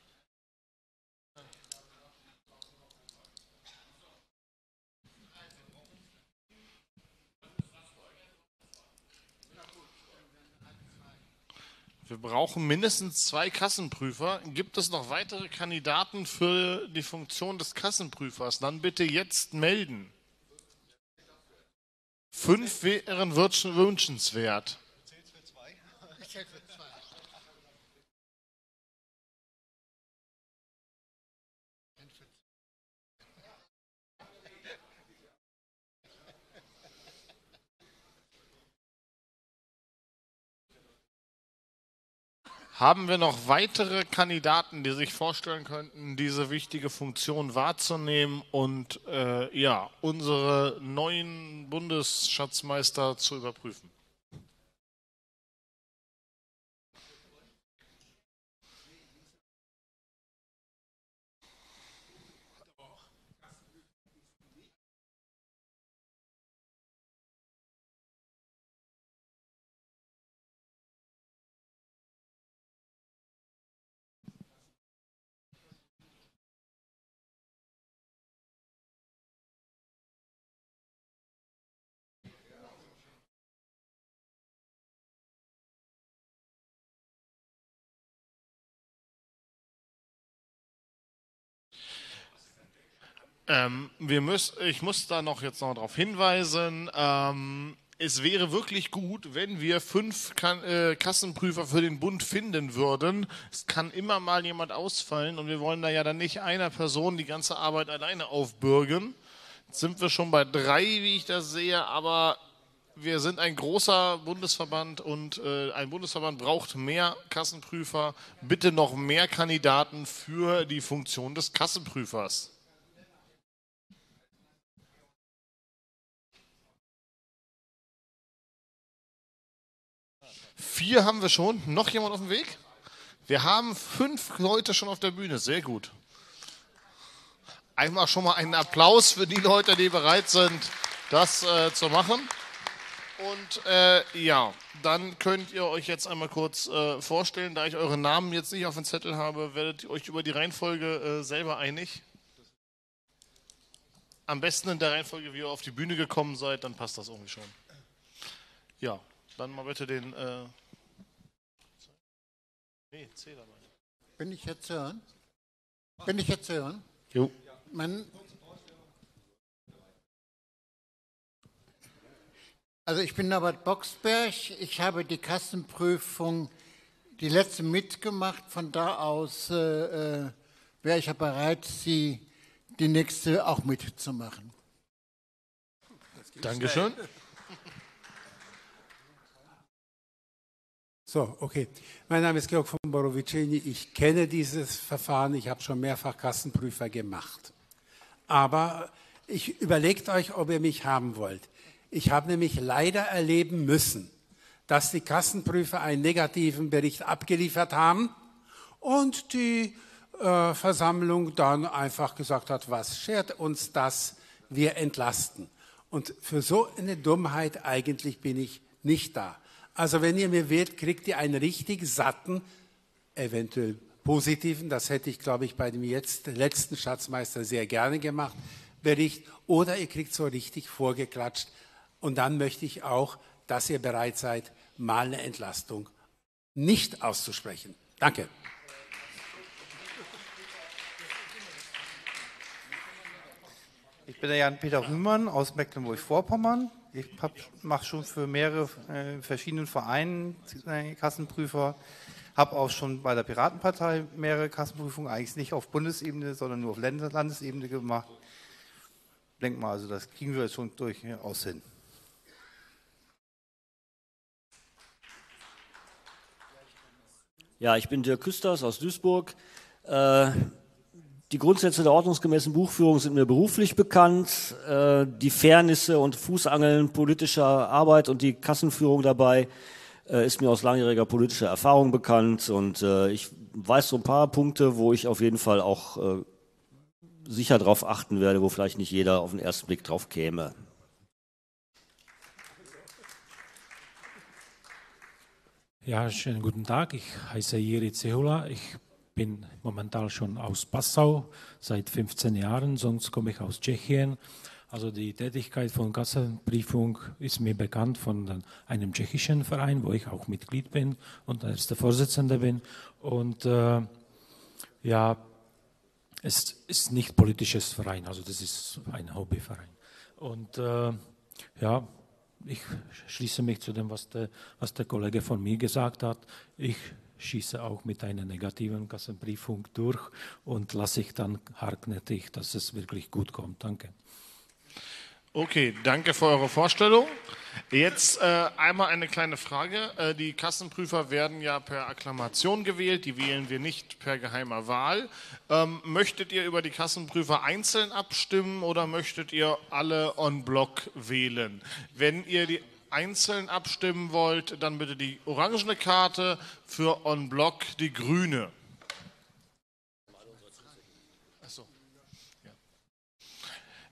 Wir brauchen mindestens zwei Kassenprüfer. Gibt es noch weitere Kandidaten für die Funktion des Kassenprüfers? Dann bitte jetzt melden. Fünf wären wünschenswert. Haben wir noch weitere Kandidaten, die sich vorstellen könnten, diese wichtige Funktion wahrzunehmen und äh, ja, unsere neuen Bundesschatzmeister zu überprüfen? Ähm, wir müssen, ich muss da noch jetzt noch darauf hinweisen, ähm, es wäre wirklich gut, wenn wir fünf kan äh, Kassenprüfer für den Bund finden würden. Es kann immer mal jemand ausfallen und wir wollen da ja dann nicht einer Person die ganze Arbeit alleine aufbürgen. Jetzt sind wir schon bei drei, wie ich das sehe, aber wir sind ein großer Bundesverband und äh, ein Bundesverband braucht mehr Kassenprüfer. Bitte noch mehr Kandidaten für die Funktion des Kassenprüfers. Vier haben wir schon. Noch jemand auf dem Weg? Wir haben fünf Leute schon auf der Bühne. Sehr gut. Einmal schon mal einen Applaus für die Leute, die bereit sind, das äh, zu machen. Und äh, ja, dann könnt ihr euch jetzt einmal kurz äh, vorstellen. Da ich eure Namen jetzt nicht auf dem Zettel habe, werdet ihr euch über die Reihenfolge äh, selber einig. Am besten in der Reihenfolge, wie ihr auf die Bühne gekommen seid, dann passt das irgendwie schon. Ja, dann mal bitte den. Äh nee, C dabei. Bin ich jetzt hören? Bin ich jetzt hören? Jo. Man, also ich bin Norbert Boxberg. Ich habe die Kassenprüfung, die letzte mitgemacht. Von da aus äh, äh, wäre ich ja bereit, sie die nächste auch mitzumachen. Dankeschön. So, okay. Mein Name ist Georg von Borowicini. Ich kenne dieses Verfahren. Ich habe schon mehrfach Kassenprüfer gemacht. Aber ich überlegt euch, ob ihr mich haben wollt. Ich habe nämlich leider erleben müssen, dass die Kassenprüfer einen negativen Bericht abgeliefert haben und die äh, Versammlung dann einfach gesagt hat, was schert uns das, wir entlasten. Und für so eine Dummheit eigentlich bin ich nicht da. Also wenn ihr mir wählt, kriegt ihr einen richtig satten, eventuell positiven, das hätte ich, glaube ich, bei dem jetzt letzten Schatzmeister sehr gerne gemacht, Bericht, oder ihr kriegt so richtig vorgeklatscht. Und dann möchte ich auch, dass ihr bereit seid, mal eine Entlastung nicht auszusprechen. Danke. Ich bin der Jan-Peter Rühmann aus Mecklenburg-Vorpommern. Ich mache schon für mehrere äh, verschiedene Vereine äh, Kassenprüfer, habe auch schon bei der Piratenpartei mehrere Kassenprüfungen, eigentlich nicht auf Bundesebene, sondern nur auf Landesebene gemacht. Ich denke mal, also das kriegen wir schon durchaus hin. Ja, ich bin Dirk Küsters aus Duisburg. Äh, die Grundsätze der ordnungsgemäßen Buchführung sind mir beruflich bekannt. Äh, die Fairnisse und Fußangeln politischer Arbeit und die Kassenführung dabei äh, ist mir aus langjähriger politischer Erfahrung bekannt. Und äh, ich weiß so ein paar Punkte, wo ich auf jeden Fall auch sicher darauf achten werde, wo vielleicht nicht jeder auf den ersten Blick drauf käme. Ja, schönen guten Tag. Ich heiße Jiri Zehula. Ich bin momentan schon aus Passau seit 15 Jahren, sonst komme ich aus Tschechien. Also die Tätigkeit von Kassenprüfung ist mir bekannt von einem tschechischen Verein, wo ich auch Mitglied bin und erster Vorsitzender bin. Und äh, ja, es ist nicht politisches Verein, also das ist ein Hobbyverein. Und äh, ja, ich schließe mich zu dem, was der, was der Kollege von mir gesagt hat. Ich schieße auch mit einer negativen Kassenbriefung durch und lasse ich dann hartnäckig, dass es wirklich gut kommt. Danke. Okay, danke für eure Vorstellung. Jetzt äh, einmal eine kleine Frage. Äh, die Kassenprüfer werden ja per Akklamation gewählt, die wählen wir nicht per geheimer Wahl. Ähm, möchtet ihr über die Kassenprüfer einzeln abstimmen oder möchtet ihr alle on block wählen? Wenn ihr die einzeln abstimmen wollt, dann bitte die orangene Karte, für on block die grüne.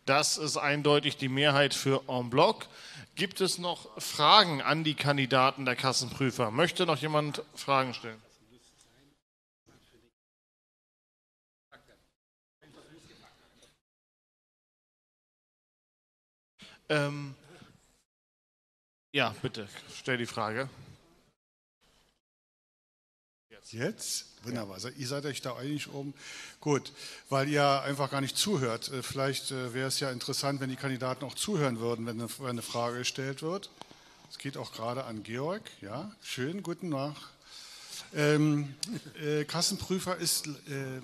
Das ist eindeutig die Mehrheit für en bloc. Gibt es noch Fragen an die Kandidaten der Kassenprüfer? Möchte noch jemand Fragen stellen? Ähm, ja, bitte, stell die Frage. Jetzt? Wunderbar. Ja. Ihr seid euch da einig um. Gut, weil ihr einfach gar nicht zuhört. Äh, vielleicht äh, wäre es ja interessant, wenn die Kandidaten auch zuhören würden, wenn eine Frage gestellt wird. Es geht auch gerade an Georg. Ja, schön, guten Nacht. Ähm, äh, Kassenprüfer ist äh,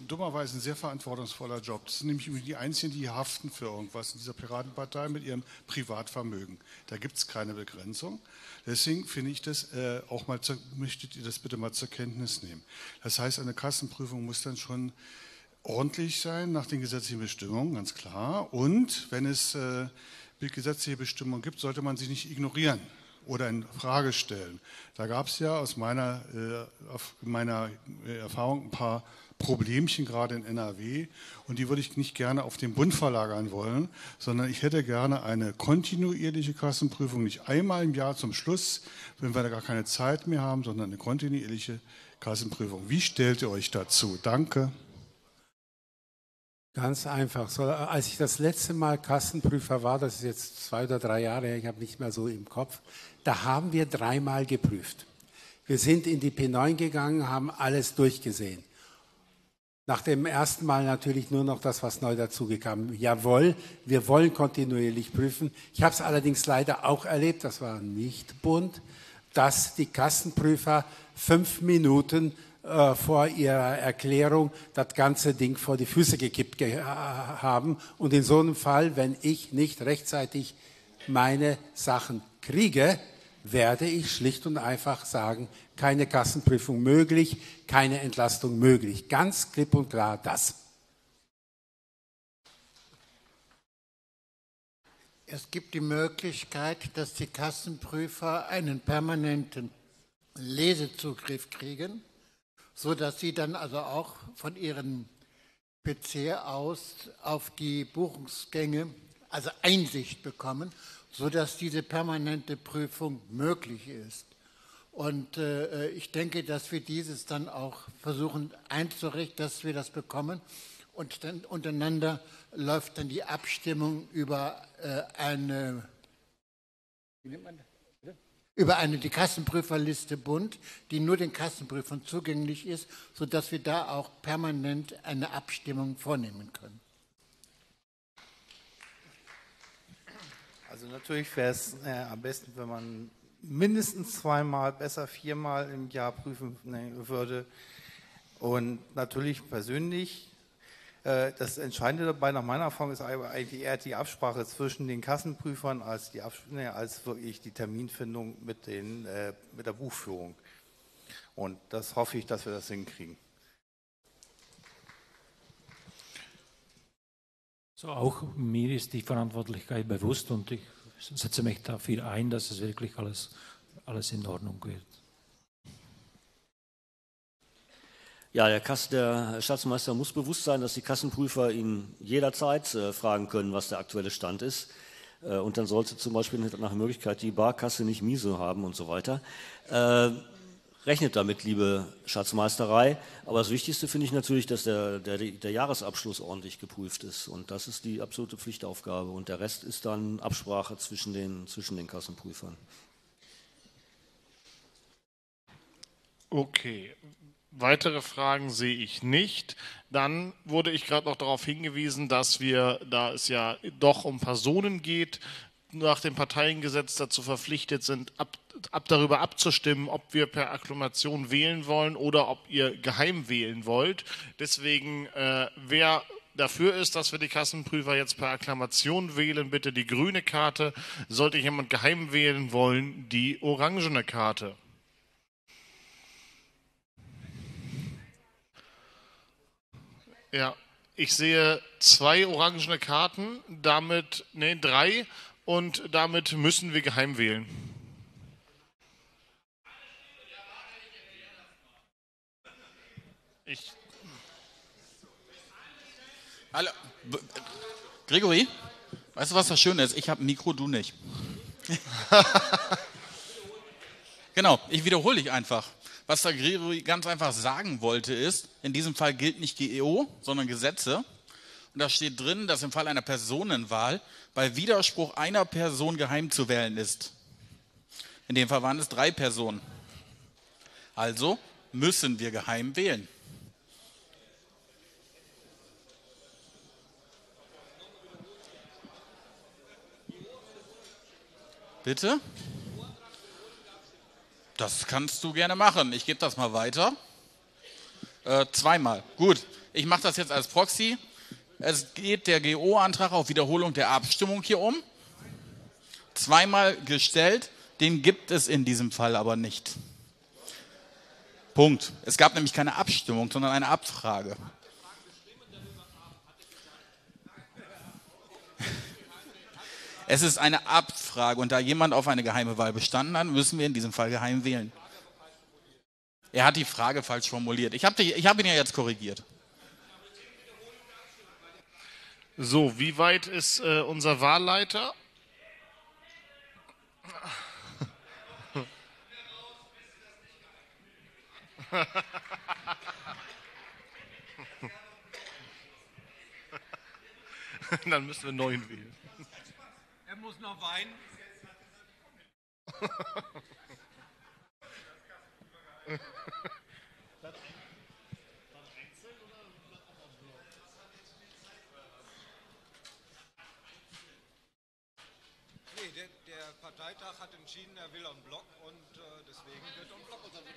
dummerweise ein sehr verantwortungsvoller Job. Das sind nämlich die Einzigen, die haften für irgendwas in dieser Piratenpartei mit ihrem Privatvermögen. Da gibt es keine Begrenzung. Deswegen finde ich das äh, auch mal, zu, möchtet ihr das bitte mal zur Kenntnis nehmen. Das heißt, eine Kassenprüfung muss dann schon ordentlich sein nach den gesetzlichen Bestimmungen, ganz klar. Und wenn es äh, gesetzliche Bestimmungen gibt, sollte man sie nicht ignorieren oder in Frage stellen. Da gab es ja aus meiner, äh, meiner äh, Erfahrung ein paar Problemchen gerade in NRW und die würde ich nicht gerne auf den Bund verlagern wollen, sondern ich hätte gerne eine kontinuierliche Kassenprüfung, nicht einmal im Jahr zum Schluss, wenn wir da gar keine Zeit mehr haben, sondern eine kontinuierliche Kassenprüfung. Wie stellt ihr euch dazu? Danke. Ganz einfach. So, als ich das letzte Mal Kassenprüfer war, das ist jetzt zwei oder drei Jahre her, ich habe nicht mehr so im Kopf, da haben wir dreimal geprüft. Wir sind in die P9 gegangen, haben alles durchgesehen. Nach dem ersten Mal natürlich nur noch das, was neu dazugekam. Jawohl, wir wollen kontinuierlich prüfen. Ich habe es allerdings leider auch erlebt, das war nicht bunt, dass die Kassenprüfer fünf Minuten äh, vor ihrer Erklärung das ganze Ding vor die Füße gekippt ge haben. Und in so einem Fall, wenn ich nicht rechtzeitig meine Sachen kriege, werde ich schlicht und einfach sagen, keine Kassenprüfung möglich, keine Entlastung möglich. Ganz klipp und klar das. Es gibt die Möglichkeit, dass die Kassenprüfer einen permanenten Lesezugriff kriegen so dass Sie dann also auch von Ihrem PC aus auf die Buchungsgänge, also Einsicht bekommen, so dass diese permanente Prüfung möglich ist. Und äh, ich denke, dass wir dieses dann auch versuchen einzurichten, dass wir das bekommen. Und dann untereinander läuft dann die Abstimmung über äh, eine, über eine die Kassenprüferliste Bund, die nur den Kassenprüfern zugänglich ist, sodass wir da auch permanent eine Abstimmung vornehmen können. Also natürlich wäre es äh, am besten, wenn man mindestens zweimal, besser viermal im Jahr prüfen ne, würde. Und natürlich persönlich äh, das Entscheidende dabei nach meiner Erfahrung ist eigentlich eher die Absprache zwischen den Kassenprüfern als, die ne, als wirklich die Terminfindung mit, den, äh, mit der Buchführung. Und das hoffe ich, dass wir das hinkriegen. So auch mir ist die Verantwortlichkeit bewusst und ich setze mich dafür ein, dass es wirklich alles, alles in Ordnung wird. Ja, der, Kass, der Staatsmeister muss bewusst sein, dass die Kassenprüfer ihn jederzeit äh, fragen können, was der aktuelle Stand ist. Äh, und dann sollte zum Beispiel nach Möglichkeit die Barkasse nicht miese haben und so weiter. Äh, rechnet damit, liebe Schatzmeisterei. Aber das Wichtigste finde ich natürlich, dass der, der, der, Jahresabschluss ordentlich geprüft ist. Und das ist die absolute Pflichtaufgabe. Und der Rest ist dann Absprache zwischen den, zwischen den Kassenprüfern. Okay. Weitere Fragen sehe ich nicht. Dann wurde ich gerade noch darauf hingewiesen, dass wir, da es ja doch um Personen geht, nach dem Parteiengesetz dazu verpflichtet sind, ab, ab darüber abzustimmen, ob wir per Akklamation wählen wollen oder ob ihr geheim wählen wollt. Deswegen, äh, wer dafür ist, dass wir die Kassenprüfer jetzt per Akklamation wählen, bitte die grüne Karte. Sollte jemand geheim wählen wollen, die orangene Karte. Ja, ich sehe zwei orangene Karten, damit, nee, drei und damit müssen wir geheim wählen. Ich. Hallo. Gregory, weißt du, was das Schöne ist? Ich habe ein Mikro, du nicht. genau, ich wiederhole dich einfach. Was der Gregory ganz einfach sagen wollte ist, in diesem Fall gilt nicht GEO, sondern Gesetze. Und da steht drin, dass im Fall einer Personenwahl bei Widerspruch einer Person geheim zu wählen ist. In dem Fall waren es drei Personen. Also müssen wir geheim wählen. Bitte? Das kannst du gerne machen. Ich gebe das mal weiter. Äh, zweimal. Gut. Ich mache das jetzt als Proxy. Es geht der GO-Antrag auf Wiederholung der Abstimmung hier um. Zweimal gestellt, den gibt es in diesem Fall aber nicht. Punkt. Es gab nämlich keine Abstimmung, sondern eine Abfrage. Es ist eine Abfrage und da jemand auf eine geheime Wahl bestanden hat, müssen wir in diesem Fall geheim wählen. Er hat die Frage falsch formuliert. Ich habe hab ihn ja jetzt korrigiert. So, wie weit ist äh, unser Wahlleiter? Dann müssen wir einen neuen wählen. Er muss noch weinen. Nee, der, der, Parteitag hat entschieden, er will einen Block und äh, deswegen wird ein Block. Damit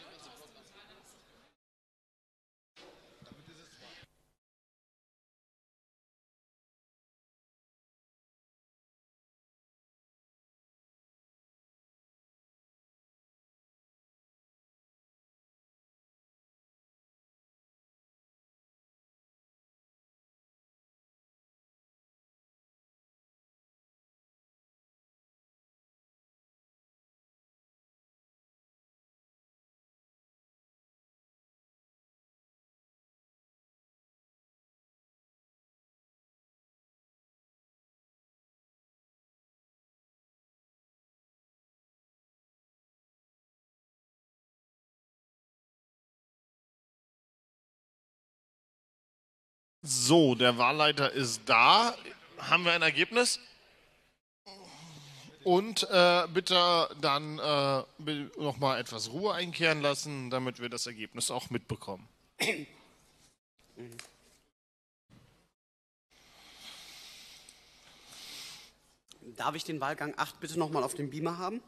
So, der Wahlleiter ist da. Haben wir ein Ergebnis? Und äh, bitte dann äh, nochmal etwas Ruhe einkehren lassen, damit wir das Ergebnis auch mitbekommen. Darf ich den Wahlgang 8 bitte nochmal auf dem Beamer haben?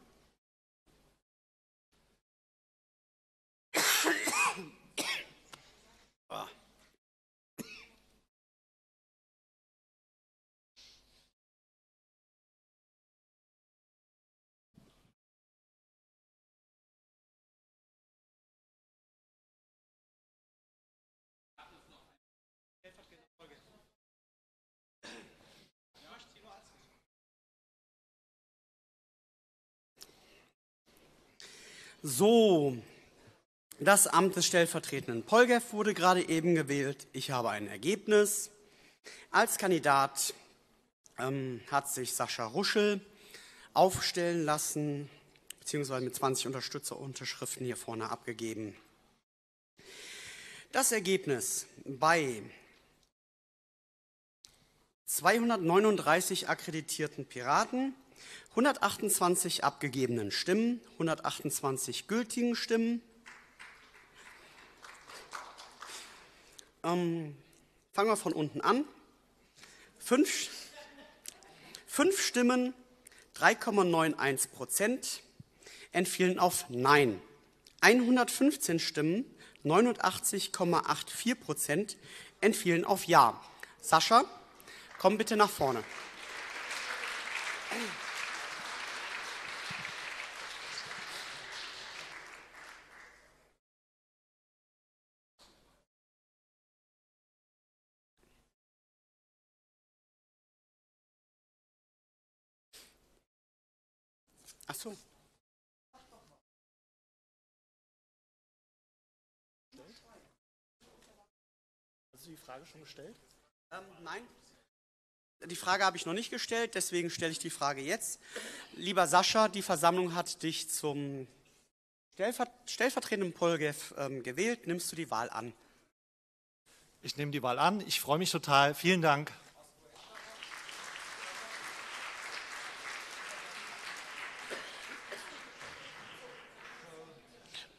So, das Amt des stellvertretenden Polgev wurde gerade eben gewählt. Ich habe ein Ergebnis. Als Kandidat ähm, hat sich Sascha Ruschel aufstellen lassen, beziehungsweise mit 20 Unterstützerunterschriften hier vorne abgegeben. Das Ergebnis bei 239 akkreditierten Piraten, 128 abgegebenen Stimmen, 128 gültigen Stimmen. Ähm, fangen wir von unten an. Fünf, fünf Stimmen, 3,91 Prozent, entfielen auf Nein. 115 Stimmen, 89,84 Prozent, entfielen auf Ja. Sascha, komm bitte nach vorne. So. Hast du die Frage schon gestellt? Ähm, nein. Die Frage habe ich noch nicht gestellt, deswegen stelle ich die Frage jetzt. Lieber Sascha, die Versammlung hat dich zum Stellver stellvertretenden Polgev ähm, gewählt. Nimmst du die Wahl an? Ich nehme die Wahl an. Ich freue mich total. Vielen Dank.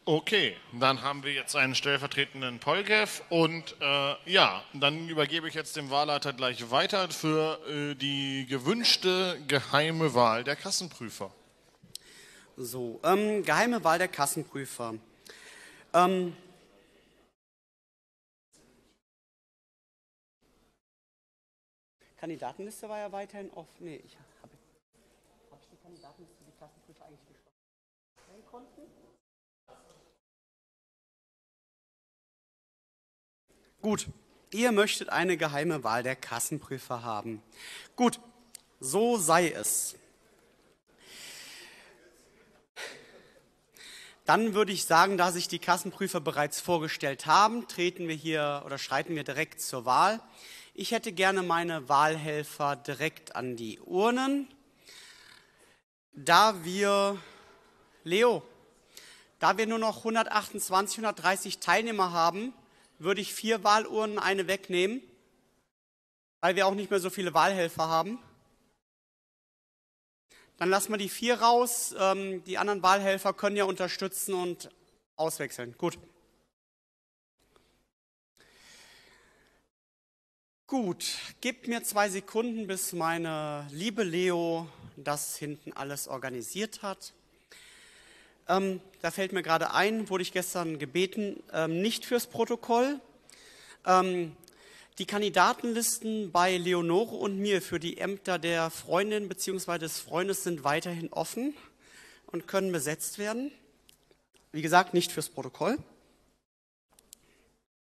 Okay, dann haben wir jetzt einen stellvertretenden Polkev und äh, ja, dann übergebe ich jetzt dem Wahlleiter gleich weiter für äh, die gewünschte geheime Wahl der Kassenprüfer. So, ähm, geheime Wahl der Kassenprüfer. Ähm, Kandidatenliste war ja weiterhin offen. Nee, ich habe hab ich die Kandidatenliste für die Kassenprüfer eigentlich geschlossen? Gut, ihr möchtet eine geheime Wahl der Kassenprüfer haben. Gut, so sei es. Dann würde ich sagen, da sich die Kassenprüfer bereits vorgestellt haben, treten wir hier oder schreiten wir direkt zur Wahl. Ich hätte gerne meine Wahlhelfer direkt an die Urnen. Da wir, Leo, da wir nur noch 128, 130 Teilnehmer haben, würde ich vier Wahlurnen eine wegnehmen, weil wir auch nicht mehr so viele Wahlhelfer haben. Dann lassen wir die vier raus. Ähm, die anderen Wahlhelfer können ja unterstützen und auswechseln. Gut. Gut, gebt mir zwei Sekunden, bis meine liebe Leo das hinten alles organisiert hat. Ähm, da fällt mir gerade ein, wurde ich gestern gebeten, ähm, nicht fürs Protokoll. Ähm, die Kandidatenlisten bei Leonore und mir für die Ämter der Freundin bzw. des Freundes sind weiterhin offen und können besetzt werden. Wie gesagt, nicht fürs Protokoll.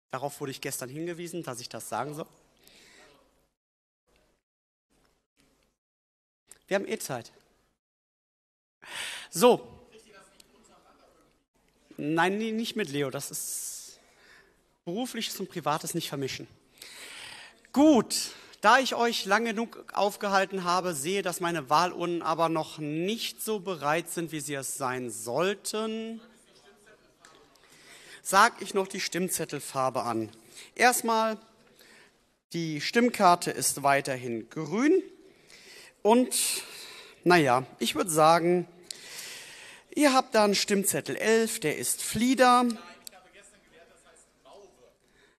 Darauf wurde ich gestern hingewiesen, dass ich das sagen soll. Wir haben eh Zeit. So, Nein, nicht mit Leo. Das ist berufliches und privates nicht vermischen. Gut, da ich euch lange genug aufgehalten habe, sehe, dass meine Wahlurnen aber noch nicht so bereit sind, wie sie es sein sollten, sage ich noch die Stimmzettelfarbe an. Erstmal, die Stimmkarte ist weiterhin grün und naja, ich würde sagen, Ihr habt dann Stimmzettel 11, der ist Flieder.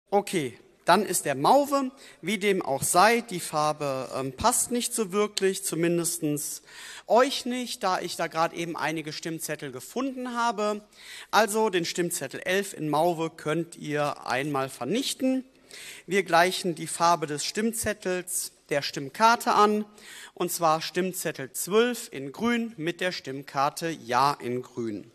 Okay, dann ist der Mauve, wie dem auch sei, die Farbe ähm, passt nicht so wirklich, zumindest euch nicht, da ich da gerade eben einige Stimmzettel gefunden habe. Also den Stimmzettel 11 in Mauve könnt ihr einmal vernichten. Wir gleichen die Farbe des Stimmzettels der Stimmkarte an und zwar Stimmzettel 12 in grün mit der Stimmkarte Ja in grün.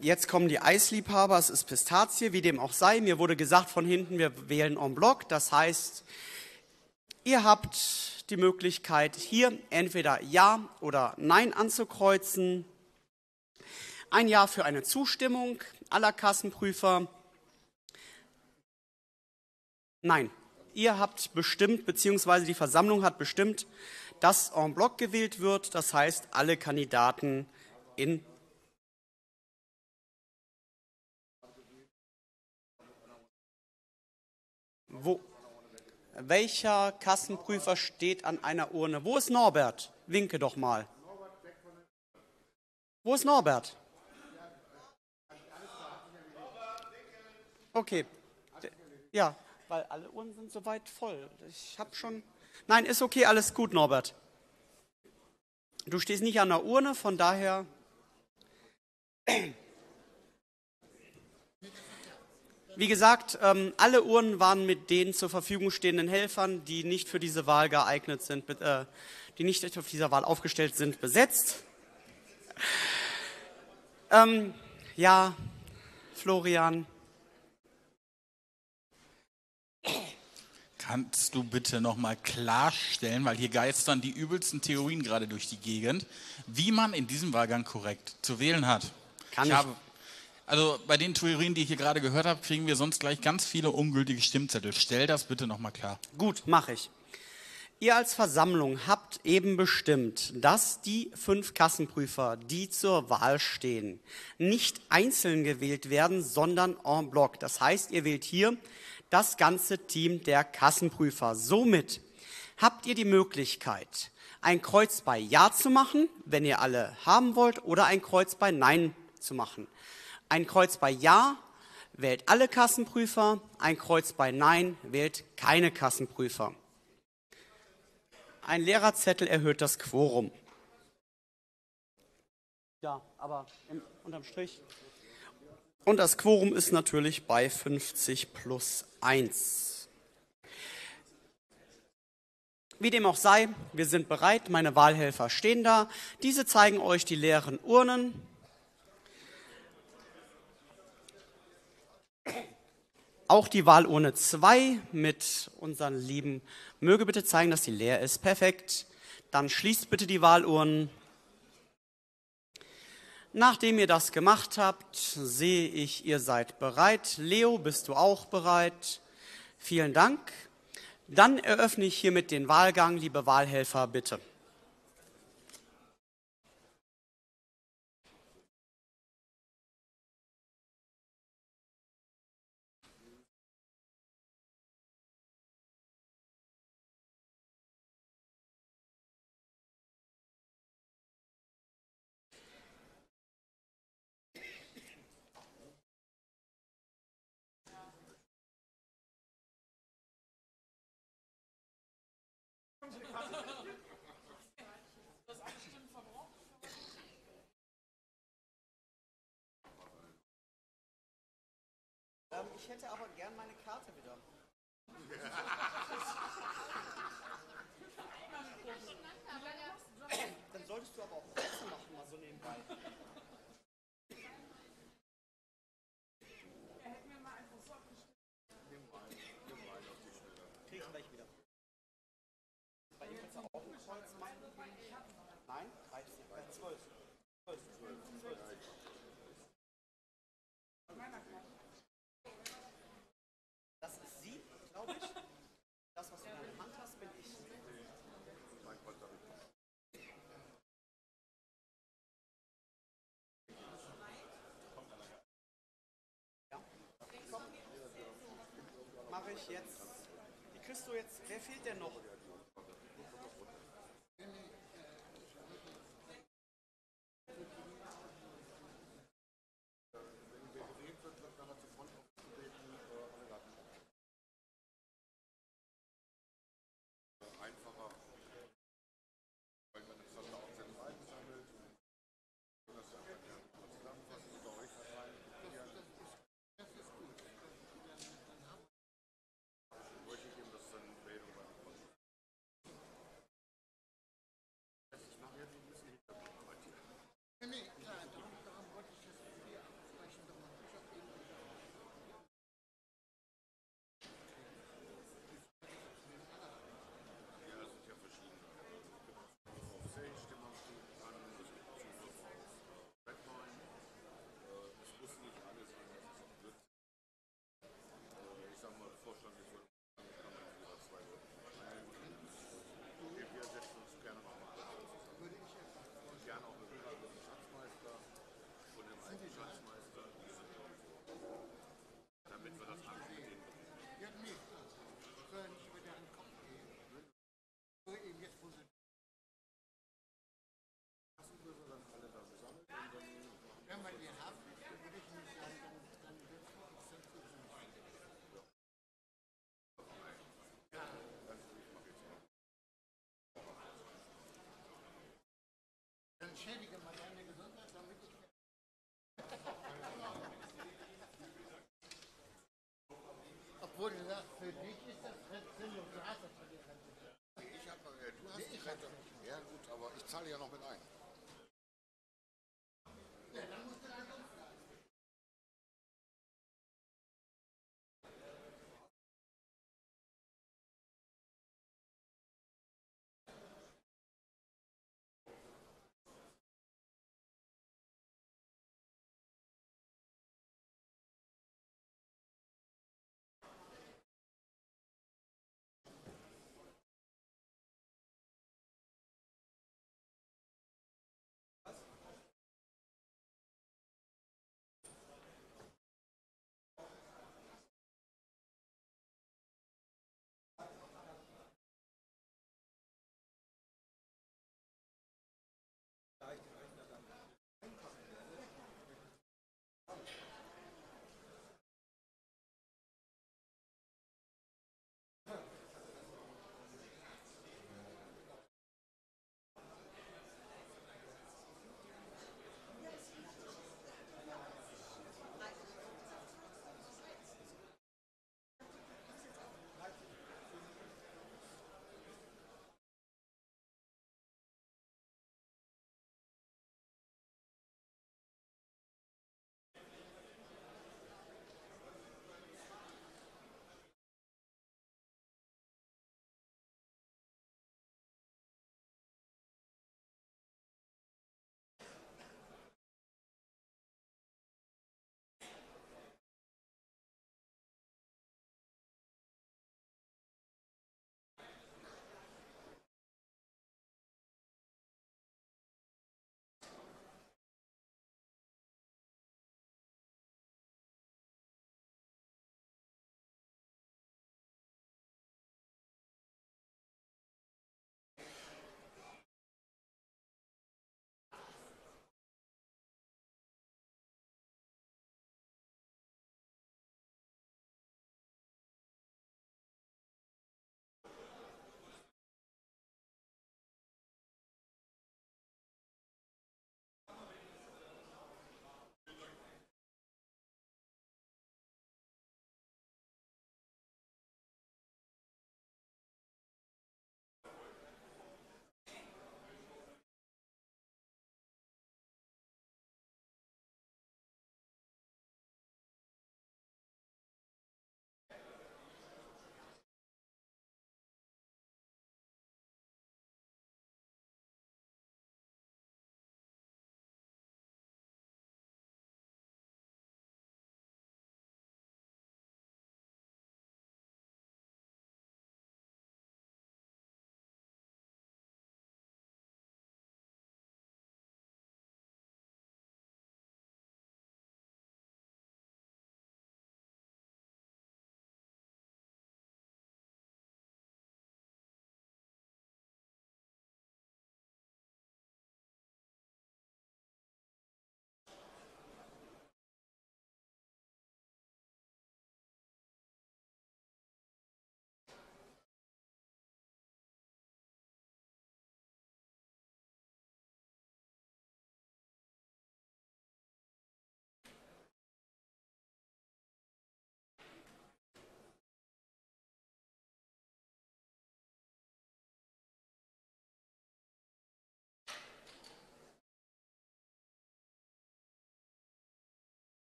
Jetzt kommen die Eisliebhaber, es ist Pistazie, wie dem auch sei. Mir wurde gesagt von hinten, wir wählen en bloc. Das heißt, ihr habt die Möglichkeit, hier entweder Ja oder Nein anzukreuzen. Ein Ja für eine Zustimmung aller Kassenprüfer. Nein, ihr habt bestimmt, beziehungsweise die Versammlung hat bestimmt, dass en bloc gewählt wird. Das heißt, alle Kandidaten in Wo, welcher Kassenprüfer steht an einer Urne? Wo ist Norbert? Winke doch mal. Wo ist Norbert? Okay. Ja, weil alle Uhren sind soweit voll. Ich habe schon. Nein, ist okay, alles gut, Norbert. Du stehst nicht an der Urne, von daher. Wie gesagt, ähm, alle Urnen waren mit den zur Verfügung stehenden Helfern, die nicht für diese Wahl geeignet sind, äh, die nicht auf dieser Wahl aufgestellt sind, besetzt. Ähm, ja, Florian. Kannst du bitte nochmal klarstellen, weil hier geistern die übelsten Theorien gerade durch die Gegend, wie man in diesem Wahlgang korrekt zu wählen hat? Kann ich, ich habe also bei den Theorien, die ich hier gerade gehört habe, kriegen wir sonst gleich ganz viele ungültige Stimmzettel. Stell das bitte nochmal klar. Gut, mache ich. Ihr als Versammlung habt eben bestimmt, dass die fünf Kassenprüfer, die zur Wahl stehen, nicht einzeln gewählt werden, sondern en bloc. Das heißt, ihr wählt hier das ganze Team der Kassenprüfer. Somit habt ihr die Möglichkeit, ein Kreuz bei Ja zu machen, wenn ihr alle haben wollt, oder ein Kreuz bei Nein zu machen. Ein Kreuz bei Ja wählt alle Kassenprüfer, ein Kreuz bei Nein wählt keine Kassenprüfer. Ein leerer Zettel erhöht das Quorum. Ja, aber im, unterm Strich. Und das Quorum ist natürlich bei 50 plus 1. Wie dem auch sei, wir sind bereit, meine Wahlhelfer stehen da. Diese zeigen euch die leeren Urnen. Auch die Wahlurne 2 mit unseren Lieben möge bitte zeigen, dass sie leer ist. Perfekt. Dann schließt bitte die Wahlurnen. Nachdem ihr das gemacht habt, sehe ich, ihr seid bereit. Leo, bist du auch bereit? Vielen Dank. Dann eröffne ich hiermit den Wahlgang. Liebe Wahlhelfer, bitte. Ich hätte aber gern meine Karte wieder. Dann solltest du aber auch Plätze machen, mal so nebenbei. Krieg ich gleich wieder. Bei ihm kannst du auch ein Kreuz machen? Nein? 13, äh, 12. 12, 12, 12. Das ist sie, glaube ich. Das, was du in der Hand hast, bin ich. Ja, komm. Mache ich jetzt. Die kriegst du jetzt. Wer fehlt denn noch? Schädige mal Gesundheit, damit ich. Obwohl für dich ist das sinnlos, du hast das von dir äh, du hast die Rente. Ja gut, aber ich zahle ja noch mit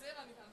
쌤함이 다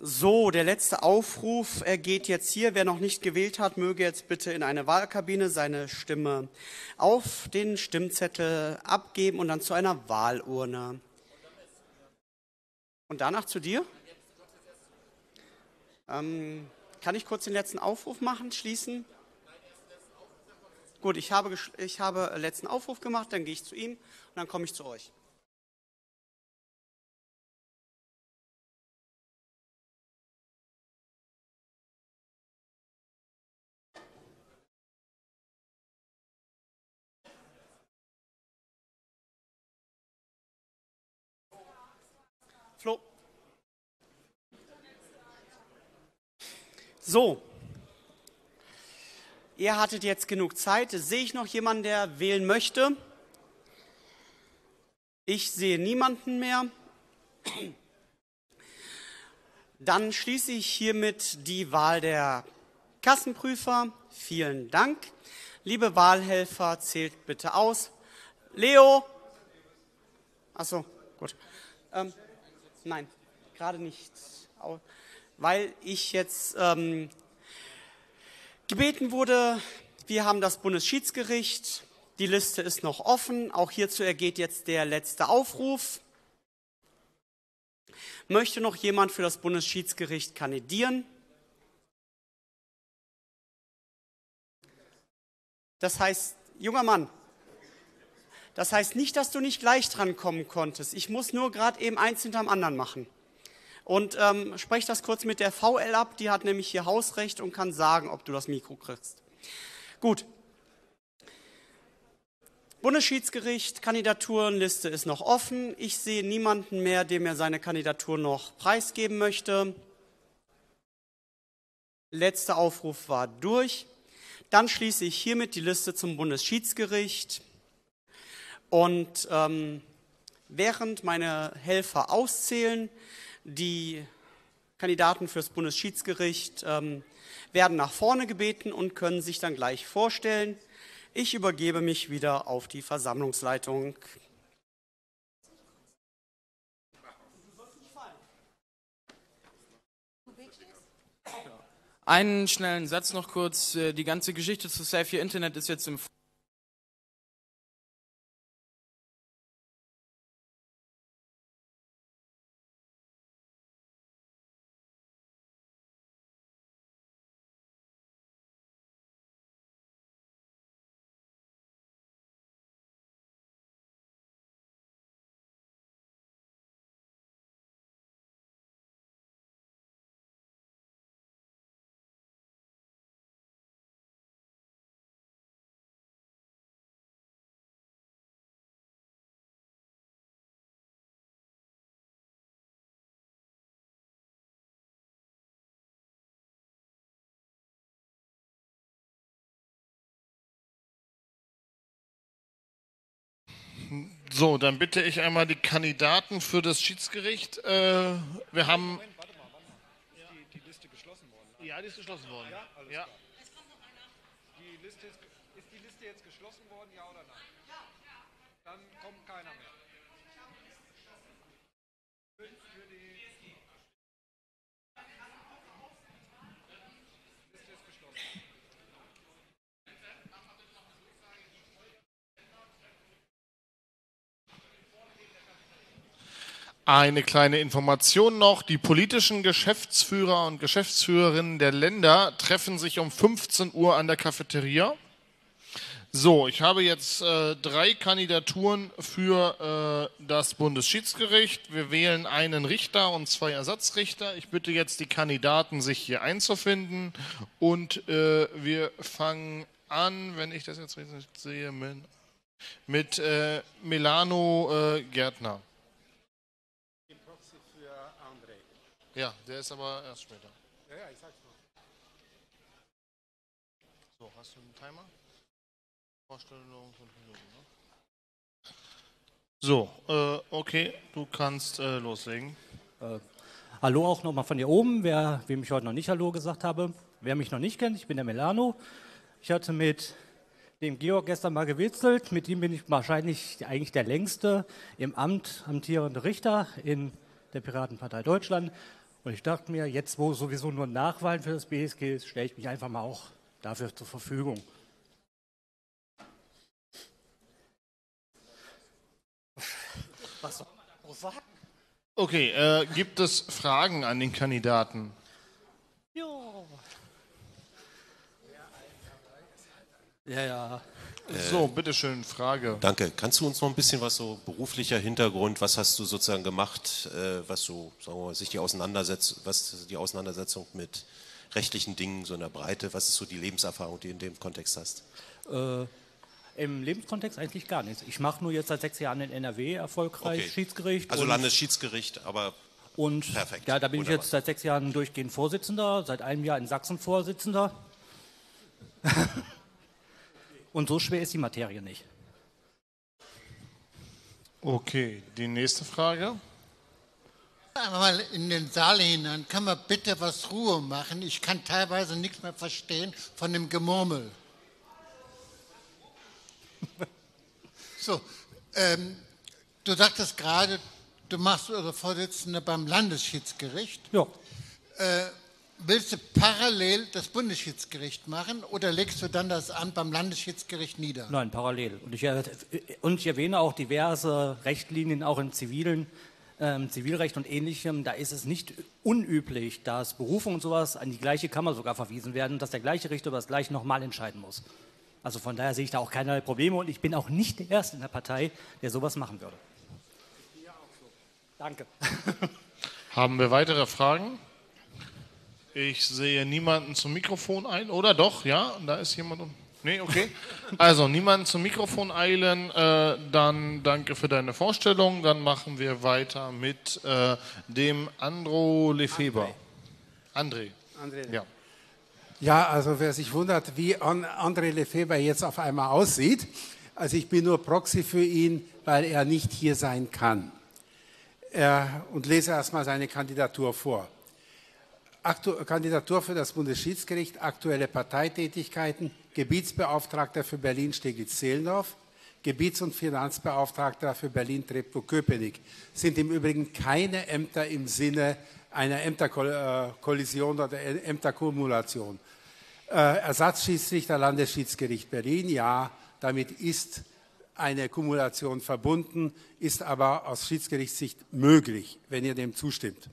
So, der letzte Aufruf geht jetzt hier. Wer noch nicht gewählt hat, möge jetzt bitte in eine Wahlkabine seine Stimme auf den Stimmzettel abgeben und dann zu einer Wahlurne. Und danach zu dir? Ähm, kann ich kurz den letzten Aufruf machen, schließen? Gut, ich habe, ich habe letzten Aufruf gemacht, dann gehe ich zu ihm und dann komme ich zu euch. So. Ihr hattet jetzt genug Zeit. Sehe ich noch jemanden, der wählen möchte? Ich sehe niemanden mehr. Dann schließe ich hiermit die Wahl der Kassenprüfer. Vielen Dank. Liebe Wahlhelfer, zählt bitte aus. Leo. Achso, gut. Ähm, Nein, gerade nicht. Weil ich jetzt ähm, gebeten wurde, wir haben das Bundesschiedsgericht, die Liste ist noch offen, auch hierzu ergeht jetzt der letzte Aufruf. Möchte noch jemand für das Bundesschiedsgericht kandidieren? Das heißt, junger Mann, das heißt nicht, dass du nicht gleich dran kommen konntest. Ich muss nur gerade eben eins hinterm anderen machen. Und ähm, sprech das kurz mit der VL ab, die hat nämlich hier Hausrecht und kann sagen, ob du das Mikro kriegst. Gut. Bundesschiedsgericht, Kandidaturenliste ist noch offen. Ich sehe niemanden mehr, dem er seine Kandidatur noch preisgeben möchte. Letzter Aufruf war durch. Dann schließe ich hiermit die Liste zum Bundesschiedsgericht. Und ähm, während meine Helfer auszählen, die Kandidaten fürs Bundesschiedsgericht ähm, werden nach vorne gebeten und können sich dann gleich vorstellen. Ich übergebe mich wieder auf die Versammlungsleitung. Einen schnellen Satz noch kurz. Äh, die ganze Geschichte zu Safe Your Internet ist jetzt im so, dann bitte ich einmal die Kandidaten für das Schiedsgericht. Äh, wir haben. Die Liste geschlossen worden. Ja, die ist geschlossen worden. Ja, alles Ja. klar. Die Liste ist, ist die Liste jetzt geschlossen worden, ja oder nein? Ja. Dann kommt keiner mehr. Fünf für die. Liste ist geschlossen. Eine kleine Information noch. Die politischen Geschäftsführer und Geschäftsführerinnen der Länder treffen sich um 15 Uhr an der Cafeteria. So, ich habe jetzt äh, drei Kandidaturen für äh, das Bundesschiedsgericht. Wir wählen einen Richter und zwei Ersatzrichter. Ich bitte jetzt die Kandidaten, sich hier einzufinden. Und äh, wir fangen an, wenn ich das jetzt richtig sehe, mit, mit äh, Milano äh, Gärtner. Ja, der ist aber erst später. Ja, ja, ich sag's noch. So, hast du einen Timer? Vorstellung fünf Minuten, ne? So, äh, okay, du kannst äh, loslegen. Äh, hallo auch nochmal von hier oben, wer, wem ich heute noch nicht Hallo gesagt habe. Wer mich noch nicht kennt, ich bin der Melano. Ich hatte mit dem Georg gestern mal gewitzelt. Mit ihm bin ich wahrscheinlich eigentlich der längste im Amt amtierende Richter in der Piratenpartei Deutschland. Und ich dachte mir, jetzt wo sowieso nur Nachwahlen für das BSG ist, stelle ich mich einfach mal auch dafür zur Verfügung. Was soll man da groß sagen? Okay, äh, gibt es Fragen an den Kandidaten? Jo. Ja, ja. So, bitteschön, Frage. Danke. Kannst du uns noch ein bisschen was so beruflicher Hintergrund, was hast du sozusagen gemacht, äh, was so, sagen wir mal, sich die Auseinandersetzung, was die Auseinandersetzung mit rechtlichen Dingen so in der Breite, was ist so die Lebenserfahrung, die du in dem Kontext hast? Äh, Im Lebenskontext eigentlich gar nichts. Ich mache nur jetzt seit sechs Jahren in NRW erfolgreich Okay. Schiedsgericht. Also Landesschiedsgericht, aber Und perfekt. ja, da bin ich Wunderbar. jetzt seit sechs Jahren durchgehend Vorsitzender, seit einem Jahr in Sachsen Vorsitzender. Und so schwer ist die Materie nicht. Okay, die nächste Frage. Einmal in den Saal hinein. Kann man bitte was Ruhe machen? Ich kann teilweise nichts mehr verstehen von dem Gemurmel. So, ähm, du sagtest gerade, du machst oder Vorsitzende beim Landesschiedsgericht. Ja. Äh, willst du parallel das Bundesschiedsgericht machen oder legst du dann das Amt beim Landesschiedsgericht nieder? Nein, parallel. Und ich, er- und ich erwähne auch diverse Rechtlinien, auch im zivilen ähm, Zivilrecht und ähnlichem. Da ist es nicht unüblich, dass Berufungen und sowas an die gleiche Kammer sogar verwiesen werden, dass der gleiche Richter über das gleiche nochmal entscheiden muss. Also von daher sehe ich da auch keinerlei Probleme und ich bin auch nicht der Erste in der Partei, der sowas machen würde. Danke. Haben wir weitere Fragen? Ich sehe niemanden zum Mikrofon ein. Oder doch? Ja, da ist jemand. um- Nee, okay. Also niemanden zum Mikrofon eilen. Äh, dann danke für deine Vorstellung. Dann machen wir weiter mit äh, dem Andro Lefeber. André. André. Ja. Ja, also wer sich wundert, wie An- André Lefebvre jetzt auf einmal aussieht, also ich bin nur Proxy für ihn, weil er nicht hier sein kann. Er, und lese erstmal seine Kandidatur vor. Aktu Kandidatur für das Bundesschiedsgericht, aktuelle Parteitätigkeiten, Gebietsbeauftragter für Berlin-Steglitz-Zehlendorf, Gebiets- und Finanzbeauftragter für Berlin-Treptow-Köpenick. Sind im Übrigen keine Ämter im Sinne einer Ämterkollision oder Ämterkumulation. Äh, Ersatzschiedsrichter Landesschiedsgericht Berlin, ja, damit ist eine Kumulation verbunden, ist aber aus Schiedsgerichtssicht möglich, wenn ihr dem zustimmt.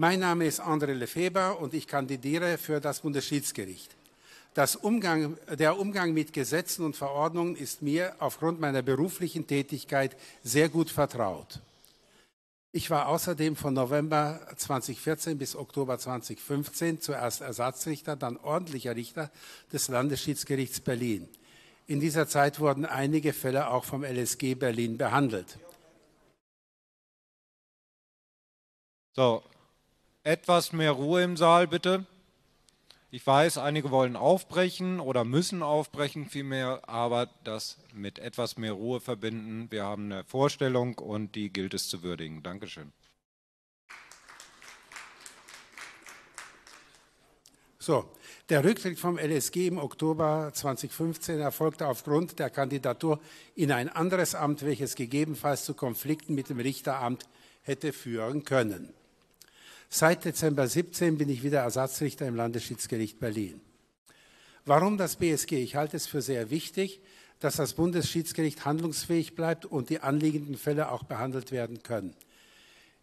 Mein Name ist André Lefebvre und ich kandidiere für das Bundesschiedsgericht. Das Umgang, der Umgang mit Gesetzen und Verordnungen ist mir aufgrund meiner beruflichen Tätigkeit sehr gut vertraut. Ich war außerdem von November 2014 bis Oktober 2015 zuerst Ersatzrichter, dann ordentlicher Richter des Landesschiedsgerichts Berlin. In dieser Zeit wurden einige Fälle auch vom LSG Berlin behandelt. So, etwas mehr Ruhe im Saal bitte. Ich weiß, einige wollen aufbrechen oder müssen aufbrechen vielmehr, aber das mit etwas mehr Ruhe verbinden. Wir haben eine Vorstellung und die gilt es zu würdigen. Dankeschön. So, der Rücktritt vom LSG im Oktober 2015 erfolgte aufgrund der Kandidatur in ein anderes Amt, welches gegebenenfalls zu Konflikten mit dem Richteramt hätte führen können. Seit Dezember 17 bin ich wieder Ersatzrichter im Landesschiedsgericht Berlin. Warum das BSG? Ich halte es für sehr wichtig, dass das Bundesschiedsgericht handlungsfähig bleibt und die anliegenden Fälle auch behandelt werden können.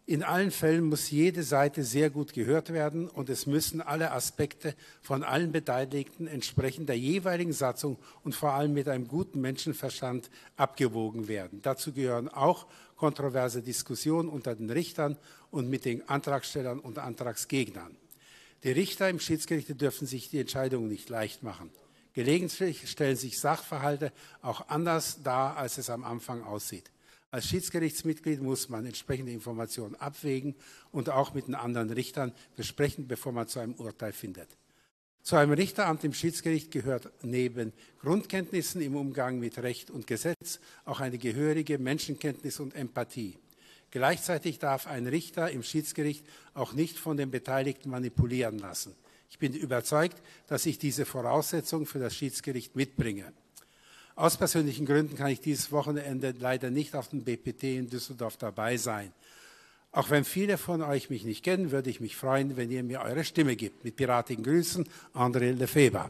In allen Fällen muss jede Seite sehr gut gehört werden und es müssen alle Aspekte von allen Beteiligten entsprechend der jeweiligen Satzung und vor allem mit einem guten Menschenverstand abgewogen werden. Dazu gehören auch kontroverse Diskussionen unter den Richtern und mit den Antragstellern und Antragsgegnern. Die Richter im Schiedsgericht dürfen sich die Entscheidungen nicht leicht machen. Gelegentlich stellen sich Sachverhalte auch anders dar, als es am Anfang aussieht. Als Schiedsgerichtsmitglied muss man entsprechende Informationen abwägen und auch mit den anderen Richtern besprechen, bevor man zu einem Urteil findet. Zu einem Richteramt im Schiedsgericht gehört neben Grundkenntnissen im Umgang mit Recht und Gesetz auch eine gehörige Menschenkenntnis und Empathie. Gleichzeitig darf ein Richter im Schiedsgericht auch nicht von den Beteiligten manipulieren lassen. Ich bin überzeugt, dass ich diese Voraussetzung für das Schiedsgericht mitbringe. Aus persönlichen Gründen kann ich dieses Wochenende leider nicht auf dem BPT in Düsseldorf dabei sein. Auch wenn viele von euch mich nicht kennen, würde ich mich freuen, wenn ihr mir eure Stimme gibt. Mit piratigen Grüßen, André Lefebvre.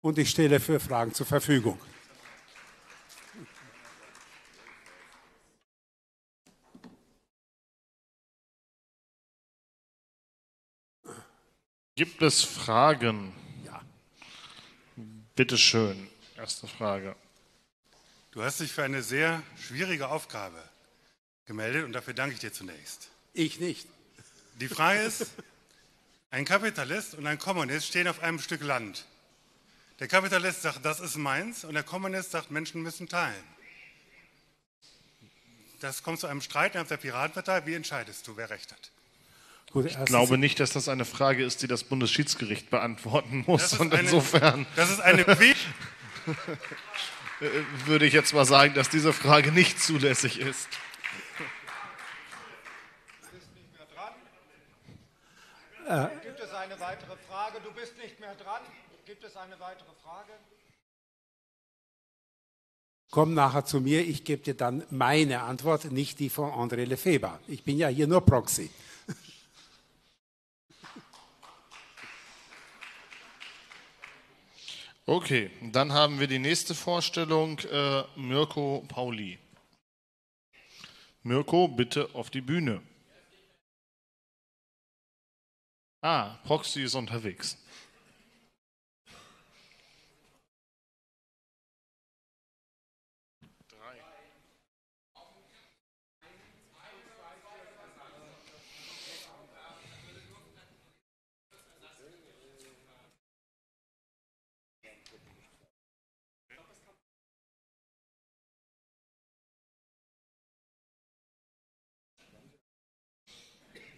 Und ich stelle für Fragen zur Verfügung. Gibt es Fragen? Ja. Bitte schön. Erste Frage. Du hast dich für eine sehr schwierige Aufgabe gemeldet und dafür danke ich dir zunächst. Ich nicht. Die Frage ist, ein Kapitalist und ein Kommunist stehen auf einem Stück Land. Der Kapitalist sagt, das ist meins und der Kommunist sagt, Menschen müssen teilen. Das kommt zu einem Streit innerhalb der Piratenpartei. Wie entscheidest du, wer recht hat? Gut, ich glaube nicht, dass das eine Frage ist, die das Bundesschiedsgericht beantworten muss. Und eine, insofern. Das ist eine würde ich jetzt mal sagen, dass diese Frage nicht zulässig ist. Äh, Gibt es eine weitere Frage? Du bist nicht mehr dran. Gibt es eine weitere Frage? Komm nachher zu mir, ich gebe dir dann meine Antwort, nicht die von André Lefebvre. Ich bin ja hier nur Proxy. Okay, dann haben wir die nächste Vorstellung, äh, Mirko Pauli. Mirko, bitte auf die Bühne. Ah, Proxy ist unterwegs.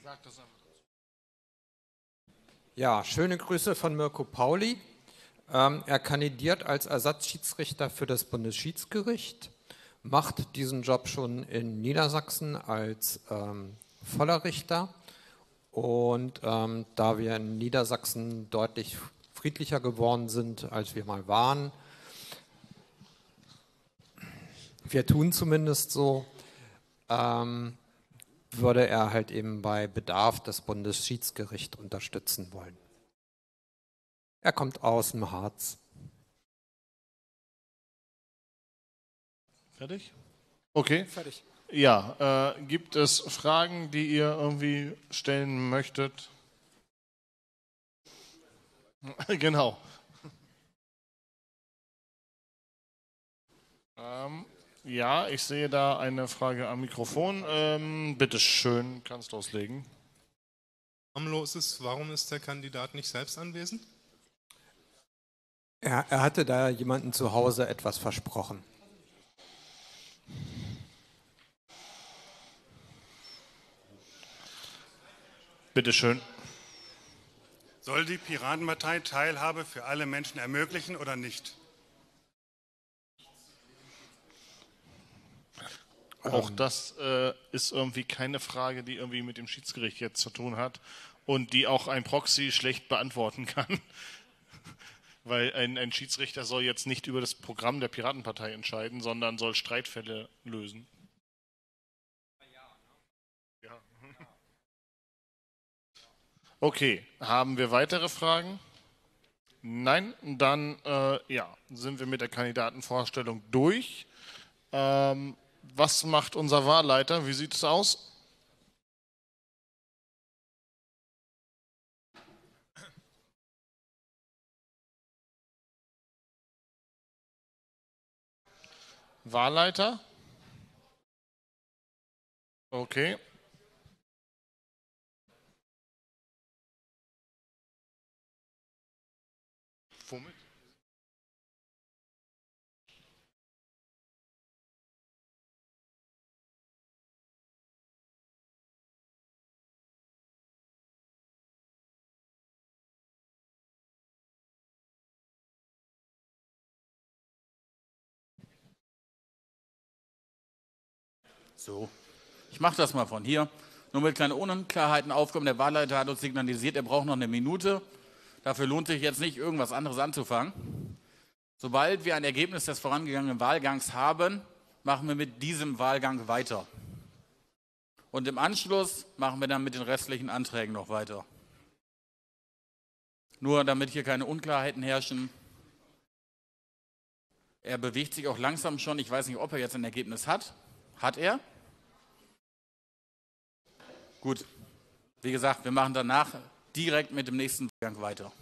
Sag das einfach. Ja, schöne Grüße von Mirko Pauli. Ähm, er kandidiert als Ersatzschiedsrichter für das Bundesschiedsgericht, macht diesen Job schon in Niedersachsen als ähm, voller Richter. Und ähm, da wir in Niedersachsen deutlich friedlicher geworden sind, als wir mal waren, wir tun zumindest so, ähm, würde er halt eben bei Bedarf das Bundesschiedsgericht unterstützen wollen. Er kommt aus dem Harz. Fertig? Okay. Fertig. Ja, äh, gibt es Fragen, die ihr irgendwie stellen möchtet? genau. Ähm, ja, ich sehe da eine Frage am Mikrofon. Ähm, Bitte schön, kannst du loslegen. Harmlos ist, warum ist der Kandidat nicht selbst anwesend? Er, er hatte da jemanden zu Hause etwas versprochen. Bitte schön. Soll die Piratenpartei Teilhabe für alle Menschen ermöglichen oder nicht? Auch das äh, ist irgendwie keine Frage, die irgendwie mit dem Schiedsgericht jetzt zu tun hat und die auch ein Proxy schlecht beantworten kann. Weil ein, ein Schiedsrichter soll jetzt nicht über das Programm der Piratenpartei entscheiden, sondern soll Streitfälle lösen. Ja. Okay, haben wir weitere Fragen? Nein, dann äh, ja, sind wir mit der Kandidatenvorstellung durch. Ähm, was macht unser Wahlleiter? Wie sieht es aus? Wahlleiter? Okay. Womit? So, ich mache das mal von hier. Nur mit kleinen Unklarheiten aufkommen. Der Wahlleiter hat uns signalisiert, er braucht noch eine Minute. Dafür lohnt sich jetzt nicht, irgendwas anderes anzufangen. Sobald wir ein Ergebnis des vorangegangenen Wahlgangs haben, machen wir mit diesem Wahlgang weiter. Und im Anschluss machen wir dann mit den restlichen Anträgen noch weiter. Nur damit hier keine Unklarheiten herrschen. Er bewegt sich auch langsam schon. Ich weiß nicht, ob er jetzt ein Ergebnis hat. Hat er? Gut. Wie gesagt, wir machen danach direkt mit dem nächsten Gang weiter.